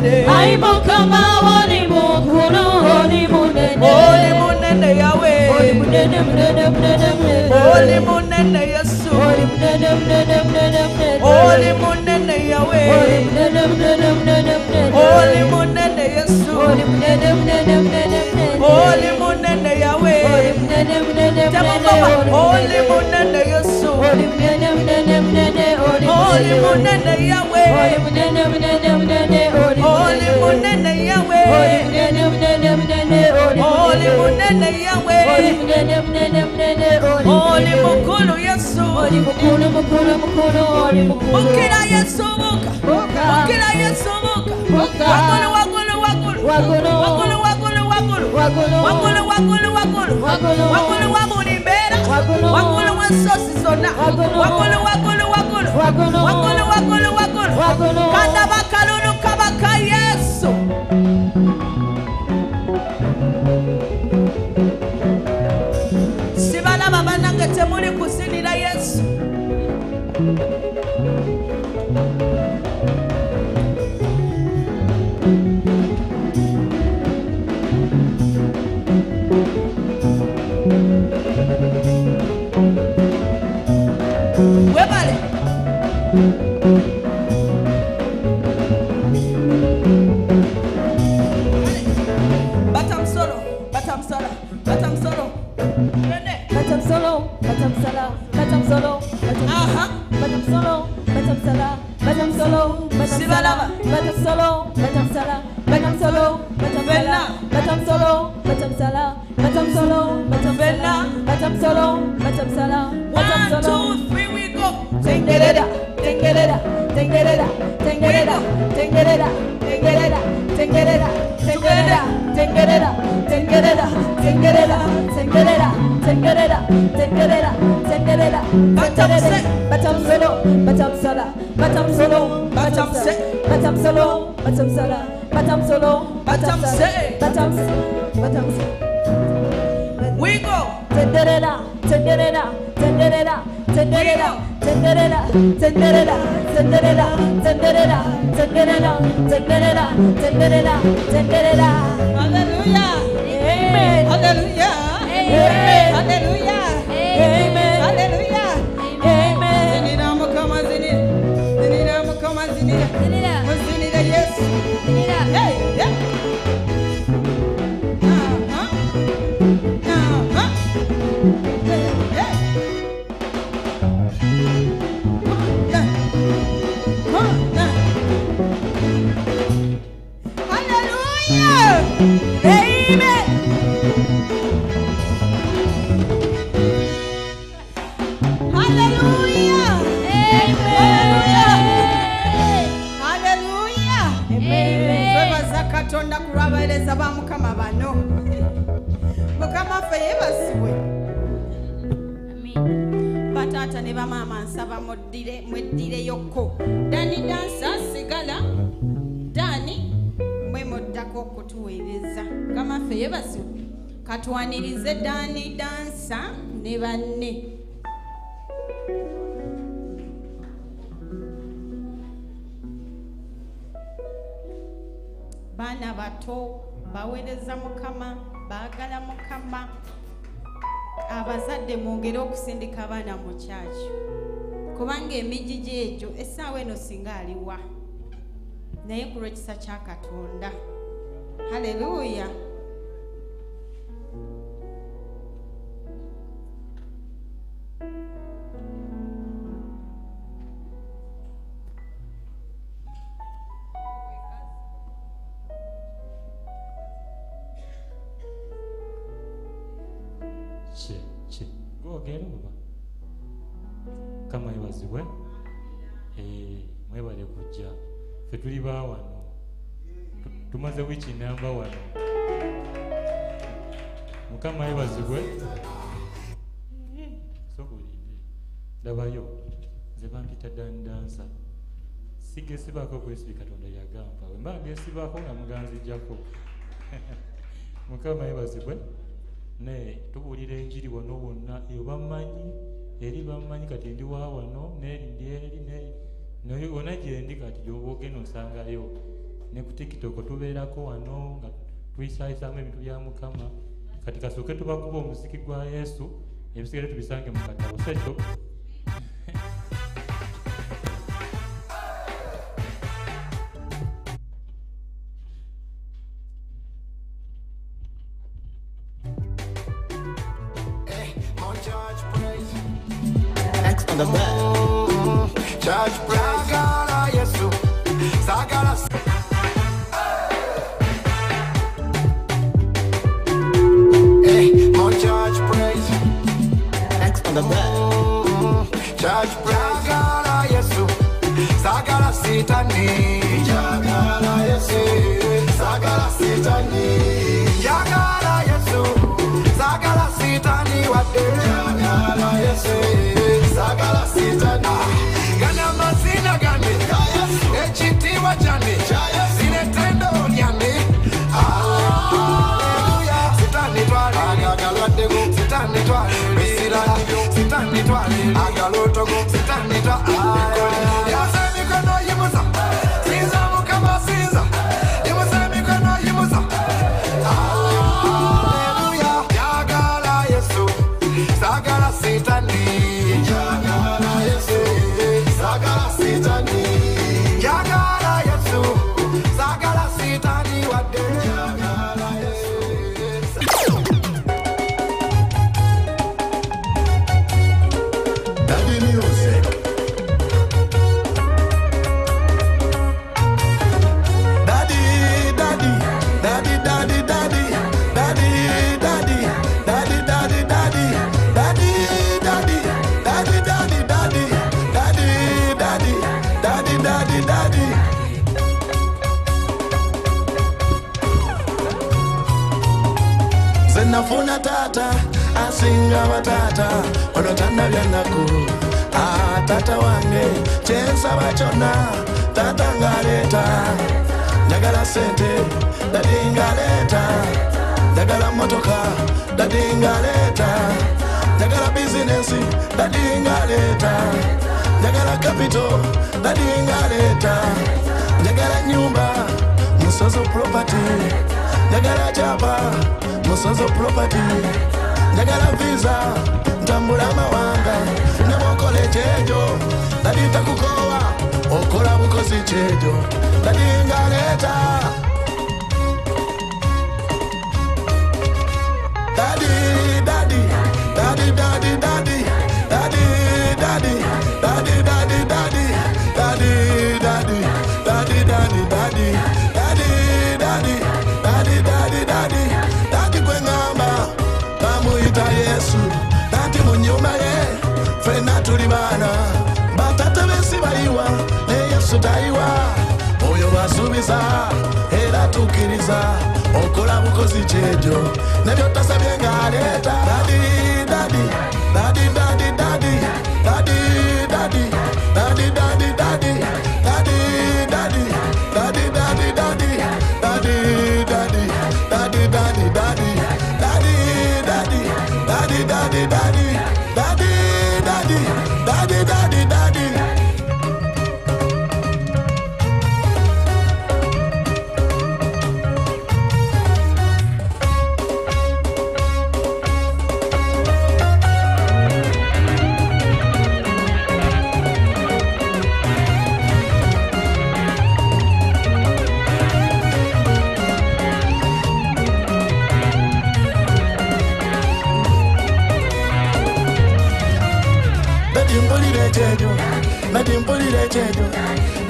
munene. Aibo kama oli mukulu oli munene. Oli munene yawe. Oli munene munene munene oli munene yesu Oli munene munene munene munene oli munene yawe Oli munene munene munene munene oli munene yesu Oli munene munene munene munene oli munene yawe Oli munene munene munene oli munene yesu Oli munene munene munene Oli munene yawe Oli munene munene munene Oli oli munene yawe Oli munene munene Oli oli munene yawe Oli munene munene munene Oli oli mukulu yesu Oli mukulu mukulu mukulu Oli mukulu mukira yesu buka Buka. mukira yesu buka Buka. wagulu wagulu wagulu Wagulu. wagulu wagulu wagulu Wagulu. wagulu wagulu wagulu Wagulu. wagulu wa buli mbeera Wagulu. wagulu wa nsozi zonna Wagulu. wagulu wagulu wagulu Wagulu. wagulu wagulu wagulu Wagulu. kanda bakalulu kabaka yesu baweereza mukama baagala mukama. Abazadde mwongere okusindika abaana mu kyaki kubanga emijiji egyo essaawa eno singa aliwa. Naye ku lw'ekisa kya katonda. Haleluya. ki ki gwogera oba kama yebazibwe mwebale kujja ffe tuli ba wano Tu- tumaze wiiki namba wano mukama yebazibwe sokulinde ndabayo nze bampita dandansa sigesibako bwesibi katonda yagamba bwe mba ngesibako nga muganzijjako mukama yebazibwe tubuulira enjiri wano wonna. Eyo bammanyi eri bammanyi kati ndi wa wano neri ndi eri naye wona gyendi kati gyoba ogenda osangayo ne ku tiktok tubeerako wano nga tuyisaayisaamu ebintu bya mukama. Kati kasooke tubakuba omuziki gwa yesu ebisigale tubisange mu katabo sekyo shetani njagala yesu. Sagala shetani njagala yesu. Sagala shetani wadde njagala yesu. Sagala shetani gana mazina gane ekitiibwa kyane ziretendo lyane sitani twale. Sitani twale. balinga batata onotanda byanaku ah, tata wange kyensaba kyonna tata ngaleeta njagala sente dadingaleeta njagala motoka dadingaleeta njagala bizinesi dadingaleeta njagala kapito dadingaleeta njagala nyumba musozo propati njagala jaba musozo propati njagala visa ntambula amawanga nemokola ekyejo dadi takukowa okola bukozi kyejo dadi sutayiwa oyo bwasuubiza era tukkiriza okola bukozi kyekyo nebyotasabye ng'aleeta dadi dadi dadi dadi.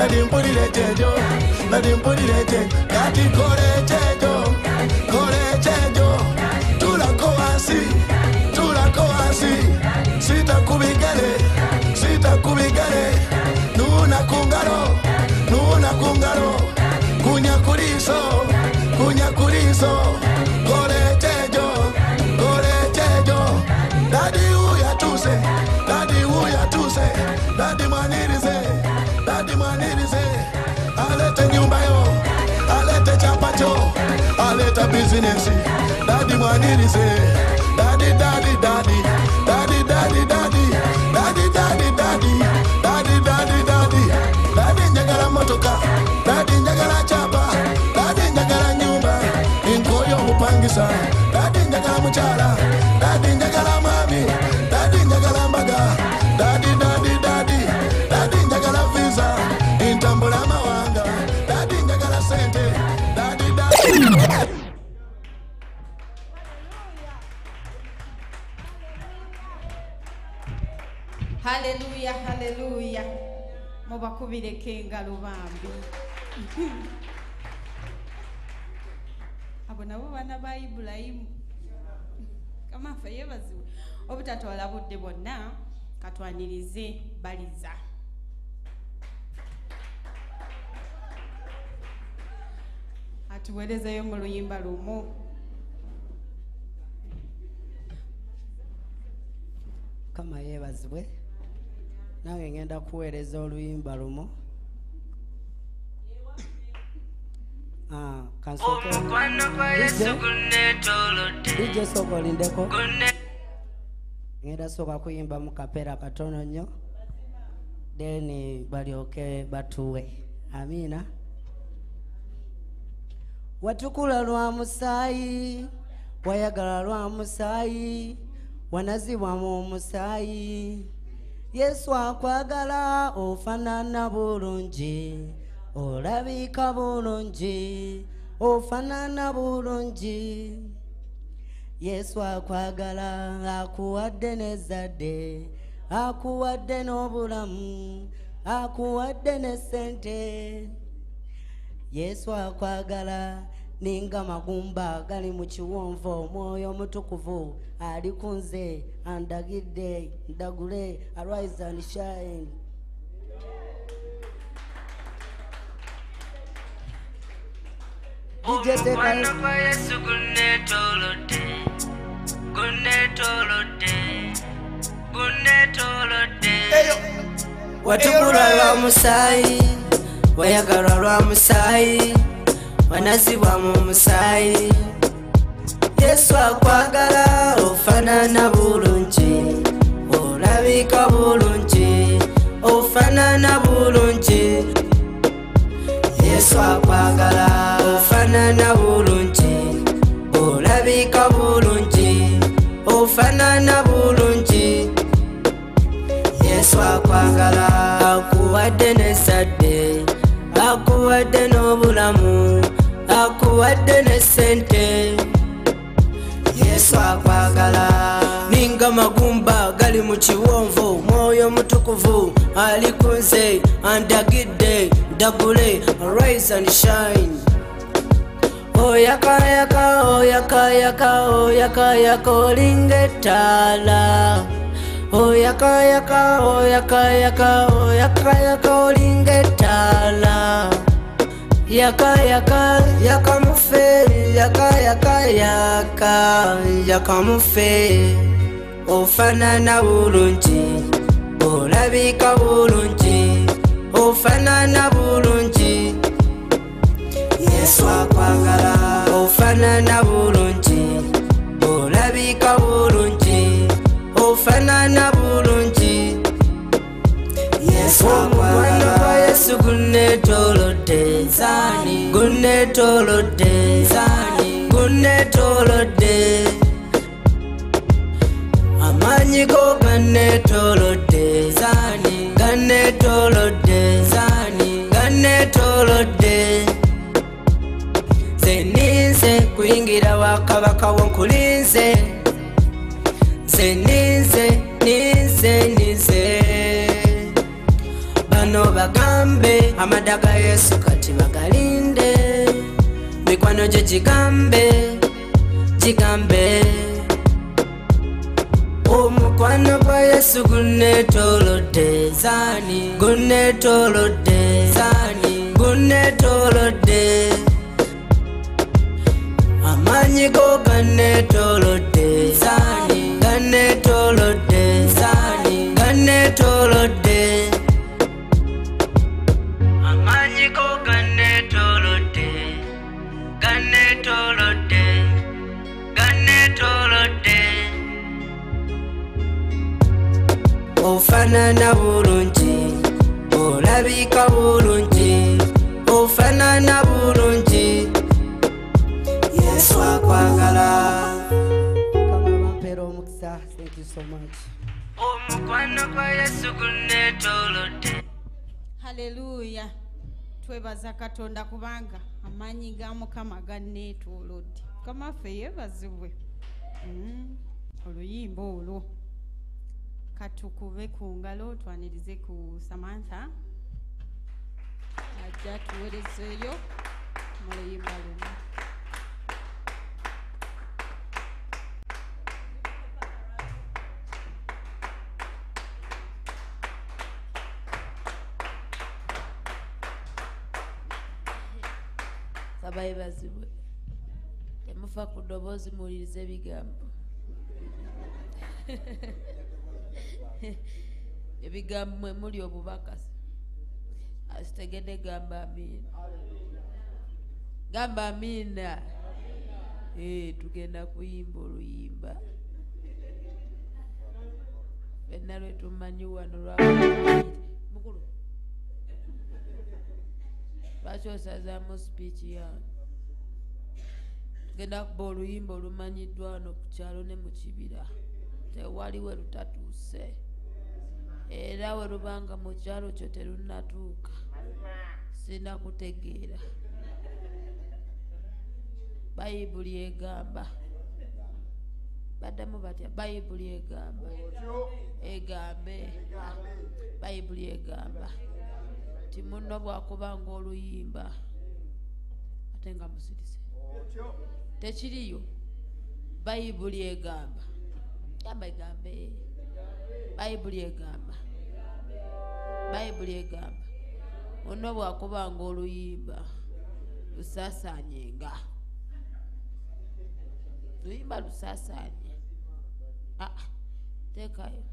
nadimpulire checho nadimpulire checho ngatikorechecho create a business. Daddy money they say. Daddy, daddy, daddy, daddy, daddy, daddy, daddy, daddy, daddy, daddy, daddy, daddy. Daddy njagala motoka, daddy njagala chapa, daddy njagala nyumba, ingoyo upangisa, daddy njagala mchala. Mubakubireko engalo bambi abo nabo baana ba ibulayimu kamafe yebaziwe. Obutatwala budde bwonna katwanirize baliza. Atuwerezeyo mu luyimba lumu. Kama yeebazibwe nange ngenda kuweereza oluyimba lumu. Ah, kansooke DJ sooka olindeko ngenda sooka kuyimba mu kapeera katono nnyo. Then balyoke batuwe. Amiina watukula lwa musaayi wayagala lwa musaayi wanazibwa mu musaayi yesu akwagala ofanana bulungi olabika bulungi ofanana bulungi. Yesu akwagala akuwadde nezadde akuwadde n'obulamu akuwadde ne sente yesu akwagala ninga magumba gali mu kiwonvu omwoyo omutukuvu. Ali ku nze andagidde ndagule arise and shine DJ teka watukula lwa musaayi wayagalwa lwa musaayi wanazibwa mu musaayi. Yesu akwagala ofanana bulungi olabika bulungi ofanana bulungi. Yesu akwagala ofanana bulungi olabika bulungi ofanana bulungi. Yesu akwagala akuwadde nesadde akuwadde n'obulamu akuwadde ne sente yesu akwagala. Ninga magumba gali mu kiwonvu mwoyo mutukuvu ali ku nze andagidde ndagule rise and shine. Oyakayaka oyakayaka oyakayaka olinga ettaala. Oyakayaka oyakayaka oyakayaka olinga ettaala yakayaka yakamufe yakayaka yaka yakamufe ofanana bulungi olabika bulungi ofanana bulungi yesu akwagala. Ofanana bulungi olabika bulungi ofanana bulungi yesu akwagala kwa yesu gunetolodde zani gunetolodde zani gunetolodde amaanyi go ganetolodde zani ganetolodde nze ninze kuyingira wakabaka wonkulinze nze ninze ninze ninze bano bagambe amadaga yesu kati bagalinde. Mikwano gye gigambe gigambe. Omukwano gwa yesu gunetolodde zani gunetolodde zani gunetolodde amaanyi go ganetolodde zani ganetolodde zani ganetolodde ofanana bulungi olabika bulungi ofanana bulungi. Yesu akwagala. Bampeera omukisa thank you so much. Omukwano gwa yesu gunetolodde haleluya twebaza katonda kubanga amaanyi ga mukama ganeetoolodde mukamaffe yeebazibwe. Mm, oluyimba olwo katukube ku ngalo twanirize ku samantha. Ajja tuwerezeeyo mu luyimba luno kabayebazibwe temufa ku ddoboozi muwuliriza ebigambo ebigambo mwe muli obubaka. Asitegedde gamba amiina gamba amiina Eh, tugenda kuyimba oluyimba. Fenna lwe tumanyi wano lwa mukulu. Lwaki osazaamu sipiiki yange tugenda kuba oluyimba olumanyiddwa wano ku kyalo ne mu kibira. Tewali we lutatuuse era we lubanga mu kyalo kyo terunnatuuka. Sina kutegeera bayibuli egamba. Baddamu batya? Bayibuli egamba. Egambe. Bayibuli egamba. Ti munno bwakubanga oluyimba. Ate nga musirise. Tekiriyo. Bayibuli egamba. Gamba egambe. Bayibuli egamba bayibuli egamba munno bwakubanga oluyimba lusaasaanyenga luyimba lusaasaanye Ah, ah, teekayo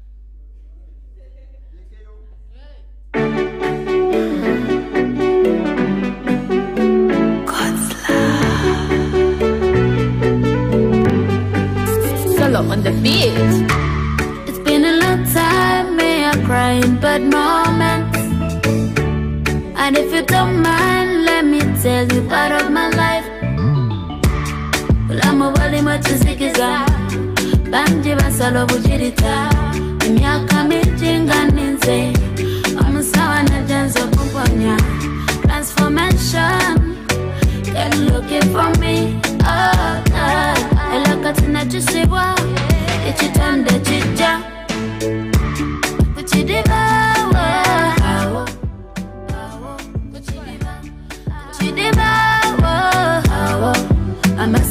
on the beat. It's been a long time, may I crying bad moments. And if you don't mind, let me tell you part of my life. Ulamubali mwachisikiza Banji basalo bujirita. Emyaka mijinga ninze. Omusawa najanza kuponya. Transformation. Get looking for me? Oh, oh, Ela katina chisibwa Ichitonde chicha Kuchidiba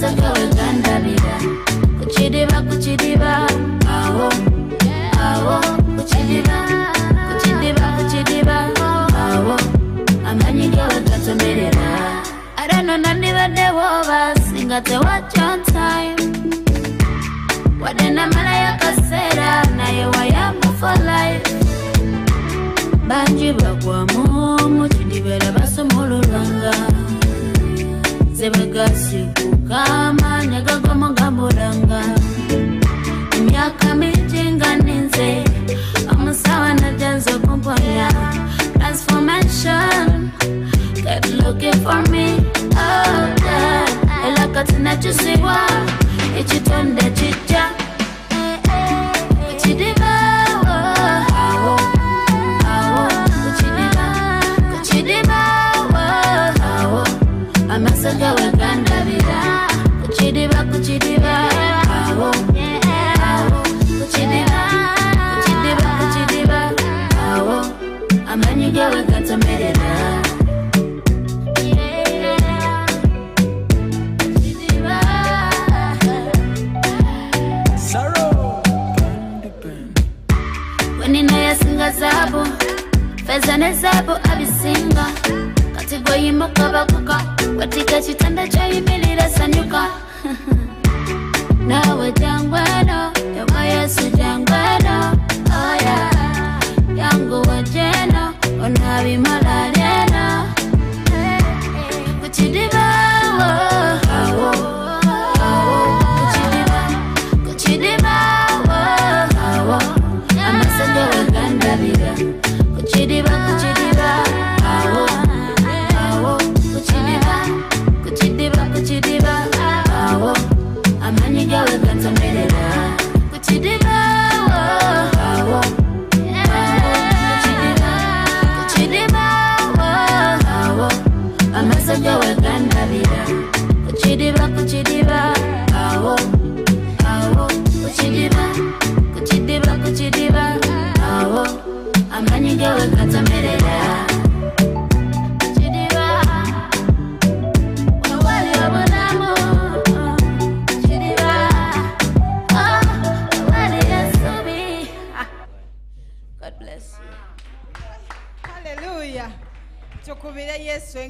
saka bagandabira kukidiba kukidiba awo awo kukidiba kukidiba kukidiba awo amaanyi gabagatemerera aranona nibaddewo basinga tewakyo time. Wadde namalayo kaseera naye wayamu for life. Bangi bagwamu mukidibera basumululwanga zebegasi kukama nyagagomo gabulanga imyaka mingi nga ninze omusawa najanza kumponya transformation. Get looking for me. Oh, yeah. elaka tinakyusibwa ekitonde kijja Weza nezabu abisinga. Kati goyimba kabakuka Katika kitanda cha imilira sanyuka. Nawe jangwano.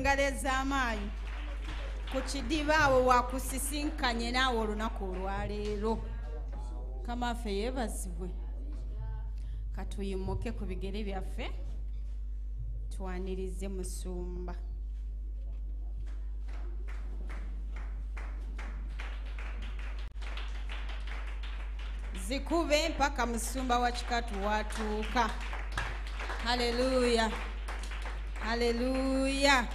Engalo ez'amaanyi. Ku kidiba awo wakusisinkanye naawe olunaku olwaleero. Kamaffe yeebazibwe. Katuyimuke ku bigere byaffe twanirize musumba zikube mpaka musumba wa kikatu watuuka haleluya haleluya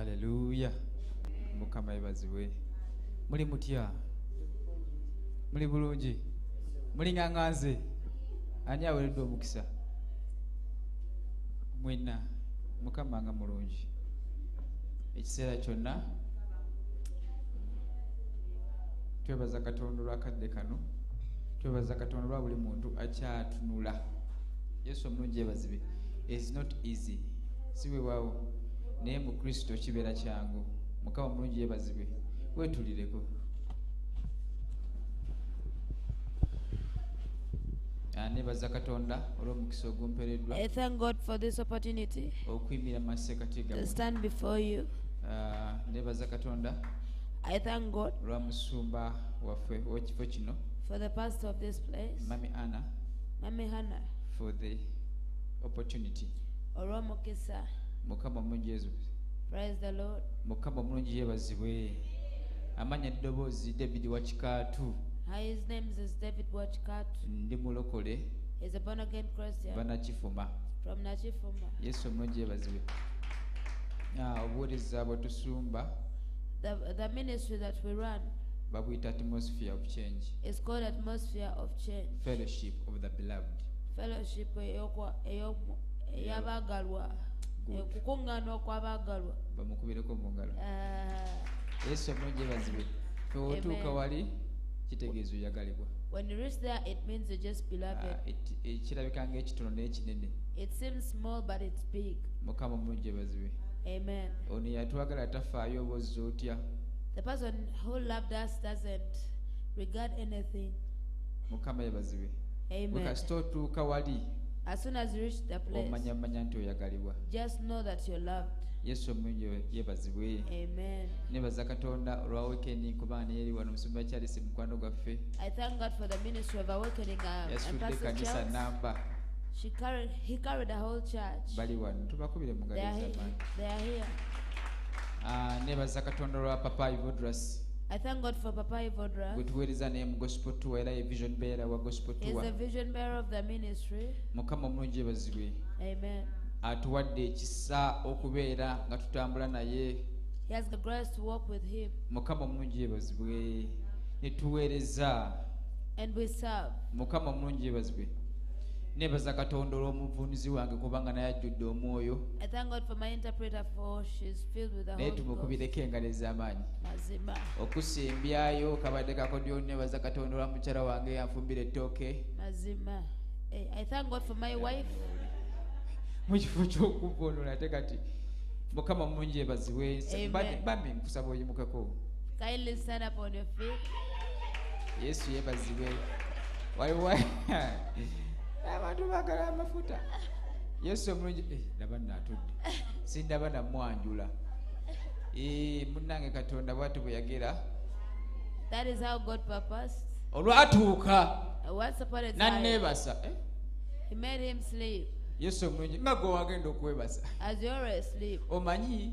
haleluya mukama yebazibwe muli mutya? Muli bulungi? Muli ŋaŋanze ani aweredde omukisa? Mwenna mukama nga mulungi. Ekiseera kyonna twebaza katonda olwakadde kano twebaza katonda olwa buli muntu akyatunula. Yesu omulungi yebazibe is not easy. Si weewaawo naye mu kristo kibeera kyangu mukama omulungi yebazibwe weetulireko Ah, nebaza katonda olw'omukisa ogumpereddwa I thank God for this opportunity okuyimira mu maseekati to gammwe stand before you. Ah, nebaza katonda I thank God olwa musumba waffe w'ekifo kino for the pastor of this place, mami anna Mami Hannah, for the opportunity Oromokisa. Mukama the Lord. mukama omulungi yebazibwe amanya eddoboozi david wakikaatu Hi, his name is David Watchcat. ndi mulokole. Banakifuma. Yesu omulungi yebazibwe Ah, obuweereza bwe tusumba The, the ministry that we run babuyita atmosphere of change. is called Atmosphere of Change, fellowship of the beloved. Fellowship ey'abaagalwa. Okukuŋŋaana okw'abaagalwa. bamukubireko mu ngalo Ah, yesu omulungi yebazibwe fe wotuuka wali kitegeeza oyagalibwa when you reach there, it means you're just beloved. Ah, ekirabika ngaekitono naye kinene It seems small, but it's big. mukama omulungi yebazibwe Amen. ono yatwagala tafaayo obozza otya The person who loved us doesn't regard anything. mukama yebazibwe bwe Amen. kasita otuuka wali As soon as you reach the place, omanya manya nti oyagalibwa just know that you're loved. yesu omulungi yeebazibwe Amen. nebaza katonda olwa weekend wano charles mukwano gwaffe I thank God for the ministry of awakening uh, and yasudde Pastor kanisa Charles. namba She carried, he carried the whole church. bali wano tubakubire They are, he- ez'amaanyi they are here. Ah, nebaza katonda olwa papa ivodras I thank God for Papa Ivodra. gwe tuweereza naye mu gospel tour era ye vision bearer wa gospel tour the vision bearer of the ministry. mukama omulungi yebazibwe Amen. atuwadde ekisa okubeera nga tutambula naye He has the grace to walk with him mukama omulungi yebazibwe netuweereza and we serve. mukama omulungi yebazibwe nebaza katonda olw'omuvuunizi wange kubanga naye ajjudde omwoyo naye tumukubireko engalo ez'amaanyi okusimbyayo kabadde kakodyo nebaza katonda olwa mukyala wange yanfumbira ettooke. Mazima. Eh, I thank God for my wife. mu kifo ky'okuvunula ate kati mukama mulungi yebazibwe Amen. bambi nkusaba feet. yesu yebazibwe waliwo abantu bagala amafuta. Yesu omulungi eh, laba natudde sindaba namwanjula. Eh, munnange katonda bwati bwe yagera. That is how God purposed. olwatuuka. Nanneebasa Eh, He made him sleep. yesu omulungi nga gwe wagenda okwebasa omanyi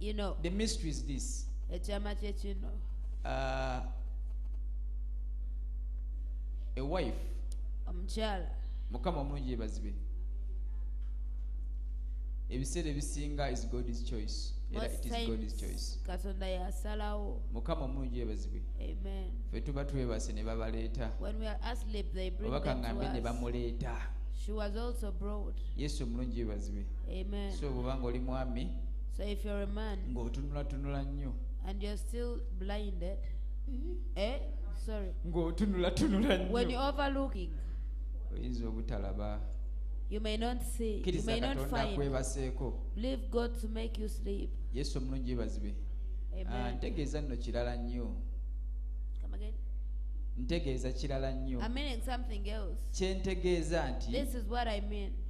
you know, the mystery is this. ekyama kye kino. uh, a wife Omukyala mukama omulungi yebazibe ebiseera ebisinga is god's choice era it is god's choice Katonda yasalawo. mukama omulungi yebazibwe Amen. fe tuba twebase ne babaleeta When we are asleep, they bring oba kaŋŋambe ne bamuleeta She was also brought. yesu omulungi yebazibwe Amen. so bwobanga oli mwami So if you're a man ng'otunulatunula nnyo and you're still blinded, eh? Sorry. ng'otunulatunula When you're nnyo overlooking, oyinza obutalaba. You may not see, you may not find. Believe God to make you sleep. yesu omulungi yebazibwe Ah, Amen. ntegeeza nno kirala nnyo. Ntegeeza kirala nnyo. Kyentegeeza nti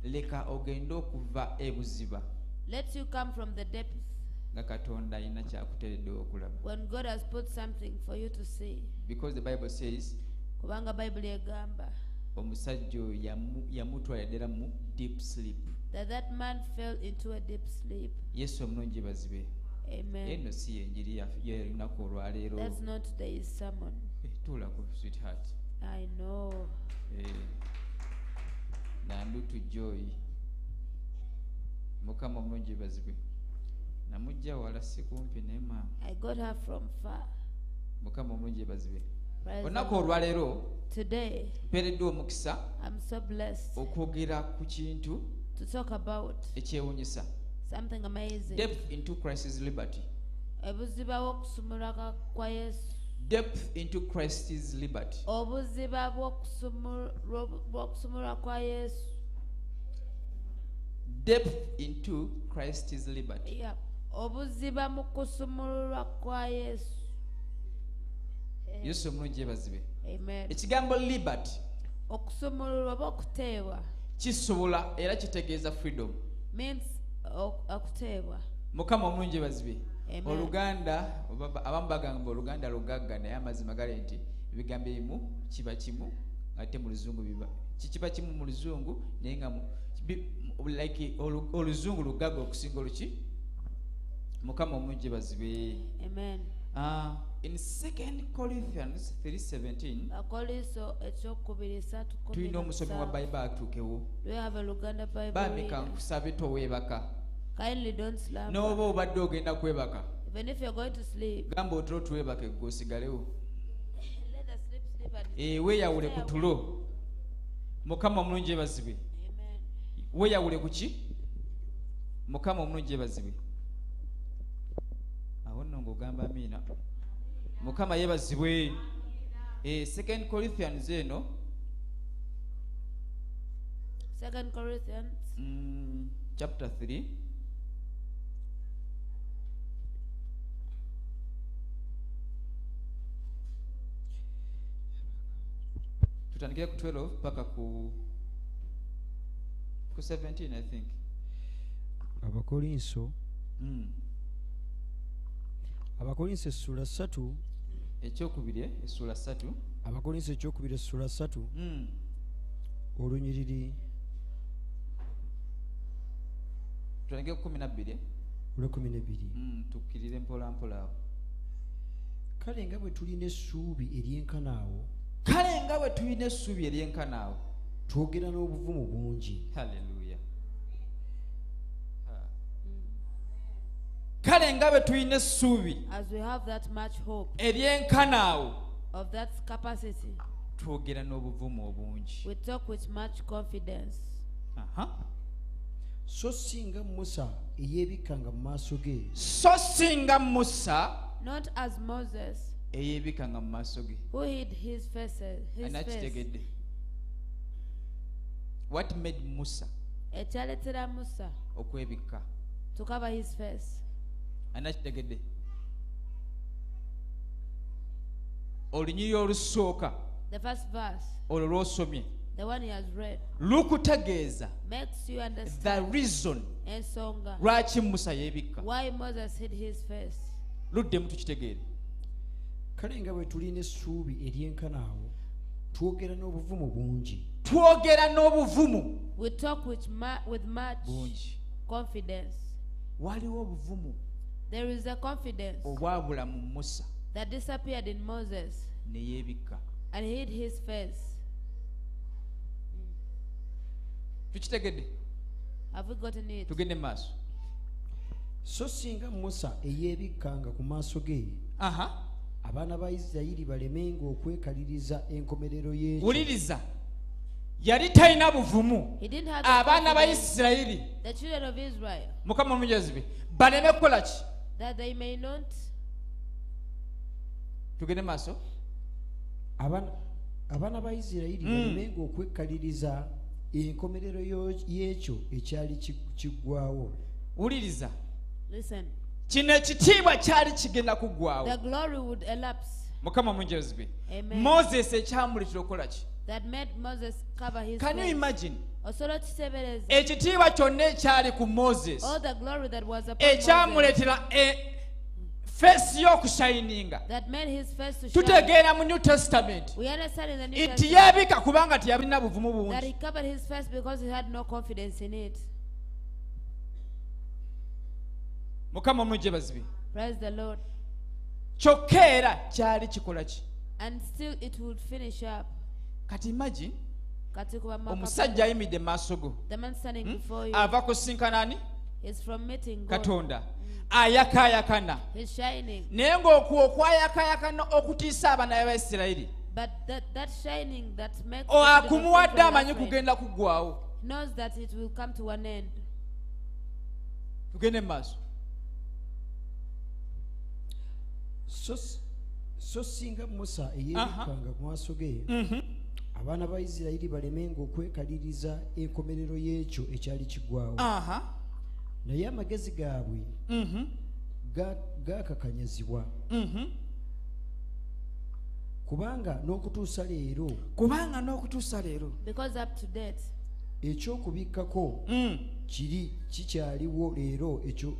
leka ogende okuva ebuziba. Let you come from the depths. Nga katonda alina kyakutereddewo okulaba. When God has put something for you to see. because the bible says Kubanga Bible egamba omusajja oyo yamu- yamutwala ddala mu deep sleep that that man fell into a deep sleep. yesu omulungi bazibe Amen. eno si yenjiri yelunaku olwaleero That's not today's sermon. Eh, tuulako sweetheart I know. Eh, nandutu joy mukama omulungi bazibe namujja wala si kumpi naye maama I got her from far. mukama omulungi bazibe Praise the olunaku olwaleero Today, mpeereddwa omukisa I'm so blessed okwogera ku kintu to talk about ekyewunyisa. something amazing. depth into christ's liberty. Obuziba bw'okusumulwa ka- kwa yesu. Depth into christ's liberty. Obuziba bw'okusumulwa kwa yesu. Depth into christ's liberty. Obuziba mu kusumululwa kwa yesu yesu omulungi yebazibe ekigambo liberty okusumululwa oba okuteebwa? kisobola era kitegeeza freedom. Means ok- okuteebwa. Mukama omulungi yebazibe oluganda abamu bagamba oluganda lugagga naye amazima gale nti ebigambo ebimu kiba kimu ate mu luzungu biba ki- kiba kimu mu luzungu naye nga like olu- oluzungu lugagga okusinga oluki? Mukama omulungi yebazibe amen. Ah, in 2 corinthians 317 akoliso ekyokubiri satu kumi tulina na omusomi wa bayibuli atuukewo. Do you have a Luganda Bible bambi reader? kankusabe toweebaka Kindly don't slumber. n'oba obadde ogenda kwebaka Even if you're going to sleep, gamba otule otwebake gwe osigalewo Eh, weeyawule ku tulo. Mukama omulungi yebazibe weeyawule ku ki? Mukama omulungi yebazibe awo nno ngaogamba amiina mukama yebazibwe Eh, second corinthians eno. Second Corinthians. Mm, chapter 3 tutandikire ku 12 paka ku ku 17 i think. Abakolinso. Mm. abakolinso essula ssatu ekyokubiri essula ssatu. Abakolinso ekyokubiri essula ssatu. Mm. olunyiriri ku kumi nabbiri olwekumi nebiri mm, tukkirire mpola mpola awo. Kale nga bwe tulina essuubi eryenkanaawo kale nga bwe tulina essuubi eryenkanaawo twogera n'obuvumu bungi. Haleluya kale nga bwe tulina essuubi eryenkanaawo twogera n'obuvumu obungi. so singa musa eyeebikkanga mu maaso ge so singa musa not as moses. eyeebikkanga mu maaso ge. Anakitegedde what made musa ekyaleetera musa okwebikka to cover his face. Anakitegedde olunyiri olusooka the first verse. Olwo lw'osomye the one he has read. Lukutegeeza makes you the reason ensonga. lwaki musa yeebikka. Why moses hid his face luddemu tukitegeere. Kale nga bwe tulina essuubi eryenkanaawo twogera n'obuvumu bungi. Twogera n'obuvumu we talk with, ma- with much bungi. confidence. Waliwo obuvumu there is a confidence obwabula mu musa that disappeared in moses ne yeebikka and hid his face. Tukitegedde? Have we gotten it? Tugende mu maaso. So singa musa eyeebikkanga ku maaso ge aha. abaana ba isirayiri balemenga okwekaliriza enkomerero y'ekyo. Wuliriza. Yali talina buvumu. He didn't have the abaana ba confidence, isirayiri the children of israel. Mukama omujazibe baleme kukola ki that they may not tugende maaso. Abaana abaana ba isirayiri Mm. balemenga okwekaliriza enkomerero yo- y'ekyo ekyali ki- kiggwawo wuliriza. Listen. Kino ekitiibwa kyali kigenda kuggwawo the glory would elapse. Mukama munjezibwe Amen. moses ekyamuletera okukola ki? That made Moses cover his Can you imagine? Ekitiibwa kyonna ekyali ku moses Moses. ekyamuleetera e- feesi y'okushayininga shine. tutegeera mu new testament. We understand in the New nti yeebika kubanga teyalina buvumu bungi. mukama omulungi ebazibe Praise the Lord. kyokka era kyali kikola ki? Kati imagine omusajja ayimidde mu maaso go. The man standing before you. Ava kusinkana ani is from meeting God. katonda. Ayakaayakana He's shining. naye ng'okwo okwayakaayakana okutiisa abaana b'abayisirayiri But that, that shining that makes o the children of akumuwadde amanyi kugenda kuggwawo knows that it will come to an end. tugende mu maaso. So singa musa eyeebikanga ku maaso ge Mhm. Abaana ba isirayiri balemenga okwekaliriza enkomerero y'ekyo ekyali kiggwawo Aha. naye amagezi gaabwe Mhm. ga- gaakakanyazibwa Mhm. kubanga n'okutuusa leero kubanga n'okutuusa leero Because up to date, ekyokubikkako Mm. kiri kikyaliwo leero ekyo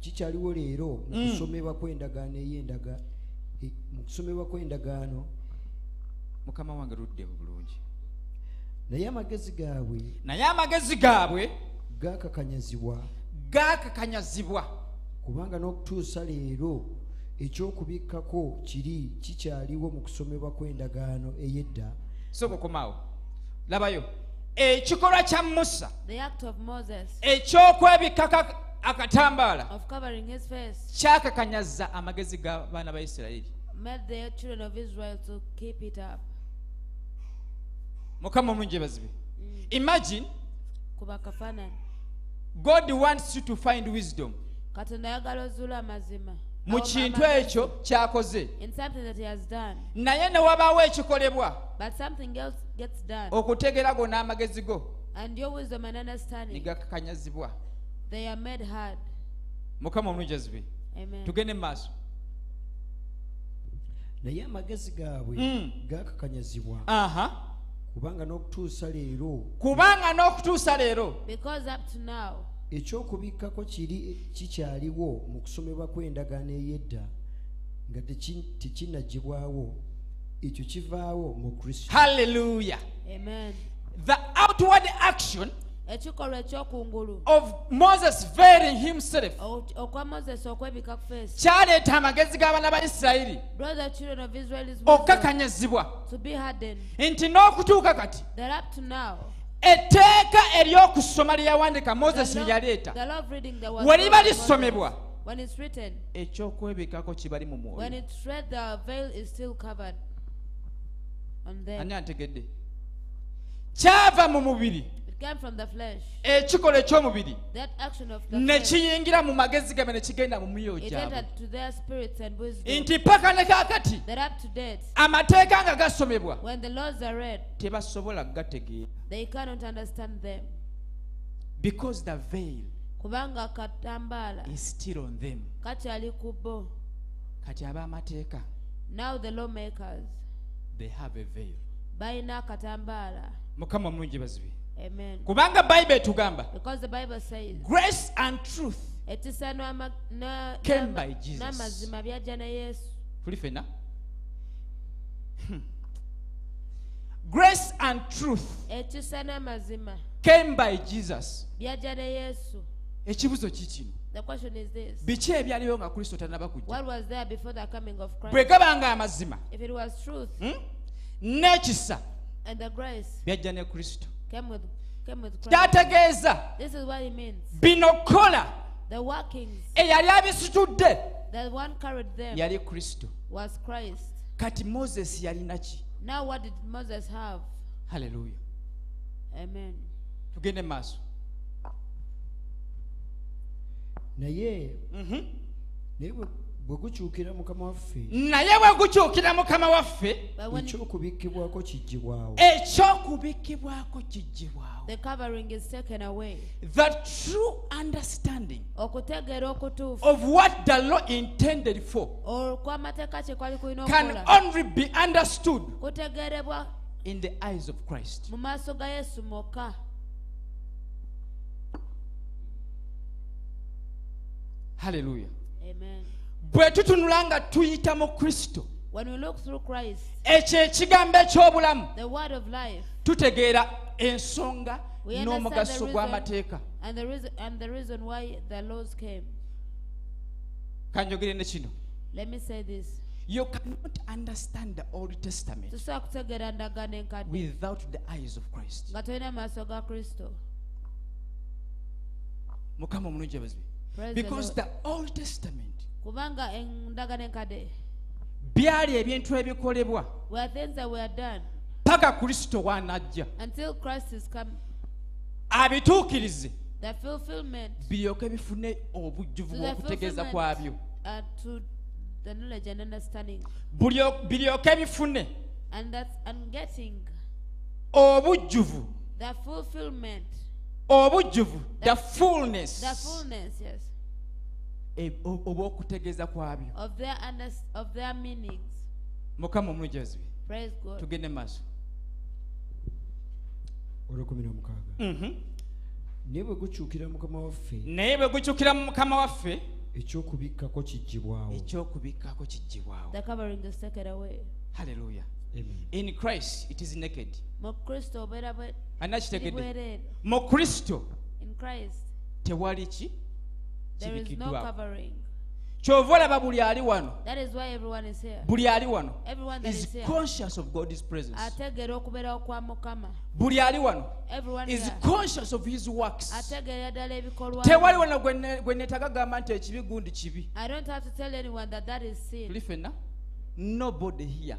kikyaliwo leero mu Mm. kusomebwa kw'endagaano ey'endaga e- mu kusomebwa kw'endagaano mukama wange ludde bulungi. Naye amagezi gaabwe naye amagezi gaabwe gaakakanyazibwa. gaakakanyazibwa. Kubanga n'okutuusa leero ekyokubikkako kiri kikyaliwo mu kusomebwa kw'endagaano ey'edda. Sooka okomaawo labayo ekikolwa kya musa the act of Moses. ekyokwebikkako akatambaala of covering his face. kyakakanyaza amagezi g'abaana ba isirayiri mukama omulungi ebazibe imagine Kuba kafanani. god wants you to find wisdom Katonda ayagala ozuule amazima. mu kintu ekyo kyakoze In something that he has done. naye ne wabaawo ekikolebwa But something else gets done. okutegeera go n'amagezi go And your wisdom and ne understanding, gakakanyazibwa they are made hard. mukama omulungi azibe Amen. tugende mu maaso naye amagezi gaabwe Mm. gaakakanyazibwa aha kubanga n'okutuusa leero kubanga n'okutuusa leero. Ekyokubikkako kiri kikyaliwo mu kusomebwa kw'endagaano ey'edda nga teki- tekinnagibwawo ekyo kivaawo mu kristo. Haleluya Amen. the outward action ekikolwa ekyokungulu. of moses veiling himself. Okwa moses okwebika ku feesi. Kyaleeta amagezi g'abaana ba isirayiri hardened. nti n'okutuuka kati that up to now etteeka ery'okusoma lye yawandiika moses lye yaleeta we liba lisomebwa ekyokwebikako kibali mu when mwoyo. It's read the veil is still covered. On them ani antegedde? Kyava mu mubiri it came from the flesh. Ekikola eky'omubiri ne kiyingira mu magezi gabe ne kigenda mu myoyo gyabwe. entered to their spirits and wisdom. Nti paka ne kaakati amateeka nga gasomebwa when the laws are read tebasobola kugategeera. they cannot understand them. Because the veil kubanga katambaala is still on them. kakyali ku bo. Kati ab'amateeka now the lawmakers they have a veil. balina akatambaala mukama omulungi bazibe Amen. kubanga bayibuli etugamba grace and truth hmm. came by jesus. tuli fena? Grace and truth came by jesus. ekibuzo kikino. Biki ebyaliwo nga kristo tanaba kujja bwe gabanga amazima. Hmm? N'ekisa byajja ne kristo. kyategeeza bino kola eyali abisitudde yali kristo. kati moses yalina ki halleluya tugende mu maaso naye mhm. naye bwe- gukyukira mukama waffe naye bwe gukyukira mukama waffe ekyokubikkibwako kiggibwawo ekyokubikkibwako kiggibwawo The covering is taken away. the true understanding okutegeera okutuufu of what the law intended for okw'amateeka kye kwali kulina can only be understood kutegeerebwa in the eyes of Christ. mu maaso ga yesu mwokka Hallelujah. amen bwe tutunula nga tuyita mu kristo ekyo ekigambo eky'obulamu tutegeera ensonga n'omugaso gw'amateeka. kanjogere ne kino. You cannot understand the Old Testament without the eyes of Christ. Because the Old Testament kubanga endagaano enkadde byali ebintu ebikolebwa. Paka kristo waanajja until christ is come. Abituukirize. The fulfillment biryoke bifune obujjuvu bw'okutegeeza kwabyo. to the knowledge and understanding. Bulyo- biryoke bifune and that's and getting obujjuvu. the fulfillment. Obujjuvu. The fullness e- o- obw'okutegeeza kwabyo. Of their under, of their meanings. Mukama god. tugende mu maaso. Mhm. naye bwe gukyukira mukama waffe naye bwe gukyukira mu mukama waffe ekyokubikkako kiggibwawo. ekyokubikkako kiggibwawo. Amen. in christ it is naked. Bwereere mu kristo in christ. tewali ki kibikiddwa kyova olaba buli ali wano. Buli ali wano. Is conscious of god's presence. Buli ali wano. Is conscious of his works. Tewali wano gwe netagagamba nti ekibi gundi kibi. Tuli nobody here.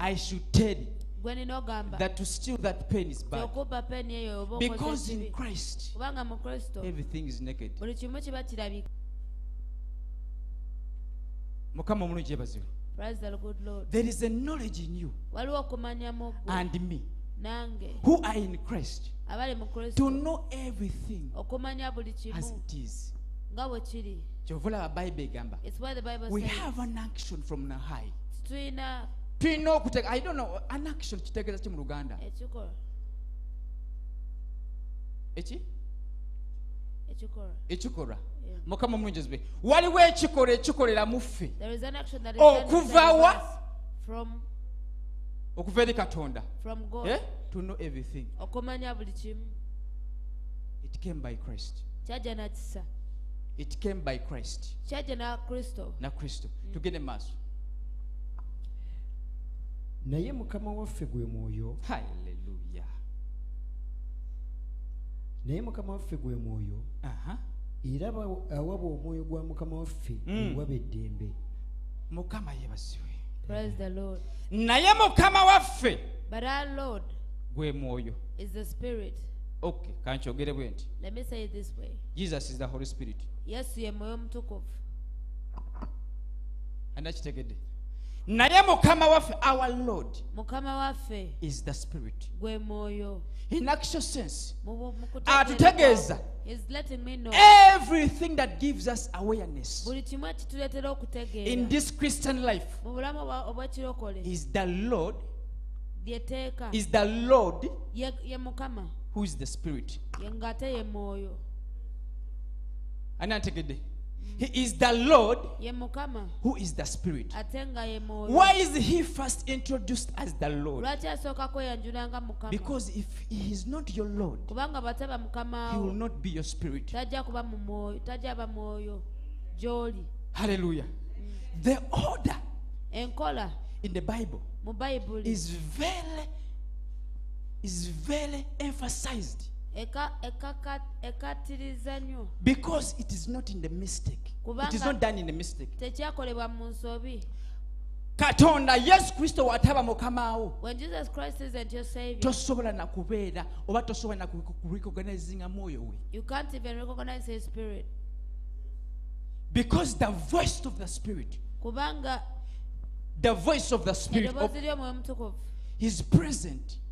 I should tell you. Gwe nina ogamba that to steal that pain is bad. Okubba peni eyo oba because in christ kubanga mu kristo. everything is naked. Buli kimu kiba kirabika. Mukama omulungi yebazibwe praise the good lord. There is a knowledge in you waliwo okumanya mu ggwe and me nange. who are in christ abali mu to know everything okumanya buli as it is. Nga bwe kiri. Kyova olaba bayibuli egamba its the bible we have an action from the high. Tulina tulina okutega i don't know. An action kitegeeza ki mu luganda? Ekikola eki? Ekikolwa mukama omulungi zibe waliwo ekikolwa ekikolera mu ffe. There is an action that is done inside kuva of wa? us from okuva eri katonda. From god. Eh? to know everything. Okumanya buli kimu. It came by christ. Kyajja nakisa it came by christ. Kyajja na kristo. Na kristo. Tugende maaso naye mukama waffe gwe mwoyo. Haleluya naye mukama waffe gwe mwoyo. Aha. era ba- awaba omwoyo gwa mukama waffe Mm. ewaba eddembe. Mukama yebasiwe praise the lord. Naye mukama waffe but our lord gwe mwoyo. is the spirit. Okay kankyogere bwe nti. Let me say it this way. Jesus is the holy spirit. Yesu ye mwoyo omutukuvu anakitegedde naye mukama waffe our lord mukama waffe is the spirit. gwe mwoyo. In actual sense atutegeeza is letting me know everything that gives us awareness buli kimu ekituleetera in this christian life mu bulamu obw'ekirokole is the lord lyeteeka is the lord ye ye mukama who is the spirit. ng'ate ye mwoyo. Ani antegedde he is the lord who is the spirit. Ate nga ye mwoyo why is he first introduced as the lord? Lwaki asooka kweyanjula nga mukama? Because if he is not your lord he will not be your spirit. Tajja kuba mu mwoyo tajja aba mwoyo. Gy'oli. Hallelujah. Mm. The order in the bible. is very is very emphasized eka- ekaka- ekattiriza nnyo because it is not in the mistake. It is not done in the mistake. tekyakolebwa mu nsobi. Katonda yesu kristo wataba mukamaawo when jesus christ isn't your savior tosobola na kubeera oba tosobola na kurecognizinga mwoyo we. you can't even recognize his spirit. Because the voice of the spirit kubanga the voice of the spirit of, eddoboozi ly'omwoyo mutukuvu is present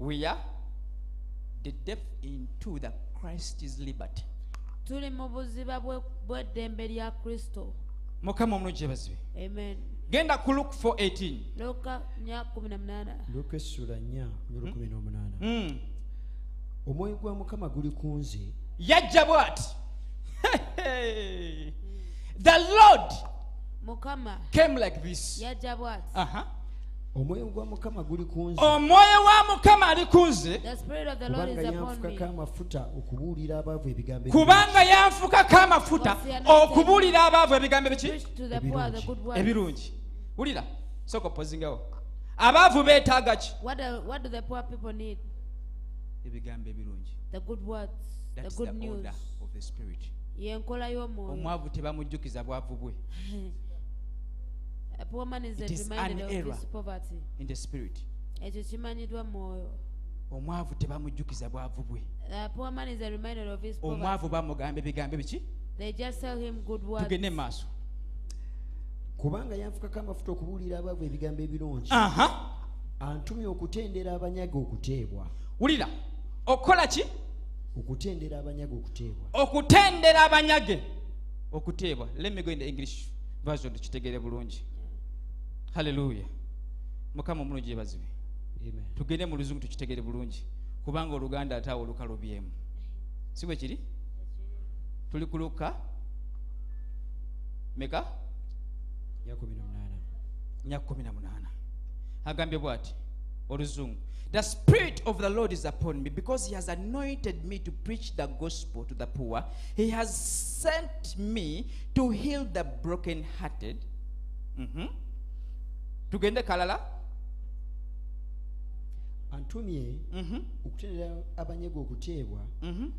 we are the depth into the christ is liberty. Tuli mu buziba bwe- bw'eddembe lya kristo. Mukama omulungi yebazibwe amen. Genda ku luke 418 luka nya kumi na munaana luka essula nnya n'olukumi n'omunaana Mm. omwoyo gwa mukama guli ku nze. Yajja bw'ati the lord mukama came like this. yajja bw'ati Aha. Omwoyo gwa mukama guli ku nze. Omwoyo wa mukama ali ku nze. The spirit of the lord kubanga is upon yanfukako me. amafuta okubuulira abaavu ebigambo kubanga yanfukako amafuta okubuulira abaavu ebigambo biki to the poor the good words ebirungi. Wulira soka opozingawo abaavu beetaaga ki? What do, what do the poor people need? Ebigambo ebirungi. The good words the That's good the news. order of the spirit. Yenkola y'omwoyo omwavu tebamujjukiza bwavu bwe a poor man is It is reminded an of error. his poverty. in the spirit. Ekyo kimanyiddwa mwoyo omwavu tebamujjukiza bwavu bwe. A poor man is reminded of his omwavu poverty bamugamba ebigambo biki? They just tell him good words. Tugende maaso. Kubanga yanfukako amafuta okubuulira abaavu ebigambo ebirungi. Aha. Antumye okutendera abanyaga okuteebwa. Wulira okukola ki? Okutendera abanyaga okuteebwa. Okutendera abanyage. Okuteebwa. Let me go in the english version tukitegeere bulungi halleluya mukama omulungi yebazibwe Amen. tugende mu luzungu tukitegeere bulungi kubanga oluganda ate awo lukalubyemu si bwe kiri? Tuli ku luka meka? Ya kumi na munaana nya na munaana agambye bw'ati oluzungu the spirit of the lord is upon me because he has anointed me to preach the gospel to the poor. He has sent me to heal the broken hearted Mhm. Tugende kalala? Antumye Mhm. okutendera abanyaga okuteebwa Mhm.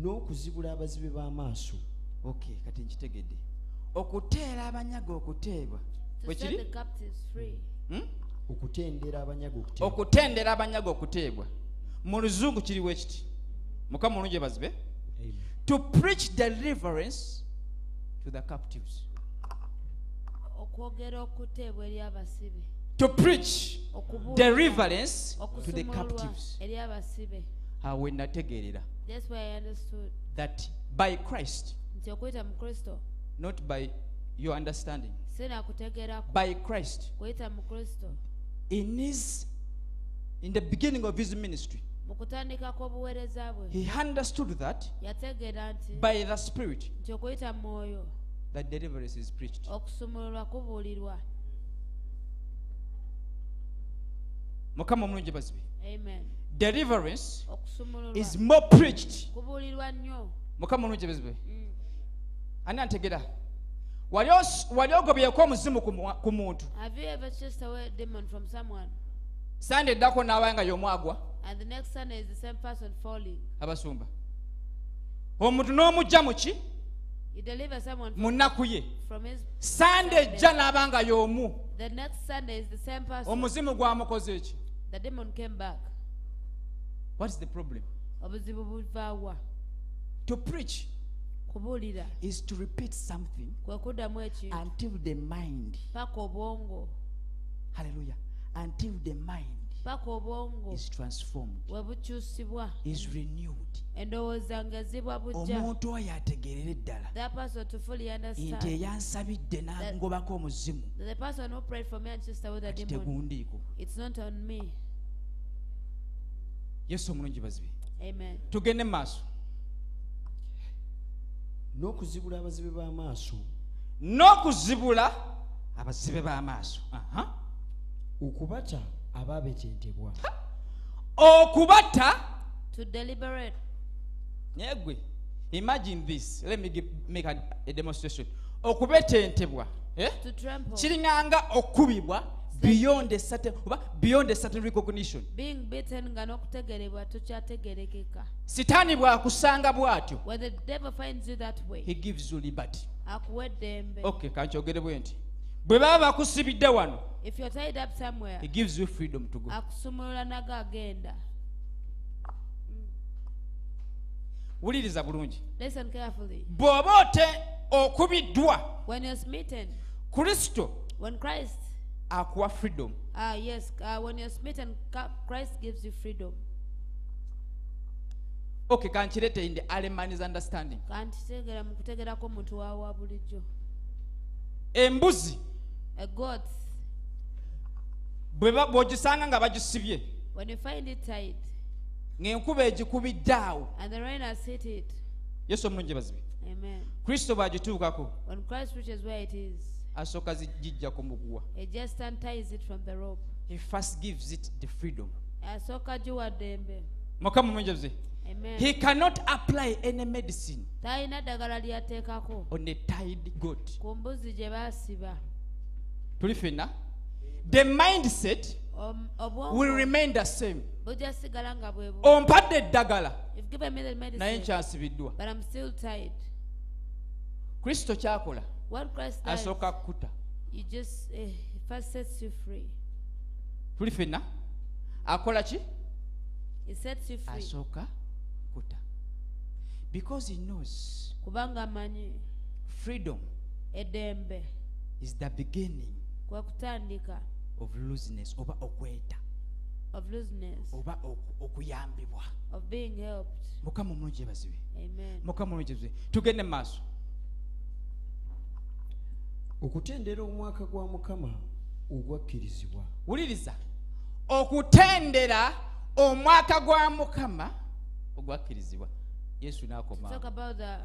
n'okuzibula abazibe b'amaaso. Okay kati nkitegedde. Okuteera abanyaga okuteebwa. To bwe set kiri? the captives free. Hmm? okutendera abanyaga okuteebwa. Okutendera abanyaga okuteebwa. Mu luzungu kiriwo ekiti? Mukama mulungi ebazibe Amen. to preach deliverance to the captives okwogera okuteebwa eri abasibe. To preach deliverance to the captives. eri abasibe. Awo we nategeerera that's why i understood. that by christ nti okuyita mu kristo. not by your understanding. By christ. kuyita mu kristo. In his in the beginning of his ministry mu kutandika kw'obuweereza bwe. he understood that by the spirit that deliverance is preached. Okusumululwa kubuulirwa. Mukama omulungi bazibe amen. Deliverance is more preached. Kubuulirwa nnyo. Mukama omulungi bazibe Mm. ani antegera wali ogobyeko omuzimu ku muntu? Have you ever chased away a demon from someone? Sande eddako n'abaye nga y'omwagwa. And the next sunday is the same person falling. Abasumba. Omuntu n'omugja mu ki mu nnaku ye sande ejja n'aba nga y'omu. Omuzimu gwamukoze eki what is the problem? Obuzibu buvaawa to preach kubuulira. is to repeat something kwe kuddamu ekintu until the mind paka obwongo. Hallelujah. Until the mind paka obwongo. Is transformed. We bukyusibwa. Is renewed. Endowooza ngezibwa bujja omuntu oyo ategeerera eddala. That person to fully nti understand eyansabidde n'angobako omuzimu. That the person who prayed for me and chased away the kati demon. tegundiiko. It's not on me. Yesu omulungi bazibe. Amen. Tugende mu maaso. N'okuzibula abazibe b'amaaso n'okuzibula abazibe b'amaaso Aha. okubata abaabetentebwa okubata to deliberate. Naye gwe imagine this. Let me give, make a, a demonstration. Okubetentebwa eh? To trample. kiringanga okubibwa beyond a certain oba beyond a certain recognition. Being beaten nga n'okutegerebwa tokyategerekeka. Sitaani bw'akusanga bw'atyo when the devil finds you that way he gives you liberty. akuwa eddembe. Okay kankyogere bwe nti bwe baba bakusibidde wano if you're tied up somewhere he gives you freedom to go. akusumulula nago agenda. Wuliriza bulungi. Listen carefully. Bw'oba ote okubiddwa when you're smitten kristo when christ akuwa freedom. ah yes uh, when you're smitten Ca- christ gives you freedom. Okay kankirete in the alemani's understanding. Kantitegera mu kutegerako omuntu waawa bulijjo embuzi bw'ogisanga nga bagisibye ng'enkuba egikubidde awo. Yesu omulungi bazibe kristo bw'agituukako asooka zigijja ku muguwa. he first gives it the freedom. Asooka giwa ddembe mukama omulungi bazibe he cannot apply any medicine on a tied goat. Ku mbuzi gye baasiba. Tuli fenna the mindset um, will remain the same. bujjasigala nga bwe ompadde eddagala naye nkyansibiddwa kristo kyakola asooka kukuta tuli fenna akola ki? Asooka because he knows kubanga amanyi freedom eddembe is the beginning kwe kutandika of looseness oba okweta of looseness oba oku- okuyambibwa. of being helped. Mukama omulungi ebazibe amen. Mukama omulungi ebazibe tugende mu maaso. Okutendera omwaka gwa mukama ogwakkirizibwa. Wuliriza. Okutendera omwaka gwa mukama ogwakkirizibwa yesu n'akoma. Talk about the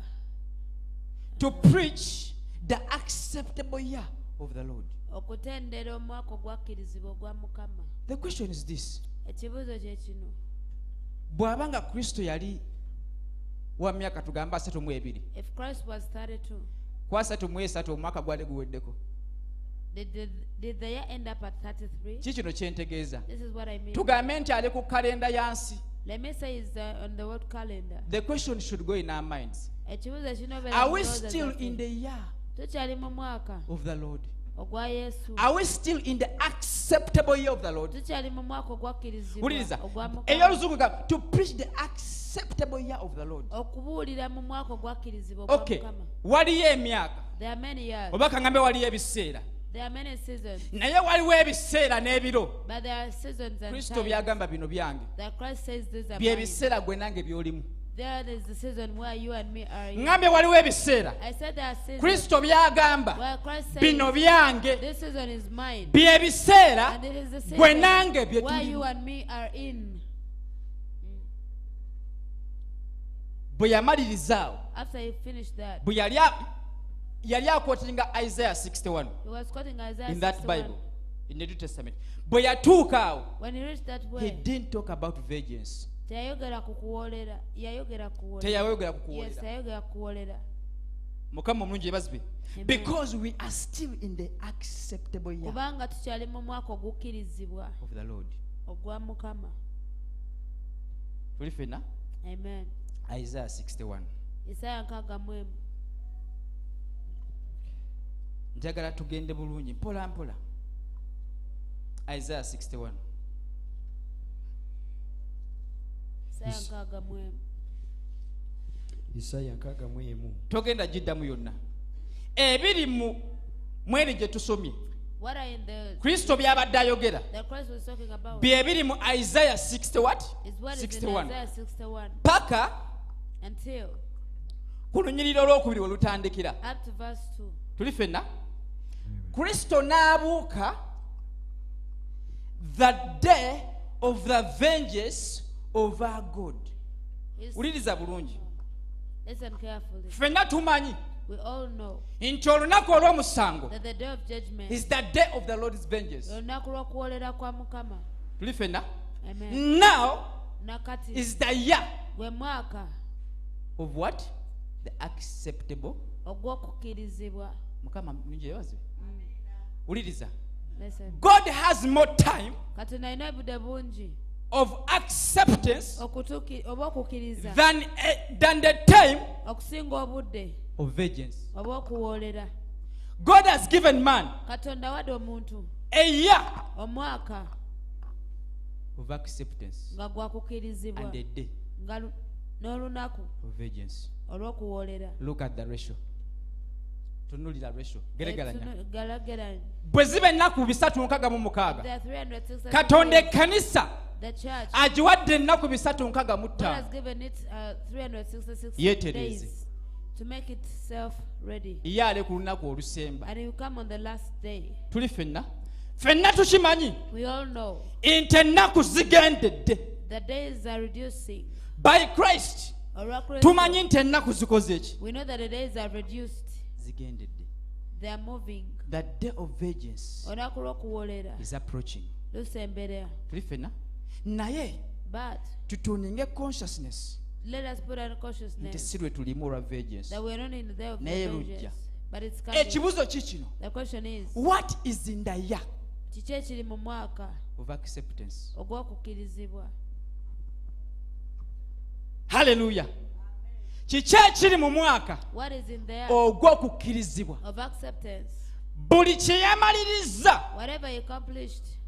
to preach the acceptable year of the lord. okutendera omwaka ogwakkirizibwa ogwa mukama. The question is this. Ekibuuzo kye kino. Bw'aba nga kristo yali wa myaka tugamba asatu mu ebiri. If christ was 32 ku asatu mu esatu omwaka gwali guweddeko. did, did, did the year end up at 33 ki kino kyentegeeza this is what i mean. Tugambe nti ali ku kalenda ya nsi Lemesa is uh, on the world calendar. The question should go in our minds. Are we still in the year of the Lord? Are we still in the acceptable year of the Lord? What is that? to preach the acceptable year of the Lord. Okay. Waliyo emyaka. Obaka ngambe waliyo ebiseera. There are many seasons. Naye waliwo ebiseera n'ebiro. Kristo byagamba bino byange. That christ says these are bye mine. biseera gwe nange by'olimu. There is the season where you and me are in. ŋŋambye waliwo ebiseera. Kristo byagamba bino byange this season is mine. bye biseera and it is the season gwe nange bye where tulimu you and me are in. Bwe yamalirizaawo bwe yali yali akwotinga isaiah 61 he was quoting isaiah in that 61. bible in the new testament. Bwe yatuuka awo when he reached that he didn't talk about virgins. teyayogera kukuwolera Teyayogera ku yes kuwoolera. teyayogera ku kuwoolera mukama omulungi yebazibe because we are still in the acceptable year kubanga tukyali mu mwaka ogukkirizibwa of the lord. ogwa mukama. Tuli fena amen. Isaiah 61 isaya nkaaga mu emu njagala tugende bulungi. Mpola mpola. Isaiah 61 isaya isaya togenda giddamu yonna. Ebiri mu mweri gye tusomye. What are in the kristo byabadde ayogera. That christ was talking about bye biri mu isaiah 60 what? is what is in 61 isaiah 61 paka until ku lunyiriro olwokubiri we lutandikira. Up to verse 2 tuli fenna kristo n'abuuka the day of the vengeance of our god. Wuliriza bulungi. Listen carefully. Ffenna tumanyi we all know nti olunaku olw'omusango is the day of the lord's vengeance. Olunaku lw'okuwoolera kwa mukama. Tuli fenna amen. Now nakati is the year gwe mwaka. of what? The acceptable ogw'okukkirizibwa mukama mulungi yebazibe wuliriza god has more time katonda alina obudde bungi of acceptance oba okukkiriza than, eh, than the time okusinga obudde of vengeance oba okuwoolera god has given man katonda wadde omuntu. a year omwaka. of acceptance nga gwakukkirizibwa nga lu- n'olunaku. olw'okuwoolera look at the ratio tunulira geregeranya. Etunu- galageranya. Bwe ziba ennaku bisatu nkaaga mu mukaaga There are 366 katonda ekkanisa agiwadde ennaku bisatu nkaaga mu ttaano. uh, 366 Yeetereze. days to make itself ready. ye ale ku lunaku olusemba. And it will come on the last day. tuli ffenna. Ffenna tukimanyi? We all know. Nti ennaku zigendedde. The days are reducing. by christ. Tumanyi nti ennaku zikoze eki We the days zigendedde. They are moving. the day of vengeance Olunaku lw'okuwoolera. is approaching. Lusemberera. tuli ffenna naye But consciousness. let us put on nti consciousness si lwe tulimu olwa vengeance that we are not in the day of naye vengeance. lujja. But it's coming. ekibuzo question is, what is in the year kiki ekiri mu mwaka? Of acceptance. Ogw'okukkirizibwa? kiki ekiri mu mwaka ogw'okukkirizibwa buli kye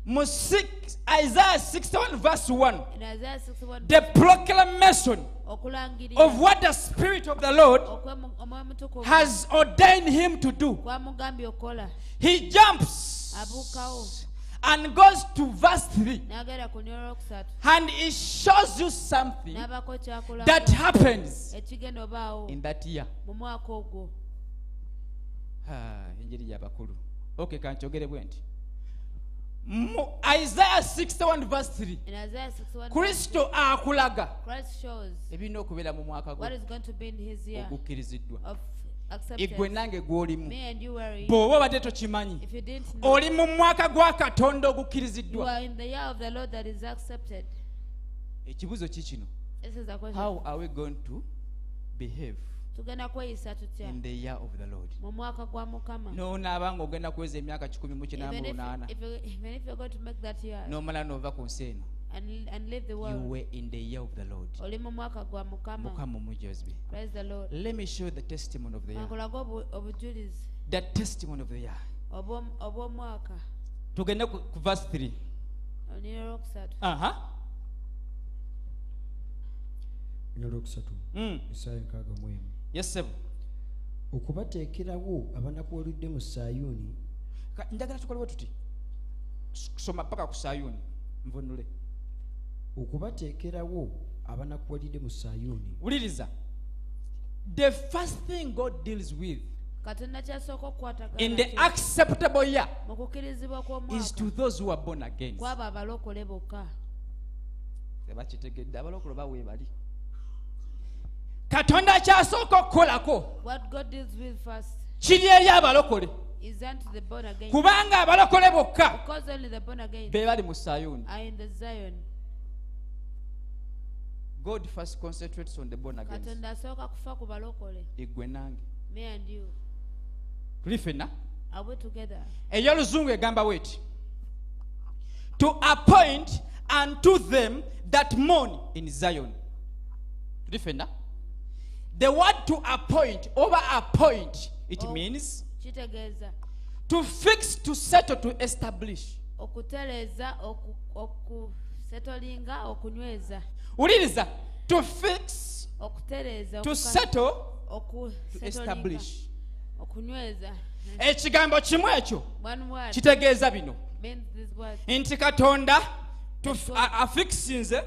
mu isaiah 61 verse 1 the proclamation of what the spirit of the lord has ordained him to do. He jumps and goes to verse 3 and it shows you something that happens in that year. enjeri yabakulu okay kankyogere bwe nti. Isaiah 61 verse 3 Christo akulaga. What is going to be in his year of acceptance nange gw'olimu. Bw'oba obadde tokimanyi oli mu mwaka gwa katonda ogukkiriziddwa is the question. How are we going to behave tugenda kweyisa tutya? in the year of the lord? Mu mwaka gwa mukama. N'onaaba nga ogenda kuweza emyaka 198 even if, if, you- even if you're going to make that year. N'omala n'ova ku nsi eno and, and leave the you world. were in the year of the lord. Oli mu mwaka gwa mukama. Mukama omujozbe praise the lord. Let me show you the testimony of the year. Ankulaga obu- obujulizi. The testimony of the year. Obw'om- obw'omwaka tugende ku ku verse 3 olunyiro olwokusatu aha lunya olwokusatu Mm. esaawa enkaaga mu emu yes sebo okubateekerawo abanakuwalidde mu sayuuni. Njagala tukoliwe tuti S- soma paka ku sayuni nvunule okubateekerawo abanakuwalidde mu sayuuni wuliriza. The first thing god deals with katonda kyasooka okukwatagana in the acceptable year mu kukkirizibwa is kw'omwaka to those who are born again kwabo abalokole bokka. Tebakitegedde abalokolo bawe bali katonda kyasooka okukolako what god deals with first kiri eri abalokole. is unto the born again. Kubanga abalokole bokka because only the born again be bali mu sayuni god first concentrates on the born again. Katonda asooka kufa ku balokole. Nange me and you. Tuli ffenna ah? are we together? Ey'oluzungu egamba bweti to appoint unto them that mourn in zion. Tuli ffenna ah? the word to appoint over appoint it Oh. means kitegeeza to fix to settle to establish. Okutereeza oku- okusetolinga okunyweza wuliriza to fix okutereeza to settle oku- to establish. okunyweza. Ekigambo kimu ekyo kitegeeza bino. Nti katonda afikisinze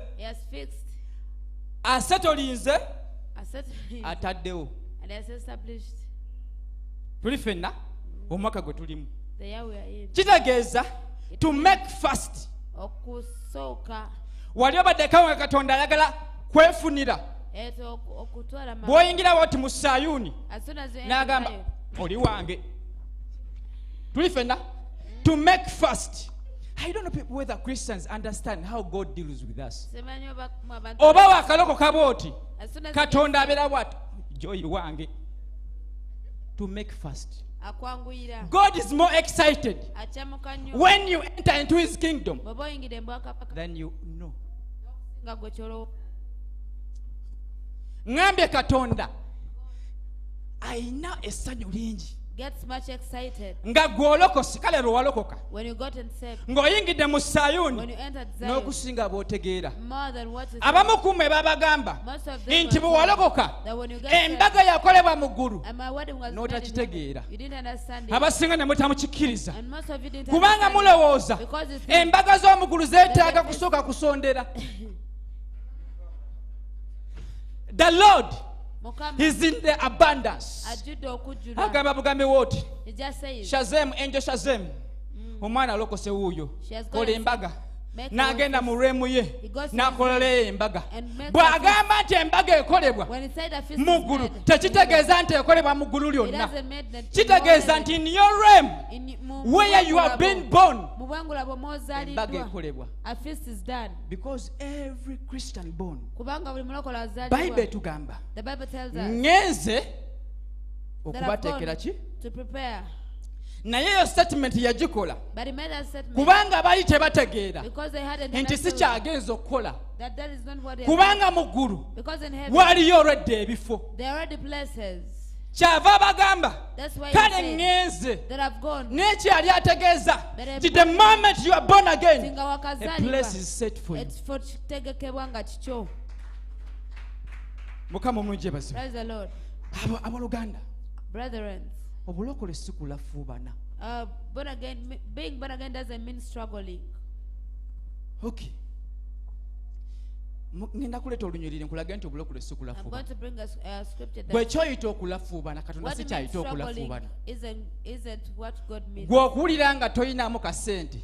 asetolinze ataddewo. Tuli ffenna omwaka gwe tulimu. The year we are in. Kitegeeza to make fast. okusooka waliobaddekawo nga katonda ayagala kwefunira bw'oyingirawo oti mu sayuuni n'agamba oli wange tuli fenna to make fast I don't know people whether Christians understand how God deals with us. Oba wakaloko kaboti. Katonda abera what? Joy wange. To make fast. God is more excited when you enter into his kingdom than you know. Nga gwe kyolo ŋambye katonda ayina essanyu lingi. Gets much excited. Nga gwolokose kale lwe walokoka. Ng'oyingidde mu sayuuni n'okusinga bw'otegeera abamu kumwe babagamba most of them nti bwe walokoka embaga yakolebwa mu ggulu n'otakitegeera abasinga ne mutamukikkiriza kubanga mulowooza embaga z'omu ggulu zeetaaga kusooka kusondera the lord is in the abundance. agamba bugambi wooti It just says shazemu enjo shazemu mm. omwana alokose wuuyo. She has got kola embaga n'agenda mu lwemu ye n'akolerayo embaga. bw'agamba nti embaga ekolebwa mu ggulu tekitegeeza nti ekolebwa mu ggulu lyonna. kitegeeza nti in your realm where you have been born embaga ekolebwa. a feast is done. Because every christian born etugamba bible tells us ŋŋenze that I've okubateekera ki? to prepare naye eyo statement yagikola. Kubanga baali tebategeera nti sikyagenza okukola. kubanga mu ggulu waliyo olwedda ebifo. there are already places kyava abagamba kale ŋŋenze gone. N'ekyali ategeeza? Nti the moment you are born again a place is set for you. mukama omulungi ebazibu praise obulokole si kulafuubana uh, born again being born again doesn't mean struggling. Okay ngenda kuleeta olunyiriri nkulage nti obulokole si i'm going kulafuubana to bring a, s- a scripture that bwe kyoyita okulafuubana katonda what si means kyayita struggling okulafuubana gwe okuwulira nga toyinamu kasente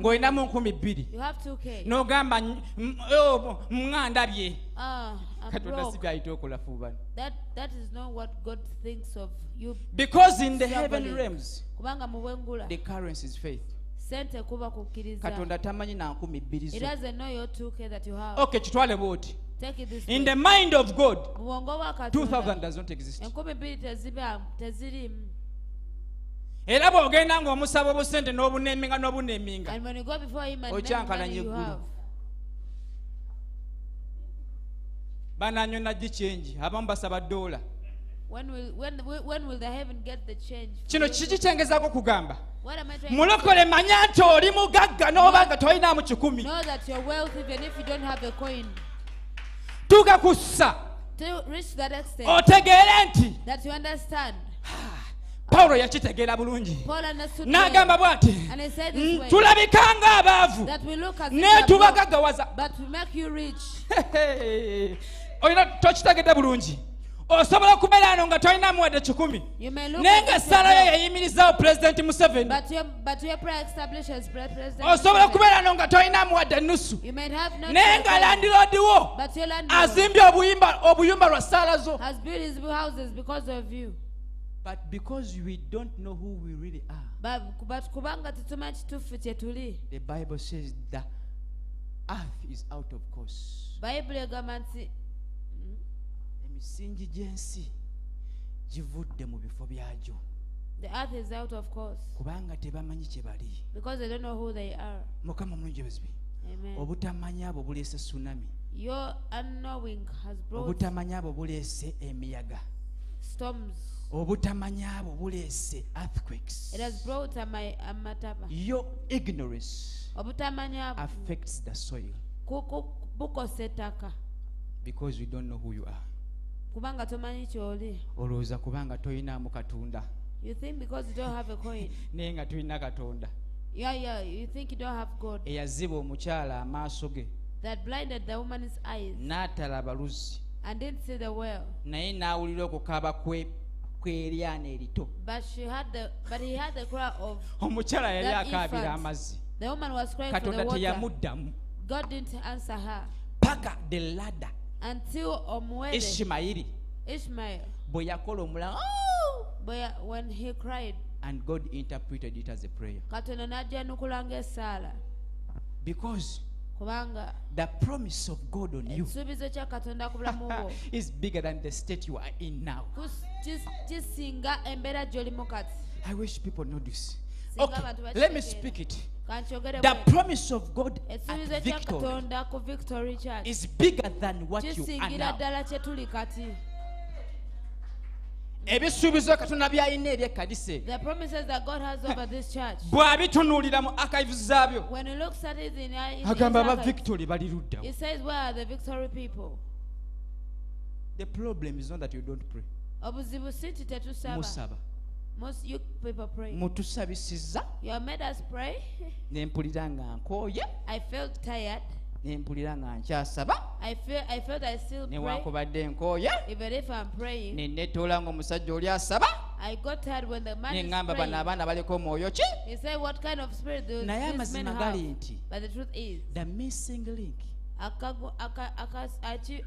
ng'olinamu nkumi bbiri you have 2k n'ogamba "N- m- oh, mŋandabye ah katonda si byayita okulafuubana that that is not what god thinks of you because in the heaven realms the currency is faith sente kuba kukkiriza. Katonda tamanyi na nkumi bbiri zo know your 2k that you have. Okay kitwale bwoti. In the mind of god mu bwongo bwa 2000 katonda does not exist. era bw'ogenda ng'omusaba obusente and name Okyankalanya eggulu. bananyona gi kyengi abamu basaba dola kino kiki kyengezako kugamba? Mulokole manya nti oli mugagga n'oba nga tolinamu kikumi. Tuga kussa. otegeere nti pawulo yakitegeera bulungi. N'agamba bw ati mm, tulabika ng'abaavu naye tubagaggawaza olina tokitegedde bulungi. osobola okubeera ano nga tolina muwedde kikumi. Naye nga essalayo yeyimirizaawo pulezidenti museveni. Osobola okubeera ano nga tolina muwedde nusu naye nga landiroodi wo azimbye obuyumba lwa ssaala zo. But because we don't know who we really are, the Bible says the earth is out of course. Emisingi gy'ensi givudde mu bifo byagyo. The earth is out of course. Kubanga tebamanyi kye bali. Because they don't know who they are. Mukama omulungi ebizibi amen. Obutamanyi abo buleese tsunami. Your unknowing has brought obutamanyi abo buleese emiyaga. storms. Obutamanyi abo buleese earthquakes. It has brought ama- amataba your ignorance obutamanya abo affects the soil. ku- ku- bukosa ettaka because you don't know who you are kubanga tomanyi kyoli? Olowooza kubanga toyinaamu katonda. You think because you don't have a coin? Naye nga tulina katonda. Yeah yeah you think you don't have god? Eyaziba omukyala amaaso ge. That blinded the woman's eyes. N'atalaba luzzi and didn't see the well naye n'awulira okukaaba kwe- kw'eryana erito. But she had the but he had the cry of omukyala yali akaabira amazzi. The woman was crying katonda teyamuddamu. God didn't answer her. Paka the ladder until omuwere ishimayiri ishmael. Bwe yakola omulanga oh! when he cried. And god interpreted it as a prayer. Katonda n'ajjanukula ng'essaala because kubanga. the promise of god on you ekisuubizo kya katonda ku bulamu bwo. is bigger than the state you are in now. Kisinga embeera gy'olimu kati. I wish people know this Okay, let me speak it. The promise of God at victory is bigger than what you are now. ebisuubizo katonda by'alina eri ekkanisa. Bw'abitunuulira mu archives zaabyo. Agamba aba victory bali luddawo The problem is not that you don't pray. Mutusabisiza. Pray? Nempulira nga nkooye. I felt tired. Nempulira nga nkyasaba. I feel i felt i still pray. newankubadde nkooye. Praying. Nenetoola ngaomusajja oli asaba. I got tired when the man is praying. abaana baliko omwoyo ki? He said what kind of spirit do naye amazima gali nti but the truth is the missing link.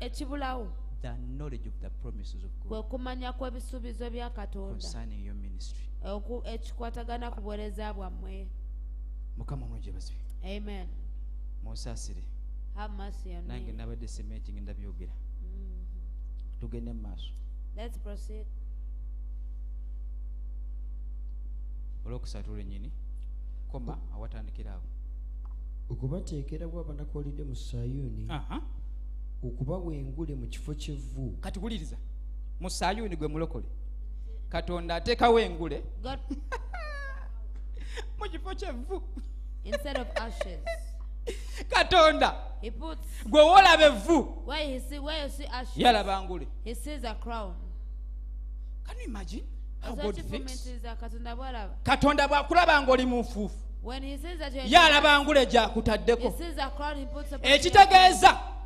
ekibulawo the knowledge of the promises of god kumanya kw'ebisuubizo bya katonda. concerning your ministry. Oku- ekikwatagana ku buweereza bwammwe. Mukama omulungi ebazibye amen. Munsaasire have mercy on nange me nabadde sementi ngenda byogera tugende mu maaso. Let's proceed. Olwokusatu lwennyini koma awatandikira awo. Okubateekera bw'abanakolidde mu sayuuni. Aha. Okubawa engule mu kifo ky'evvu kati wuliriza mu sayuuni gwe mulokole. Katonda ateekawo engule god mu kifo kyevvu instead of ashes. Katonda he puts gwe woolaba evvu yalaba ngule. He sees a crown. Can you imagine how god thinks? katonda bw'akulaba ng'oli mu nfuufu. Yalaba ngule he gy'akutaddeko sees a crown he puts upon your ekitegeeza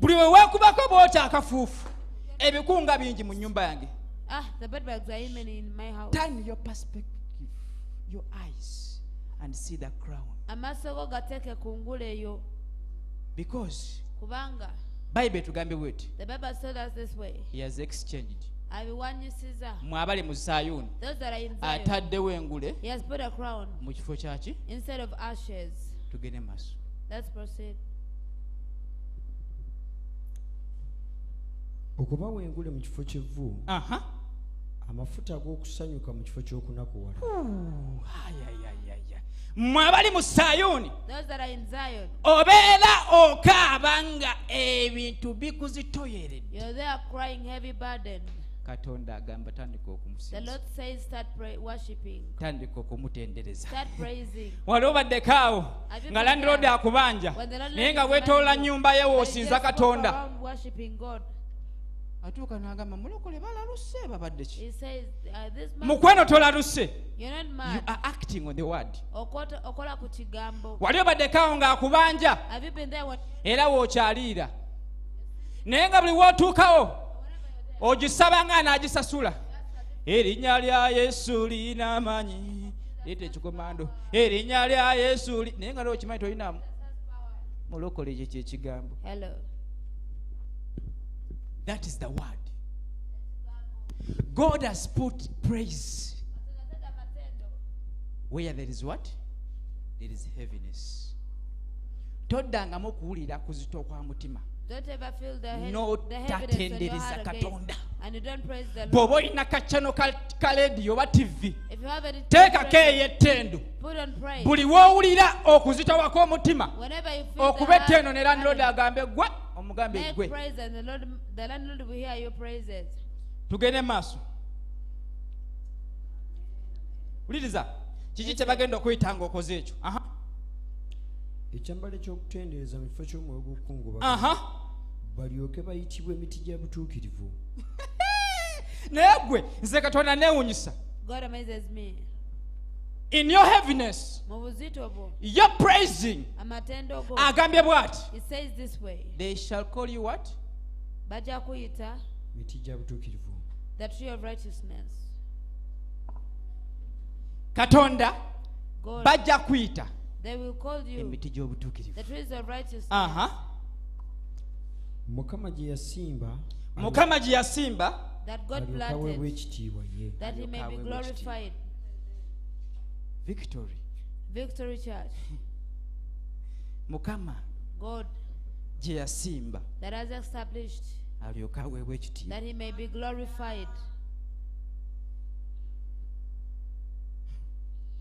buli we weekubako bw'oti akafuufu ebikunga bingi mu nnyumba yange. Ah the bedbugs are even in my house. Turn your perspective your eyes and see the crown. Amaaso go gateeke ku ngule eyo because kubanga bayibuli etugambye bweti the bible has told us this way. He has exchanged. Abiwanyisiza. Mwe abali mu sayuuni ataddewo engule he has put a crown mu kifo kyaki tugende maaso let's proceed okubawa engule mu kifo ky'evvu aha. amafuta ag'okusanyuka mu kifo ky'okunakuwala mmwe abali mu sayuuni those that are in Zion. obeera okaaba nga ebintu bikuzitoyeredde. You're there crying heavy burden. Katonda agamba tandika the okumusinza Lord says start pray, worshiping. Tandika okumutendereza. Start praising. Wali obaddeko awo nga landiroodi akubanja naye nga you, nnyumba ye walk katonda. around worshiping God atuuka n'agamba mulokole balaluse babadde ki? Uh, this man mukweno tolaluse you're not you mad are acting on the word. Okota- okola ku kigambo. Wali obaddeko awo ng'akubanja? Era w'okyaliira. Naye nga buli w'otuukawo ogisaba nga anaagisasula erinnya lya yesu lirina amaanyi leeta ekikomando erinnya lya yesu naye nga lwokimanyi tolinamu mulokole ekyo kyekigambo hello that is the word. God has put praise where there is what? There is heaviness. Toddangamu okuwulira kuzito kwa mutima. Don't ever feel the, head, No the heaviness on your heart again. Katonda. and you don't praise the Lord. bw'oba olina kacano ka ka lediyo oba tivi if you have any teekako ey'ettendo put on praise. Buli w'owulira okuzitowa kw'omutima whenever you feel okuba the ne heart landiroodi burning, agambe gwe omugambe make gwe. praise and the Lord the landlord will hear your praises. Tugende mu maaso. Wuliriza kiki kye bagenda okuyita nga okoze ekyo? Aha. Ekyambalo ekyokutendereza mu kifo ky'omwoyo gw'okukungubaga aha. balyoke bayitibwa emiti gya butuukirivu. Naye gwe nze katonda neewunyisa God amazes me in your heaviness. Mu buzito bwo your praising. Amatendo go agambye bw'ati it says this way. They shall call you what? Bajja kuyita miti gya butuukirivu the tree of righteousness. Katonda God bajja kuyita they will call you emiti gy'obutuukirivu the trees of righteousness. Aha. Mukama gye yasimba mukama gye yasimba that God alyoke aweebwe planted ekitiibwa ye. that he may be Alyoke aweebwe ekitiibwa. glorified victory. Victory church. Mukama. God. Gye yasimba that has established alyoke aweebwa ekitiibwa that he may be glorified.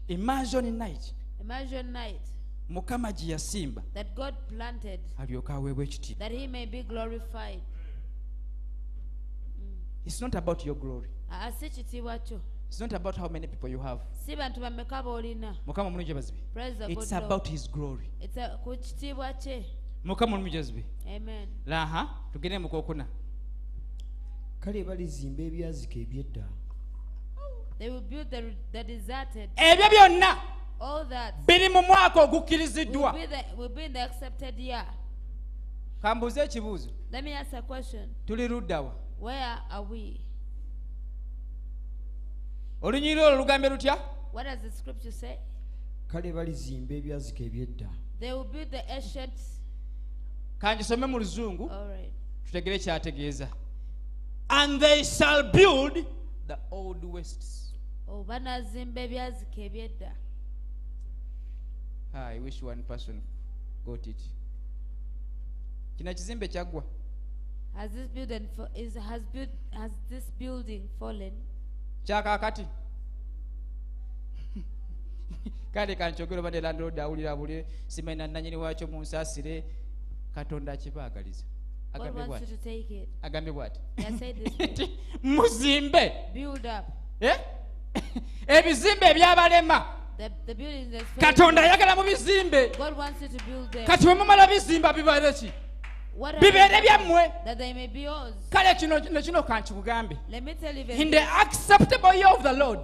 imagine night. Imagine night. Mukama gye yasimba that God planted. Alyoke aweebwa ekitiibwa that he may be glorified. its not about your glory. Ah, si kitiibwa kyo It's not about how many people you have. it's about his glory. Amen. Kale balizimba ebyazika ebyedda. Ebyo byonna biri mu mwaka ogukkiriziddwa kambuuze ekibuuzo. Tuli luddawa where are we olunyiri olwo lugambe lutya? What does the scripture say? Kale balizimba ebyazika ebyedda. They will build the ancient kangisome mu luzungu all right. tutegere kyategeeza. And they shall build the old wests oh banazimba ebyazika ebyedda. Ah, I wish one person got it. Kino ekizimbe kyaggwa. Has this building fa- is has built has this building fallen kyakaakati kale kankyogere obadde landlord awulira awulire simanya nanyini waakyo munsaasire katonda akibaagaliza. Agambye bwati? way. muzimbe! Build up. Eh? ebizimbe ebyabalema! Katonda ayagala mu bizimbe! God wants you to build them. Kati bwe mumala bizimba bibeere ki? What bibeere byammwe. kale kino kino kino kankikugambe in the acceptable year of the lord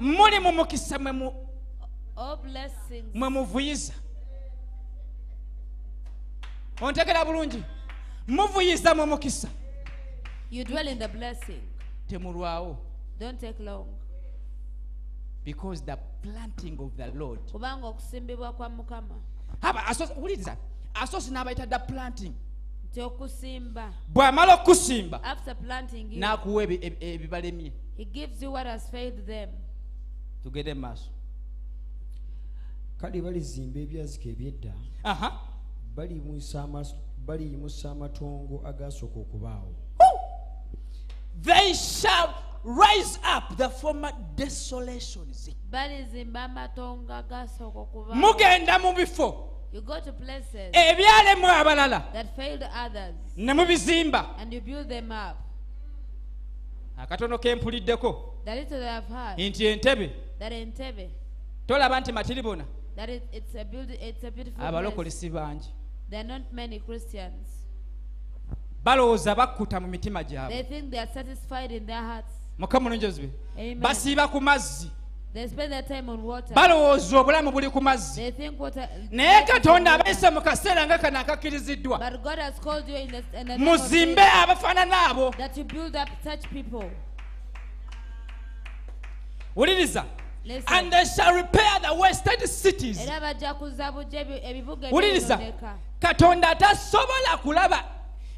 muli mu mukisa mwe blessings. mwe muvuyiza. Ontegera bulungi. Muvuyiza mu mukisa. Temulwawo. Because the planting of the lord kubanga okusimbibwa kwa mukama. Wuliriza asoose n'abayita the planting. Nti okusimba bw'amala okusimba after planting you n'akuwa ebi- ebi- ebibalemye. he gives you what has failed them. Tugende mu maaso. Kale balizimba ebyazika ebyedda. Aha. Baliyimusa amatongo agasooka okubaawo. They shall rise up the former desolations. Mugenda mu bifo you go to places ebyalemwa abalala. that failed others ne mubizimba and you build them up. Akatono kempuliddeko. Nti entebe. Tolaba nti matiribona that it, it's a build, it's a beautiful abalokole si bangi. There are not many Christians. Balowooza bakkuta mu mitima they gyabwe think they are satisfied in their hearts. Mukama mulungi ozibe. Basiiba ku mazzi balowooza obulamu buli ku mazzi. Naye katonda abayise mu kaseera nga kano akakkiriziddwa muzimbe abafaanana abo that you build up such people. Wuliriza. And they shall repair the wasted cities. Wuliriza. katonda tasobola kulaba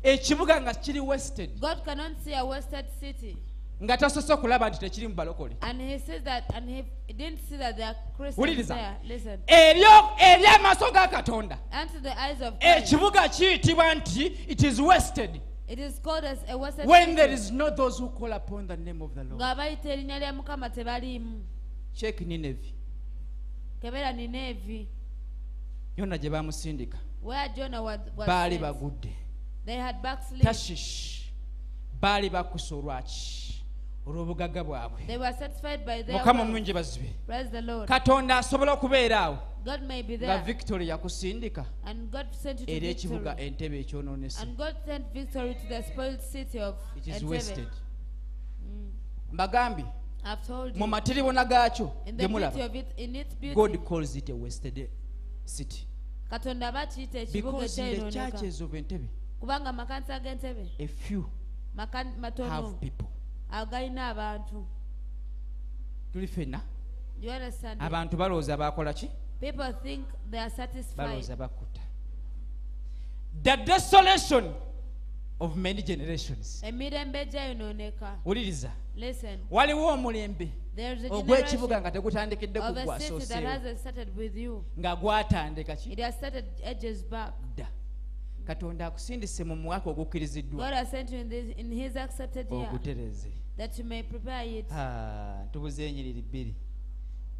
ekibuga nga kiri wasted. God cannot see a wasted city nga tasoose okulaba nti tekiri mu balokole. And he says that and he, he didn't see that there are Christians Wuliriza. there listen. eryo eri amaaso ga katonda. Unto the eyes of God. ekibuga kiyitibwa nti it is wasted. It is called as a wasted when there is not those who call upon the name of the lord. Check ninevi kebera nineevi yonna gye bamusindika where Jonah was, was baali bagudde. They had backslid. Tashish. Baali bakusa olwaki olw'obugagga bwabwe. They were satisfied by their mukama omulungi bazibe katonda asobola okubeera awo nga victory yakusindika era ekibuga entebe ekyonoonese. And God sent victory to the spoiled city of it is Entebbe. wasted. Mbagambye mu matiribona gaakyo in gye the beauty mulaba of it in its beauty. God calls it a wasted city. Katonda aba akiyita ekibuga entebe kubanga amakanisa ag'entebe a few makan- matono. have people agalina abantu. Tuli fenna abantu balowooza bakola ki? People think they are satisfied. Balowooza bakutta. The desolation of many generations. Emirembe egyayonooneka wuliriza. Listen. Waliwo omulembe ogw'ekibuga nga tegutandikidde ku of a gwe city that asooseewo hasn't started with you. nga gwatandika ki? It has started edges back. dda. Katonda akusindise mu mwaka ogukkiriziddwa God has sent you in, this, in His accepted year. Ogutereze that you may prepare it. Ah, tubuze enyiriri bbiri.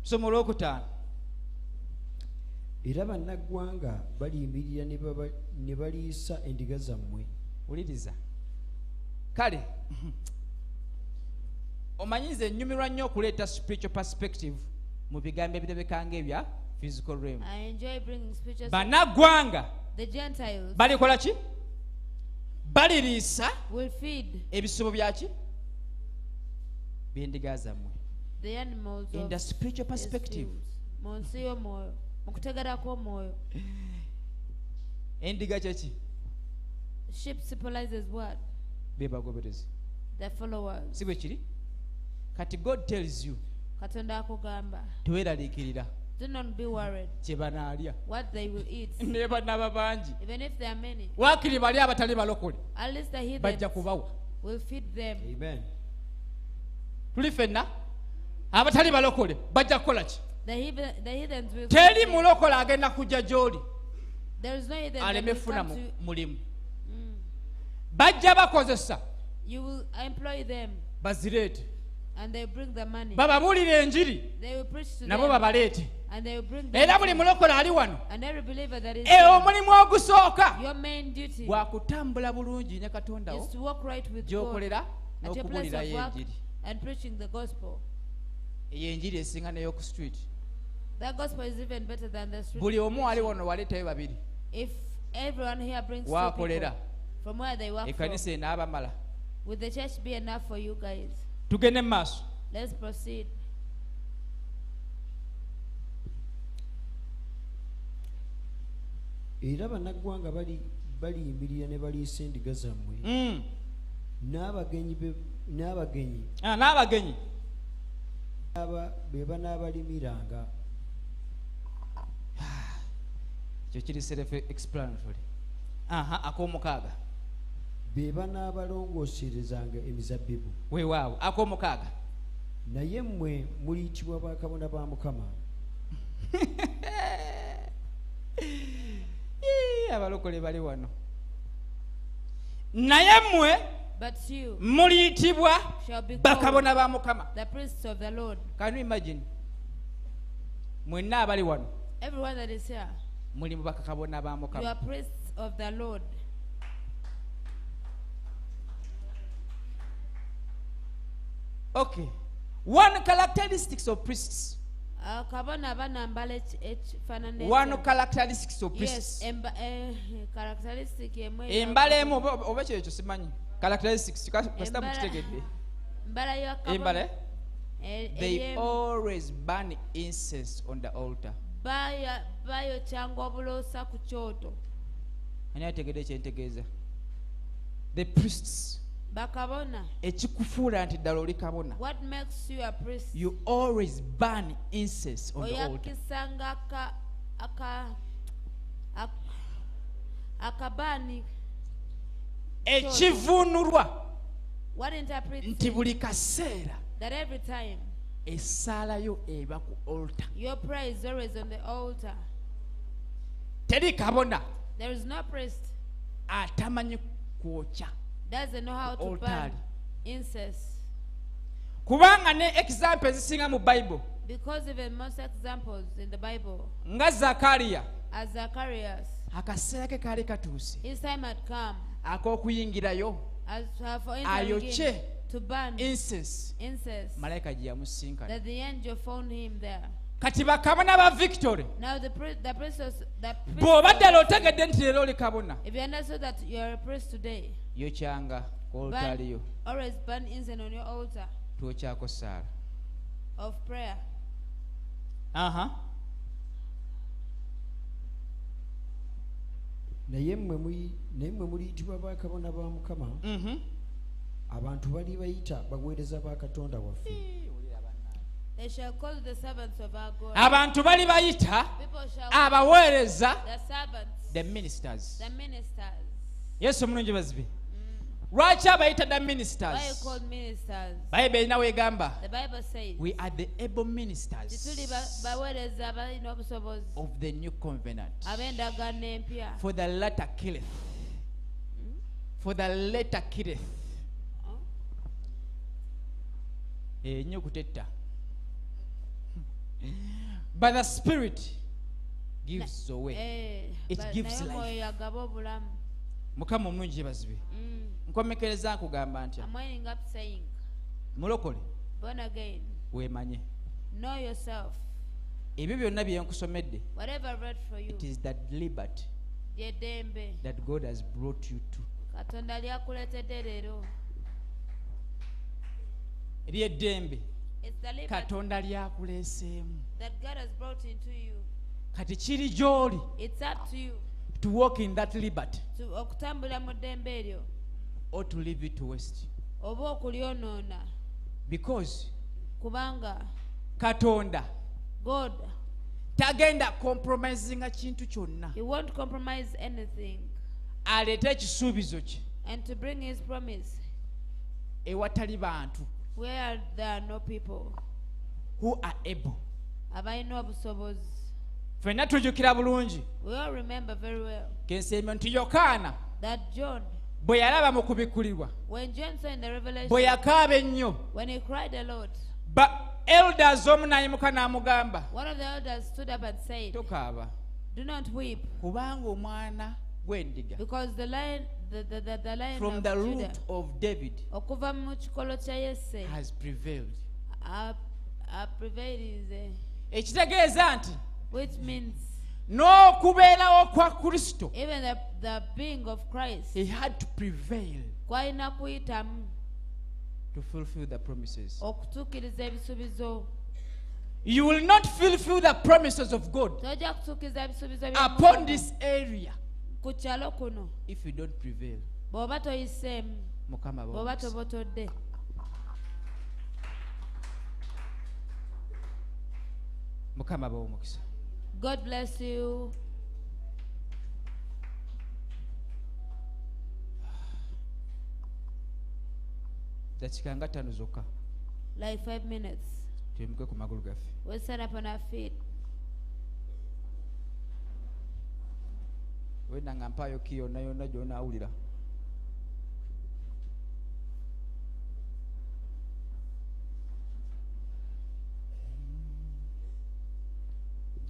Somo olwokutaano. Era bannaggwanga baliyimirira ne baba- ne baliisa endiga zammwe. Wuliriza. Kale omanyize nnyumirwa nnyo okuleeta spiritual perspective mu bigambo ebirabika ng'ebya physical realm. I enjoy bringing speeches. bannaggwanga The Gentiles. balikola ki? Baliriisa will feed. ebisibo byaki by'endiga zammwe. In the spiritual perspective. mu nsi y'omwoyo mu kutegera kw'omwoyo endiga kyeki sheep symbolizes what? Be bagoberezi. The followers. Si bwe kiri? Kati god tells you katonda akugamba teweeraliikirira do not be worried. Kye banaalya. What they will eat. Ne banaba bangi. Even if there are many. Waakiri bali abatali balokole bajja kubawa. will feed them. Amen tuli fenna abatali balokole bajja kukola ki? Teri mulokole agenda kujja gy'oli. Aleme funa mulimu. Mm. bajja bakozesa. You will employ them bazireete. and they bring the money. Bababuulira enjiri. Nabo babaleete. era buli mulokole ali wano e omulimu ogusooka. your main duty gwakutambula bulungi ne katondawo gy'okolera n'okubuulirayo enjiri and preaching the gospel. Eyo enjiri esinga n'ey'oku street. That gospel is even better than the street buli omu ali wano waleetayo babiri. If everyone here brings two Waakolera. people from where they work from ekkanisa enaabamala. will the church be enough for you guys? Tugende mu maaso. Let's proceed. Era bannaggwanga bali- baliyimirira ne baliisa endiga zammwe. Mm. n'abagenyi be- n'abagenyi. Ah, n'abagenyi. Aba- be banaabalimiranga ekyo kiri self explanatory. Aha ak'omukaaga. Be banaabalongooserezanga emizabbibu. Weewaawo ak'omukaaga. Naye mmwe muliyitibwa bakabona ba mukama? Abalokole bali wano. Naye mmwe muliyitibwa bakabona ba mukama. the priests of the lord. Can you imagine? Mwenna abali wano everyone that is here muli mu bakabona ba mukama. are priests of the lord. Okay. One characteristics of priests. Uh, kabona banambala one characteristics of priests. Eh, embala emu oba kyekyo simanyi characteristics kasita can mukitegedde embala they always burn incense on the altar. Bayokyanga obuloosa ku kyoto ani ategedde kyentegeeza the priests. Bakabona. Ekikufuula nti ddala oli kabona. What makes you a priest? You always burn incense on the altar. Aka interprets nti buli kaseera that every time essaalayo eba ku altar. your prayer is always on the altar. Teri kabona. There is no priest atamanyi kwokya doesn't know how to burn Altar. incense. Kubanga ne example ezisinga mu bayibuli because even most examples in the bible nga zakariya. akaseera ke kaali katuuse. His time had come ak'okuyingirayo. Uh, ayokye in to burn incense malayika gye yamusinkana that the angel found him there. Kati bakabona ba victory. Bw'oba ddala otegedde nti leero oli kabona. If you understood that you are a naye mmwe muliyitibwa bakabona ba mukama Mhm. abantu bali bayita baweereza ba katonda waffe. They shall call you the servants of our god. Abantu bali bayita abaweereza the ministers. Yesu omulungi bazibe lwaki abayita da Why are ministers? Bayibuli erina weegamba The Bible says, we are the able ministers tituli ba- obusobozi of the new covenant. For the latter killeth. For the latter killeth. Enyo kutetta. But the spirit gives away Eh, it gives life mukama omulungi yebazibe Mm. nkomekereza nkugamba ntya? Mulokole. weemanye. Know yourself. ebyo byonna bye nkusomedde Whatever I read for you, it is that liberty ly'eddembe that god has brought you to. Katonda lyakuleetedde leero. Eryeddembe katonda lyakuleeseemu. that God has brought into you. kati kiri gy'oli to walk in that liberty to okutambulira mu ddembe eryo. or to leave it to waste. Oba okulyonoona. Because kubanga katonda god tagenda compromisinga kintu kyonna. he won't compromise anything. Aleete ekisuubizo kye. And to bring his promise ewatali bantu where there are no people? who are able abalina obusobozi ffenna tujjukira bulungi. We all remember very well kensiimyo nti yokaana that john bwe yalaba mu kubikkulirwa when john saw in the revelation bwe yakaaba ennyo when he cried a lot ba elders omu nayimuka n'amugamba one of the elders stood up and said tokaaba do not weep kubanga omwana gw'endiga because the the, the, the, lion from of the Judah root of david okuva mu kikolo kya yese has prevailed. a- a prevailize ekitegeeza nti which means n'okubeerawo kwa kristo. even the, the being of christ he had to prevail kwalina kuyitamu to fulfill the promises. Okutuukiriza ebisuubizo. You will not fulfill the promises of god tojja kutuukiriza ebisuubizo upon this area ku kyalo kuno. if you don't prevail. Bw'oba toyiseemu mukama bw'oba tobotodde. Mukama god bless you. Dakika nga ttaano zokka like five minutes. Twemuke ku magulu gaffe. We'll stand up on our feet. Wenda nga mpaayo ki yonna yonna gyonaawulira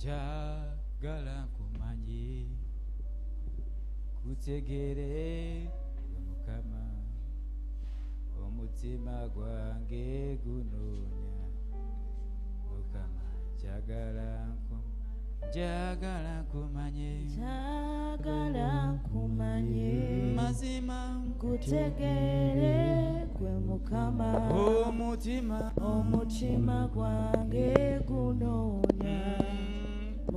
njagala nkumanye kutegere mukama. Omutima gwange gunoonya mukama njagala njagala nkumanye njagala nkumanye mazima kutegere gwe mukama. Omutima omutima gwange gunoonya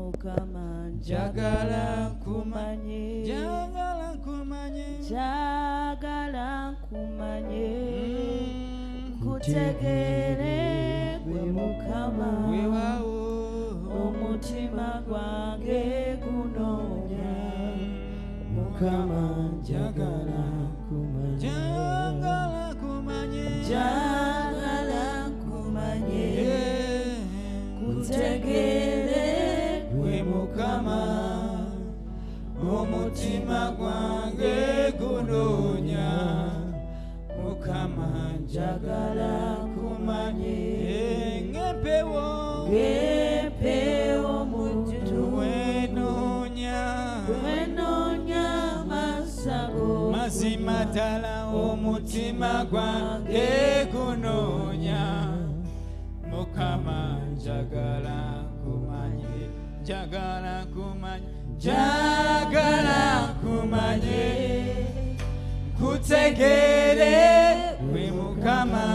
Mm. mukama njagala nkumanye njagala nkumanye njagala nkumanye kutegere gwe mukama. weewaawo omutima gwange gunoonya mm. mukama omutima gwange gunoonya mukama njagala nkumanye ng'empewo ng'empewo mu jjulu wenoonya wenoonya masago mazima ddala omutima gwange gunoonya mukama njagala nkumanye njagala nkumanye njagala nkumanye kutegere gwe mukama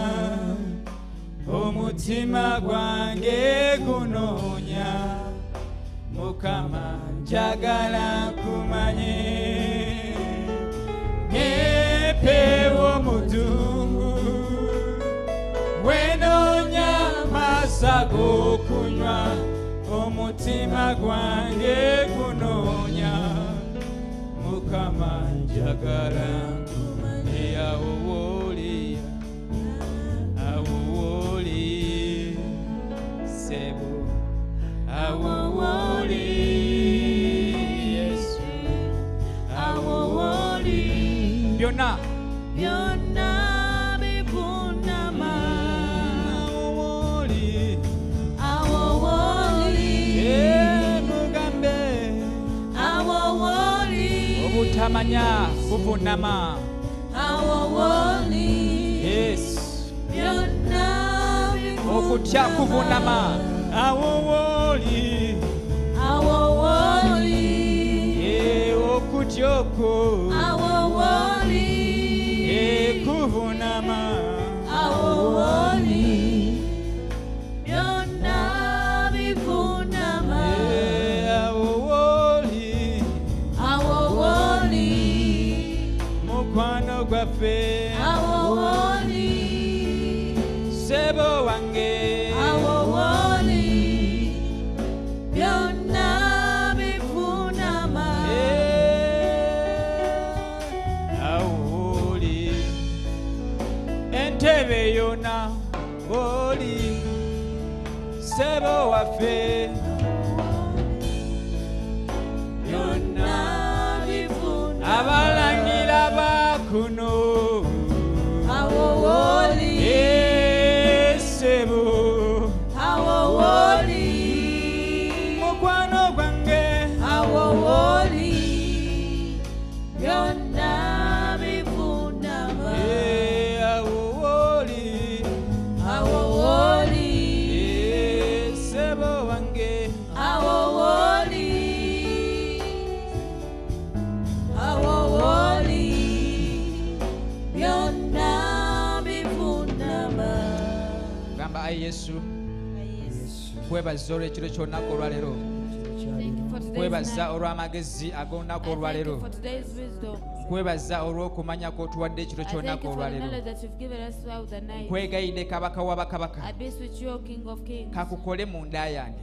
omutima gwange gunoonya mukama. Njagala nkumanye ngepewo mudungu wenoonya masa g'okunywa mutima gwange gunoonya mukama njagala eyawowooli awowooli sebo awowooli yesu. Awowooli byonna okumanya kuvunama awo woli yes. Byonna okutya kuvunama awo woli Eh, okutya okwo awo woli Eh, kuvunama awo woli tua. Kwebaza olw'ekiro ky'olunaku olwaleero. Kwebaza olw'amagezi ag'olunaku olwaleero. for today's wisdom. kwebaza olw'okumanya kw'otuwadde ekiro ky'olunaku olwaleero. knowledge that you've given us throughout the night. kwegayidde kabaka wa bakabaka. Kakukole mu nda yange.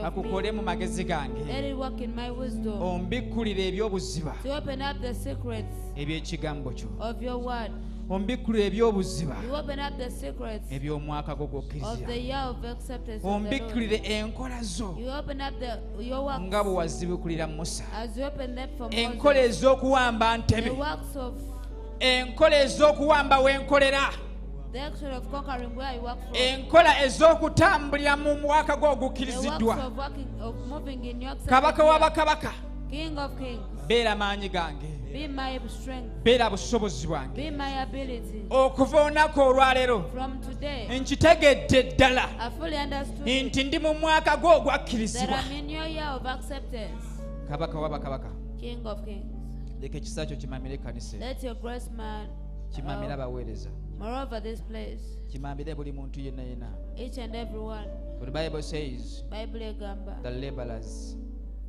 Kakukole mu magezi gange. Ombikkulire ebyobuziba. Eby'ekigambo kyo ombikkulire ebyobuziba. Eby'omwaka gwo gwokkiriza Lord. enkola zo. Nga bwe wazibukulira musa. Enkola ez'okuwamba ntebe. Enkola ez'okuwamba wenkolera enkola ez'okutambulira mu mwaka gwo ogukkiriziddwa kabaka wa bakabaka. King of kings. Beera maanyi gange. Beera busobozi bwange. Okuva olunaku olwaleero nkitegedde ddala nti ndi mu mwaka that ogwakkirizibwa kabaka wa bakabaka leka ekisa kyo kimamire ekkanisa kimamire abaweereza moreover this place, each and every one. But the bible says Bible the laborers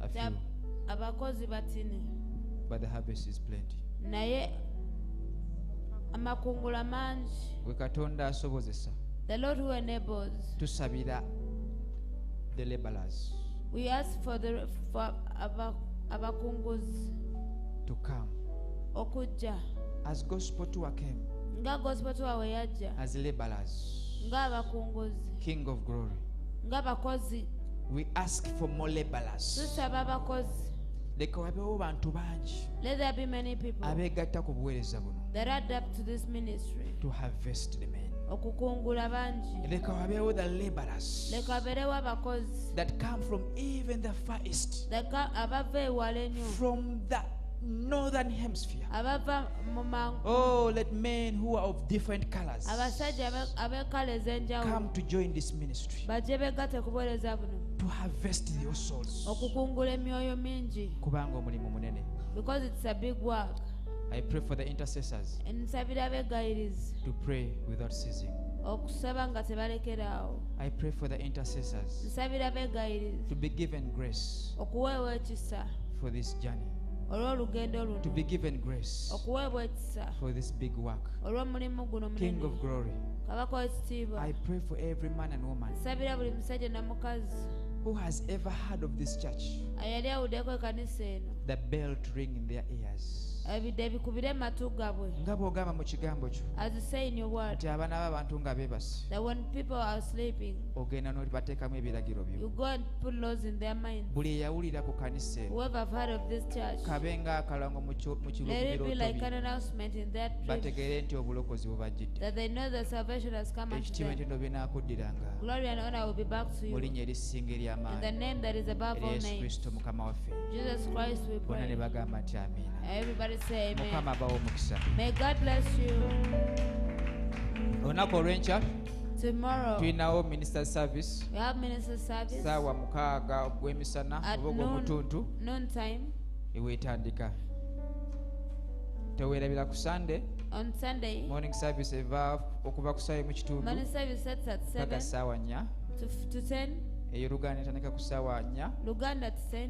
are few abakozi batini but the harvest is plenty. Naye amakungula mangi gwe katonda asobozesa the lord who enables. tusabira the laborers. We ask for the for aba- abakunguzi to come. okujja as gospel tour came nga gospel twawe yajja as laborers. Ng'abakunguzi king of glory. Ng'abakozi we ask for more laborers. Tusaba abakozi leka wabewo bantu bangi let there be many people abeegatta ku buweereza buno. to this ministry. To harvest the men. Okukungula bangi. Leka wabeewo the laborers leka wabeerewo abakozi that come from even the far east. Abava ewala ennyo from the northern hemisphere. Abava mu mangu oh let men who are of different colors abasajja abe- ab'ekala come to join this ministry bajje begatte ku buweereza buno to harvest your souls. okukungula emyoyo mingi. Kubanga omulimu munene. Because it's a big work. I pray for the intercessors to pray without ceasing. Okusaba nga tebalekerawo. I pray for the intercessors nsabira to be given grace okuweebwa ekisa. for this journey to be given grace for this big work. king of glory i pray for every man and woman nsabira buli musajja na mukazi who has ever heard of this church eyali awuddeko ekkanisa eno the bell to ring in their ears ebidde ebikubire matu gaabwe nga bw'ogamba mu kigambo kyo nti abaana b'abantu nga beebase ogenda n'olibateekamu ebiragiro byo. buli eyawulira ku kanisa kabe ng'akalango mu kirubategeere nti obulokozi bubajjidde ekitiibwa entindo mu linnya erisinga ery'amaani yesu kristo mukama waffe. Bonna ne bagamba nti amiina. Mukama abawa omukisa May God bless you. olunaku olw'enkya Tomorrow. Tulinawo minister service? Saawa mukaaga ogw'emisana oba ogw'omutuntu eweetandika teweerabira ku sunday. On Sunday, morning service eva okuva ku saawa mu kitundu. Morning service starts at paka 7 saawa nnya to, to 10. ey'oluganda etandika ku saawa nnya Luganda at 10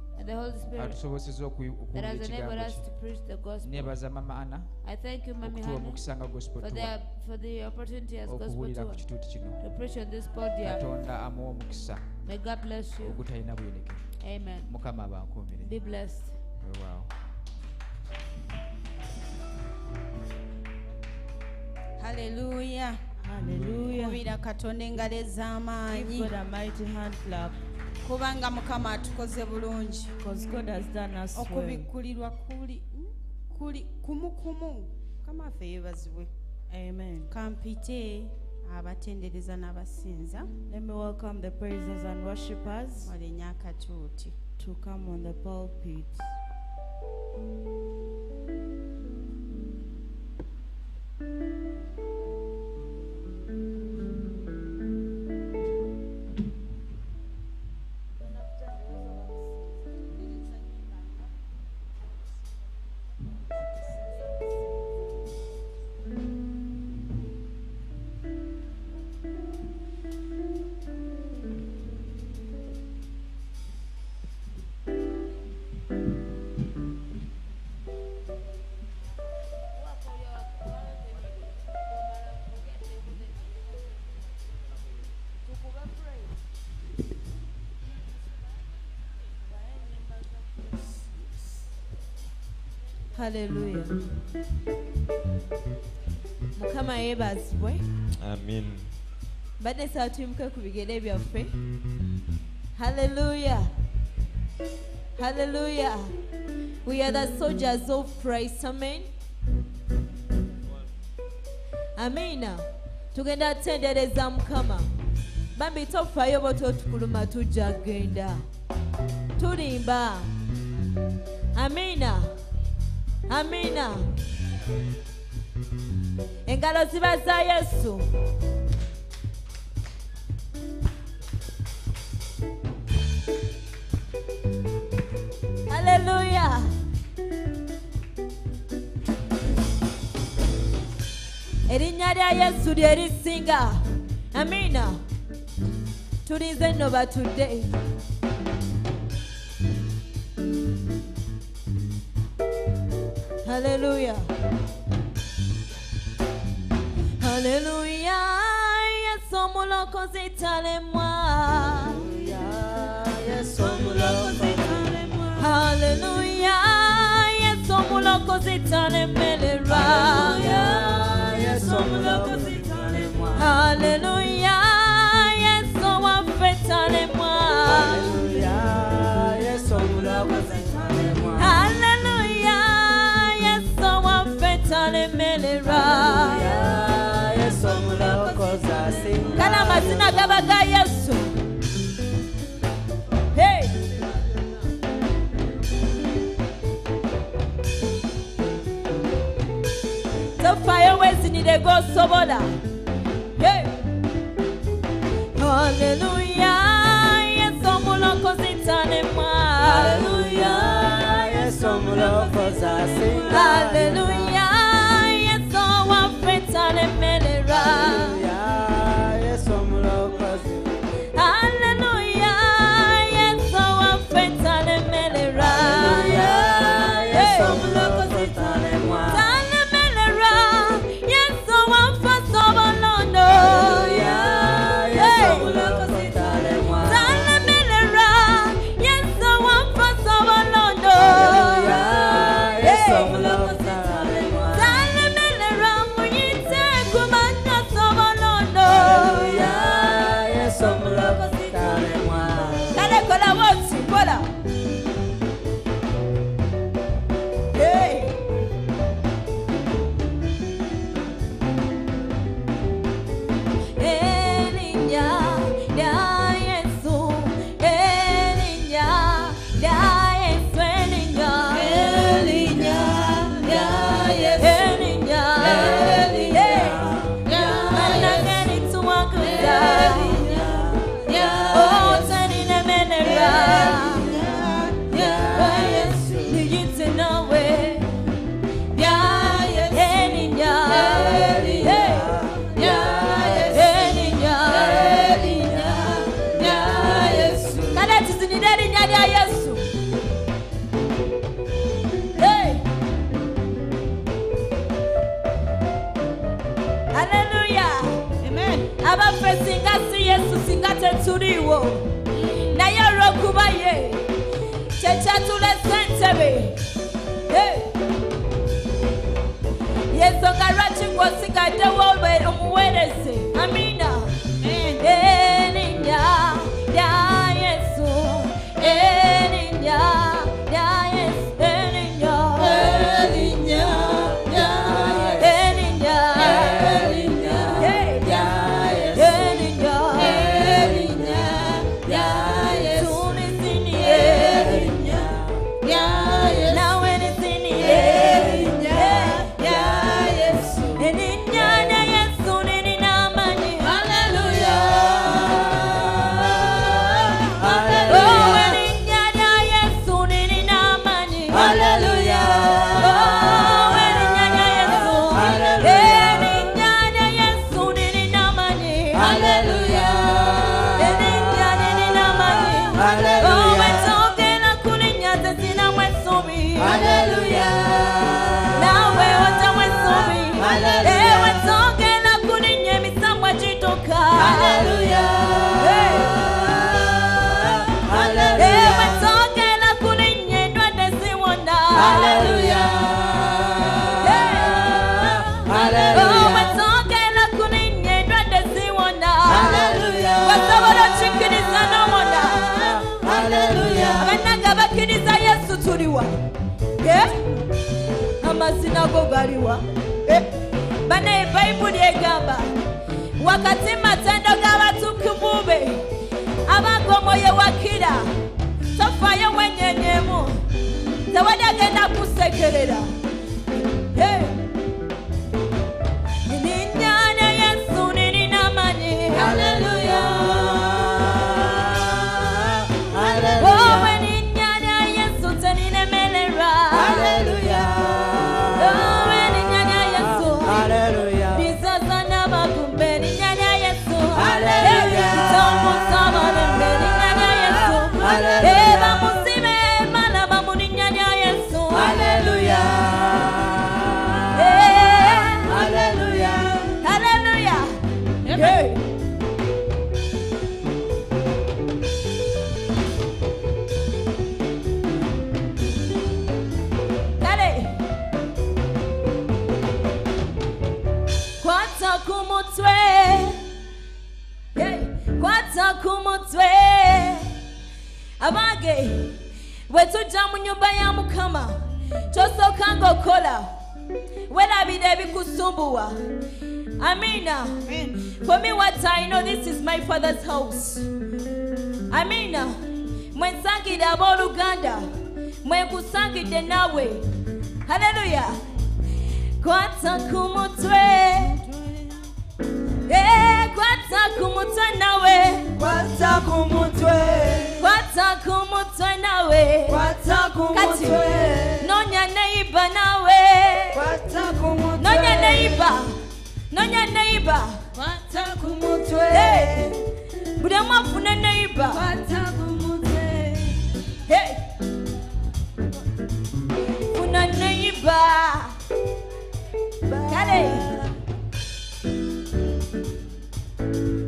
wamu God ne mwoyo mutukuvu and the Holy Spirit atusoboseza okuyi- that okuwulira has enabled ekigambo us kye to preach the gospel. neebaza mama ana I thank you, Mami okutuwa omukisa nga gospel for tour the, for the opportunity as gospel okubuulira ku tour kituuti kino. katonda amuwa omukisa May God bless you. ogutalina Amen. mukama abankuumire. Blessed. weewaawo haleluya kubira katonda engalo ez'amaanyi Kubanga mukama atukoze bulungi. Because God has done us well. okubikkulirwa kuli mm, kuli kumukumu mukama waffe yeebazibwe. Kampite abatendereza n'abasinza. Walenye akatuuti to come on the pulpit. Hallelujah. mukama yeebazibwe amin badde saa tuyimuke ku bigere byaffe haleluya haleluya we are the soldiers of christ. Amen. Amina tugenda kutendereza mukama. Bambi tofayo boto tukuluma tujja kgenda. Tulimba. Amina amina. Engalo ziba za yesu. Haleluya erinnya lya yesu lye lisinga. Amiina tulinze nno batudde haleluya haleluya yesu omulokozi talemwa yesu omulokozi talemwa haleluya yesu omulokozi talemererwa yesu omulokozi talemwa haleluya yesu waffe talemwa amazina gaba ga yesu. Hey. tofayo wezinire gosobola hey. haleluya yesu omulokozi talemwa haleluya yesu omulokozi asinga haleluya akazimatendo g'abatubbi bube abagomoye wakira tofayo wenyenyemu tewali agenda kusekerera. Boa. Amina. Amen. For me, what I know, this is my father's house. Amina. Mwenzangidde abooluganda mwekusangidde nawe Hallelujah. kwata kumutwe. Eh, kwata kumutwe nawe kwata kumutwe. kwata kumutwe nawe kwata kumutwe. nonya neiba nawe kwata kumutwe neighbor, no your neighbor. Wata kumutwe. Hey, budema fune neighbor. what Wata kumutwe. Hey, fune neighbor. Kale.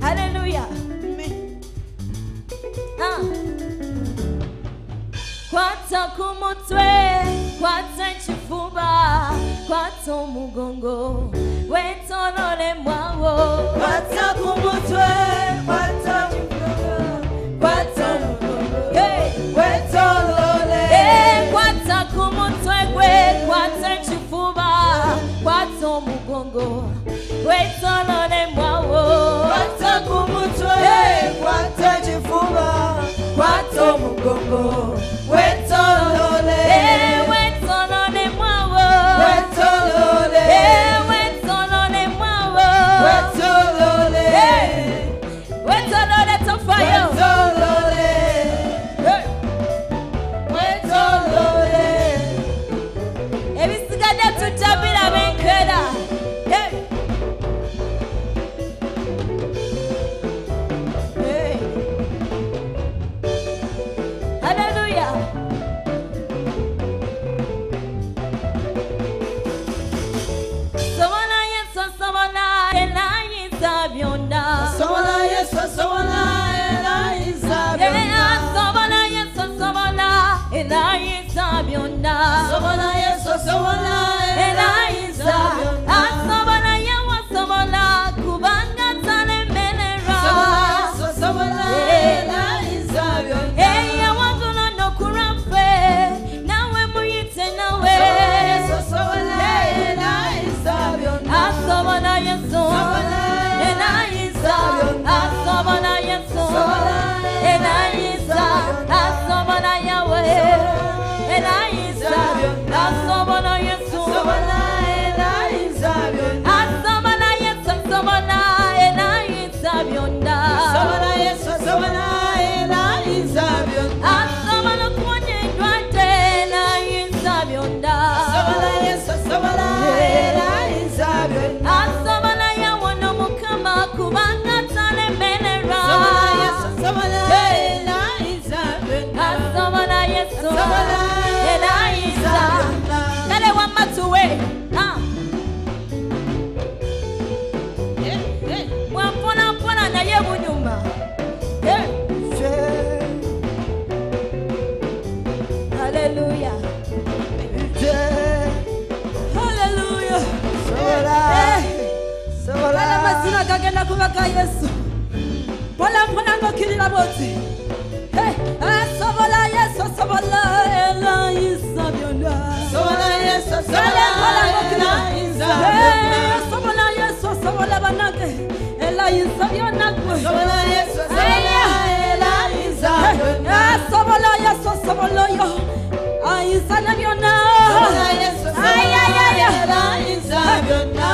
Hallelujah. Ah. Wata kumutwe. Wata ton mugongo wetonole mwango kwata kumutwe kwata kwata wetonole kwata kumutwe gwe kwata chifuba. Kwata chifuba. Kwata mugongo. bakho bakayesu bolaphona ngokhilila bothi hey asobola yesu asobola elayisabiyona sobola yesu asobola Hey, asobola yesu asobola banake. Elayisabiyona sobola yesu asobola elayisabiyona asobola yesu asobola yo. Ayisanabiyona sobola yesu asobola elayisabiyona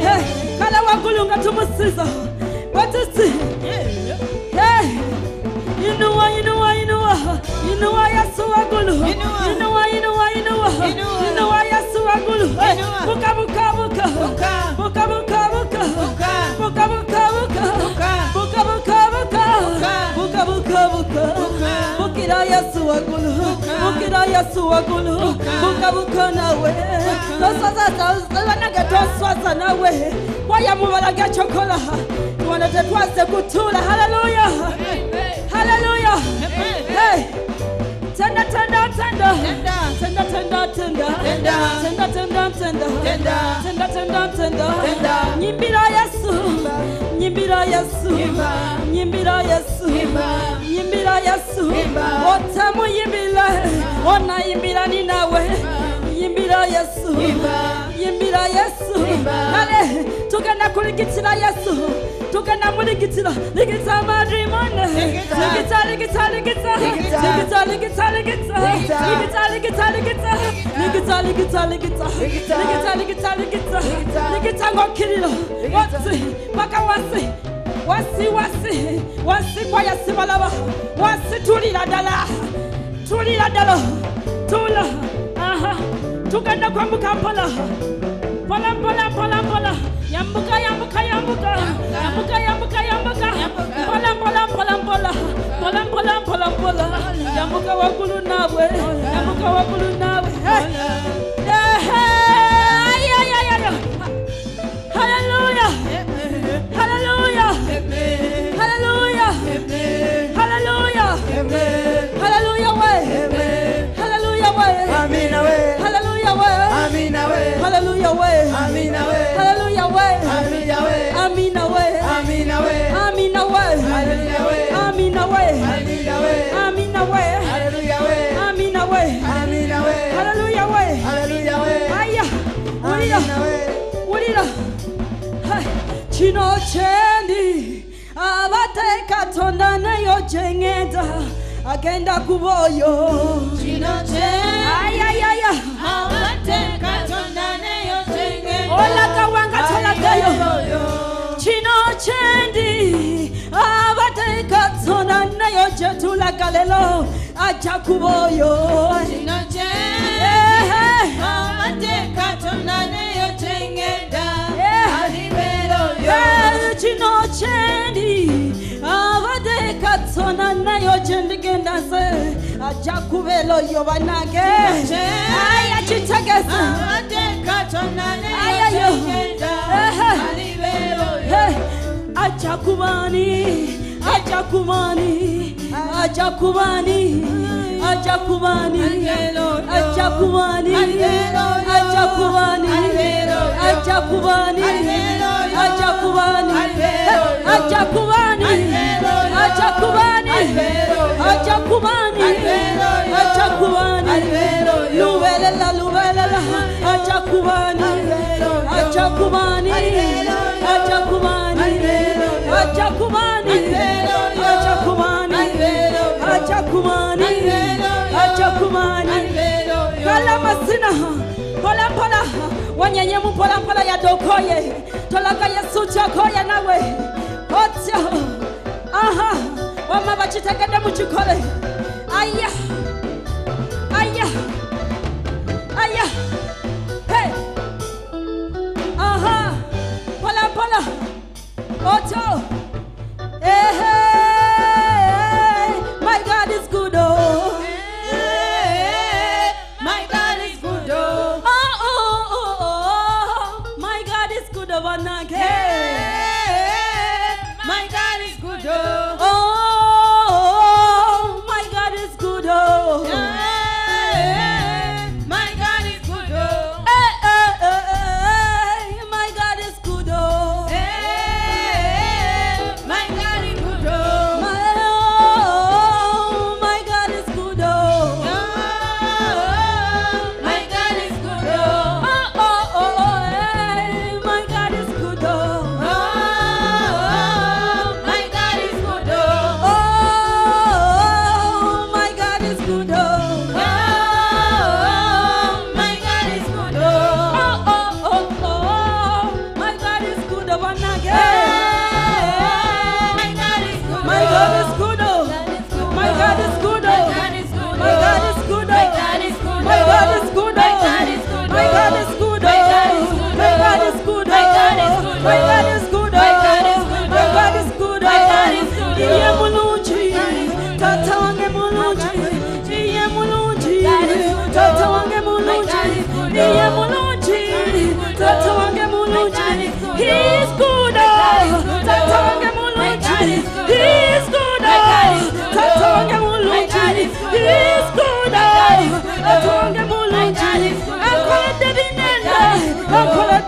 Hey! mfana wankulu ungathi umusiza wathithi hey inuwa inuwa inuwa. Inuwa yesu wankulu inuwa. Inuwa inuwa inuwa. Yesu wankulu buka. Buka. Buka buka buka. Buka. Buka buka bukira yesu waguluhu bukira yesu waguluhu buka buka nawe. Tosazazanage toswaza nawe. Wayamubalaga chokola twana twaze kutula. Haleluya haleluya Hey. tenda tenda tenda. Tenda. Tenda tenda tenda. Tenda. Tenda tenda tenda. Tenda. Nyimbira yesu. Nyimbira yesu. Nyimbira yesu Imbira Yesu. Otamu yimbira ona yimbira ni nawe. Yimbira Yesu. Yimbira Yesu. Kale tugenda kurigitira Yesu. Tugenda murigitira rigitira amadimone rigitira rigitira rigitira rigitira rigitira rigitira rigitira rigitira rigitira rigitira rigitira rigitira rigitira rigitira rigitira ngo kirira wasi mpaka wasi wasi wasi wasi kwa yasi balaba wasi tulira dala tulira dala tula aha. Tugenda kwambuka mpola mpola mpola mpola mpola yambuka yambuka yambuka. Yambuka yambuka yambuka. Mpola mpola mpola mpola mpola mpola mpola mpola yambuka wagulu nawe yambuka wagulu nawe cheni abateka tonda nayo jengeda agenda kuboyo. Chino cheni ayayaya abateka tonda nayo jengeda olaka wanga toladeyo chino cheni abateka tonda nayo jetula kalelo aja kuboyo. Chino cheni abateka tonda nayo chendi abadekatsona nayo se, aja kubelo yobanake aya chitegese ayayo aja kubani. Ajakumani, Ajakumani, Ajakumani, Ajakumani, Ajakumani, Ajakumani, Ajakumani, Ajakumani, Ajakumani, Ajakumani, Luvela, Luvela, Ajakumani, Ajakumani. Tolagala masina mpolampola wanyenyemu mpolampola yadokoye tolaga yesu kyokoye nawe. Otyo aha wama bakitegedde mukikole aya aya aya hey. aha mpolampola otyo. Ehe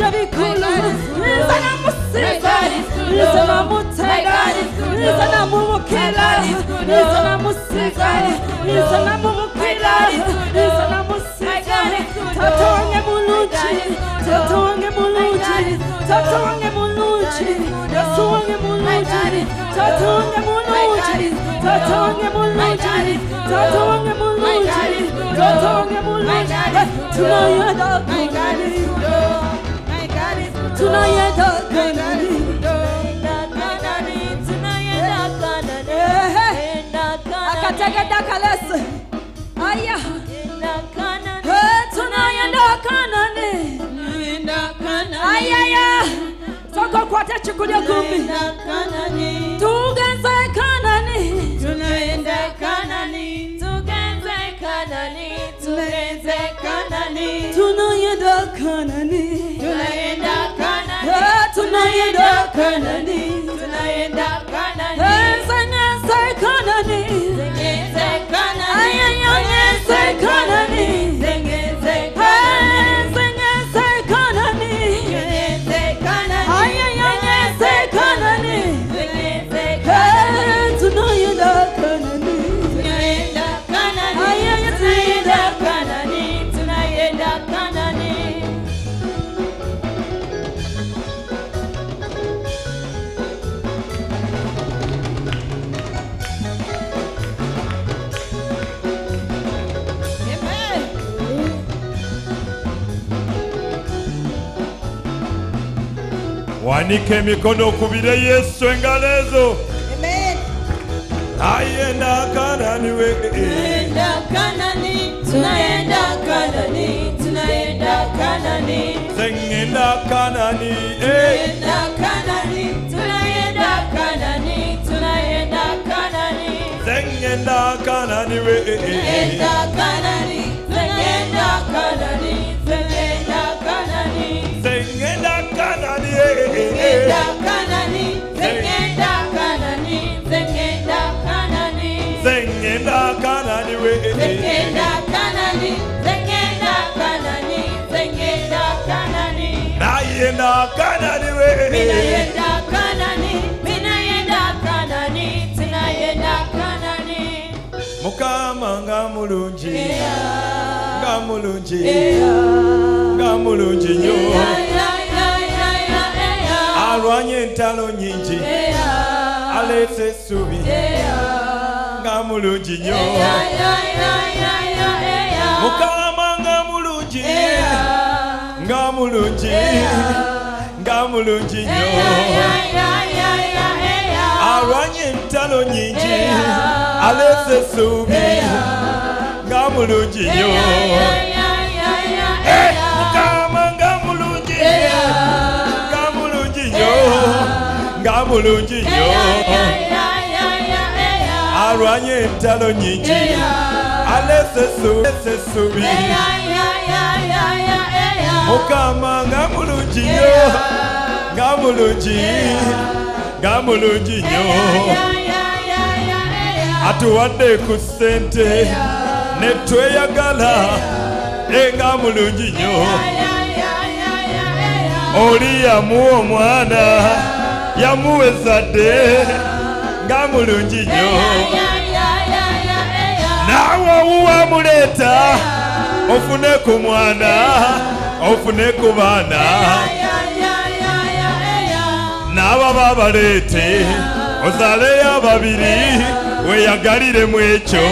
Lord, we cool. Listen, I'm a sinner. Listen, I'm a tiger. Listen, I'm a killer. Listen, I'm a sinner. Listen, you tunayenda Kanani akategeda kalesi aya tunayenda Kanani ayaya soko kwate chukulia kumbi tu tunaenda Kanani, tunaenda Kanani, zenye za Kanani, zenye za Kanani, aya zenye za Kanani Unika emikono okubire Yesu engalo ezo ayenda kanani we. Tunayenda kanani tunayenda kanani tunayenda kanani. Zengenda eh. kanani tunayenda kanani tunayenda kanani tunayenda kanani. Zengenda kanani we eh, eh. tunayenda kanani tunayenda kanani. ninaenda Kanani we. Ninaenda Kanani, ninaenda Kanani, ninaenda Kanani. Mukama nga mulungi. Nga mulungi. Nga mulungi nyo. Alwanye entalo nyingi. Alete essubi. Nga mulungi nyo. Mukama nga mulungi nga mulungi nnyo alwanye entalo nyingi aleese essuubi nga mulungi nnyo Eh, mukama nga mulungi nga mulungi nnyo nga mulungi nnyo alwanye entalo nyingi aleese essu- aleese essuubi mukama nga mulungi nnyo nga mulungi nga mulungi nnyo. Atuwadde ku ssente ne tweyagala e nga mulungi nnyo. Oli yamuwa omwana yamuwa ezzadde nga mulungi nnyo. Naawe owuwa muleeta ofune ku mwana ofune ku baana n'ababa abaleete ozaaleyo ababiri weeyagaliremu ekyo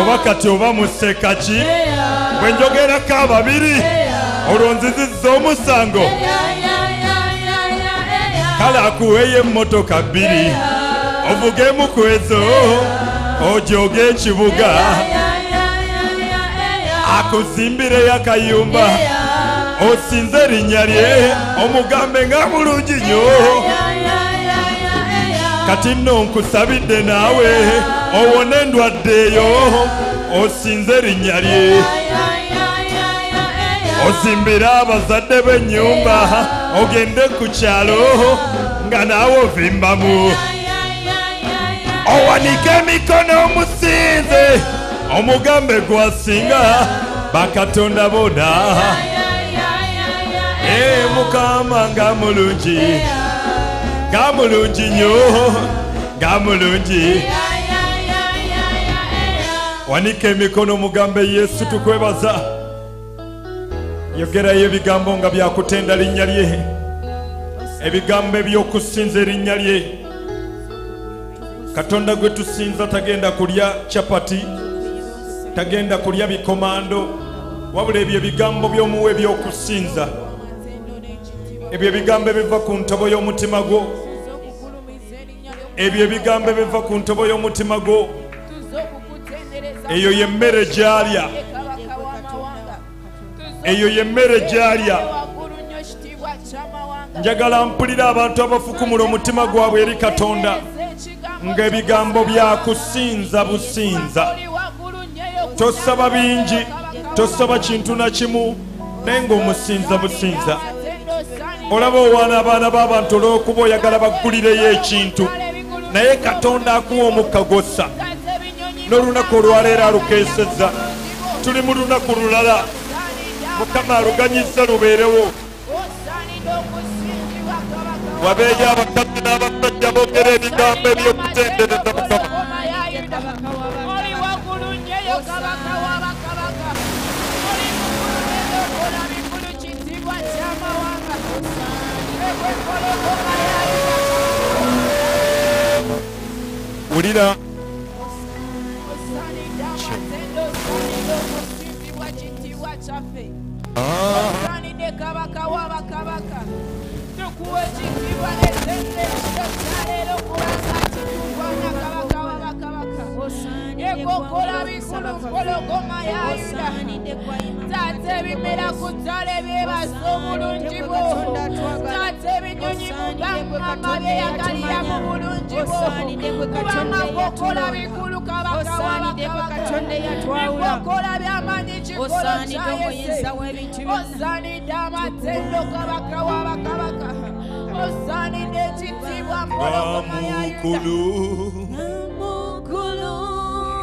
oba kati oba museka ki? Bwe njogerako ababiri olwo nzizizza omusango kale akuweeyo emmotoka bbiri. Ovugemu ku ezo ojoge ekibuga akuzimbireyo akayumba osinze erinnya lye. Omugambe nga mulungi nnyo. Kati nno nkusabidde naawe. Owone endwadde eyo. Osinze erinnya lye. Ozimbire abazadde b'ennyumba. Ogende ku kyalo nga naawe ovimbamu. Owanike emikono omusinze omugambe gwasinga bakatonda bona ee mukama nga mulungi nga mulungi nnyo nga mulungi. Wanika emikono mugambe yesu tukwebaza. Yogerayo ebigambo nga byakutenda linnya lye. Ebigambo eby'okusinza erinnya lye. Katonda gwe tusinza tagenda kulya capati tagenda kulya bikomando wabula ebyo ebigambo by'omuwa ebyokusinza ebyo ebigambo ebiva ku ntobo y'omutima gwo ebyo ebigambo ebiva ku ntobo y'omutima gwo eyo yemmere gyalya. Eyo yemmere gyalya. Njagala mpulira abantu abafukumula omutima gwabwe eri katonda ng'ebigambo byakusinza businza tosaba bingi tosaba kintu na kimu naye ng'omusinza businza. Olaba owaana abaana b'abantu olw'okuba oyagala baggulireyo ekintu naye katonda akuwa omukka gwossa. N'olunaku olwaleero alukeesezza. Tuli mu lunaku lulala. Mukama aluganyizza lubeerewo. Wabeeyo abakazi n'abasajja boogera ebigambo ebyokutendereza mukama wulira osanidde kabaka wabakabaka kabaka ekokola bikulu mpologoma yayira taata ebimera ku ttale byebaza obulungi bwo taata ebinyonyi mugamba byeyagalira mu bulungi bwo kubanga kokola bikulu kabaka wabakabaka ekokola by'amaanyi kikolo kyayese osaanidde amatendo kabaka wabakabaka osaanidde ekitiibwa mpologoma yayuda mukulu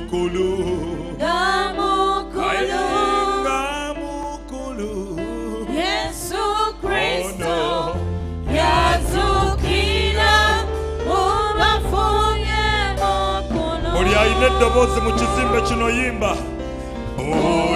mokolo na mokolo na mokolo Yesu Kristo. Oh no. yazukira ubafunye mokolo Oli ayine eddobozi mu kizimbe kino yimba oh.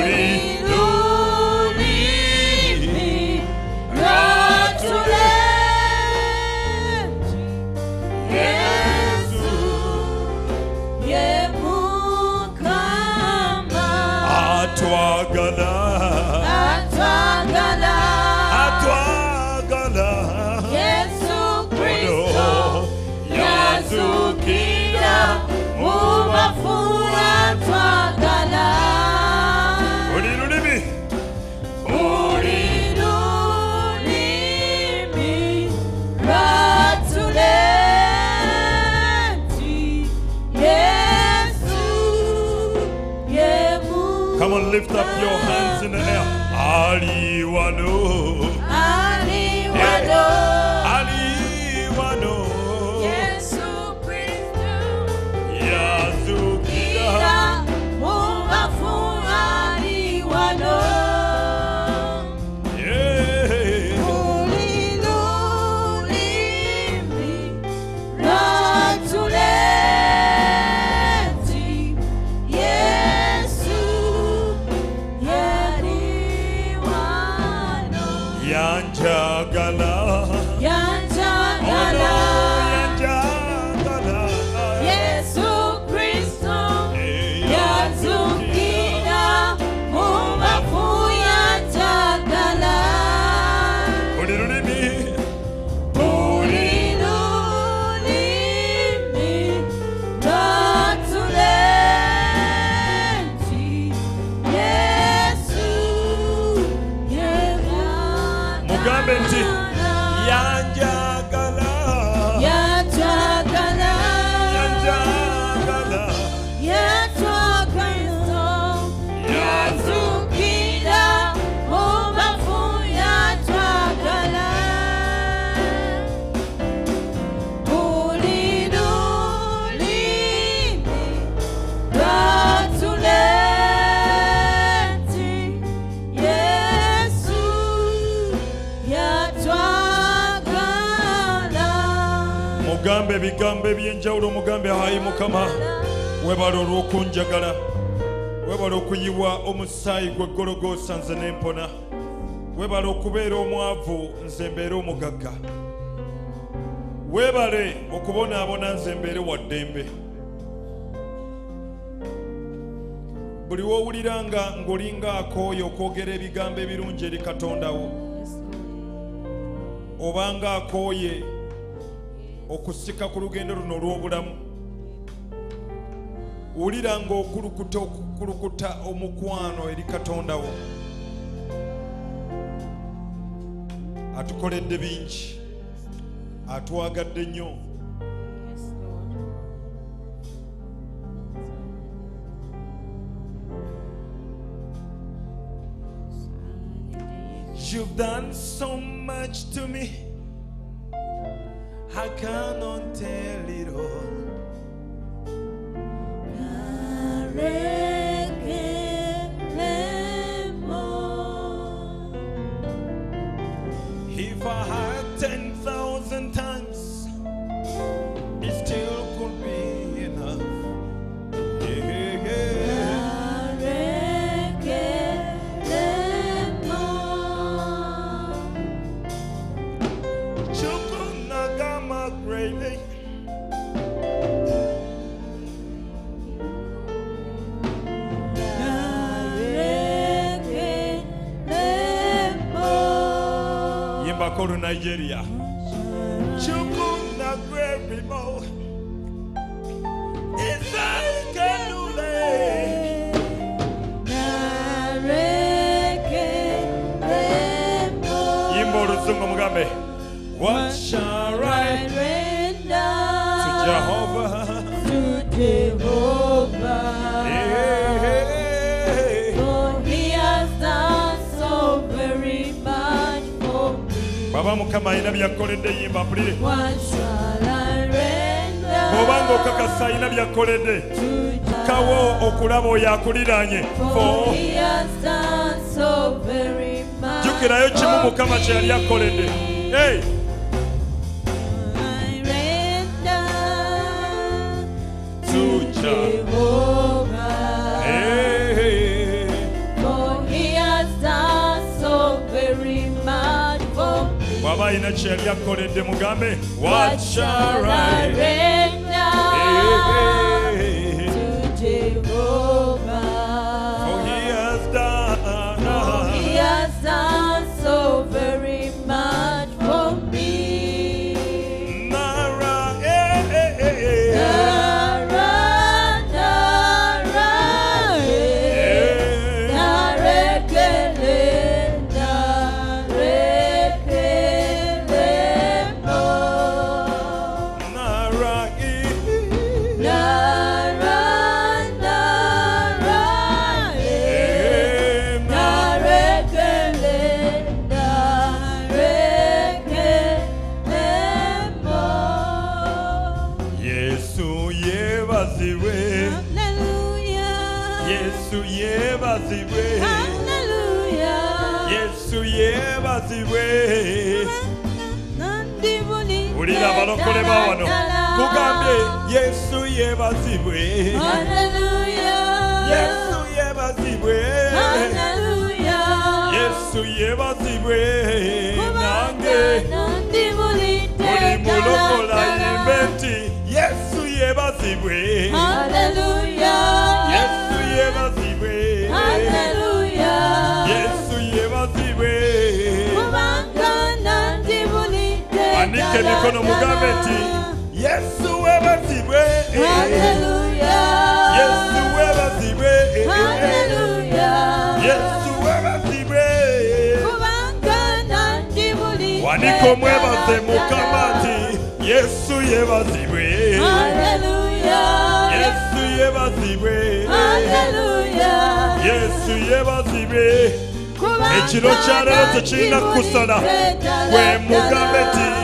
Ebyenjawulo mugambe hayi mukama. Webala olw'okunjagala. Webala okuyiwa omusaayi gwe gologosa nze nempona webala okubeera omwavu nze mbeere omugagga. Weebale okubonaabona nze mbeere wa ddembe. Buli wowuliranga ng'olinga akooyo okwogera ebigambo ebirungi eri katondawo obanga akooye okusika ku lugendo luno olw'obulamu. Wulira ng'okulukuta okukulukuta omukwano eri katonda wo. Atukoledde bingi atwagadde nnyo. You've done so much to me. I cannot tell it all. If Nigeria. Chukwuna Gwerimo. Isakenule. Nareke What shall wa mukama alina byakoledde yimba mpulire. Obanga okakasa alina byakoledde kawo okulaba oyo akuliraanye jjukirayo kimu mukama kye akoledde. Jehovah. alina kyeyali akoledde mugambe now? Wulira abalokole ba wano tugambye yesu yebazibwe yesu yebazibwe yesu yebazibwe nange. buli mulokola yimbe nti yesu yebazibwe yesu yebazibwe andika emikono mugambe nti yesu webazibwe yesu webazibwe yesu webazibwe wanika omwebaze mukama nti yesu yebazibwe yesu yebazibwe yesu yebazibwe ekiro kyalero tekirina kusala gwe mugambe nti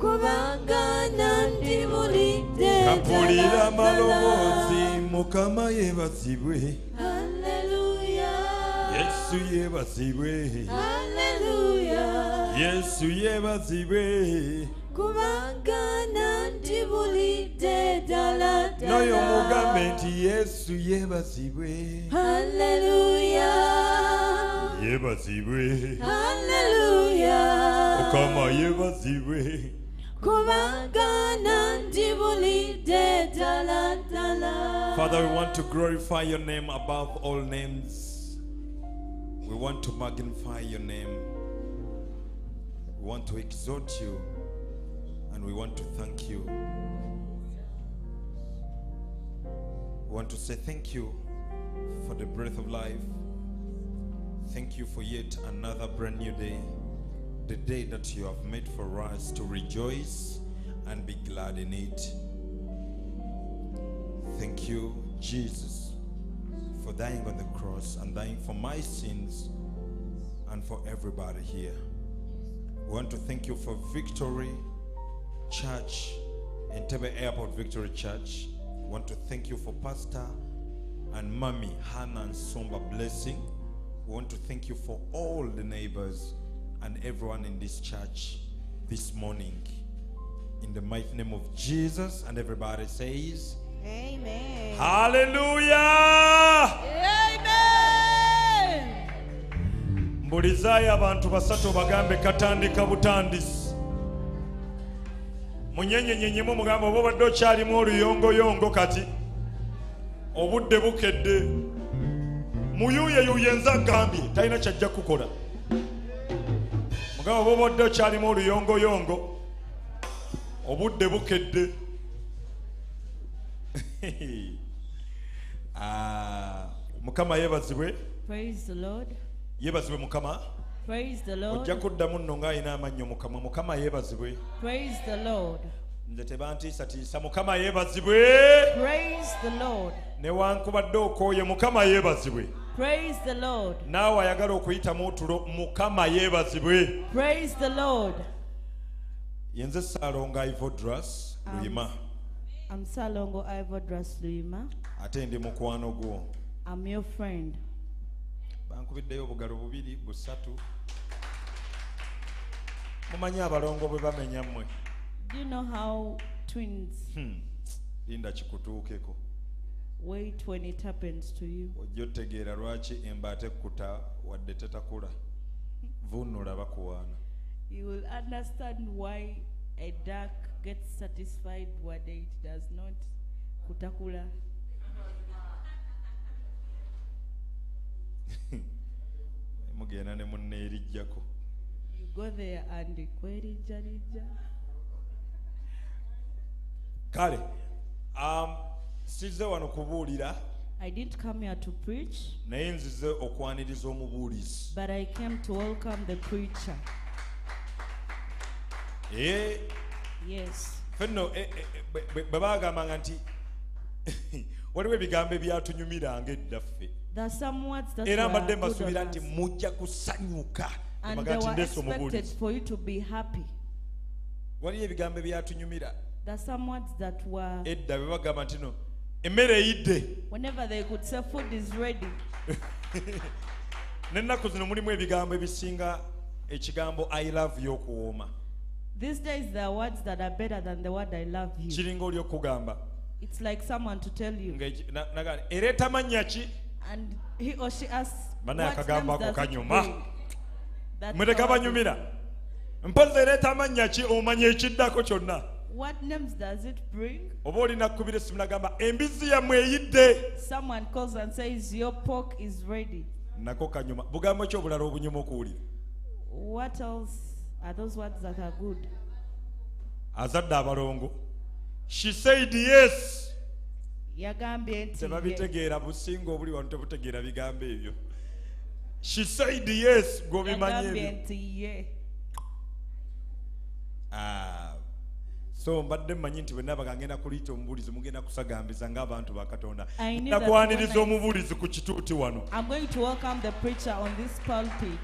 kubanga nandibulidde kapulira maloboozi mukama yeebazibwe yesu yeebazibwe yesu yeebazibwe kubanga nantibulidde ddala noyo mugambe nti yesu yeebazibwe haleluya yeebazibwe haleluya mukama yeebazibwe Father, we want to glorify your name above all names. We want to magnify your name. We want to exalt you. And we want to thank you. We want to say thank you for the breath of life. Thank you for yet another brand new day. The day that you have made for us to rejoice and be glad in it. Thank you, Jesus, for dying on the cross and dying for my sins and for everybody here. We want to thank you for Victory Church, Entebbe Airport Victory Church. We want to thank you for Pastor and Mommy Hannah and Somba Blessing. We want to thank you for all the neighbors and everyone in this church this morning. In the mighty name of Jesus, and everybody says, Amen. Hallelujah! mbulizaayo abantu basatu bagambe katandika butandisi munyenyenyenyemu mugamba oba obadde okyalimu oluyongoyongo kati obudde bukedde muyuuyeyuuye nza gambye talina kyajja kukola mugamba oba obadde okyalimu oluyongoyongo obudde bukedde. Ah, mukama yeebazibwe. Praise the Lord. yeebazibwe mukama. Praise the ojja kuddamu nno ng'alina amannyo mukama mukama yeebazibwe. Praise the Lord. nze tebantiisatiisa. Mukama yeebazibwe. Praise the Lord. newankubadde okooye. Mukama yeebazibwe Praise the Lord. naawe ayagala okuyitamu otulo mukama yeebazibwe Praise the Lord. yenze saalonga ivodras Um, luyima I'm Salongo Ivodras Luima. ate ndi mukwano gwo I'm your friend. bankubiddeyo obugalo bubiri busatu mumanyi abalongo bwe bamenya mmwe Do you know how twins Hmm, linda kikutuukeko wait when it happens to you? ojja otegeera lwaki embaata ekkuta wadde tetakula vunula bakuwaana You will understand why a duck gets satisfied day it does not. Kutakula. mugenda ne munneerijjako You go there and kwerija rija. kale um, sizze wano kubuulira. I didn't come here to preach, naye nzize okwaniriza omubuulizi. but I came to welcome the preacher. ee Yes. ffe nno eh, eh, bwe- baagambanga nti waliwo ebigambo ebyatunyumiranga eddaffe. There are some words that era were mbadde mbasuubira nti mujja kusanyuka and they were expected for you to be happy. waliyo ebigambo ebyatunyumira There are some words that were, edda bwe bagamba nti no emmere eyidde. Whenever they could say food is ready, n'ennaku zino mulimu ebigambo ebisinga ekigambo i love you okuwooma. These days there are words that are better than the word I love you. kiringa oli okugamba. It's like someone to tell you, nagani ereeta mannya ki? And he or she asks, banaye what akagambo names ako does it kanyuma. bring? That's mwe how I tekabanyumira mpozi ereeta mannya ki? Omanya ekiddako kyonna What names does it bring? oba olina kkubira essimu nagamba embizzi yammwe eyidde Someone calls and says, Your pork is ready. nako kanyuma bugambo ki obulala obunyuma okuwulira What else are those words that are good? azadde abalongo she said yes Yagambye nti tebabitegeera businga obuli wano tebutegeera bigambo ebyo she said yes gwobimanyi Yagambye ebyo nti ye. Ah. So mbadde mmanyi nti bwenna bagangenda kuliyita omubuulizi mugenda kusagambiza ng'abantu ba katonda. Nakwaniriza omubuulizi ku kituuti wano. I'm going to welcome the preacher on this pulpit.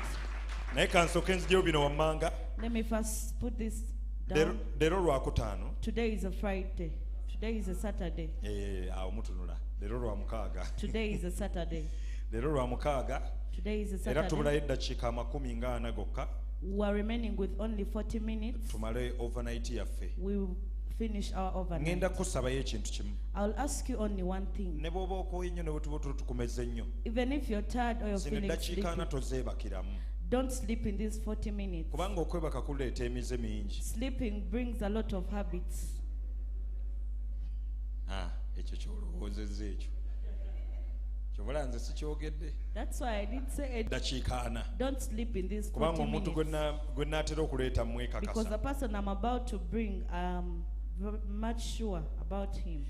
naye kansooke nzijeyo bino wammanga. Let me first put this Leero- lwakutaano Today is a Friday. Today is a Saturday. Eh, awo mutunula. Leero lwa mukaaga. Today is a Saturday. leero lwa mukaaga. Era tubulayo eddakiika amakumi nga ana gokka We are remaining with only 40 minutes. tumale overnight yaffe We finish our overnight. ŋŋenda kusabayo ekintu kimu I'll ask you only one thing. ne bw'oba okooye nnyo ne bwe tuba tuba tukumeze Even if you're tired or you're zino feeling tozeebakiramu don't sleep in these 40 minutes. kubanga okwebaka kuleeta emize mingi Sleeping brings a lot of habits. Ah, ekyo kyolowoozezza ekyo that's why I did say it. Don't sleep in this minutes. Because the person I'm about to bring, um, much sure about him.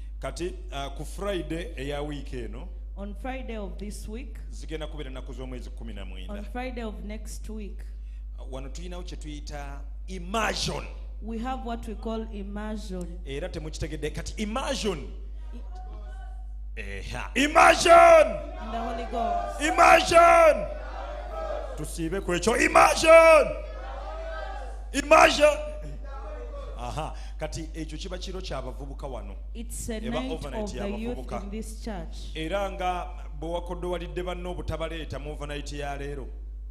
On Friday of this week. On Friday of next week. We have what we call immersion. Imagine. Ghost. immersion tusiibe ku ekyo immersion immersion aha. Kati ekyo kiba kiro ky'abavubuka wano. It's a Eba night overnight of the youth y'abavubuka. in this church. era nga bwe wakoddowalidde banno obutabaleeta mu overnight ya leero.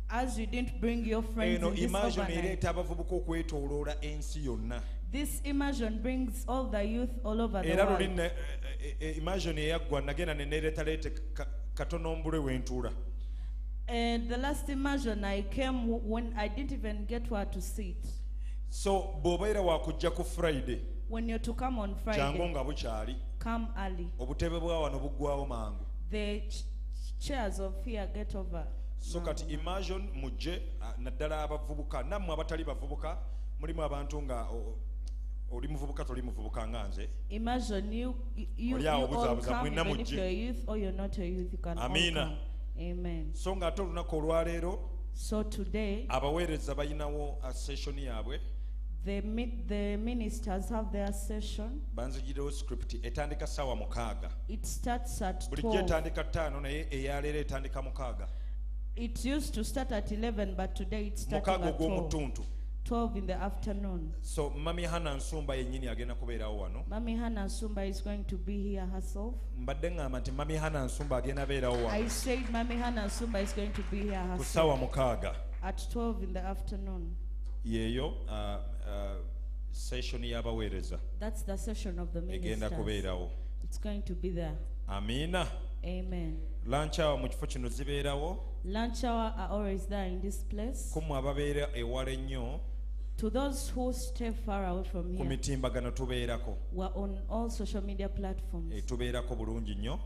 As you didn't bring your friends eno overnight, ereeta abavubuka okwetooloola ensi yonna this immersion brings all the youth all over the era luli world. ne- e- e- immersion eyaggwa nagenda neneereetaleete katono mbule wentuula And the last immersion I came when I didn't even get where to sit. so bw'obeera wakujja ku friday When you're to come on kyangu Friday, nga bukyali come early. obutebe bwa wano buggwawo mangu The ch- chairs of here get over. so kati imagine mujje ah, naddala abavubuka nammwe abatali bavubuka mulimu abantu nga o- oli muvubuka toli muvubuka nga nze Imagine you, you, you all come, even if you're a youth or you're not a youth, you can all come. Amen. so ng'ate olunaku olwaleero So today, abaweereza balinawo yaabwe the, the ministers have their session. banzigirewo script etandika ssaawa mukaaga It starts at bulijjo 12. etandika ttaano naye eyaleero etandika mukaaga It used to start at 11, but today mukaaga at 12. ogw'omutuntu 12 in the afternoon. so mami hana nsumba yennyini agenda kubeerawo wano Mami Hannah Sumba is going to be here herself. mbadde ŋŋamba nti mami hana nsumba agenda beerawo I wano said Mami Hannah Sumba is going to be here ku ssaawa herself mukaaga at 12 in the afternoon. yeeyo uh, uh, session y'abaweereza That's the session of the egenda ministers. kubeerawo It's going to be there. amiina Amen. lanchawa mu kifo kino zibeerawo Lunch hour are always there in this place. kummwe ababeera ewala ennyo To those who stay far away from ku here, mitimbagano tubeerako we're on all social media platforms. Eh, tubeerako bulungi nnyo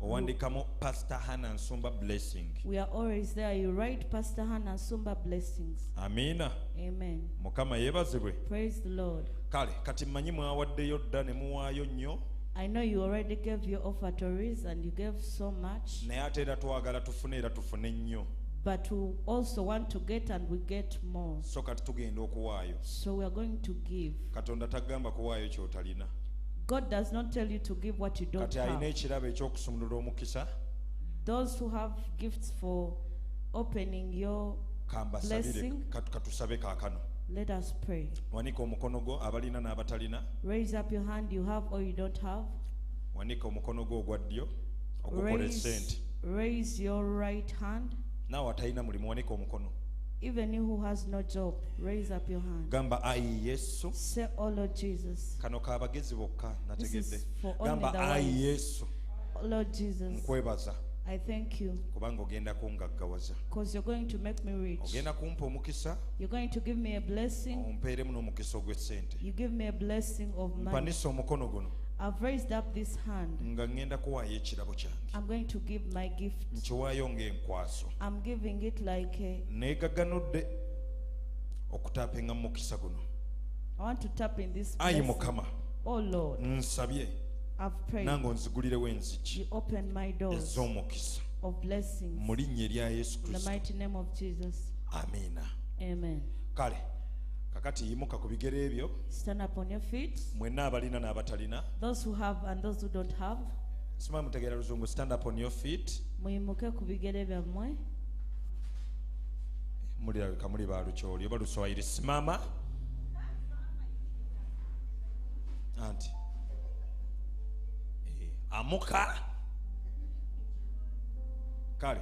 owandikamu pastor hana nsumba blessing We are always there. You write Pastor Hannah Sumba blessings. amiina Amen. mukama yeebazibwe Praise the Lord. kale kati mmanyi mwawaddeyo dda ne muwaayo nnyo I know you already gave your offertories and you gave so much, naye ate era twagala tufune era tufune nnyo but we also want to get and we get more. so kati tugenda okuwaayo So we are going to give. katonda tagamba kuwaayo kyotalina God does not tell you to give what you don't kati alina ekirabo ekyokusumulula omukisa Those who have gifts for opening your blessing, katusabe kaakano let us pray. wanika omukono gwo abalina n'abatalina Raise up your hand you have or you don't have. wanika omukono gwo ogwa ddyo ogukola raise your right hand. Naawe atalina mulimu wanika omukono Even you who has no job, raise up your hand. gamba ayi yesu. Say, Oh Lord Jesus. kano kabagezi bokka This nategedde is for only gamba the ayi yesu. Oh Lord Jesus, nkwebaza. I thank you. Kubanga ogenda kungaggawaza because you're going to make me rich. ogenda kumpa omukisa You're going to give me a blessing. ompeeremu n'omukisa ogw'essente. You give me a blessing of money. mpanisa omukono guno I've raised up this hand. nga ŋŋenda kuwaayo ekirabo kyange I'm going to give my gift. nkiwaayo ng'enkwaso I'm giving it like a, neegagganudde okutapenga mu mukisa guno I want to tap in this ayi blessing. mukama Oh Lord, nsabye I've prayed. nange onzigulirewo enzigi You open my doors ez'omukisa of blessings. mu linnya erya yesu In the kristo mighty name of Jesus. amiina Amen. kale kakati yimuka ku bigere ebyo Stand up on your feet. mwenna abalina n'abatalina. Those who have and those who don't have, simama mutegeera luzungu stand up on your feet. Muyimuke ku bigere byammwe. mulirabika muli balukyoli oba luswayiri simama. Anti. Eh, amuka. Kale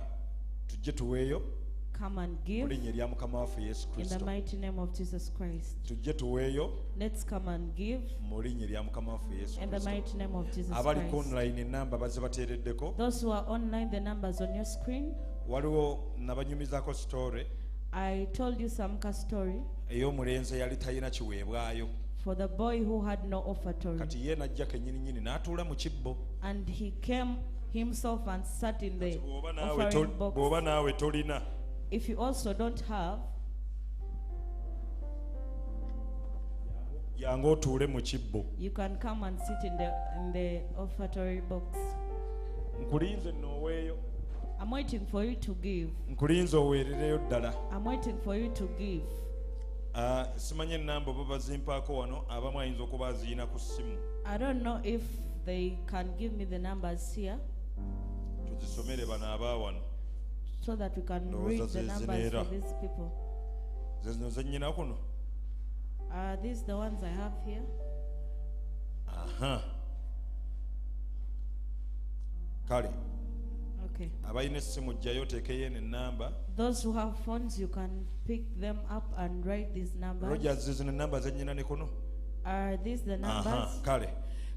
tujje tuweeyo Come and give. In the mighty name of Jesus Christ. Let's come and give. In the mighty name of Jesus Christ. Those who are online, the numbers on your screen. waliwo I told you some story ey'omulenzi eyali talina kiweebwayo for the boy who had no offertory. kati ye najja kennyininyini n'atuula mu kibbo And he came himself and sat in the offering box. bw'oba naawe tolina If you also don't have, yange otuule mu kibbo you can come and sit in the in the offertory box. nkulinze nooweeyo I'm waiting for you to give. nkulinze oweerereyo ddala I'm waiting for you to give. Ah, simanyi enamba oba bazimpaako wano abamu ayinza okuba aziina ku ssimu I don't know if they can give me the numbers here tuzisomere bano aba wano so that we can read the numbers for these people. ze zino zennyina kuno Are these the ones I have here? aha kale Okay. abalina essimu jjayo oteekeyo eno enamba Those who have phones, you can pick them up and write these numbers. rogers zino enamba zennyina ne kuno Are these the aha numbers? kale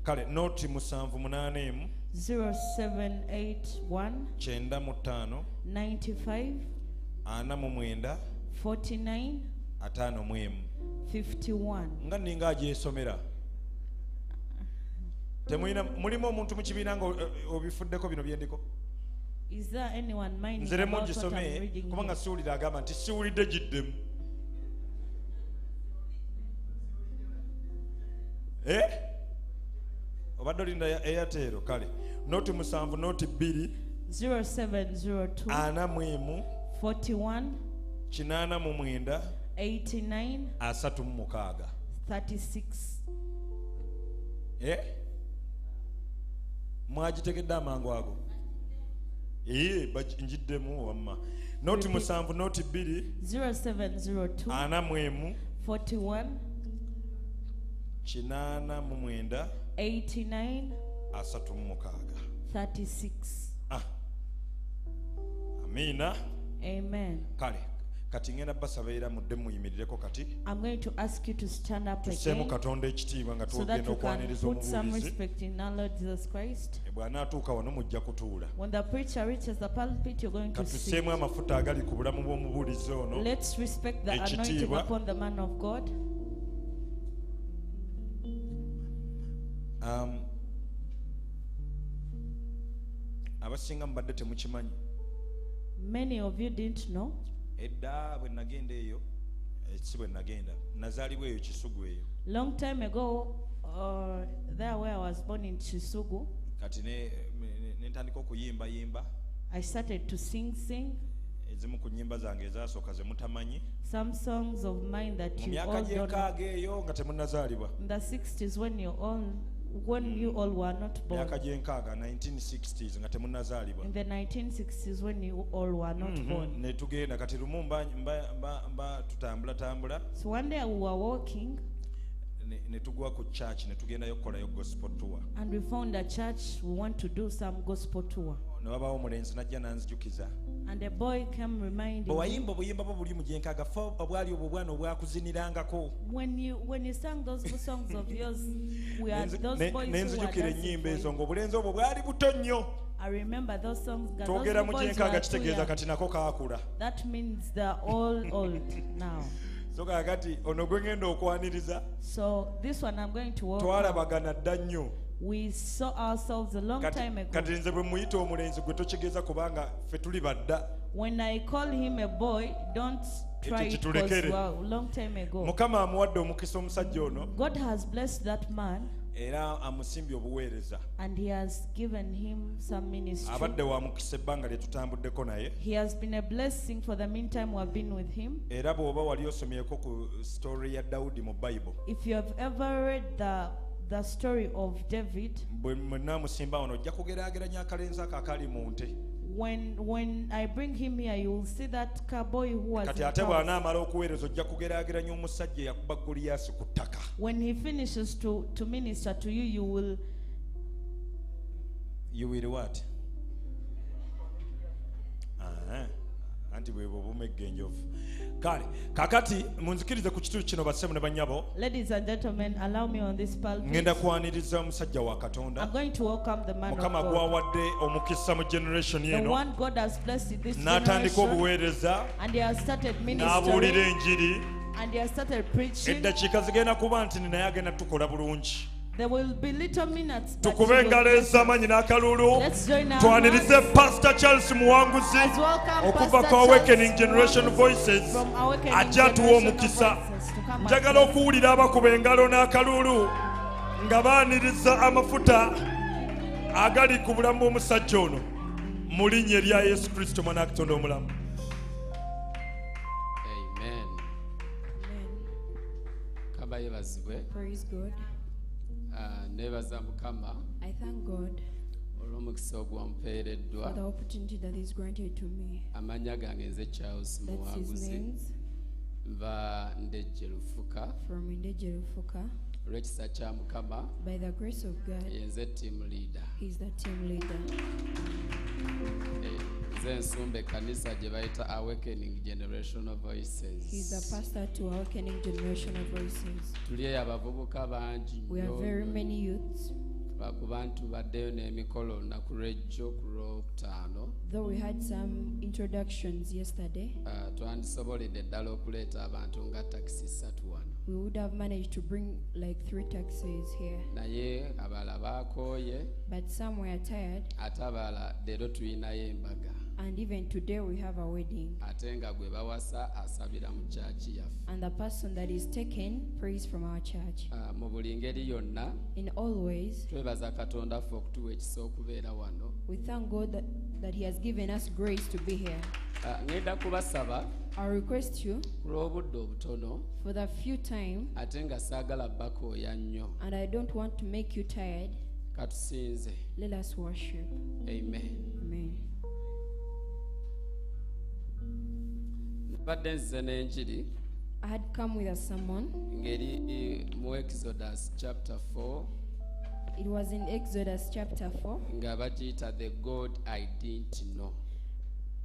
kale noti musanvu munaana emu 0781 kyenda mu ttaano 95 ana mu mwenda 49 ataano mu emu 51. nga nninga agyesomera temulina mulimu omuntu mu kibiina nga obifuddeko bino byendiko ngisome reading kubanga siwulire agamba nti siwulidde giddemu. Eh? Obadde olinda ya airtel kale noti musanvu noti bbiri 0702 ana mu emu 41 kinaana mu mwenda 89 asatu mu mukaaga 36. Eh? mwagitegedde amangu ago ee bagi- njiddemu wamma noti musanvu noti bbiri 0702 ana mu emu 41 kinaana mu mwenda 89 asatu mu mukaaga 36. amiina Amen. kale kati ngenda basaba era mudde muyimirireko kati? Again katonda ekitiibwa nga twogenda okwaniriza omubuulizi. Christ. bw'anaatuuka wano mujja kutuula. Katusseemu amafuta agali ku bulamu bw'omubuulizi ono ekitiibwa abasinga mubadde temukimanyi. Many of you didn't know. edda bwe nagenda eyo eh, si bwe nagenda nazaalibwa eyo kisugu eyo. Long time ago, uh, there where I was born in Chisugu, kati ne- ne- ne ntandika okuyimbayimba. I started to sing, sing. Ezimu ku nnyimba zange ezasooka ze mutamanyi. Some songs of mine that you myaka all don't know. gy'enkaaga eyo nga temunnazaalibwa. In the 60s, when you all, when you all were not born. myaka gy'enkaaga 1960s nga temunnazaalibwa In the 1960s, when you all were not mm -hmm. born. ne tugenda kati lumu mba, mba, mba, mba tutambulatambula So one day we were walking ne, ne ku church netugendayo gospel tour and we found a church. We want to do some gospel tour. Ne wabaawo omulenzi najja nanzijukiza. And a boy came reminding bwe wayimba obuyimba bwo buli mu gyenkaaga fe obwali obwo obwana obwakuzinirangako. When you when you sang those songs of yours, we are Nenzi- those ne- boys who were nenzijukira ennyimba ezo ng'obulenzi obwo bwali buto nnyo. I remember those songs. Twogera those mu boys gyenkaaga kitegeeza kati nako kaakula. That means they're all old now. so kaakati ono gwe ngenda okwaniriza. So this one I'm going to twalabagana dda nnyo We saw ourselves a long time ago. kati nze bwe muyita omulenzi gwe tokitegeeza kubanga ffe tuli badda When I call him a boy, don't try it because kitulekere. we are a long time ago. mukama amuwadde omukisa omusajja ono God has blessed that man era amusimbye obuweereza and he has given him some ministry. abadde wa mukisa ebbanga lye tutambuddeko naye He has been a blessing for the meantime we have been with him. era bw'oba wali osomyeko ku story ya dawudi mu If you have ever read the the story of David, bwe mwenaamusimba wano ojja kugeraageranya akalenzi ako akali mu nte when when I bring him here, you will see that cowboy who was kati in town. bw'anaamala okuweereza ojja kugeraageranya omusajja eyakuba goliyasi ku ttaka When he finishes to to minister to you, you will you will what Aha. Anti bwe bwobuma eggenjovu kale kakati munzikirize ku kitundu kino bassemu ne bannyabo Ladies and gentlemen, allow me on this pulpit. ngenda kwaniriza omusajja wa katonda. Mukama gwawadde omukisa mu generation eno. n'atandika obuweereza. n'abuulira enjiri. And he has started preaching. eddakiika zigenda kuba nti naye agenda tukola bulungi There will be little minutes. that tukube engalo bless ez'amanyi n'akalulu. Let's join our twanirize pastor charles muwanguzi okuva Pastor ku awakening generation voices. ajja atuwa omukisa. njagala okuwulira abakuba engalo n'akalulu. Nga baaniriza amafuta agali ku bulamu bw'omusajja ono mu linnya erya yesu kristo mwana wa katonda omulamu. Amen. Kaba yebazibwe Ah, nebaza mukama I thank God olw'omukisa ogwampeereddwa for the opportunity that is granted to me. amannya gange nze charles muwanguzi names nva ndejje olw'ekisa kya mukama yenze team leader. Eh, nze nsumba ekkanisa gye bayita awakening generational voices. Tuli eyo abavubuka bangi nnyo, youths. lwakubantu baddeyo n'emikolo olunaku lw'ejjo ku lwokutaano twandisoboledde ddala okuleeta abantu nga takisi ssatu wano we would have managed to bring like three taxis here. naye abalala baakooye But some were tired, ate abalala leero tulinayo embaga and even today we have a wedding. ate nga gwe bawasa asabira mu kyaki yaffe And the person that is taken prays from our church. Ah, mu buli ngeri yonna In all ways, twebaza katonda ffe okutuwa ekisa okubeera wano we thank God that, that He has given us grace to be here. Ah, kubasaba I request you ku lw'obudde obutono for the few time, ate nga saagala bakooya nnyo and I don't want to make you tired. katusinze Let us worship. amen Amen. badde nzize n'enjiri I had come with a sermon. ngeri mu exodus chapter 4 It was in Exodus chapter 4. nga bagiyita the god i didn't know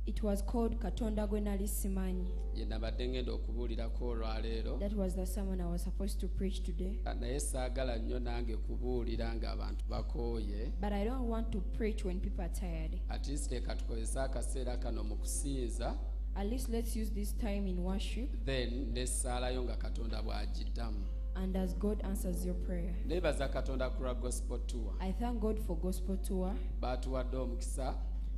It was called Katonda gwe nali simanyi. ye nabadde ngenda okubuulirako olwaleero That was the sermon I was supposed to preach today. Ah, naye saagala nnyo nange kubuulira ng'abantu bakooye But I don't want to preach when people are tired. at least leka tukozese akaseera kano mu kusinza At least let's use this time in worship then nessaalayo nga katonda bw'agiddamu and as God answers your prayer. neebaza katonda ku lwa gospel tour I thank God for Gospel Tour. baatuwadde omukisa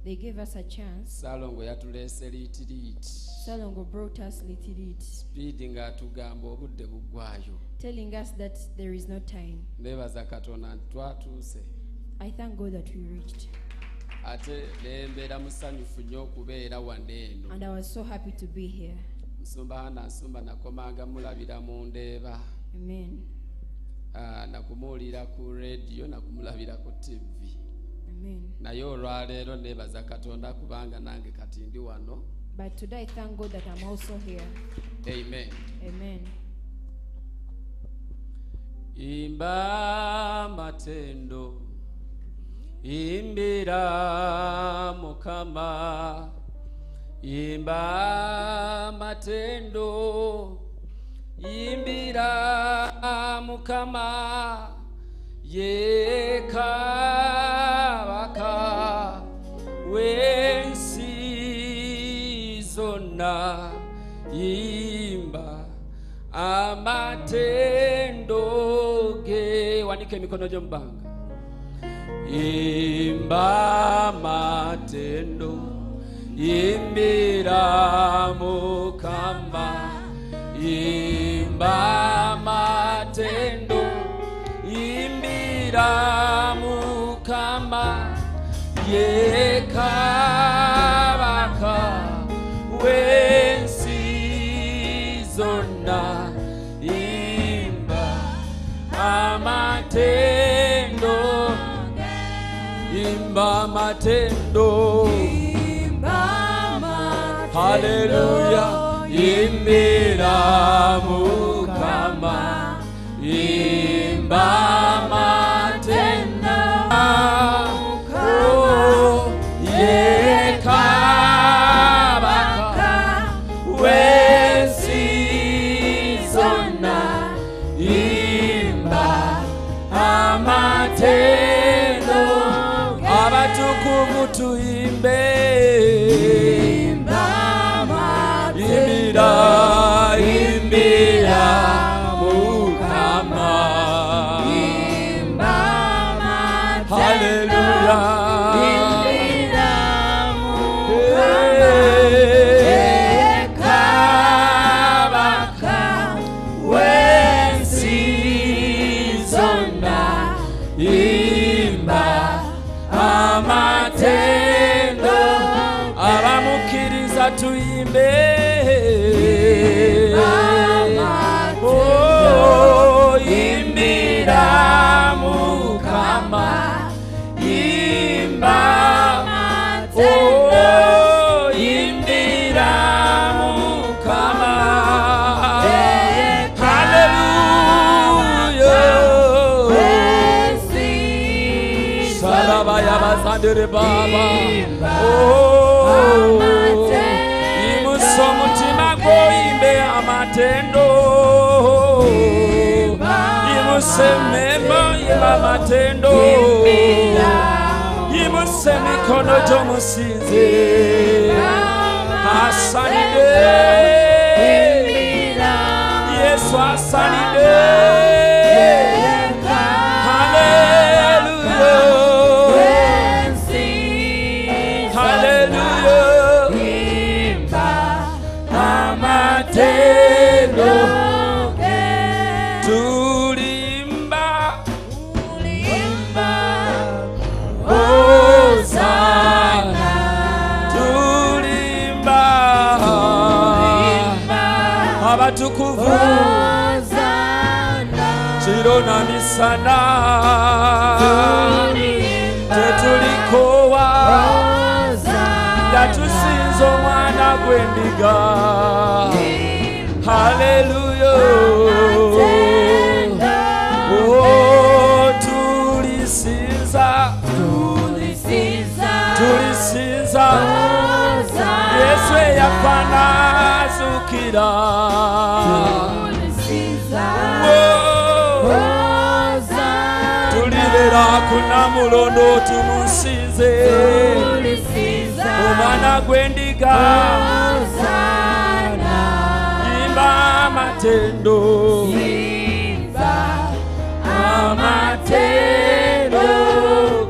They gave us a chance. saalongo yatuleese liitiriiti Salongo brought us little it, spiidi ng'atugamba obudde buggwayo telling us that there is no time. neebaza katonda nti twatuuse I thank God that we reached. ate nembeera musanyufu nnyo okubeera wane eno And I was so happy to be here. nsumba hana nsumba nakomanga mulabira mu ndeeba Amen. Ah, nakumuwulira ku rediyo nakumulabira ku Amen. Naye olwaleero neebaza katonda kubanga nange kati ndi wano. But today thank God that I'm also here. amen. Amen. imba matendo imbira mukama. Imba matendo imbira mukama yekabaka wensi zonna imba. Amatendo ge wanike emikono gyo mubanga imba matendo imbira mukama imba matendo mukama yekabaka wensi zonna imba amatendo imba haleluya imbira mukama imba matendo. Yimuse mikono gy'omusinze asanide wendiga haleluya oh tulisiza. Tulisiza. Tulisiza. Yesu eyafanazukira. Tulilera kuna mulondo tumusize. Tulisiza. Omwana gw'endiga. Imba amatendo. Amatendo.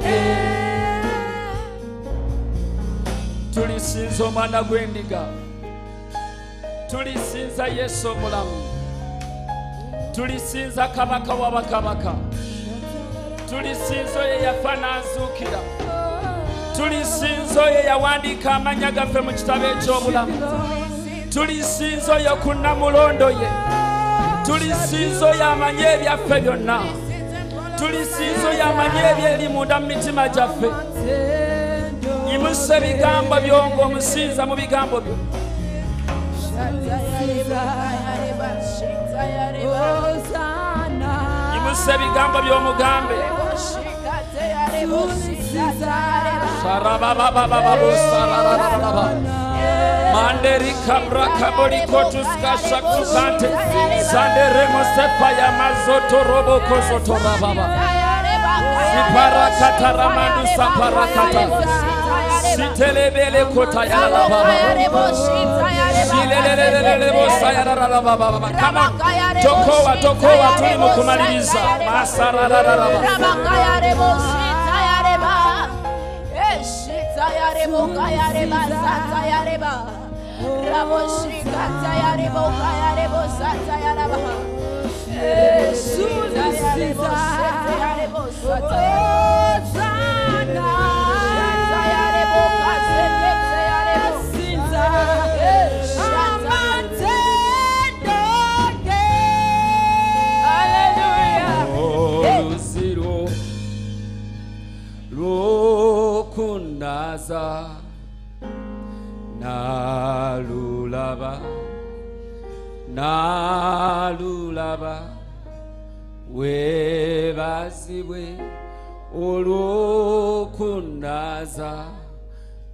ge tulisinza omwana gw'endiga. Tulisinza yesu omulamu. Tulisinza kabaka w'abakabaka tulisinza oyo yafa n'azuukira tulisinza oyo yawandiika amannya gaffe mu kitabo eky'obulamu. Tulisinza oyo ku namulondo ye. Tulisinza oyo amanyi ebyaffe byonna. Tulisinza oyo amanyi ebyeri munda mu mitima gyaffe. Imusa ebigambo byongo omusinza mu bigambo byo. Imusa ebigambo by'omugambe Sarababababo sarabababa. Manderi kabra kabori kotus kasha kusante. Sandere mosepa ya mazoto robo kosoto rababa. Sipara kata ramandu sapara kata. Sitelebele kota ya rababa. Silelelelele bosa ya rababa. Come on. Tokoa tokoa tulimukumaliza. Masarararaba. Rabakaya rebosi. Tayarebo Kayareba Satayareba Raboshri Katayarebo Kayarebo Satayareba Jesus Satayarebo Satayarebo Satayarebo oh, Naza Nalulaba Nalulaba Webazibwe Olukunaza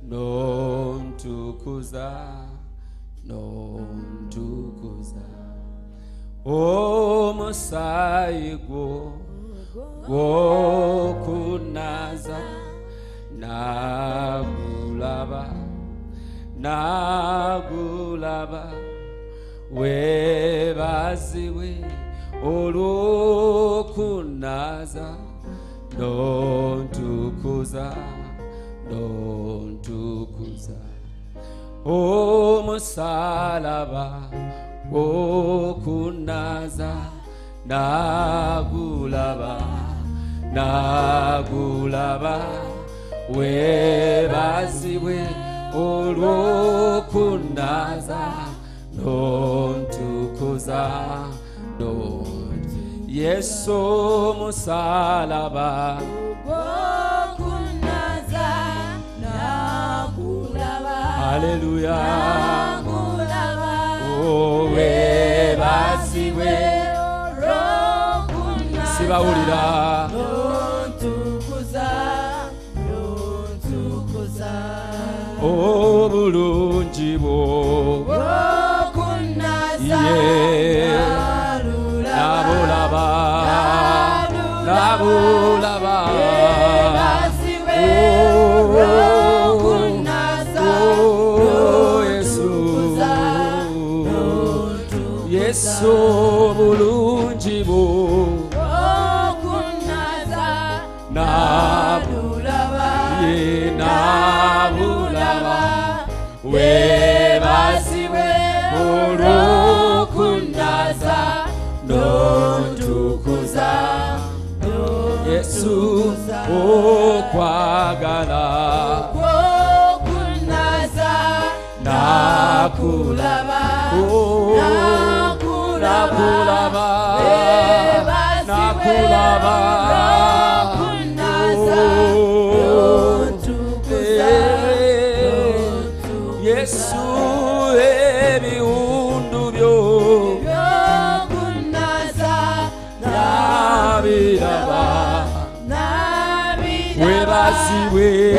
Nontukuza Nontukuza go kunaza. Nagulaba nagulaba webaziwe olwokunaza nontukuza nontukuza. Omusalaba gwokunaza nagulaba nagulaba webaziwe olw'okundaza nontukuza ndonze yesu omusalaba Hallelujah. Oh. Sibawulira. Oh, obulungi bwo ye nabulaba nabulaba Oh, yesu. Yesu kukwagala. Kwokunaza nakulaba oh, nakulaba nakulaba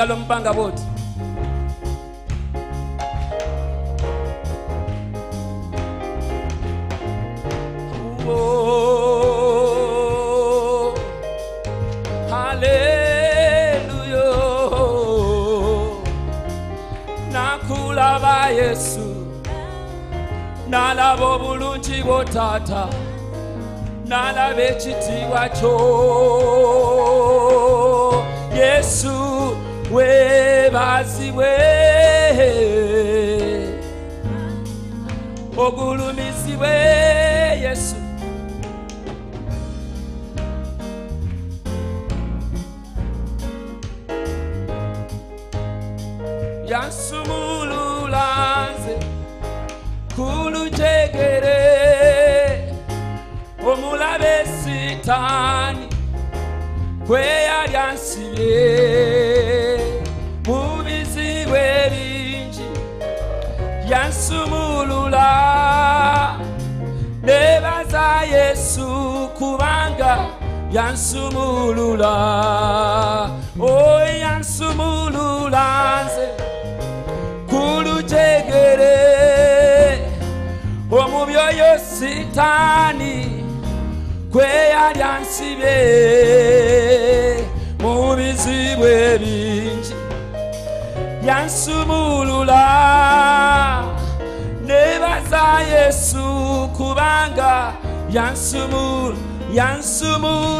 engalo mubanga bwoti Oh, haleluya nakulaba yesu. Nalaba obulungi yesu Wave, I wave. Ogulu mi Yesu. Yasumulu lanze, kulu jegere, omulabe sitani, kwe yali ansibye. Yansumulula. O yansumulula. Nze kulujegere omubi oyo sitaani kwe yali ansibye mu bizibu yansumulula. Nebaza yesu kubanga yansumulu yansumulula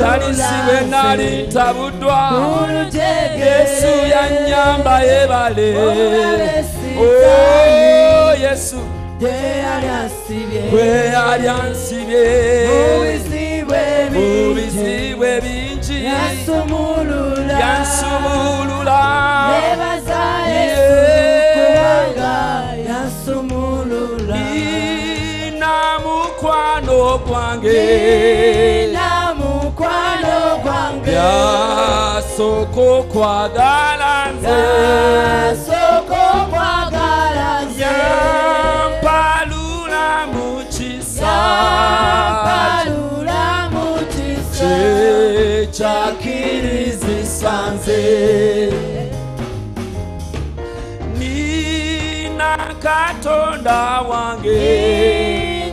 talisiwe nali tabuddwa yesu yanyamba yebale oh, yesu. Gwe yali ansibye mu bingi yansumulula namukwano gwange Da soko kwa galanze. Da kwa galanze. Yampalula muchisa Yampalula muchisa Chechakirizi sanze. Nina katonda wange.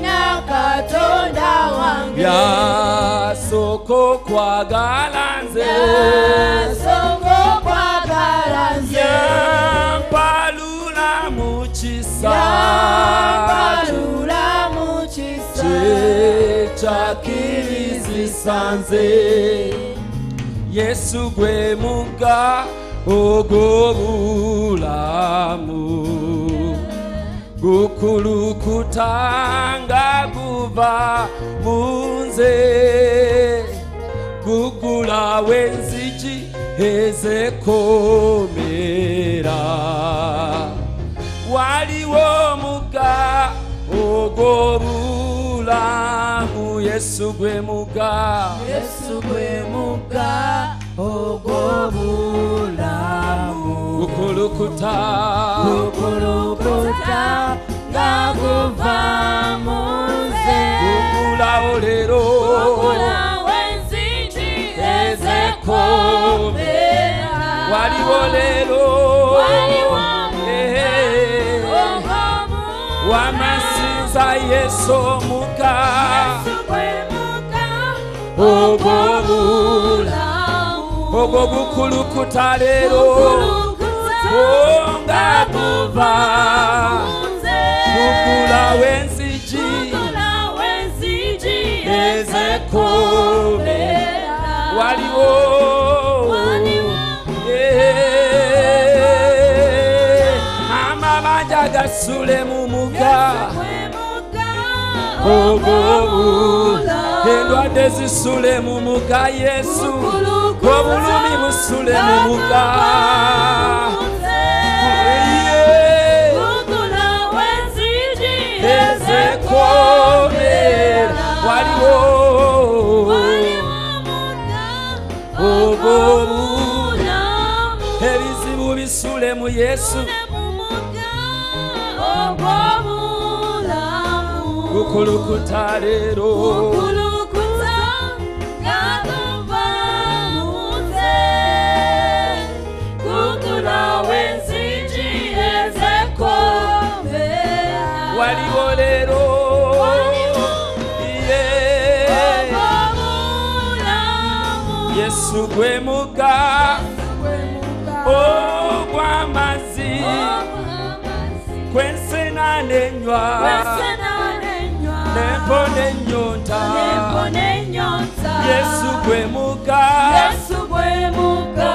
Nina katonda wange. Ya byasooka okwagala nze soko kwagala nze yampalula mu kisa yambalula mu kisa kyekyakirizisa nze yesu gwe mugga ogw'obulamu gukulukuta nga guva mu nze gugulawo enzigi ezekomera. Waliwo omugga ogw'obulamu yesu gwe mugga yesu gwe mugga obwo bulamu bukulukuta bukulukuta nga guva mu nze bukulawo leero bukulawo enzigi ezekomera waliwo leero waliwo wamasinza yesu omuka obwo bulamu ogwo gukulukuta leero. Nga buva mukula w'ensigi ezekkobe waliwo. Eh. Gasule mu muga. Ogobula endwadde zisule mu mugga yesu. Obulumi busule mu mugga ezekomera waliwo. Ogw'obula ebizibu bisule mu yesu ukulukuta rero ukulukuta ngadumva mutse. Kutulawe nsinjiyezeko waliwo rero yesu gwe muga. Ogw'amazi kwensenanennywa nipone nyota nipone nyota Yesu kwemuka, Yesu kwemuka.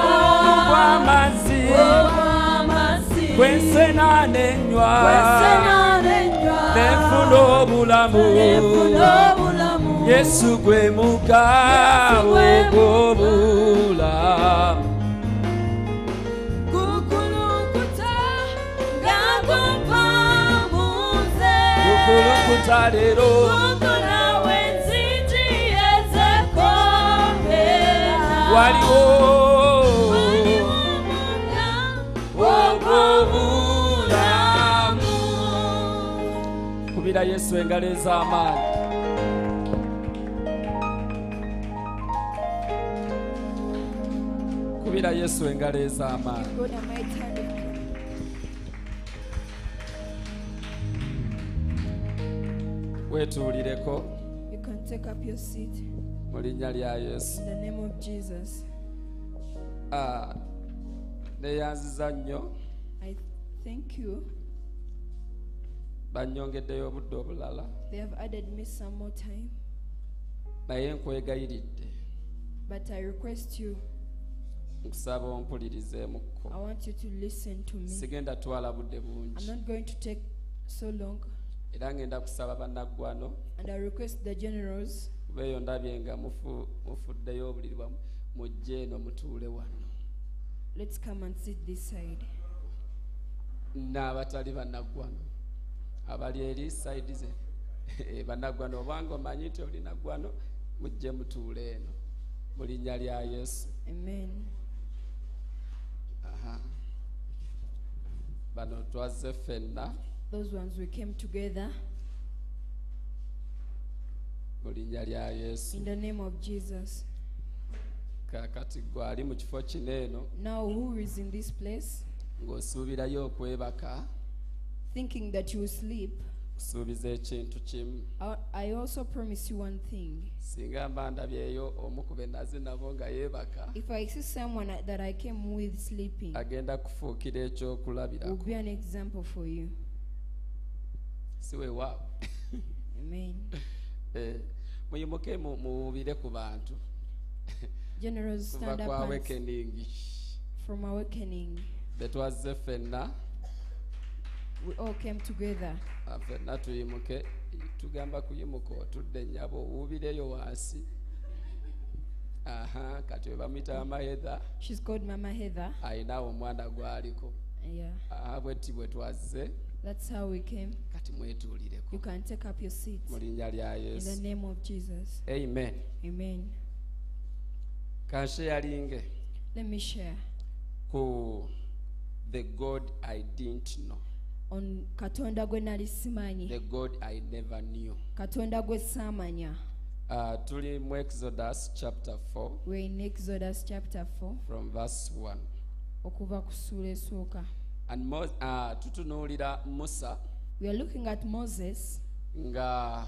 Kwa mazi, kwa mazi. Kwese nanenywa, kwese nanenywa. Nefuno bulamu, nefuno bulamu. Yesu kwemuka, Yesu kwemuka. Obulamu. Gukulukuta leero waliwo kubira yesu engalo ez'amaanyi kubira yesu engalo ez'amaanyi weetuulireko You can take up your seat. mu linnya lya yesu. In the name of Jesus. Ah, neeyanziza nnyo. I thank you. bannyongeddeyo obudde obulala. They have added me some more time, naye nkwegayiridde. But I request you, nkusaba ompulirizeemukko I want you to listen to me. sigenda twala budde I'm bungi not going to take so long, era ngenda kusaba bannaggwano and I request the generals kubeeyo ndabye nga mufu- mufuddeyo obuliri bwammwe mujje eno mutuule wano. N'abatali bannaggwano. Abali eri saidi ze. Eh, bannaggwano obanga omanyi nti oli naggwano mujje mutuule eno. Mu linnya lya yesu. Bano twazze ffenna Those ones we came together. Mu linnya lya yesu. In the name of Jesus. kaakati gwe ali mu kifo kino eno. Now, who is in this place? Ng'osuubirayo okwebaka. Thinking that you will sleep, kusuubiza ekintu kimu. I, also promise you one thing. singa mba ndabyeyo omu ku be naze nabo nga yeebaka If I see someone that I came with sleeping, agenda kufuukira will be an example for you. Si weewaawo Amen. Eh, muyimuke mu- muwubire ku bantu kuva ku awakening from awakening. be twazze ffenna We all came together. ah, ffenna tuyimuke tugamba kuyimuka otudde nnyabo owubireyo wansi aha kati we bamuyita amahedha She's called Mama Heather. ayina omwana gwaliko Yeah. aha bwetti bwe twazze That's how we came. Kati mwetuulireko. You can take up your seats. mu linnya lya In the name of Jesus. amen. Amen. kansheyalinge Let me share. Ku the god i didn't know. On katonda gwe nali simanyi. The god i never knew. Katonda gwe saamanya. Uh, tuli mu exodus chapter 4 we're in exodus chapter 4 from verse 1 okuva ku ssuula esooka. And Mo, uh, tutunuulira musa we are looking at moses. Nga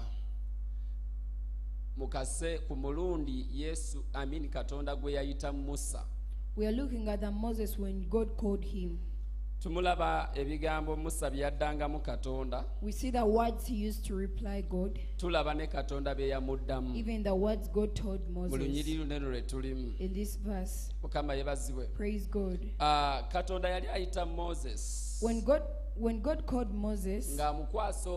mukase ku mulundi yesu mean katonda gwe yayita musa. We are looking at the moses when god called him. Tumulaba ebigambo musa bye yaddangamu katonda. We see the words he used to reply god. Tulaba ne katonda bye yamuddamu. Even the words god told mu moses lunyiriri luneno lwe tulimu. In this verse. Mukama yebazibwe praise god. Ah, katonda yali ayita moses. When god when god called moses ng'amukwasa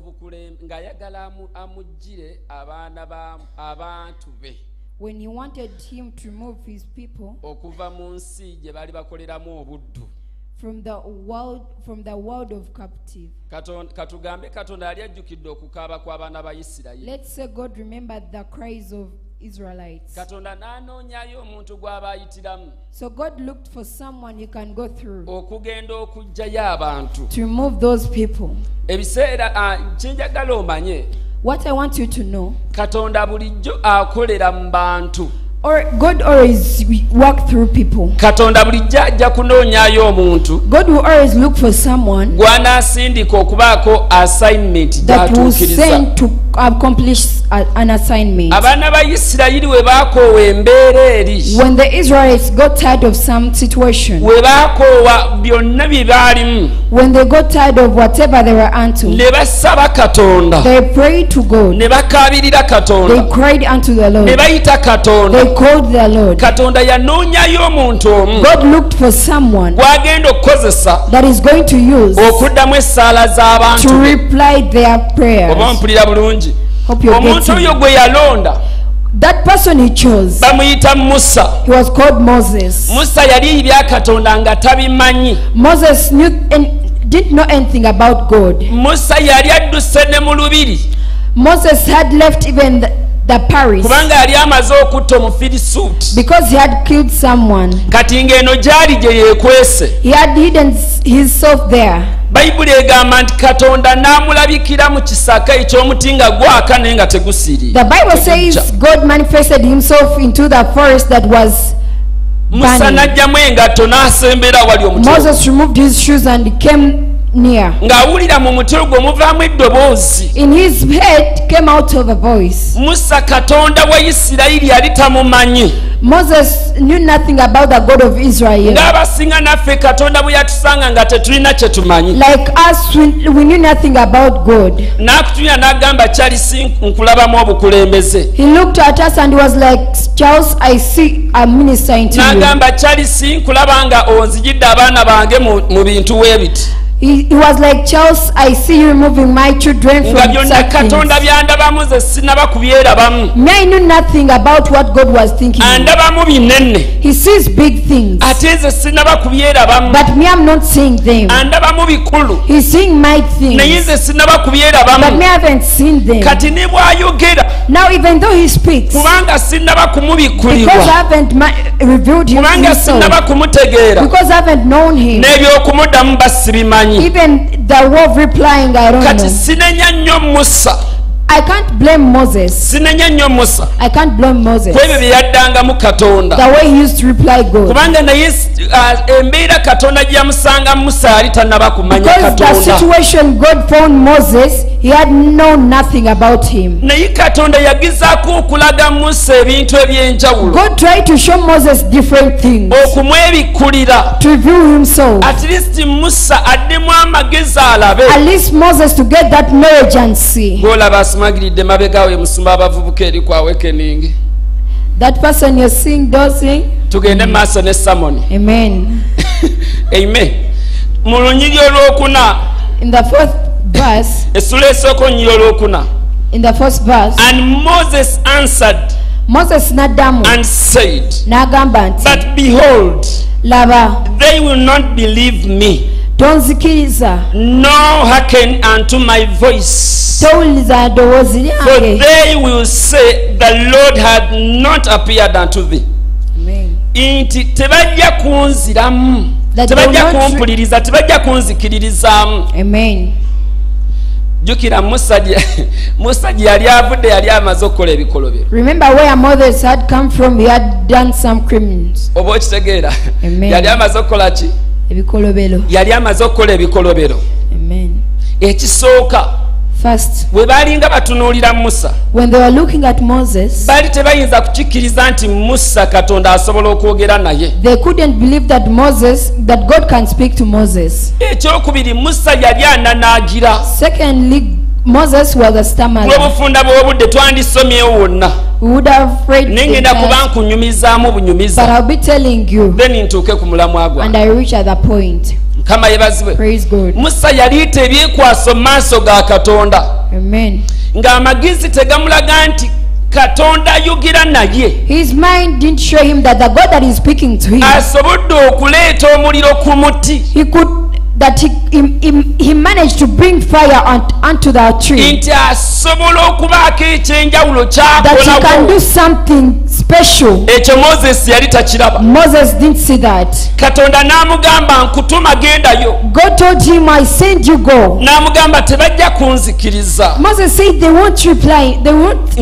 ng'ayagala amuggyire abaana ba abantu be. when he wanted him to remove his people okuva mu nsi gye baali bakoleramu obuddu. from the world from the world of captive. Katugambe katonda yali ajjukidde okukaaba kw'abaana ba isirayiri. Let's say god remembered the cries of israelites. Katonda n'anoonyayo omuntu gw'aba ayitiramu so god looked for someone he can go through okugenda okuggyayo abantu. to remove those people. Ebiseera kyenjagala omanye what i want you to know katonda bulijjo akolera mu bantu. or god always work through people. Katonda bulijjo ajja kunoonyayo omuntu. God will always look for someone gw'anaasindika okubaako assignment that will gy'atuukiriza. send to accomplish an assignment. Abaana ba isirayiri we baakoowa embeera eri. When the israelites got tired of some situation we baakoowa byonna bye baalimu. when they got tired of whatever they were unto ne basaba katonda. they prayed to god. Ne bakaabirira they cried unto the ne lord bayita katonda. They called the lord. Katonda yanoonyayo omuntu omu. God looked for someone gw'agenda okukozesa that is going to use okuddamu essaala z'abantu to be. reply their prayers. Oba mpulira bulungi omuntu oyo gwe yalonda that person he chose bamuyita musa. he was called moses. Musa yali ebya katonda nga tabimanyi. Moses knew and didn't know anything about god. Musa yali adduse ne mu lubiri. Moses had left even the, the paris. Kubanga yali amaze okutta omufirisuuti because he had killed someone. Kati ng'eno gyali gye yeekwese. He had hidden himself there. Bayibuli egamba nti katonda n'amulabikira mu kisaka eky'omuti nga gwaka naye nga tegusiriira the bible says god manifested himself into the forest that was musa n'ajjamu engatto n'asembera wali omuti moses removed his shoes and came ng'awulira mu muti ogwo muvaamu eddoboozi. In his head came out of a voice. Musa katonda wa isirayiri yali tamumanyi. Moses knew nothing about the god of israel. Ng'abasinga naffe katonda bwe yatusanga nga tetulina kye tumanyi. Like us we, we knew nothing about god. N'akutulira n'agamba kyalisi nkulabamu obukulembeze. He looked at us and was like charles i see a minister into you. N'agamba kyalisi nkulaba nga onzijidde abaana bange mu mu bintu weebiti he, he was like charles i see you removing my children nga from byonna katonda byandabamu ze sinaba kubyerabamu me i knew nothing about what god was thinking. Andabamu binene. He sees big things. Ate nze sinaba kubyerabamu but me i'm not seeing them. Andabamu bikulu. He's seeing my naye things nze sinaba but kubyerabamu me i haven't seen them. Kati ne bw'ayogera now even though he speaks kubanga sinaba because i haven't ma- revealed him kubanga sinaba kumutegeera because i haven't known him. N'ebyokumuddamu even the of replying i don't kati know. sinenya nnyo musa I can't blame Moses. sinenya nnyo musa I can't blame Moses. bye yaddangamu katonda The way he used to reply God. kubanga naye uh, embeera katonda gye yamusanga musa tannaba kumanya Because the situation God found Moses, he had known nothing about him. naye katonda yagezaako okulaga musa ebintu ebyenjawulo God tried to show Moses different things. To reveal himself. at least musa addemu amagezi alabe At least Moses to get that knowledge and see. Asimagiridde mabegawe musumba abavubuka eri ku awakening That person you're seeing dozing. tugende maso maaso ne samoni Amen. amen. Mu lunyiri olwokuna. In the fourth verse, essula esooka olunyiri olwokuna. In the first verse, and moses answered Moses n'addamu. and said n'agamba nti but behold laba they will not believe me tonzikiriza no hearken unto my voice. Towuliriza ddoboozi for lyange they will say the lord had not appeared unto thee. Nti tebajja kunziramu tebajja kumpuliriza tebajja kunzikiririzaamu amen. Jjukira musa musa gye yali avudde yali amaze okukola ebikolobero remember where moses had come from he had done some criminals. Oba okitegeera? Amen. yali amaze okukola ki ebikolobero. Yali amaze okukola ebikolobero. Ekisooka bwe baalinga batunuulira musa. baali tebayinza kukikkiriza nti musa katonda asobola okwogera naye. ekyokubiri musa yali ananaagira. Moses was a stammerer. Lw'obufunda bw'obudde twandisomyewo wonna. We would have read naye the ngenda kuba nkunyumizaamu bunyumiza. Then ntuuke ku mulamwa point. Mukama yebazibwe musa yaliita ebyekwaso mu maaso ga katonda. Amen. Ng'amagezi tegamulaga nti katonda ayogera naye. His mind didn't show him that the god that is speaking to him asobodde okuleeta omuliro ku muti that he, he, he, managed to bring fire onto the tree. Nti asobola okubaako ekyenjawulo that he can do something special. Ekyo moses yali takiraba. Moses didn't see that. Katonda n'amugamba nkutuma gendayo. God told him i send you go. N'amugamba tebajja kunzikiriza. Moses said they won't reply. They won't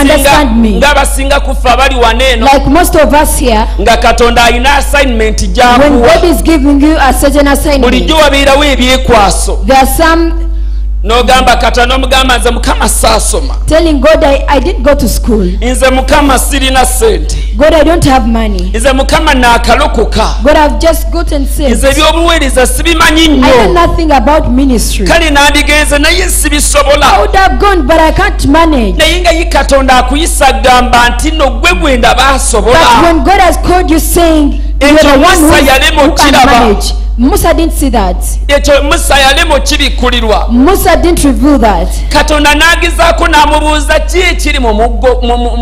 understand me. ng'abasinga kufa bali wano eno like most of us here nga katonda alina assignment when god is giving you a certain assignment bulijjo wabeerawo ebyekwaso there are some No gamba kata no mugama nze sasoma. Telling God I, I did go to school. Nze mukama siri na sente. God I don't have money. Nze mukama na kalukuka. God I've just gotten saved. Nze byobuweriza sibimanyi nnyo. I know nothing about ministry. Kali na adigenze na yesibi sobola. I would have gone but I can't manage. Na yinga yikatonda kuyisa gamba ntino gwe gwenda basobola. But when God has called you saying you are the one who can manage. Musa didn't see that. ekyo musa yalema okibikkulirwa Musa didn't reveal that. katonda n'agezaako n'amubuuza ki ekiri mu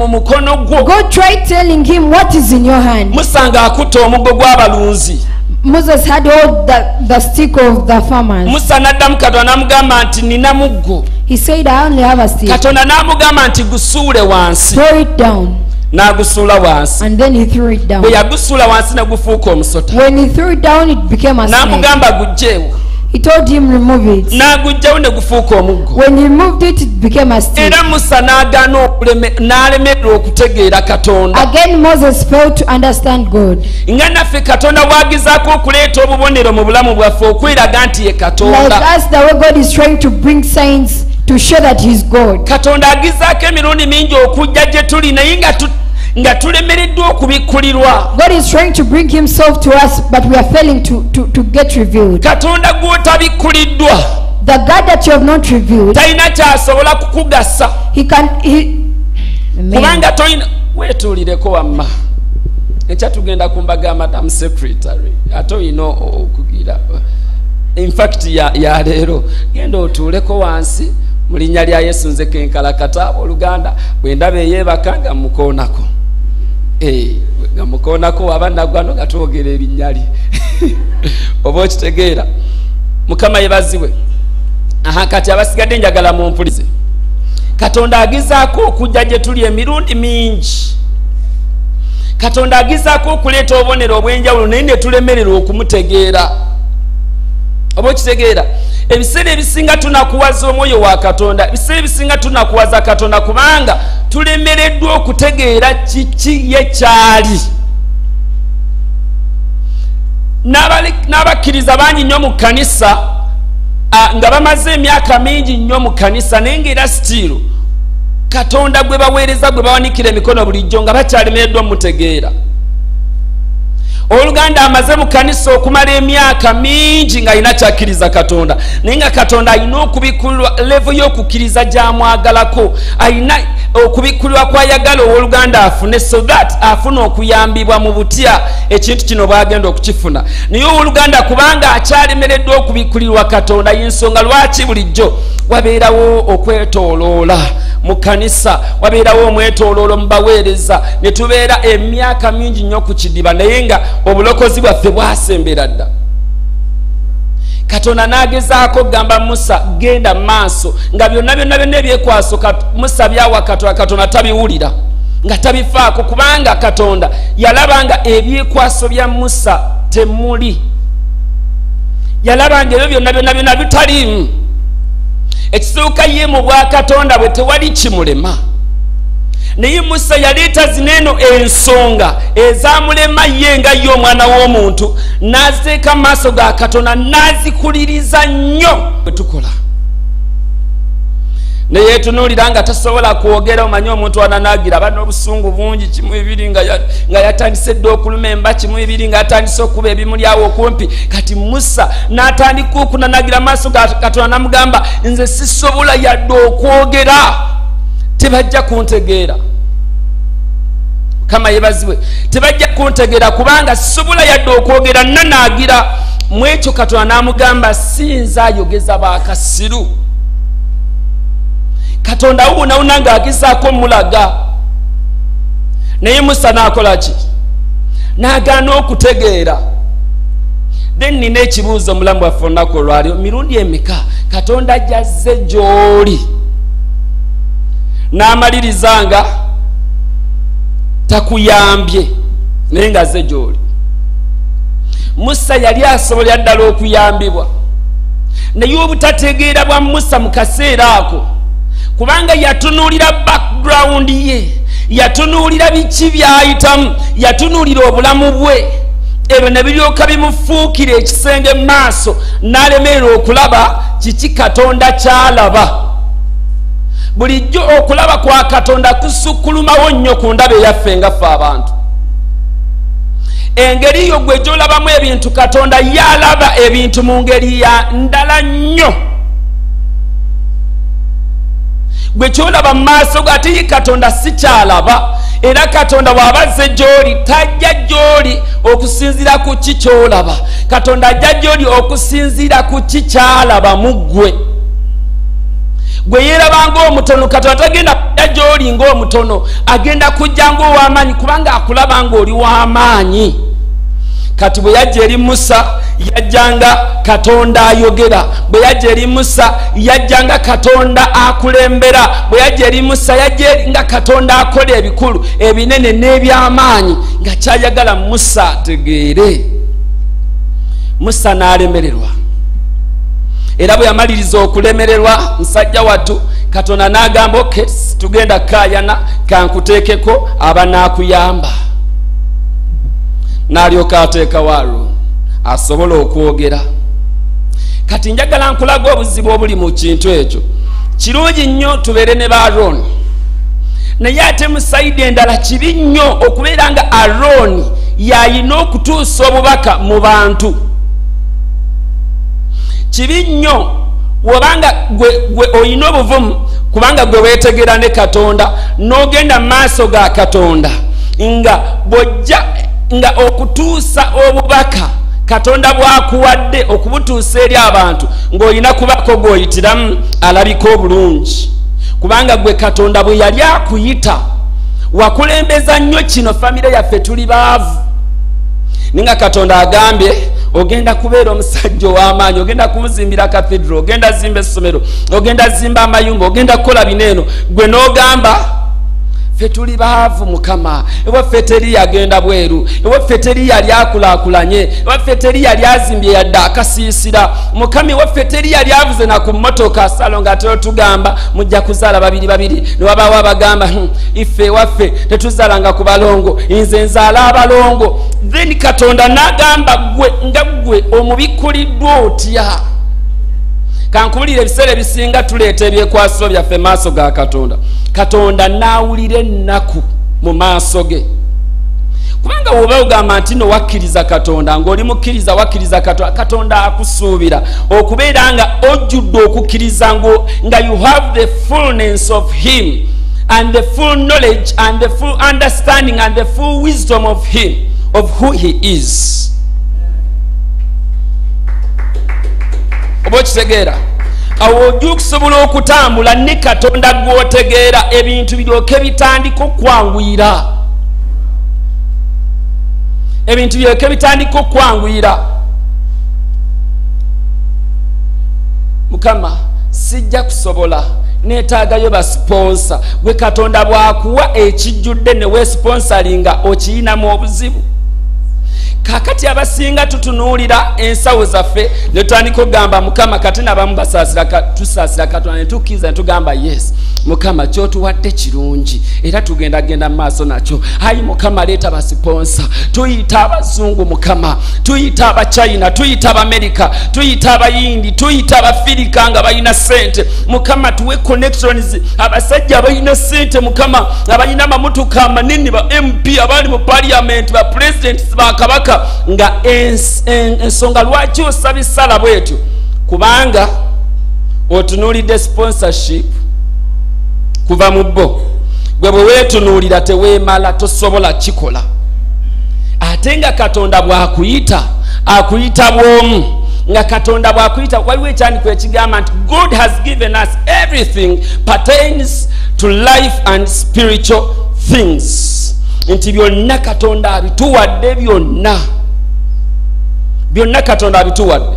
mukono gwo God tried telling him what is in your hand. musa ng'akutta omuggo gw'abalunzi Moses had all the, the stick of the farmers. musa n'addamu katonda n'amugamba nti nina muggo He said, I only have a stick. katonda n'amugamba nti gusuule wansi Throw it down. Wansi And then he threw it down. bwe yagusuula wansi ne gufuuka omusota When he threw it down, it became a n'amugamba gugjeewo He told him, remove it. n'aguggyawo ne gufuuka omuggo When he removed it, it became a stick. era musa n'agaana okuleme- n'alemererwa okutegeera katonda Again, Moses failed to understand God. nga naffe katonda bw'agezaako okuleeta obubonero mu bulamu bwaffe okweraga nti ye Like us, the way God is trying to bring signs to show that He's God. katonda agizaako emirundi mingi okujja gye tuli naye nga tu- nga tulemereddwa okubikkulirwa God is trying to bring Himself to us, but we are failing to, to, to get revealed. katonda gw'otabikkuliddwa The God that you have not revealed, talina kyasobola kukugasa He can. He, kubanga tolina wetuulireko wamma ekya tugenda ku mbaga madam secretary ate olina okugira infact ya, ya leero genda otuuleko wansi mu linnya lya yesu nze kenkalakata oluganda bwe ndaba eyeebaka nga mukoonako. Eh, nga mukoonako waba naggwano nga twogera erinnya lye. Oba okitegeera. Mukama yebaziwe aha kati abasigadde njagala mumpulize. Katonda agezaako okujja gye tuli emirundi mingi. Katonda agezaako okuleeta obubonero obw'enjawulo naye ne tulemererwa okumutegeera oba okitegeera ebiseera ebisinga tunakuwaza omwoyo wa katonda ebiseera ebisinga tunakuwaza katonda kubanga tulemereddwa okutegeera kiki ye kyali. N'abakkiriza bangi nnyo mu kkanisa nga bamaze emyaka mingi nnyo mu kkanisa naye ngaera sitiiru katonda gwe baweereza gwe bawanikira emikono bulijjo nga bakyalemereddwa mutegeera oluganda amaze mu kanisa okumala emyaka mingi ng'alina kyakkiriza katonda. Naye nga katonda alina okubikulwa levo y'okukkiriza gyamwagalako alina okubikulwa kwayagala owooluganda afune so that afuna okuyambibwa mu butya ekintu kino bwagenda okukifuna. Naye owooluganda kubanga akyalemereddwa okubikulirwa katonda yensonga lwaki bulijjo? Wabeerawo okwetooloola mu kanisa wabeerawo omwetooloolo mu baweereza. Ne tubeera emyaka mingi nnyo ku kidiba naye nga obulokozi bwaffe bwasembera dda. Katonda n'agezaako okugamba musa genda maaso nga byonna byonna byonna ebyekwaso musa byawa katonda katonda tabiwulira nga tabifaako kubanga katonda yalaba nga ebyekwaso bya musa temuli. Yalaba nga ebyo byonna byonna byonna bitaliimu. Ekisooka ye mu bwakatonda bwe tewali kimulema naye musa yaleeta zineeno ensonga ezamulema ye nga ye omwana w'omuntu n'aziteeka mu maaso ga katonda n'azikuliriza nnyo bwe tukola. Neyetunuulira nga tasobola kwogera omanye omuntu wananagira aba n'obusungu bungi kimu ebiri nga ya- nga yatandise dde okuluma emba kimu ebiri nga yatandise okuba ebimuli awo okumpi. Kati musa n'atandika okunanagira maaso ga katonda namugamba nze sisobola yadde okwogera tebajja kuntegeera. Kama yebazibwe tebajja kuntegeera kubanga sisobola yadde okwogera nanaagira. Mu ekyo katonda n'amugamba sinza ayogeza bakasiru katonda awuunawuna ng'agezaako mulaga naye musa n'akola ki? N'agaana okutegeera. Then nina ekibuuzo omulamu bwaffe olunaku olwaliro mirundi emeka? Katonda jazze gy'oli n'amaliriza nga takuyambye naye ng'azze gy'oli. Musa yali asobolera ddala okuyambibwa. Naye obutategeera bwa musa mu kaseera ako kubanga yatunuulira background ye yatunuulira biki byayitamu yatunuulira obulamu bwe. Ebyo ne biryoka bimufuukira ekisenge mu maaso n'alemerera okulaba kiki katonda kyalaba bulijjo okulaba kwa katonda kusukkulumawo nnyo ku ndaba eyaffe nga ffe abantu. Engeri yo gwe gyolabamu ebintu katonda yalaba ebintu mu ngeri ya ndala nnyo. Gwe kyolaba mu maaso go ate ye katonda si kyalaba era katonda bw'abazze gy'oli tajja gy'oli okusinziira ku ki kyolaba. Katonda ajja gy'oli okusinziira ku ki kyalaba mu ggwe gwe yeeraba ng'omutono katonda tagenda kujja gy'oli ng'omutono agenda kujja ng'ow'amaanyi kubanga akulaba ng'oli w'amaanyi. Kati bwe yajja eri musa yajjanga katonda ayogera. Bwe yajja eri musa yajjanga katonda akulembera. Bwe yajja eri musa yajja nga katonda akola ebikulu ebinene n'ebyamaanyi nga kyayagala musa ategeere. Musa n'alemererwa era bwe yamaliriza okulemererwa musajja wattu katonda n'agamba oke tugenda kayana kankuteekeko aba n'akuyamba. N'alyoka ateekawo alooni asobola okwogera. Kati njagala nkulaga obuzibu obuli mu kintu ekyo. Kirungi nnyo tubeere ne ba alooni naye ate mu sayidi endala kibi nnyo okubeera nga alooni yayina okutuusa obubaka mu bantu kibi nnyo wobanga gwe, oyina obuvumu kubanga gwe weetegeera ne katonda n'ogenda mu maaso ga katonda nga bw'ojja nga okutuusa obubaka katonda bwakuwadde okubutuusa eri abantu ng'olina kubako gw'oyitiramu alabika obulungi. Kubanga gwe katonda bwe yali akuyita wakulembeza nnyo kino famire yaffe tuli baavu ninga katonda agambye ogenda kubeera omusajja ow'amaanyi ogenda kumuzimbira kathedro ogenda zimba essomero ogenda zimba amayumba ogenda kukola bineeno gwe n'ogamba ffe tuli baavu mukama. Ewaffe teri yagenda bweru. Ewaffe teri yali akulakulanye. Ewaffe teri yali azimbye yadde akasiisira. Mukama ewaffe teri yali avuze naku mmotoka salo nga totugamba mujja kuzaala babiri babiri newabawo abagamba ife iffe ewaffe tetuzaalanga ku balongo nze nzaala abalongo. Then katonda n'agamba gwe nga gwe omubikkuliddwa otya kankubulira ebiseera ebisinga tuleeta ebyekwasiro byaffe maaso ga katonda. Katonda naawulira ennaku mu maaso ge. Kubanga woba ogamba nti no wakkiriza katonda ng'oli mukkiriza wakkiriza katonda katonda akusuubira. Okubeera nga ojjudde okukkiriza nga you have the fullness of him and the full knowledge and the full understanding and the full wisdom of him of who he is oba okitegeera? Awo ojja okusobola okutambula ne katonda gw'otegeera ebintu biryoke bitandika okwanguyira. Ebintu biryoke bitandika okwanguyira. Mukama sijja kusobola neetaagayo basiponsa gwe katonda bw'akuwa ekijjudde ne weesiponsalinga okiyinamu obuzibu kakati abasinga tutunuulira ensawo zaffe ne tutandika okugamba mukama kati nabamu tusaasira katonda ne tukkiriza ne tugamba yes mukama kyotuwadde kirungi era tugenda genda mu maaso nakyo. Ayi mukama leeta basiponsa tuyita abazungu mukama tuyita abachina tuyita abamerika tuyita abayindi tuyita abafirika nga balina sente mukama tuwe connections. Abasajja abalina sente mukama abalina amamotoka amanene ba mp abali mu parliament ba presidents bakabaka nga ensonga lwaki osaba bwetyo? Kubanga otunuulidde sponsorship kuva mu bo. Gwe bwe weetunuulira teweemala tosobola kikola. Ate nga katonda bw'akuyita akuyita bw'omu nga katonda bw'akuyita waliwo ekyandiko ekigamba nti god has given us everything pertains to life and spiritual things nti byonna katonda abituwadde byonna. Byonna katonda abituwadde.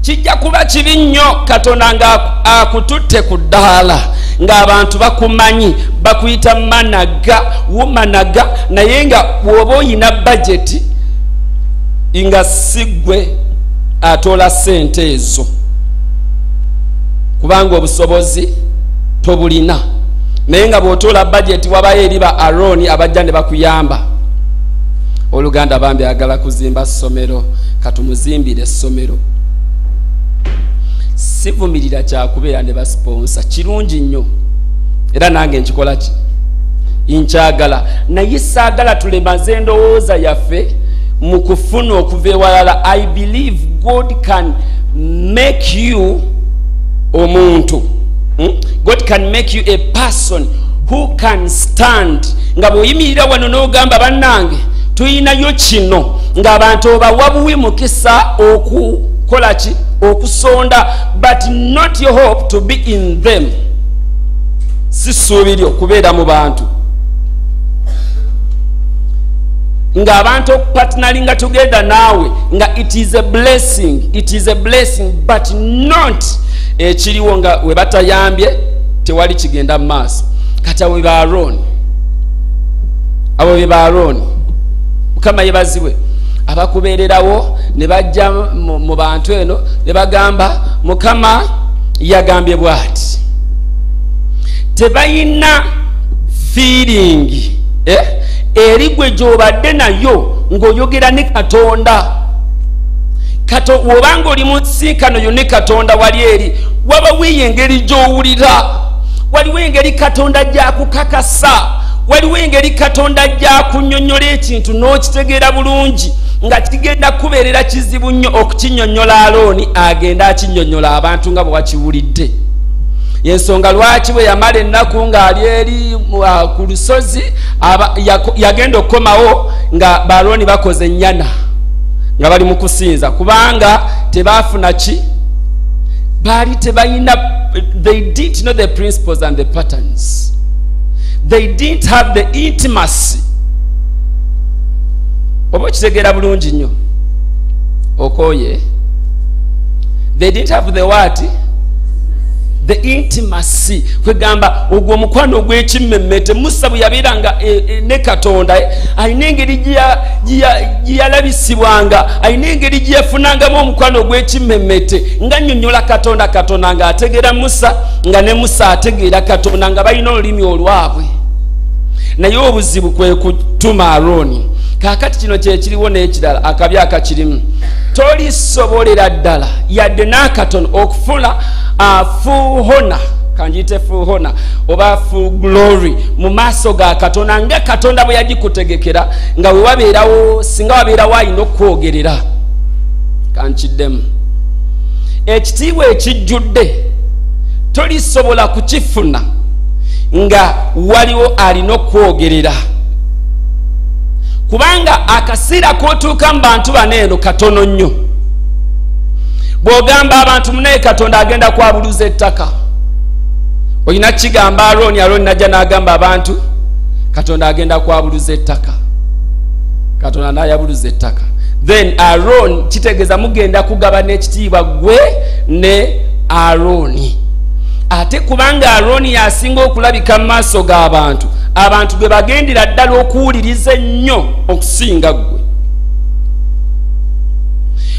Kijja kuba kibi nnyo katonda nga akututte ku ddaala ng'abantu bakumanyi bakuyita managa womanaga naye nga bw'oba oyina bajeti nga siggwe atoola sente ezo. Kubanga obusobozi tobulina naye nga bw'otoola bajeti wabayo eri ba aroni abajja ne bakuyamba. Oluganda bambi agala kuzimba ssomero katumuzimbire essomero. Sivumirira kyakubeera ne basiponsa kirungi nnyo. Era nange nkikola ki? Nkyagala. Naye saagala tulemaze endowooza yaffe mu kufuna okuva ewalala i believe god can make you omuntu hmm? god can make you a person who can stand. Nga bw'oyimirira wano n'ogamba bannange tuyinayo kino. Ng'abantu obawa buwi mukisa okukola ki? Okusonda but not your hope to be in them. Si ssuubi lyo kubeera mu bantu. Ng'abantu okupatinalinga together naawe nga it is a blessing it is a blessing but not ekiriwo nga we batayambye tewali kigenda mu maaso kati abo be ba aroni abo be ba aroni mukama yebaziwe abakubeererawo ne bajja mu mu bantu eno ne bagamba mukama yagambye bw'ati tebayina fiiringi eh? eri gwe gy'obadde nayo ng'oyogera ne katonda Bw'obanga oli mu nsinkano yo ne katonda wali eri wabawo eyo engeri gy'owulira. Waliwo engeri katonda gy'akukakasa waliwo engeri katonda gy'akunnyonnyola ekintu n'okitegeera bulungi nga kigenda kubeerera kizibu nnyo okukinnyonnyola alooni agenda akinnyonnyola abantu nga bwe wakiwulidde. Yensonga lwaki bwe yamala ennaku ng'ali eri ah, ku lusozi yagenda okukomawo nga balooni bakoze ennyana nga bali mu kusinza. Kubanga tebaafuna ki? Baali tebalina they didn't know the principles and the patterns. They didn't have the intimacy. Oba okitegeera bulungi nnyo? Okooye. They didn't have the what the intimacy. Kwegamba ogwo omukwano ogw'ekimmemmete musa bwe yabeeranga e, e, ne katonda. Alina engeri gye- yalabisibwanga alina engeri gye yafunangamu omukwano ogw'ekimmemmete nga nnyonnyola katonda katonda nga ategeera musa nga ne musa ategeera katonda nga balina olulimi olwabwe. Naye obuzibu kwe kutuma aroni kaakati kino kyekiriwo n'ekirala akabi akakirimu. Tolisobolera ddala yadde n'akatono okufuna uh, full honor kanjiyite full honor oba full glory. Mu maaso ga katonda nga katonda bwe yagikutegekera nga we wabeerawo singa wabeerawo alina okwogerera kankiddemu. Ekitiibwa ekijjudde tolisobola kukifuna nga waliwo alina okwogerera kubanga akaseera kotuuka mu bantu bano eno katono nnyo bw'ogamba abantu munaye katonda agenda kwabuluza ettaka. Olina kigamba aroni aroni najja n'agamba abantu katonda agenda kwabuluza ettaka. Katonda n'ayabuluza ettaka. Then aron kitegeeza mugenda kugabana ekitiibwa gwe ne aroni ate kubanga aroni yasinga okulabika mu maaso g'abantu abantu gwe bagendera ddala okuwuliriza ennyo okusinga ggwe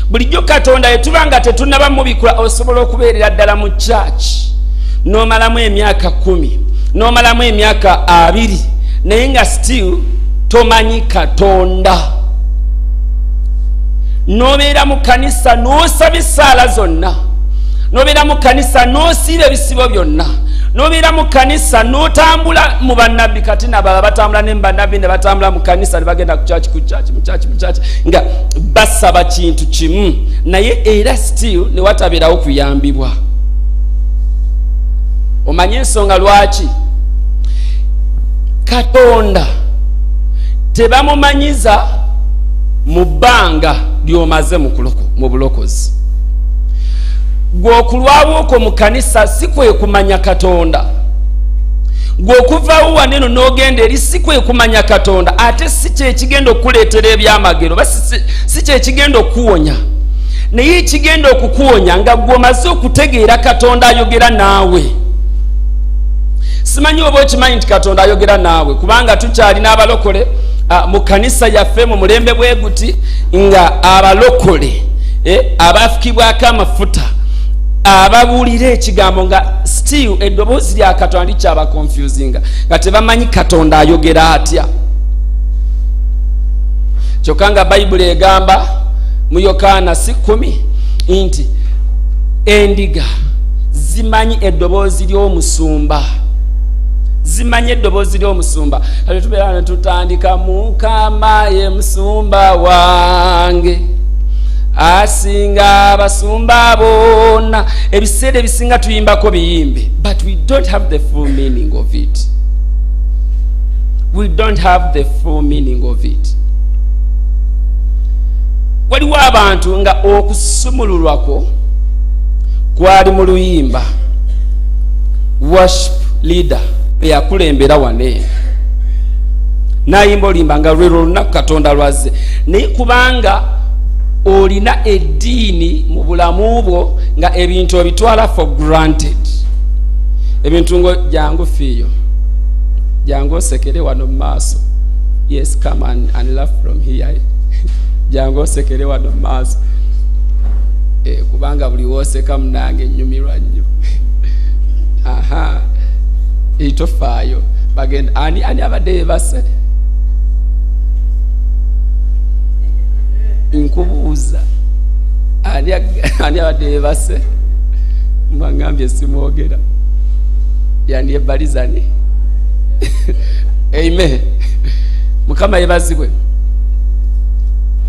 bulijjo katonda yetuba nga tetunaba mubikula osobola okubeerera ddala mu kyaki n'omalamu emyaka kumi n'omalamu emyaka abiri naye nga still tomanyi katonda. N'obeera mu kanisa n'osaba essaala zonna n'obeera mu kanisa n'osiiba ebisibo byonna n'obeera mu kanisa n'otambula mu bannabbi kati nabala batambula ne bannabbi ne batambula mu kanisa ne bagenda ku kyaki ku kyaki mu kyaki mu kyaki nga basaba kintu kimu. Naye era still ne watabeerawo kuyambibwa. Omanye ensonga lwaki? Katonda tebamumanyiza mu bbanga lyomaze mu kuloko- mu bulokozi gweokulwawo okwo mu kanisa si kwe kumanya katonda. Gweokuvaawo waneno n'ogenda eri si kwe kumanya katonda ate si kyekigenda okukuleetera ebyamagero oba si- kyekigenda okukuwonya naye ekigenda okukuwonya nga gweomaze okutegeera katonda ayogera naawe. Simanyi oba okimanyi nti katonda ayogera naawe kubanga tukyalina abalokole ah, mu kanisa yaffe mu mulembe bwe guti nga abalokole eh, abafukibwako amafuta ababuulira ekigambo nga still eddoboozi lya katonda likyaba confusinga nga tebamanyi katonda ayogera atya. Kyokka nga bayibuli egamba mu yokaana si kumi nti endiga zimanyi eddoboozi ly'omusumba zimanyi eddoboozi ly'omusumba. Kale tubeera ne tutandika mukama ye musumba wange asinga abasumba bonna. Ebiseera ebisinga tuyimbako biyimbe but we don't have the full meaning of it. We don't have the full meaning of it. Waliwo abantu nga okusumululwako kwali mu luyimba. Worship leader eyakulembera wane nayimba olimba nga lwero olunaku katonda lwazze. Naye kubanga olina eddiini mu bulamu bwo nga ebintu obitwala for granted. Ebintu ngo jangu fiiyo jangu osekere wano mu maaso. Yes come and, and laugh from here. Jangu osekere wano mu maaso. E, kubanga buli wooseka munange nyumirwa nnyo. Aha eitofaayo bagenda ani ani abadde yebase nkubuuza ani abadde yebase mbagambye simwogera. Yani ebalizani amen. Mukama yebazibwe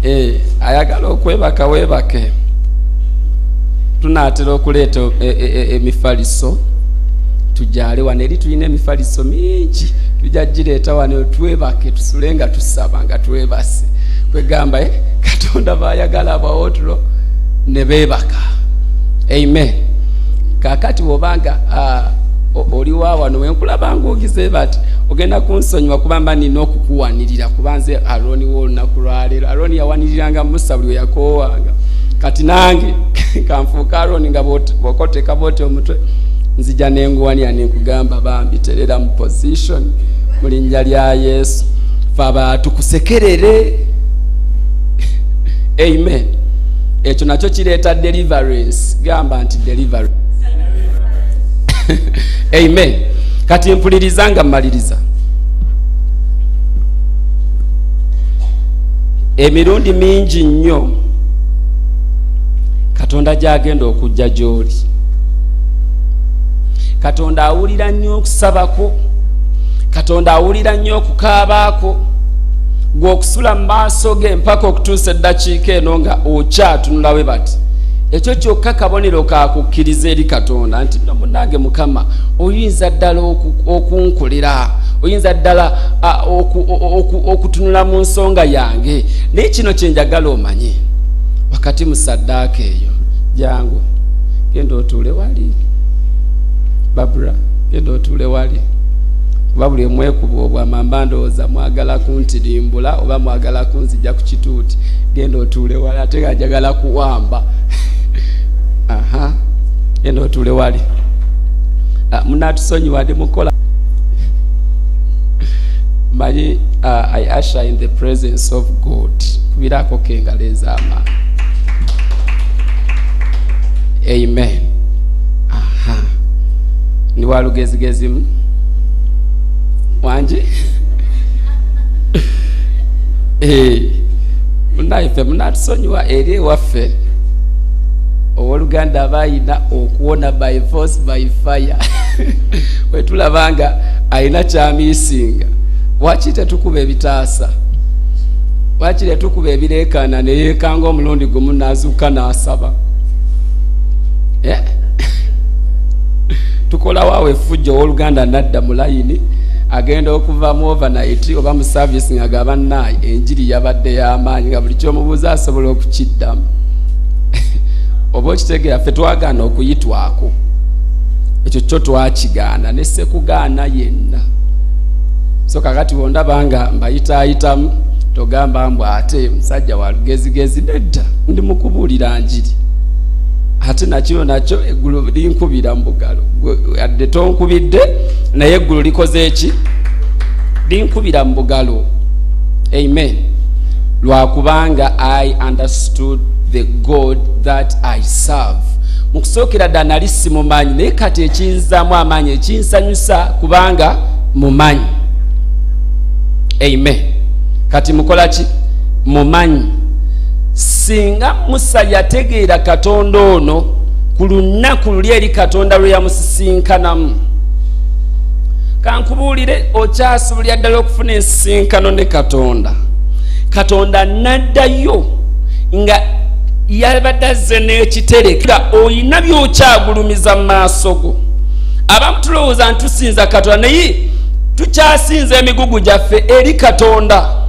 Eh, ayagala okwebaka webake tunaatera okuleeta e- e- e- emifaliso. Tujale wano eri tulina emifaliso mingi. Tujja gireeta wano twebake tusule nga tusaba nga twebase kwegamba eh, katonda bayagala abawotulo ne beebaka. Amen. Kakati wobanga ah, o- oli wa wano wenkulaba ngaogize bati ogenda kunsonyiwa kuba mba nina okukuwanirira kuba nze aroni wolunaku lwaleero aroni yawaniriranga musa buli weyakoowanga kati nange kanfuuka aroni nga bw'okoteeka bwoti omutwe nzija nenguwania nenkugamba bambi terera mu position mu linnya lya yesu. Fe abantu kusekerere amen. Ekyo nakyo kireeta deliverance. Gamba nti deliverance. Amen. Kati mpuliriza nga mmaliriza. Emirundi mingi nnyo katonda gyagenda okujja gy'oli. Katonda awulira nnyo okusabako katonda awulira nnyo okukaabaako gwe okusula mu maaso ge mpaka okutuusa eddakiika eno nga okyatunulawe bati. Ekyo kyokka kabonero kakukkiriza eri katonda nti no munange mukama oyinza ddala oku- okunkolera oyinza ddala okutunula mu nsonga yange naye kino kyenjagala omanye. Wakati mu saddaaka eyo jangu genda otuule wali babura genda otuule wali kuba buli omwekuba obwamamba ndowooza mwagala kuntirimbula oba mwagala kunzija ku kituuti genda otuule wali ate nga njagala kuwamba. Aha genda otuule wali. Ah, munatusonyiwa ndi mukola manyi uh, i usher in the presence of god. Kubirako kengalo ez'amaani amen. Aha. Ndi walugezigezimu wanje? Eh, munaife munatusonyiwa eri ewaffe. Owoluganda aba ayina okuwona by force by fire. Wetulabanga ayina kyamiisinga waki tetukuba ebitaasa? Waki tetukuba ebireekaana neyeekanga omulundi gumu nazuuka n'asaba? Eh? tukolawo effujjo owoluganda nadda mu layini agenda okuva mu overnight oba mu service nga gaba naye enjiri yabadde y'amaanyi nga buli kyomubuuza asobola okukiddamu. Oba okitegeera ffe twagaana okuyitwako ekyo kyo twakigaana ne sekugaana yenna. So kakati bondaba nga mbayitaayitamu togamba mbw ate musajja wa lugezigezi nedda ndi mukubuulira njiri ate nakyo nakyo eggulu linkubira mu bugalo. Adde tonkubidde naye eggulu likoze eki linkubira mu bugalo. Amen. Lwakubanga i understood the god that i serve. Mu kusookera ddala nali simumanyi naye kati ekiyinzaamu amaanyi ekinsanyusa kubanga mumanyi. Amen. Kati mukola ki? Mumanyi singa musa yategeera katonda ono ku lunaku luli eri katonda lwe yamusisinkanamu. Kankubuulire okyasobolera ddala okufuna ensisinkano ne katonda. Katonda naddayo nga yabadde azze n'ekitereka oyina byokyagulumiza mu maaso go. Abamu tulowooza ntusinza katonda naye tukyasinza emigugu gyaffe eri katonda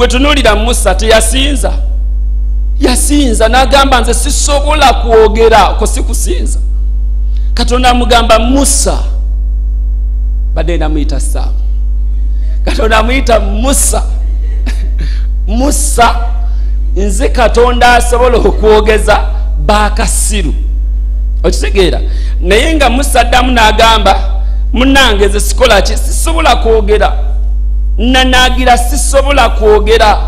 bwe tunuulira musa teyasinza. Yasinza n'agamba nze sisobola kwogera ko si kusinza katonda amugamba musa. Badde namuyita saamu. Katonda amuyita musa. Musa nze katonda asobola okwogeza bakasiru okitegeera? Naye nga musa addamu n'agamba munange ze sikola ki? Sisobola kwogera nanaagira sisobola kwogera.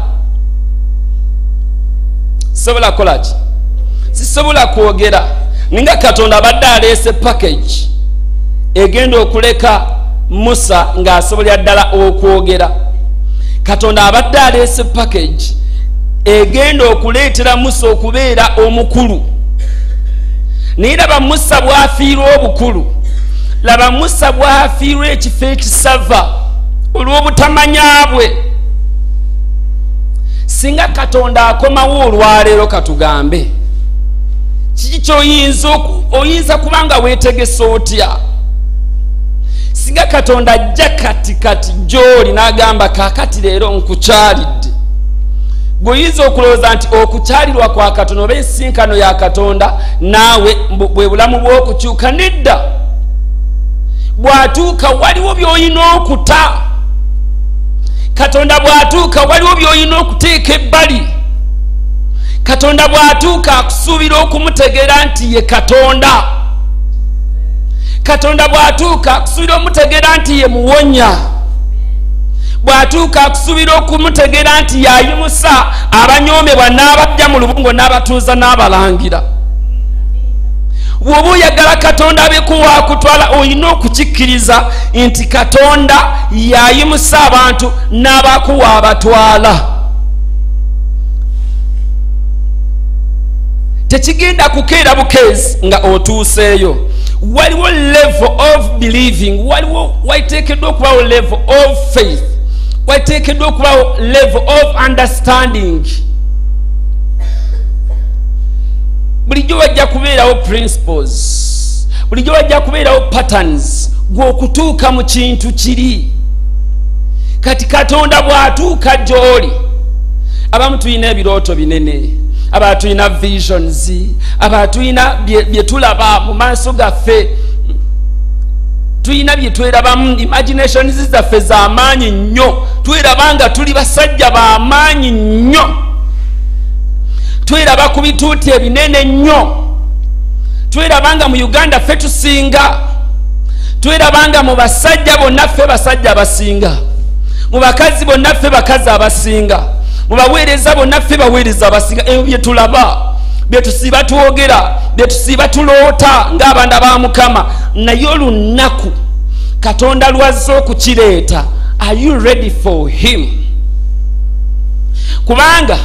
Sisobola kukola ki? Sisobola kwogera. Ninga katonda abadde aleese package? Egenda okuleka musa ng'asobolera ddala okwogera. Katonda abadde aleese package. Egenda okuleetera musa okubeera omukulu. Naye laba musa bw'afiirwa obukulu. Laba musa bw'afiirwa ekifo ekisava olw'obutamanya bwe. Singa katonda akomawo olwaleero katugambe kiki kyoyinza oyinza kubanga weetegesa otya? Singa katonda ajja kati kati gy'oli n'agamba kaakati leero nkukyalidde. Bweoyinza okulowooza nti okukyalirwa kwa katonda oba ensinkano ya katonda naawe bwe bulamu bw'okukyuka nedda bw'atuuka waliwo by'olina okuta katonda bw'atuuka waliwo by'olina okuteeka ebbali. Katonda bw'atuuka akusuubira okumutegeera nti ye katonda. Katonda bw'atuuka akusuubira omutegeera nti ye muwonya. Bw'atuuka akusuubira okumutegeera nti yayimusa abanyoomebwa n'abajja mu lubungo n'abatuuza n'abalangira bw'oba oyagala katonda abekuwaakutwala olina okukikkiriza nti katonda yayimusa abantu n'abakuwa abatwala. Tekigenda kukeera bukeezi nga otuuseeyo. Waliwo level of believing waliwo waiteekeddwa okubawo level of faith waiteekeddwa okubawo level of understanding bulijjo wajja kubeerawo principles bulijjo wajja kubeerawo patterns gweokutuuka mu kintu kiri. Kati katonda bw'atuuka gy'oli abamu tulina ebirooto binene aba tulina visions aba tulina bye tulaba mu maaso gaffe tulina bye twerabamu imaginations zaffe z'amaanyi nnyo tweraba nga tuli basajja b'amaanyi nnyo tweraba ku bituuti ebinene nnyo tweraba nga mu uganda ffe tusinga. Tweraba nga mu basajja bonna ffe basajja abasinga. Mu bakazi bonna ffe bakazi abasinga. Mu baweereza bonna ffe baweereza abasinga. Ebyo bye tulaba byetusiiba twogera byetusiiba tuloota ng'abaana ba mukama. Naye olunaku katonda lwazze okukireeta. Are you ready for him? Kubanga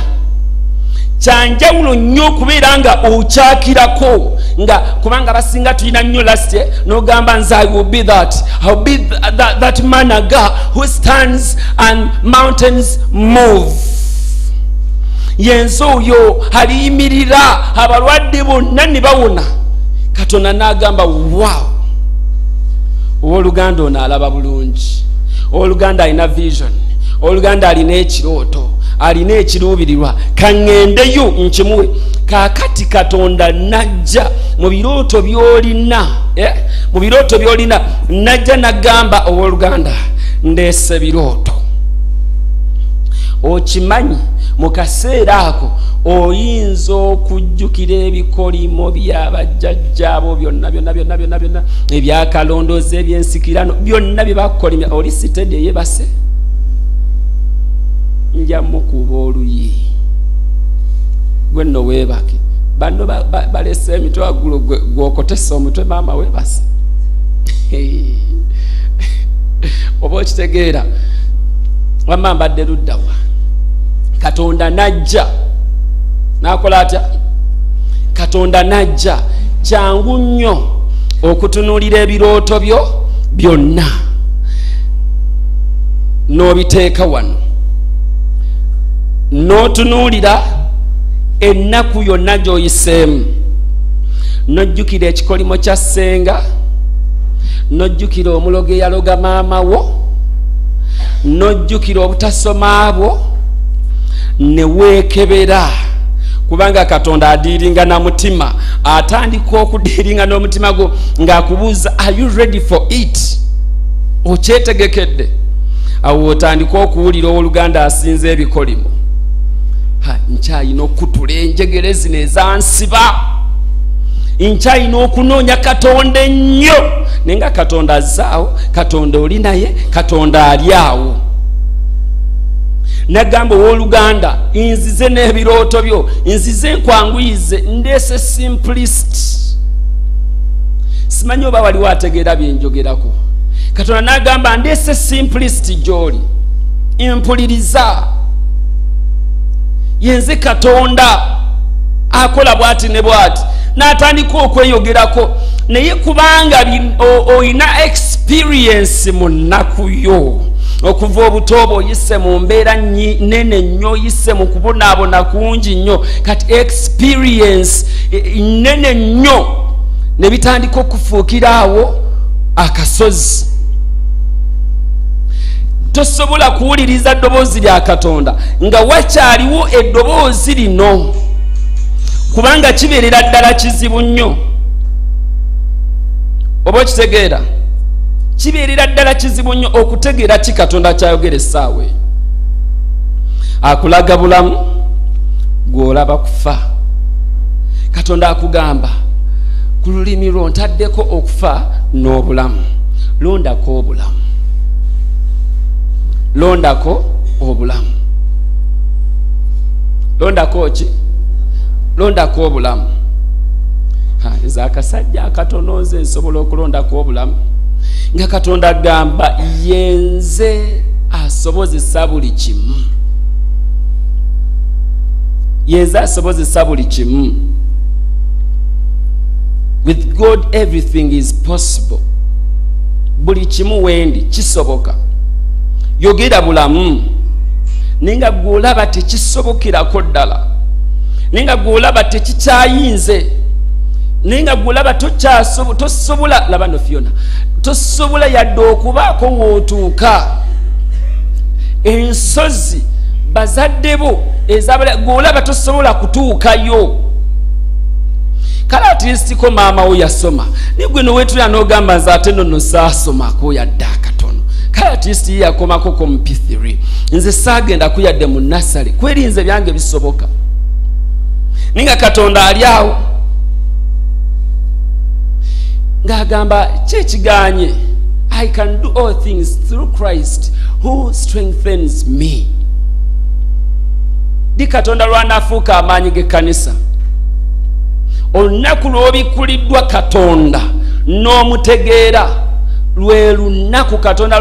kyanjawulo nnyo okubeera nga okyakirako nga kubanga basinga tulina nnyo lasye n'ogamba nze i will be that will be th that, that man aga who stands and mountains move. Yensi oyo aliyimirira abalwadde bonna ne bawona. Katonda n'agamba wow. Owooluganda ono alaba bulungi. Owooluganda alina vision. Owooluganda alina ekirooto alina ekiruubirirwa. Kaŋŋendeyo nkimuwe. Kaakati katonda najja mu birooto byolina eh? mu birooto byolina najja nagamba owooluganda ndeese birooto. Okimanyi mu kaseera ako oyinza okujjukira ebikolimo byabajjajjaabo byonna byonna byonna byonna byonna ebyakalondoozi ebyensikirano byonna bye bakolimya oli sitedi eyebase nja mukuba oluyi gwe nno weebake. Banno balese emitwe waggulu gwokotesa omutwe maama weebase. Oba okitegeera wamma mbadde luddawa katonda najja. Nakola atya? Katonda najja. Kyangu nnyo okutunuulira ebirooto byo byonna. N'obiteeka wano n'otunuulira ennaku yonna gy'oyiseemu. N'ojjukira ekikolimo kya ssenga n'ojjukira omulogo eyaloga maama wo n'ojjukira obutasoma bwo ne weekebera. Kubanga katonda adiiringa na mutima atandika okudiiringa n'omutima gwo ng'akubuuza are you ready for it? Okyetegekedde awo otandika okuwulira owooluganda asinza ebikolimo nkyayina okutula enjegere zino ezansiba nkyayina okunoonya katonda ennyo. Naye nga katonda azzaawo katonda oli naye katonda ali awo. Nagamba owooluganda nzize n'ebirooto byo nzize nkwanguyize ndeese simplist. Simanyi oba waliwo ategeera byenjogerako katonda nagamba ndeese simplist gy'oli. Mpuliriza yenze katonda. Akola bwati ne bwati. N'atandika okweyogerako. Naye kubanga olina experience mu nnaku yo okuva obuto bwo oyise mu mbeera nene nnyo oyise mu kubonaabona kungi nnyo kati experience nene nnyo. Ne bitandika okufuukira awo akasozi tosobola kuwuliriza ddoboozi lya katonda nga wakyaliwo eddoboozi lino. Kubanga kibeerera ddala kizibu nnyo. Oba okitegeera? Kibeerera ddala kizibu nnyo okutegeera ki katonda kyayogera essaawa eyo? Akulaga bulamu gw'olaba kufa. Katonda akugamba ku lulimi lwo ntaddeko okufa n'obulamu londako obulamu londako obulamu. Londako ki? Londako obulamu. Nze akasajja akatono nze nsobola okulondako obulamu. Nga katonda agamba yenze asobozesa buli kimu. Yenze asobozesa buli kimu. With god everything is possible. Buli kimu wendi kisoboka yogera bulamu. Ninga gweolaba tekisobokirako ddala. Ninga gweolaba tekikyayinze. Ninga gweolaba tosobola laba no fiona tosobola yadde okubaako wootuuka ensozi bazadde bo gweolaba tosobola kutuukayo. Kale atirisitiko maama wo yasoma. Nigwe nowetulya nogamba nze ate nono saasomako yadde akatono ye yakomako ko mu p3 nze saagenda kuyadde mu nasale kwerinze byange bisoboka. Ninga katonda ali awo. Ng'agamba kyekiganye i can do all things through christ who strengthens me. Di katonda lwanafuuka amaanyi g'ekkanisa olunaku lw'obikuliddwa katonda n'omutegeera lwe lunaku katonda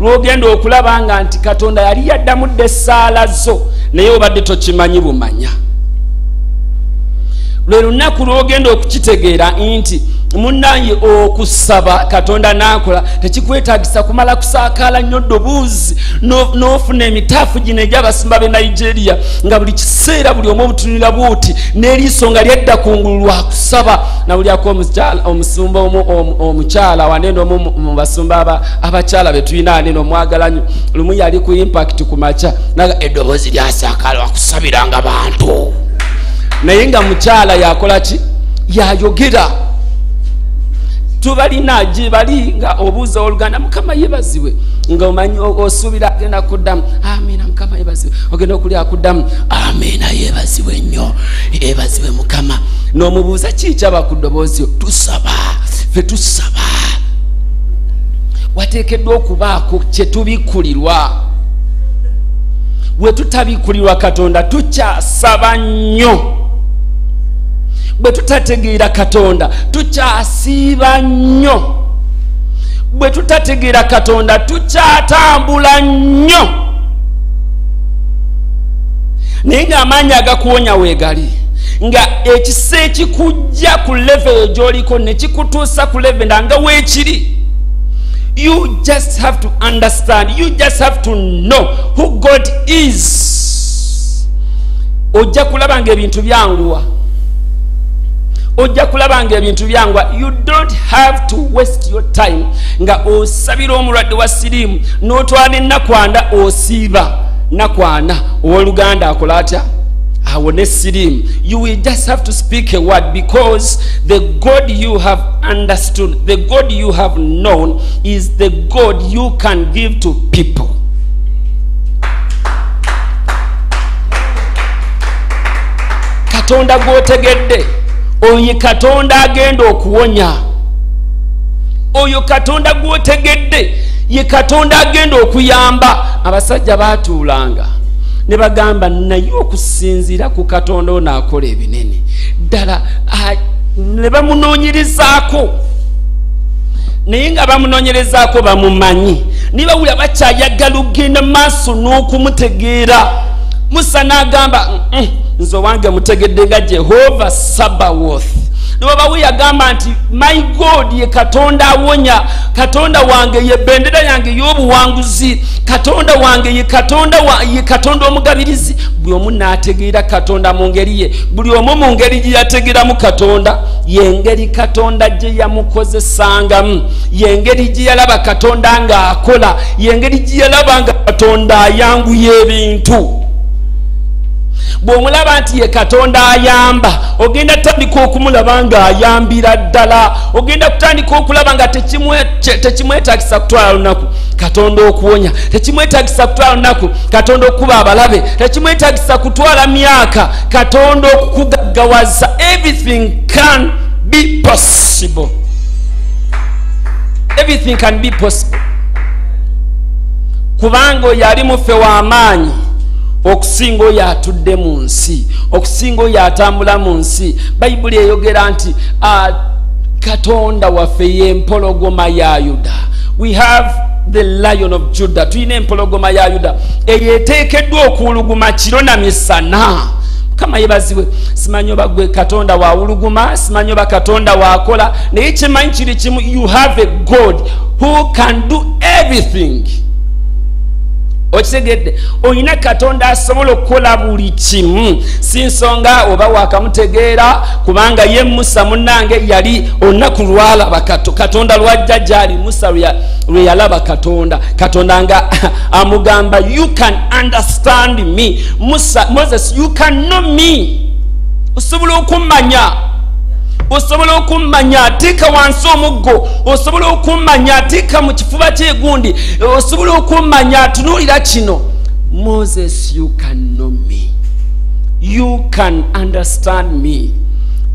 lw'ogenda okulaba nga nti katonda yali yaddamudde essaala zo naye obadde tokimanyi bumanya lwe lunaku lw'ogenda okukitegeera nti munnange okusaba katonda nakola tekikwetagisa kumala kusaakaala nnyo ddoboozi n'ofuna emitaafu gino egy'abasumba b'e nigeria nga buli kiseera buli omu obutunira bwoti n'eriiso nga lyadda kungulu lwakusaba nawulyako omusumba omukyala wanene omu mu basumba abakyala betulina anene omwagala nnyo. Lumu yali ku impact ku makya naga eddoboozi lyasaakaala wakusabiranga bantu naye nga mukyala yakola ki? Yayogera. Tubalina gyebali nga obuuza oluganda mukama yebazibwe nga omanyi osuubira agenda kuddamu amina mukama yebazibwe ogenda okuli akuddamu amina yebazibwe nnyo yebazibwe mukama. N'omubuuza kiikyaba ku ddoboozi? Tusaba fe tusaba. Wateekeddwa okubaako kyetubikulirwa bwe tutabikulirwa katonda tukyasaba nnyo bwe tutategeera katonda tukyasiiba nnyo. Bwe tutategeera katonda tukyatambula nnyo. Naye ng'amaanyi agakuwonya weegali nga ekisa ekikujja ku leve egyoliko ne kikutuusa ku leve nanga weekiri you just have to understand you just have to know who god is. Ojja kulaba nga ebintu byanguwa ojja kulaba nga ebintu byangwa. You don't have to waste your time nga osabira omulwadde wa siriimu n'otwala ennakwanda osiiba. Nakwana owoluganda akola atya? Awone siriimu. You will just have to speak a word because the god you have understood the god you have known is the god you can give to people. Katonda gwotegedde oyo katonda agenda okuwonya. Oyo katonda gwotegedde ye katonda agenda okuyamba. Abasajja batuulanga ne bagamba naye okusinziira ku katonda ono akola ebinene. Ddala ne bamunoonyerezaako. Naye nga bamunoonyerezaako bamumanyi. Nibawulira bakyayagala okgenda maaso n'okumutegeera musa n'agamba nze owange mutegedde nga jehova sabawoth nobabawe yagamba nti my god ye katonda awonya katonda wange ye bendera yange y'obuwanguzi katonda wange ye katonda ye katonda omugabirizi. Buli omu n'ategeera katonda mu ngeri ye buli omu mu ngeri gye yategeramu katonda yengeri katonda gye yamukozesangamu yengeri gye yalaba katonda ng'akola yengeri gye yalaba nga katonda ayanguya ebintu bw'omulaba nti ye katonda ayamba ogenda tutandika okumulaba ng'ayambira ddala ogenda kutandika okulaba nga tekimwetagisa kutwala lunaku katonda okuwonya tekimwetagisa kutwala lunaku katonda okukuba abalabe tekimwetagisa kutwala myaka katonda okukugaggawaza everything can be possible. Everything can be possible. Kubanga oyo ali muffe w'amaanyi okusinga oyo atudde mu nsi okusinga oyo atambula mu nsi. Bayibuli eyogera nti katonda waffe y'empologoma ya yuda. We have the lion of juda tulina empologoma ya yuda. Eyo eteekeddwa okuwuluguma kiro na misana. Mukama yebazibwe simanyi oba gwe katonda wawuluguma simanyi oba katonda wakola naye kyemanyi kiri kimu you have a god who can do everything okitegedde olina katonda asobola okukola buli kimu. Si nsonga oba wakamutegeera kubanga ye musa munnange yali olunaku lwalaba Kato- katonda lwajja gyali musa lwe ya- lwe yalaba katonda. Katonda nga amugamba you can understand me. Musa moses you can know me. Osobola okummanya osobola okummanya teeka wansi omuggo osobola okummanya teeka mu kifuba kyegundi osobola okummanya tunuulira kino. Moses you can know me. You can understand me.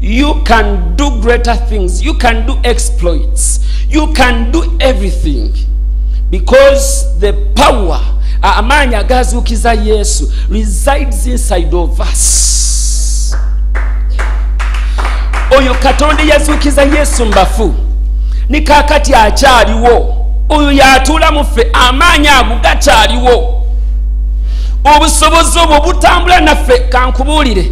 You can do greater things. You can do exploits. You can do everything. Because the power amaanyi agazuukiza yesu resides inside of us oyo katonda eyazuukiza yesu mbafu. Ni kaakati akyaliwo. Oyo yatuula mu ffe amaanyi ago gakyaliwo. Obusobozi obwo butambula naffe kankubuulire.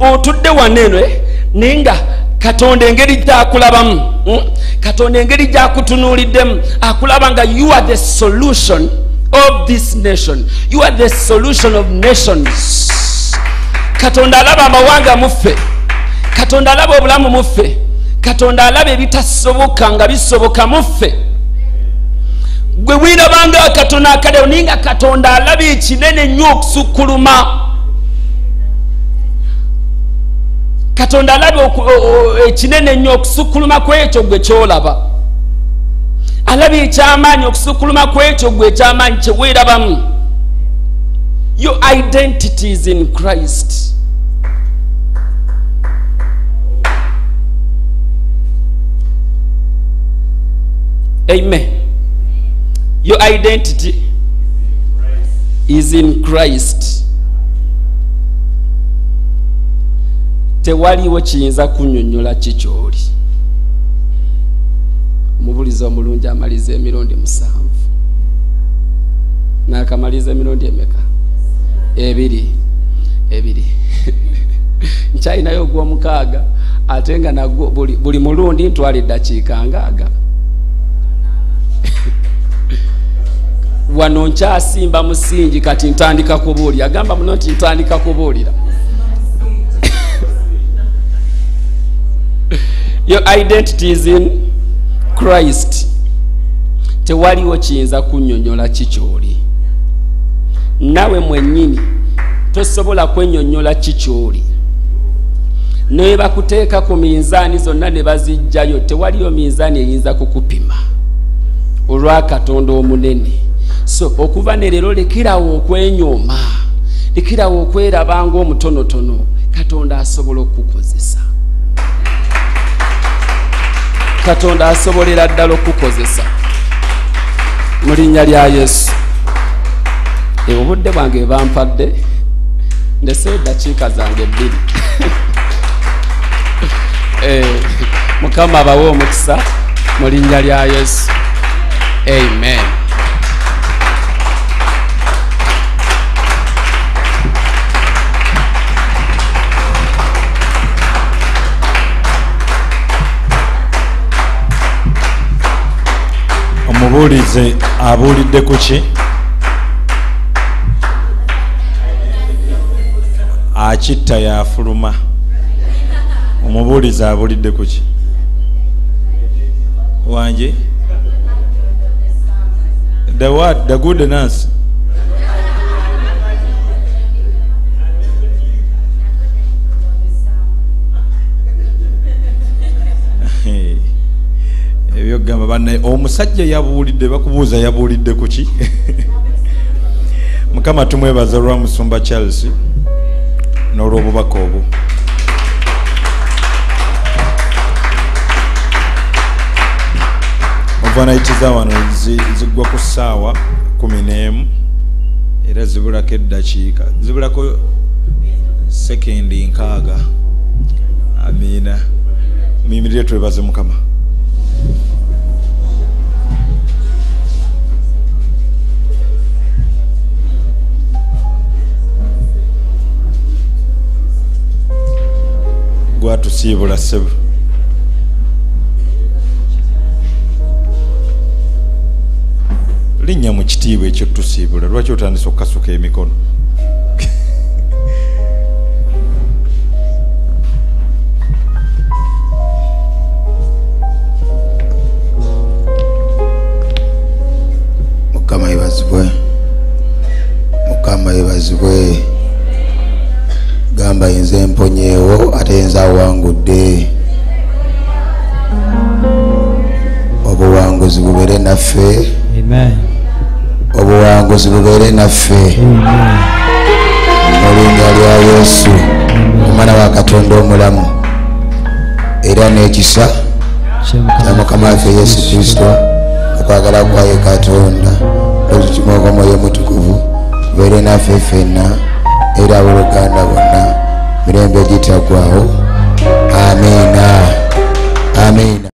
Otudde waneeno eh, naye nga katonda engeri gyakulabamu mm? katonda engeri gyakutunuuliddemu akulaba nga you are the solution of this nation. You are the solution of nations. Katonda alaba amawanga muffe katonda alaba obulamu muffe. Katonda alaba ebitasoboka nga bisoboka muffe. Gwe wirabanga akatono akalewo naye nga katonda alaba ekinene nnyo okusukkuluma katonda alaba ekinene ennyo okusukkuluma kwekyo gwe kyolaba. Alaba ekyamaanyi okusukkuluma kwekyo gwe ekyamaanyi kyeweerabamu your identity is in christ amen. Your identity is in christ. Tewaliwo kiyinza kunyonyola kikyoli. Omubulizi omulungi amaliza emirundi musanvu. Nakamaliza emirundi emeka? Ebiri. Ebiri. Nkyalinayo ogwomukaaga ate nga nagwo buli, mulundi ntwala eddakiika ngaaga wano nkyasimba musingi kati ntandika kubuulira. Agamba muno nti ntandika kubuulira. Your identity is in christ. Tewaliwo kiyinza kunyonyola kikyoli. Nawe mwennyini tosobola kwenyonyola kikyoli. Naye bakuteeka ku minzaani zonna ne bazijjayo tewaliyo minzaani eyinza kukupima. Olwa katonda omunene so okuva ne leero lekerawo okwenyooma lekerawo okweraba ngaomutonotono katonda asobola okukukozesa katonda asobolera ddala okukukozesa mu linnya lya yesu. Obudde bwange bampadde ndese eddakiika zange bbiri. Eh, mukama abawe omukisa mu linnya lya yesu. Amen omubuulize abuulidde ku ki? Akitta yafuluma. Omubuulize abuulidde ku ki? Wanje the what? The good nurse ebyogamba banne omusajja yabuulidde bakubuuza yabuulidde ku ki? Mukama tumwebaza olwa musumba charles n'olw'obubaka obwo. Overnight za wano zi- ziggwa ku ssaawa kumi n'emu era zibulako eddakiika zibulako sekendi nkaaga. Amiina. Muyimirire twebaze mukama gwatusiibula ssebo linnya mu kitiibwa ekyo tusiibula. Lwaki otandisa okukasuka emikono mukama yebazibwe mukama yebazibwe gamba yinza emponyeewo ate yinza awangudde. Obuwanguzi bubeere naffe. Obuwanguzi bubeere naffe. Mu linnya lya yesu omwana wa katonda omulamu. Era n'ekisa kya mukama waffe yesu kristo. Okwagala kwaye katonda olukimoga omwoyo mutukuvu beere naffe ffenna era abooluganda bonna mirembe gitagwawo amiina. Amiina